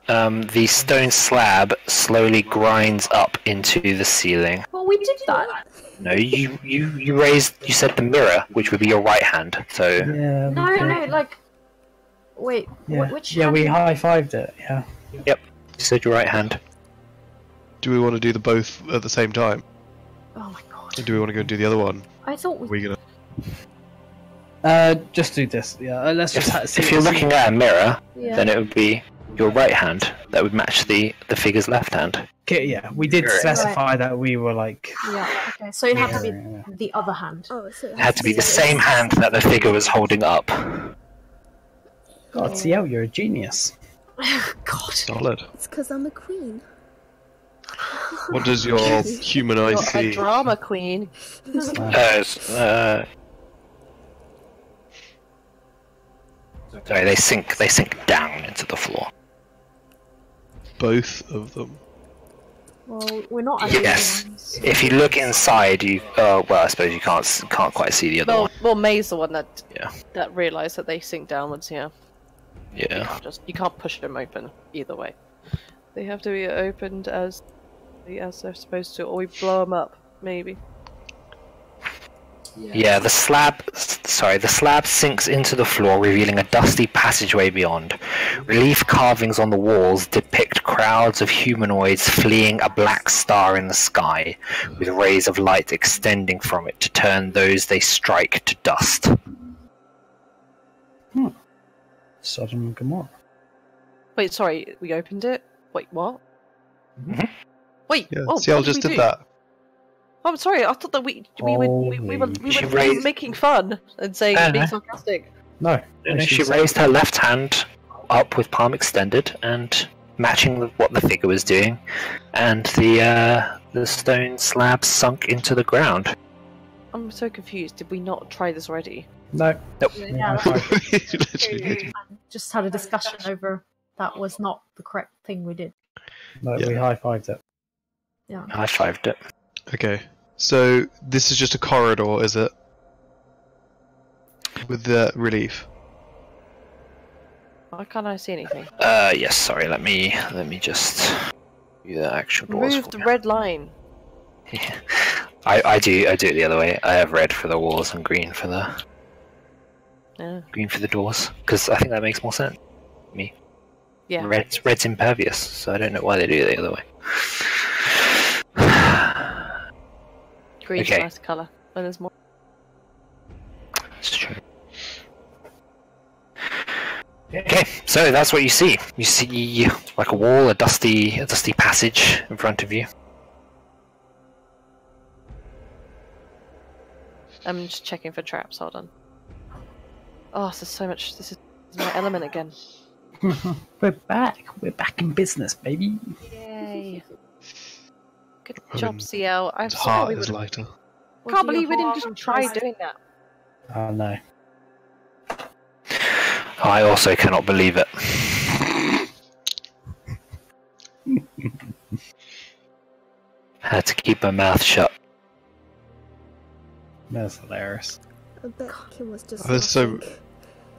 Um, the stone slab slowly grinds up into the ceiling. Well, we did that. No, you, you, you raised, you said the mirror, which would be your right hand. So, Yeah. we No, did. no, like. Wait, Yeah, wh- which yeah, we high fived it. Yeah. Yep. You said your right hand. Do we want to do the both at the same time? Oh my god. Or do we want to go and do the other one? I thought we. Are we. we gonna? Uh, just do this. Yeah. uh, Let's just. If, ha- see, if you're looking at a mirror, Yeah. then it would be your right hand that would match the, the figure's left hand. Okay, yeah, we did Right. specify that we were like. Yeah, okay. So it had to be Yeah, yeah. the other hand. Oh, so It had to be the same hand that the figure was holding up. God, Ciel, you're a genius. [LAUGHS] god. Solid. It's because I'm a queen. What does your [LAUGHS] human eye You're a see? drama queen. [LAUGHS] Uh, s- uh, sorry, they sink. They sink down into the floor. Both of them. Well, we're not Yes. the ones. If you look inside, you. Uh, well, I suppose you can't can't quite see the other Well, one. well, Mei's the one that Yeah. that realised that they sink downwards. Yeah, you Yeah. can't just you can't push them open either way. They have to be opened as as they're supposed to, or we blow them up. Maybe. Yeah, the slab. Sorry, the slab sinks into the floor, revealing a dusty passageway beyond. Relief carvings on the walls depict crowds of humanoids fleeing a black star in the sky, with rays of light extending from it to turn those they strike to dust. Sodom and Gomorrah. Wait, sorry, we opened it. Wait, what? Mhm. Wait, Yeah, oh, Ciel what just we did do? that. Oh, I'm sorry. I thought that we we were we, we were, we were, we were raised- making fun and saying Uh-huh. being sarcastic. No. And she she's- raised her left hand up with palm extended and matching the, what the figure was doing, and the uh, the stone slab sunk into the ground. I'm so confused. Did we not try this already? No. Yeah, no, [LAUGHS] [LAUGHS] just had a discussion over that was not the correct thing we did. No, Yeah. we high fived it. Yeah. High fived it. Okay, so this is just a corridor, is it? With the relief. Why can't I see anything? Uh, yes. Sorry. Let me let me just do the actual doors. Remove for the you. red line. Yeah. I, I do I do it the other way. I have red for the walls and green for the Yeah. green for the doors because I think that makes more sense. Me. Yeah. Red's red's impervious, so I don't know why they do it the other way. Green's Okay. a nice colour. When there's more. It's true. Okay, so that's what you see. You see like a wall, a dusty, a dusty passage in front of you. I'm just checking for traps. Hold on. Oh, this is so much. This is, this is my element again. [LAUGHS] We're back. We're back in business, baby. Yay. Good um, I job, mean, Ciel. I'm His sorry. heart is would... lighter. Can't believe we didn't just try doing that. Oh no. I also cannot believe it. [LAUGHS] Had to keep my mouth shut. That's hilarious. I bet Kim was just. That's so- laughing.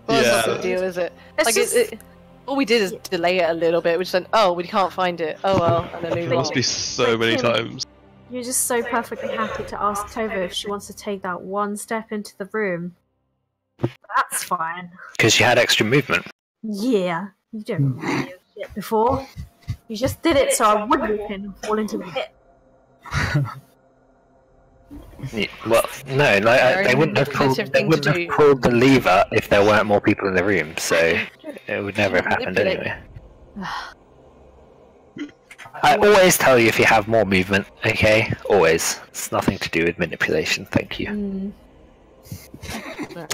Well, that's not Yeah. the deal, is it? It's like just- it, it, all we did is delay it a little bit, which then oh we can't find it. Oh well, and then move But on. Must be so But many Kim- times. You're just so perfectly happy to ask Tova if she wants to take that one step into the room. That's fine. Because you had extra movement. Yeah, you don't remember your shit before. You just did it so I would walk in and fall into the pit. Yeah, Well, no, like, uh, they wouldn't have pulled. They wouldn't have pulled the lever if there weren't more people in the room. So [LAUGHS] it would never have happened anyway. [SIGHS] I always tell you if you have more movement. Okay, always. It's nothing to do with manipulation. Thank you. Mm.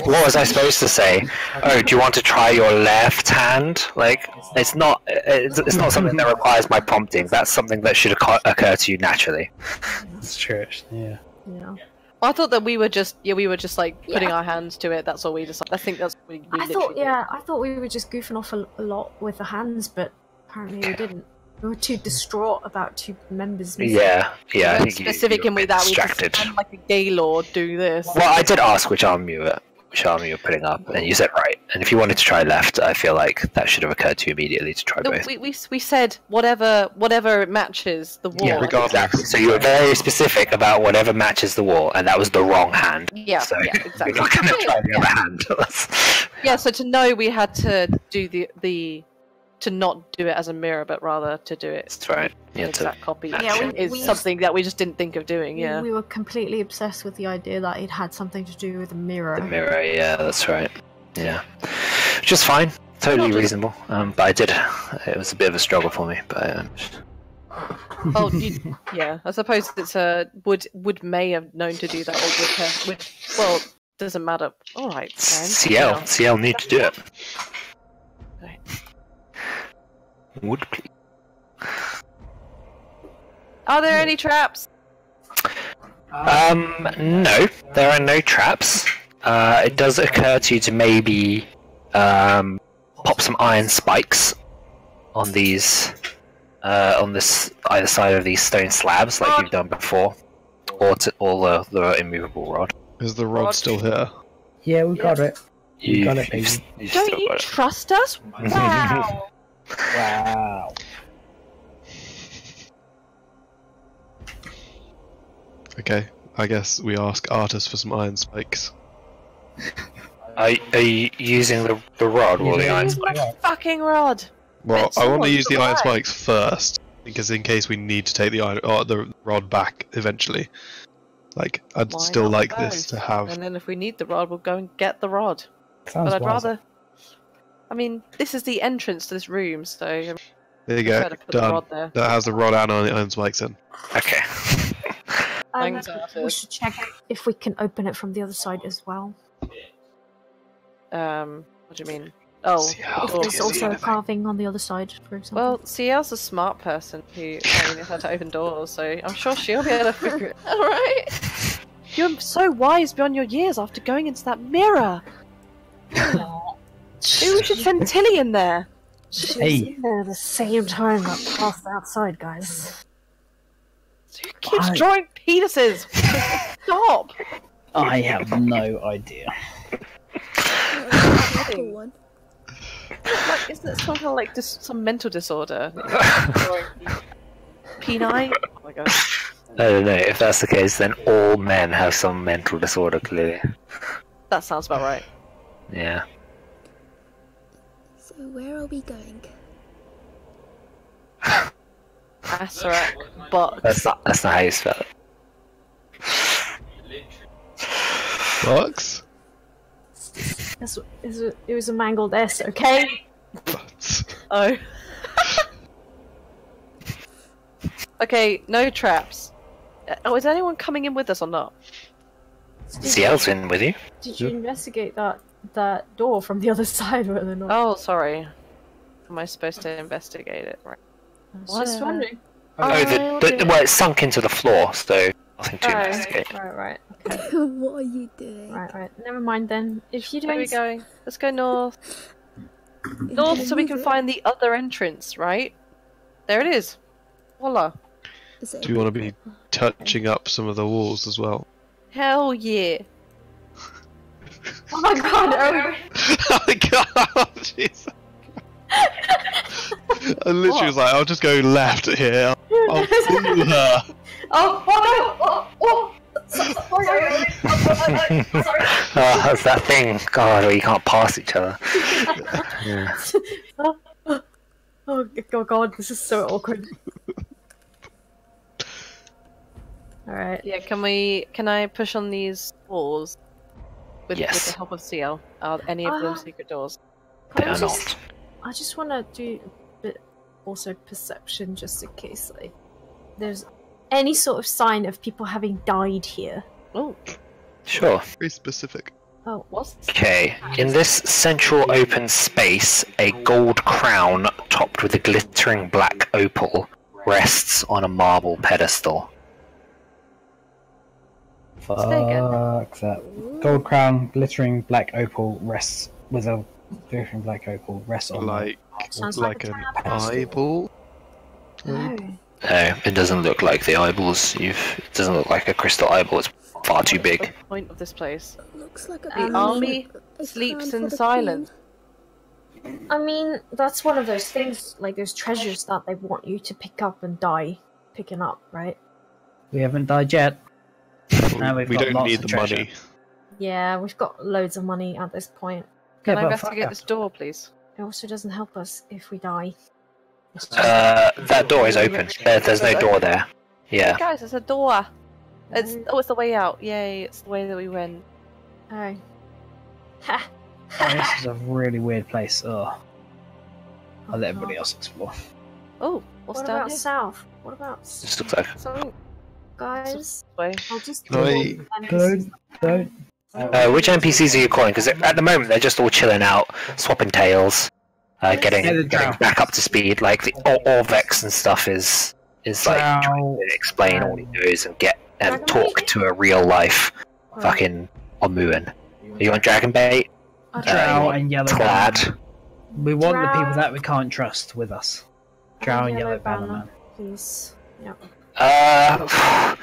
What was I supposed to say? Oh, do you want to try your left hand? Like, it's not. It's, it's not something that requires my prompting. That's something that should occur, occur to you naturally. That's true. yeah. Yeah. Yeah. I thought that we were just yeah we were just like putting Yeah. our hands to it. That's all we decided. I think that's what we. we I literally thought, did. yeah, I thought we were just goofing off a, a lot with the hands, but apparently we didn't. We were too distraught about two members. missing. Yeah, yeah. I We're think specific you in were with bit that. We distracted. just like a gay lord do this. Well, I did ask which arm you were, which arm you were putting up, and you said right. And if you wanted to try left, I feel like that should have occurred to you immediately to try No, both. we, we, we said whatever whatever matches the wall. Yeah, regardless. exactly. So you were very specific about whatever matches the wall, and that was the wrong hand. Yeah, so yeah, [LAUGHS] we're not going to try the Yeah. other hand. [LAUGHS] Yeah, so to know we had to do the the to not do it as a mirror, but rather to do it That's right. an Yeah, to, exact copy Yeah, we- is we- something that we just didn't think of doing. Yeah. We were completely obsessed with the idea that it had something to do with a mirror. the mirror. Yeah, that's right. Yeah, just fine. Totally just- reasonable. Um, but I did. It was a bit of a struggle for me, but um, oh, you, yeah. I suppose it's a would would may have known to do that or would have would well doesn't matter. All right, then. Ciel, Yeah. Ciel need to do it. Right. Would please. Are there any traps? Um, no, there are no traps. Uh, it does occur to you to maybe um, pop some iron spikes on these, uh, on this either side of these stone slabs, like you've done before, or to all the, the immovable rod. Is the rod Rod. still here? Yeah, we got it. You, got it, you've- baby. you've Don't you got it. trust us? [LAUGHS] Wow. Wow. Okay, I guess we ask Artus for some iron spikes. Are, are you using the, the rod or the Yeah. iron Use spike? my fucking rod. Well, It's I want to use the iron right. spikes first because in case we need to take the iron or the rod back eventually. Like, I'd Why still not like this both? to have. And then if we need the rod, we'll go and get the rod. Sounds but I'd wise. rather. I mean, this is the entrance to this room, so I'm There you go, to put the done. rod there. That has the rod and the iron spikes in. Okay. [LAUGHS] Um, Thanks, we should check if we can open it from the other side as well. Um, what do you mean? Oh, Yeah, If cool. there's also a carving on the other side, for example. Well, Ciel's a smart person who only knows how to open doors, so I'm sure she'll be able to figure it out, right? [LAUGHS] You're so wise beyond your years after going into that mirror. Maybe we should send Tili in there. She Hey. was in there at the same time that passed outside, guys. Who keeps I- drawing penises? Stop! I have no idea. One. Like, isn't it some kind of like dis- some mental disorder? [LAUGHS] Peni? Oh my god. I don't know. If that's the case, then all men have some mental disorder, clearly. That sounds about right. Yeah. So where are we going? Acererak, but That's not. That's not how you spell it. Box? That's, it, was a, it was a mangled S, okay? oh. okay, no traps. Uh, Oh, is anyone coming in with us or not? Ciel's in with you. Did you investigate that that door from the other [LAUGHS] side, whether or not? Oh, sorry. Am I supposed to investigate it? Right. I was just wondering. Oh, Oh, the, the, well, it's sunk into the floor, so nothing to Oh. investigate. Right, right, [LAUGHS] okay. [LAUGHS] what are you doing? right, right. Never mind then. If you Where are we don't, going? Let's go north. North so we can find the other entrance, right? There it is. Voila. Is it? Do you want to be touching up some of the walls as well? Hell yeah. Oh my god, [LAUGHS] oh, oh my god! [LAUGHS] Jeez. I literally was like, I'll just go left here. I'll [LAUGHS] see her. Oh, oh, oh no, oh, oh. Sorry, sorry, sorry, sorry. Oh, that's that thing. God, where you can't pass each other. Yeah. Oh g- god, this is so awkward. All right. Yeah, can we? Can I push on these doors with, with the help of Ciel? Are any of them Ah. secret doors? They I are just- not. I just want to do a bit also perception just in case like there's any sort of sign of people having died here. Oh, Sure. Very specific. Oh, what? Okay, in this central open space, a gold crown topped with a glittering black opal rests on a marble pedestal. Say again. Fuck that. Gold crown, glittering black opal rests with a glittering black opal rests on Like sounds like like, an eyeball. No. No, it doesn't look like the eyeballs. You've. It doesn't look like a crystal eyeball. It's far too What's big. the point of this place? Looks like a The crown army for- a sleeps in silence. queen. I mean, that's one of those things, like those treasures that they want you to pick up and die picking up, right? We haven't died yet. Now we've we got don't lots need of the treasure. money. Yeah, we've got loads of money at this point. Can Yeah, I but investigate fuck this door, please? It also doesn't help us if we die. Uh, that door is open. There, there's no door there. Yeah. Guys, it's a door. It's oh, it's the way out. Yay! It's the way that we went. Oh. Ha! [LAUGHS] Oh, this is a really weird place. Oh, I'll let Oh, everybody else explore. Oh, what's What down about here? south? What about s- This looks like. Something guys? I'll just Can I- do Don't, don't. Uh, which NPCs are you calling? Because at the moment they're just all chilling out, swapping tails, uh, getting, getting back up to speed. Like the Or- Orvex and stuff is is like trying to explain all he knows and get and Dragon talk bait? to a real life fucking Omuan. Are you on Dragonbait? I Drow know. and yellow Clad. banner. We want the people that we can't trust with us. Drow and Yellow yellow banner banner. man. Please. Yeah. Uh, [SIGHS]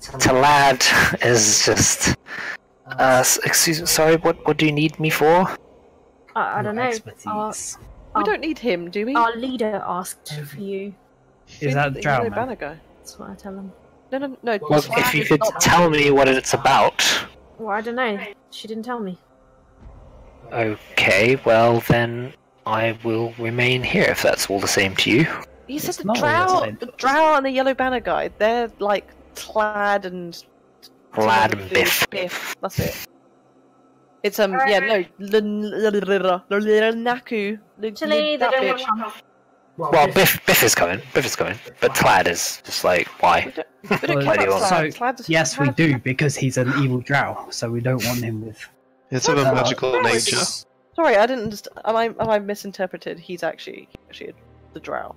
Talad is just. Uh, excuse me. Sorry. What what do you need me for? I, I don't Your know. Expertise. We Um, don't need him, do we? Our leader asked for you. Is that the Drow banner guy? That's what I tell him. No, no, no. Well, if you could tell me what it's about. Well, I don't know. She didn't tell me. Okay, well then I will remain here if that's all the same to you. You said It's the not drow, the same the drow and the yellow banner guy. They're like clad and Lad together and Biff. Biff. That's it. It's um yeah no Naku. Actually, they that don't bitch. want to come. Well, Biff, Biff is coming. Biff is coming. But Clad is just like, why? We don't Well, [LAUGHS] care do you want- So, Yes, we do because he's an evil drow, so we don't want him with. It's of a Uh, magical no, nature. Sorry, I didn't. Understand. Am I am I misinterpreted? He's actually he's actually the drow.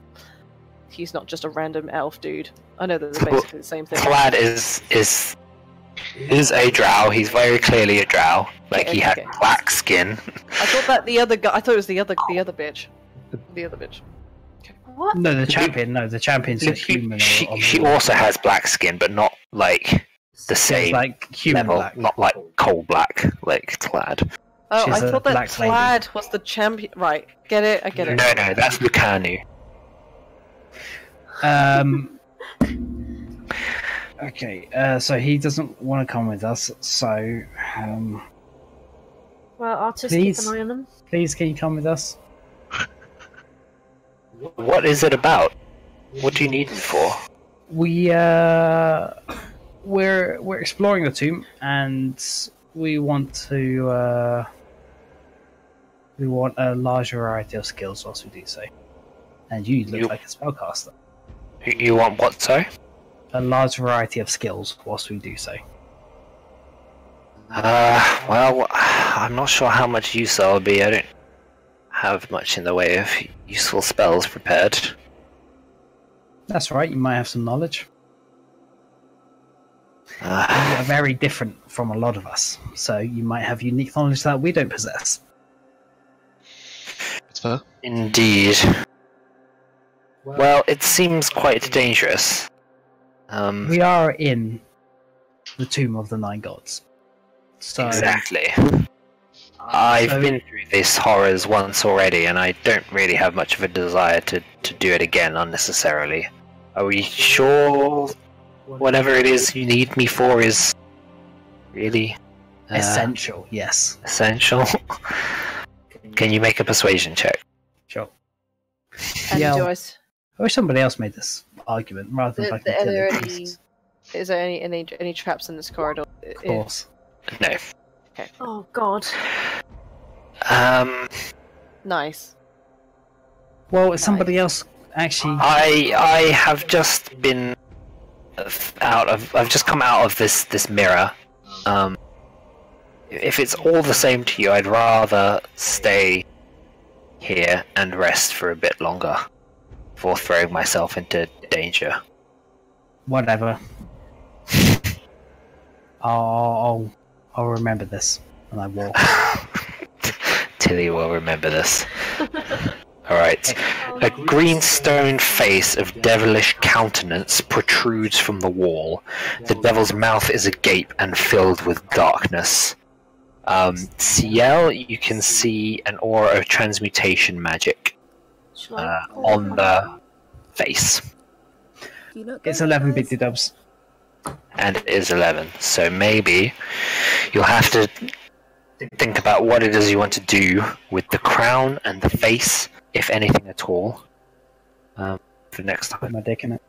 He's not just a random elf dude. I know that they're basically the same thing. Clad is is is a drow. He's very clearly a drow. Like he Okay, had okay. black skin. I thought that the other guy. I thought it was the other the other bitch. The other bitch. What? No, the champion. No, the champion's a human. She, she also has black skin, but not like the It's same like human level. black. Not like coal black, like Clad. Oh, She's I a thought that black lady. Clad was the champion. Right, get it? I get it. No, no, that's Lucanu. Um. [LAUGHS] Okay, uh, so he doesn't want to come with us. So, um, Well, I'll just Please. keep an eye on them. please, can you come with us? What is it about? What do you need it for? We uh, we're we're exploring the tomb, and we want to uh, we want a large variety of skills whilst we do so. And you look You- like a spellcaster. You, you want what, sorry? A large variety of skills whilst we do so. Uh, well, I'm not sure how much use I'll be. I don't have much in the way of useful spells prepared. That's right. You might have some knowledge. Uh, You're very different from a lot of us, so you might have unique knowledge that we don't possess. It's fair. indeed. Well, it seems quite dangerous. Um, We are in the tomb of the nine gods. So exactly. I've So- been through this horrors once already, and I don't really have much of a desire to, to do it again unnecessarily. Are we sure whatever it is you need me for is really uh, essential, yes. essential? [LAUGHS] Can you make a persuasion check? Sure. And Yeah. do I s- I wish somebody else made this argument rather than the, fucking the, are there any. Is there any any any traps in this corridor? Of course. No. Oh God. Um, Nice. Well, is somebody else actually? I I have just been out of. I've just come out of this this mirror. Um, if it's all the same to you, I'd rather stay here and rest for a bit longer before throwing myself into danger. Whatever. [LAUGHS] I'll, I'll I'll remember this when I walk. [LAUGHS] Tili will remember this. Alright. A green stone face of devilish countenance protrudes from the wall. The devil's mouth is agape and filled with darkness. Um, Ciel, you can see an aura of transmutation magic uh, on the face, you not It's eleven guys? big dubs. and it is 11. So maybe you'll have to think about what it is you want to do with the crown and the face, if anything at all, um, for next time. Put my dick in it.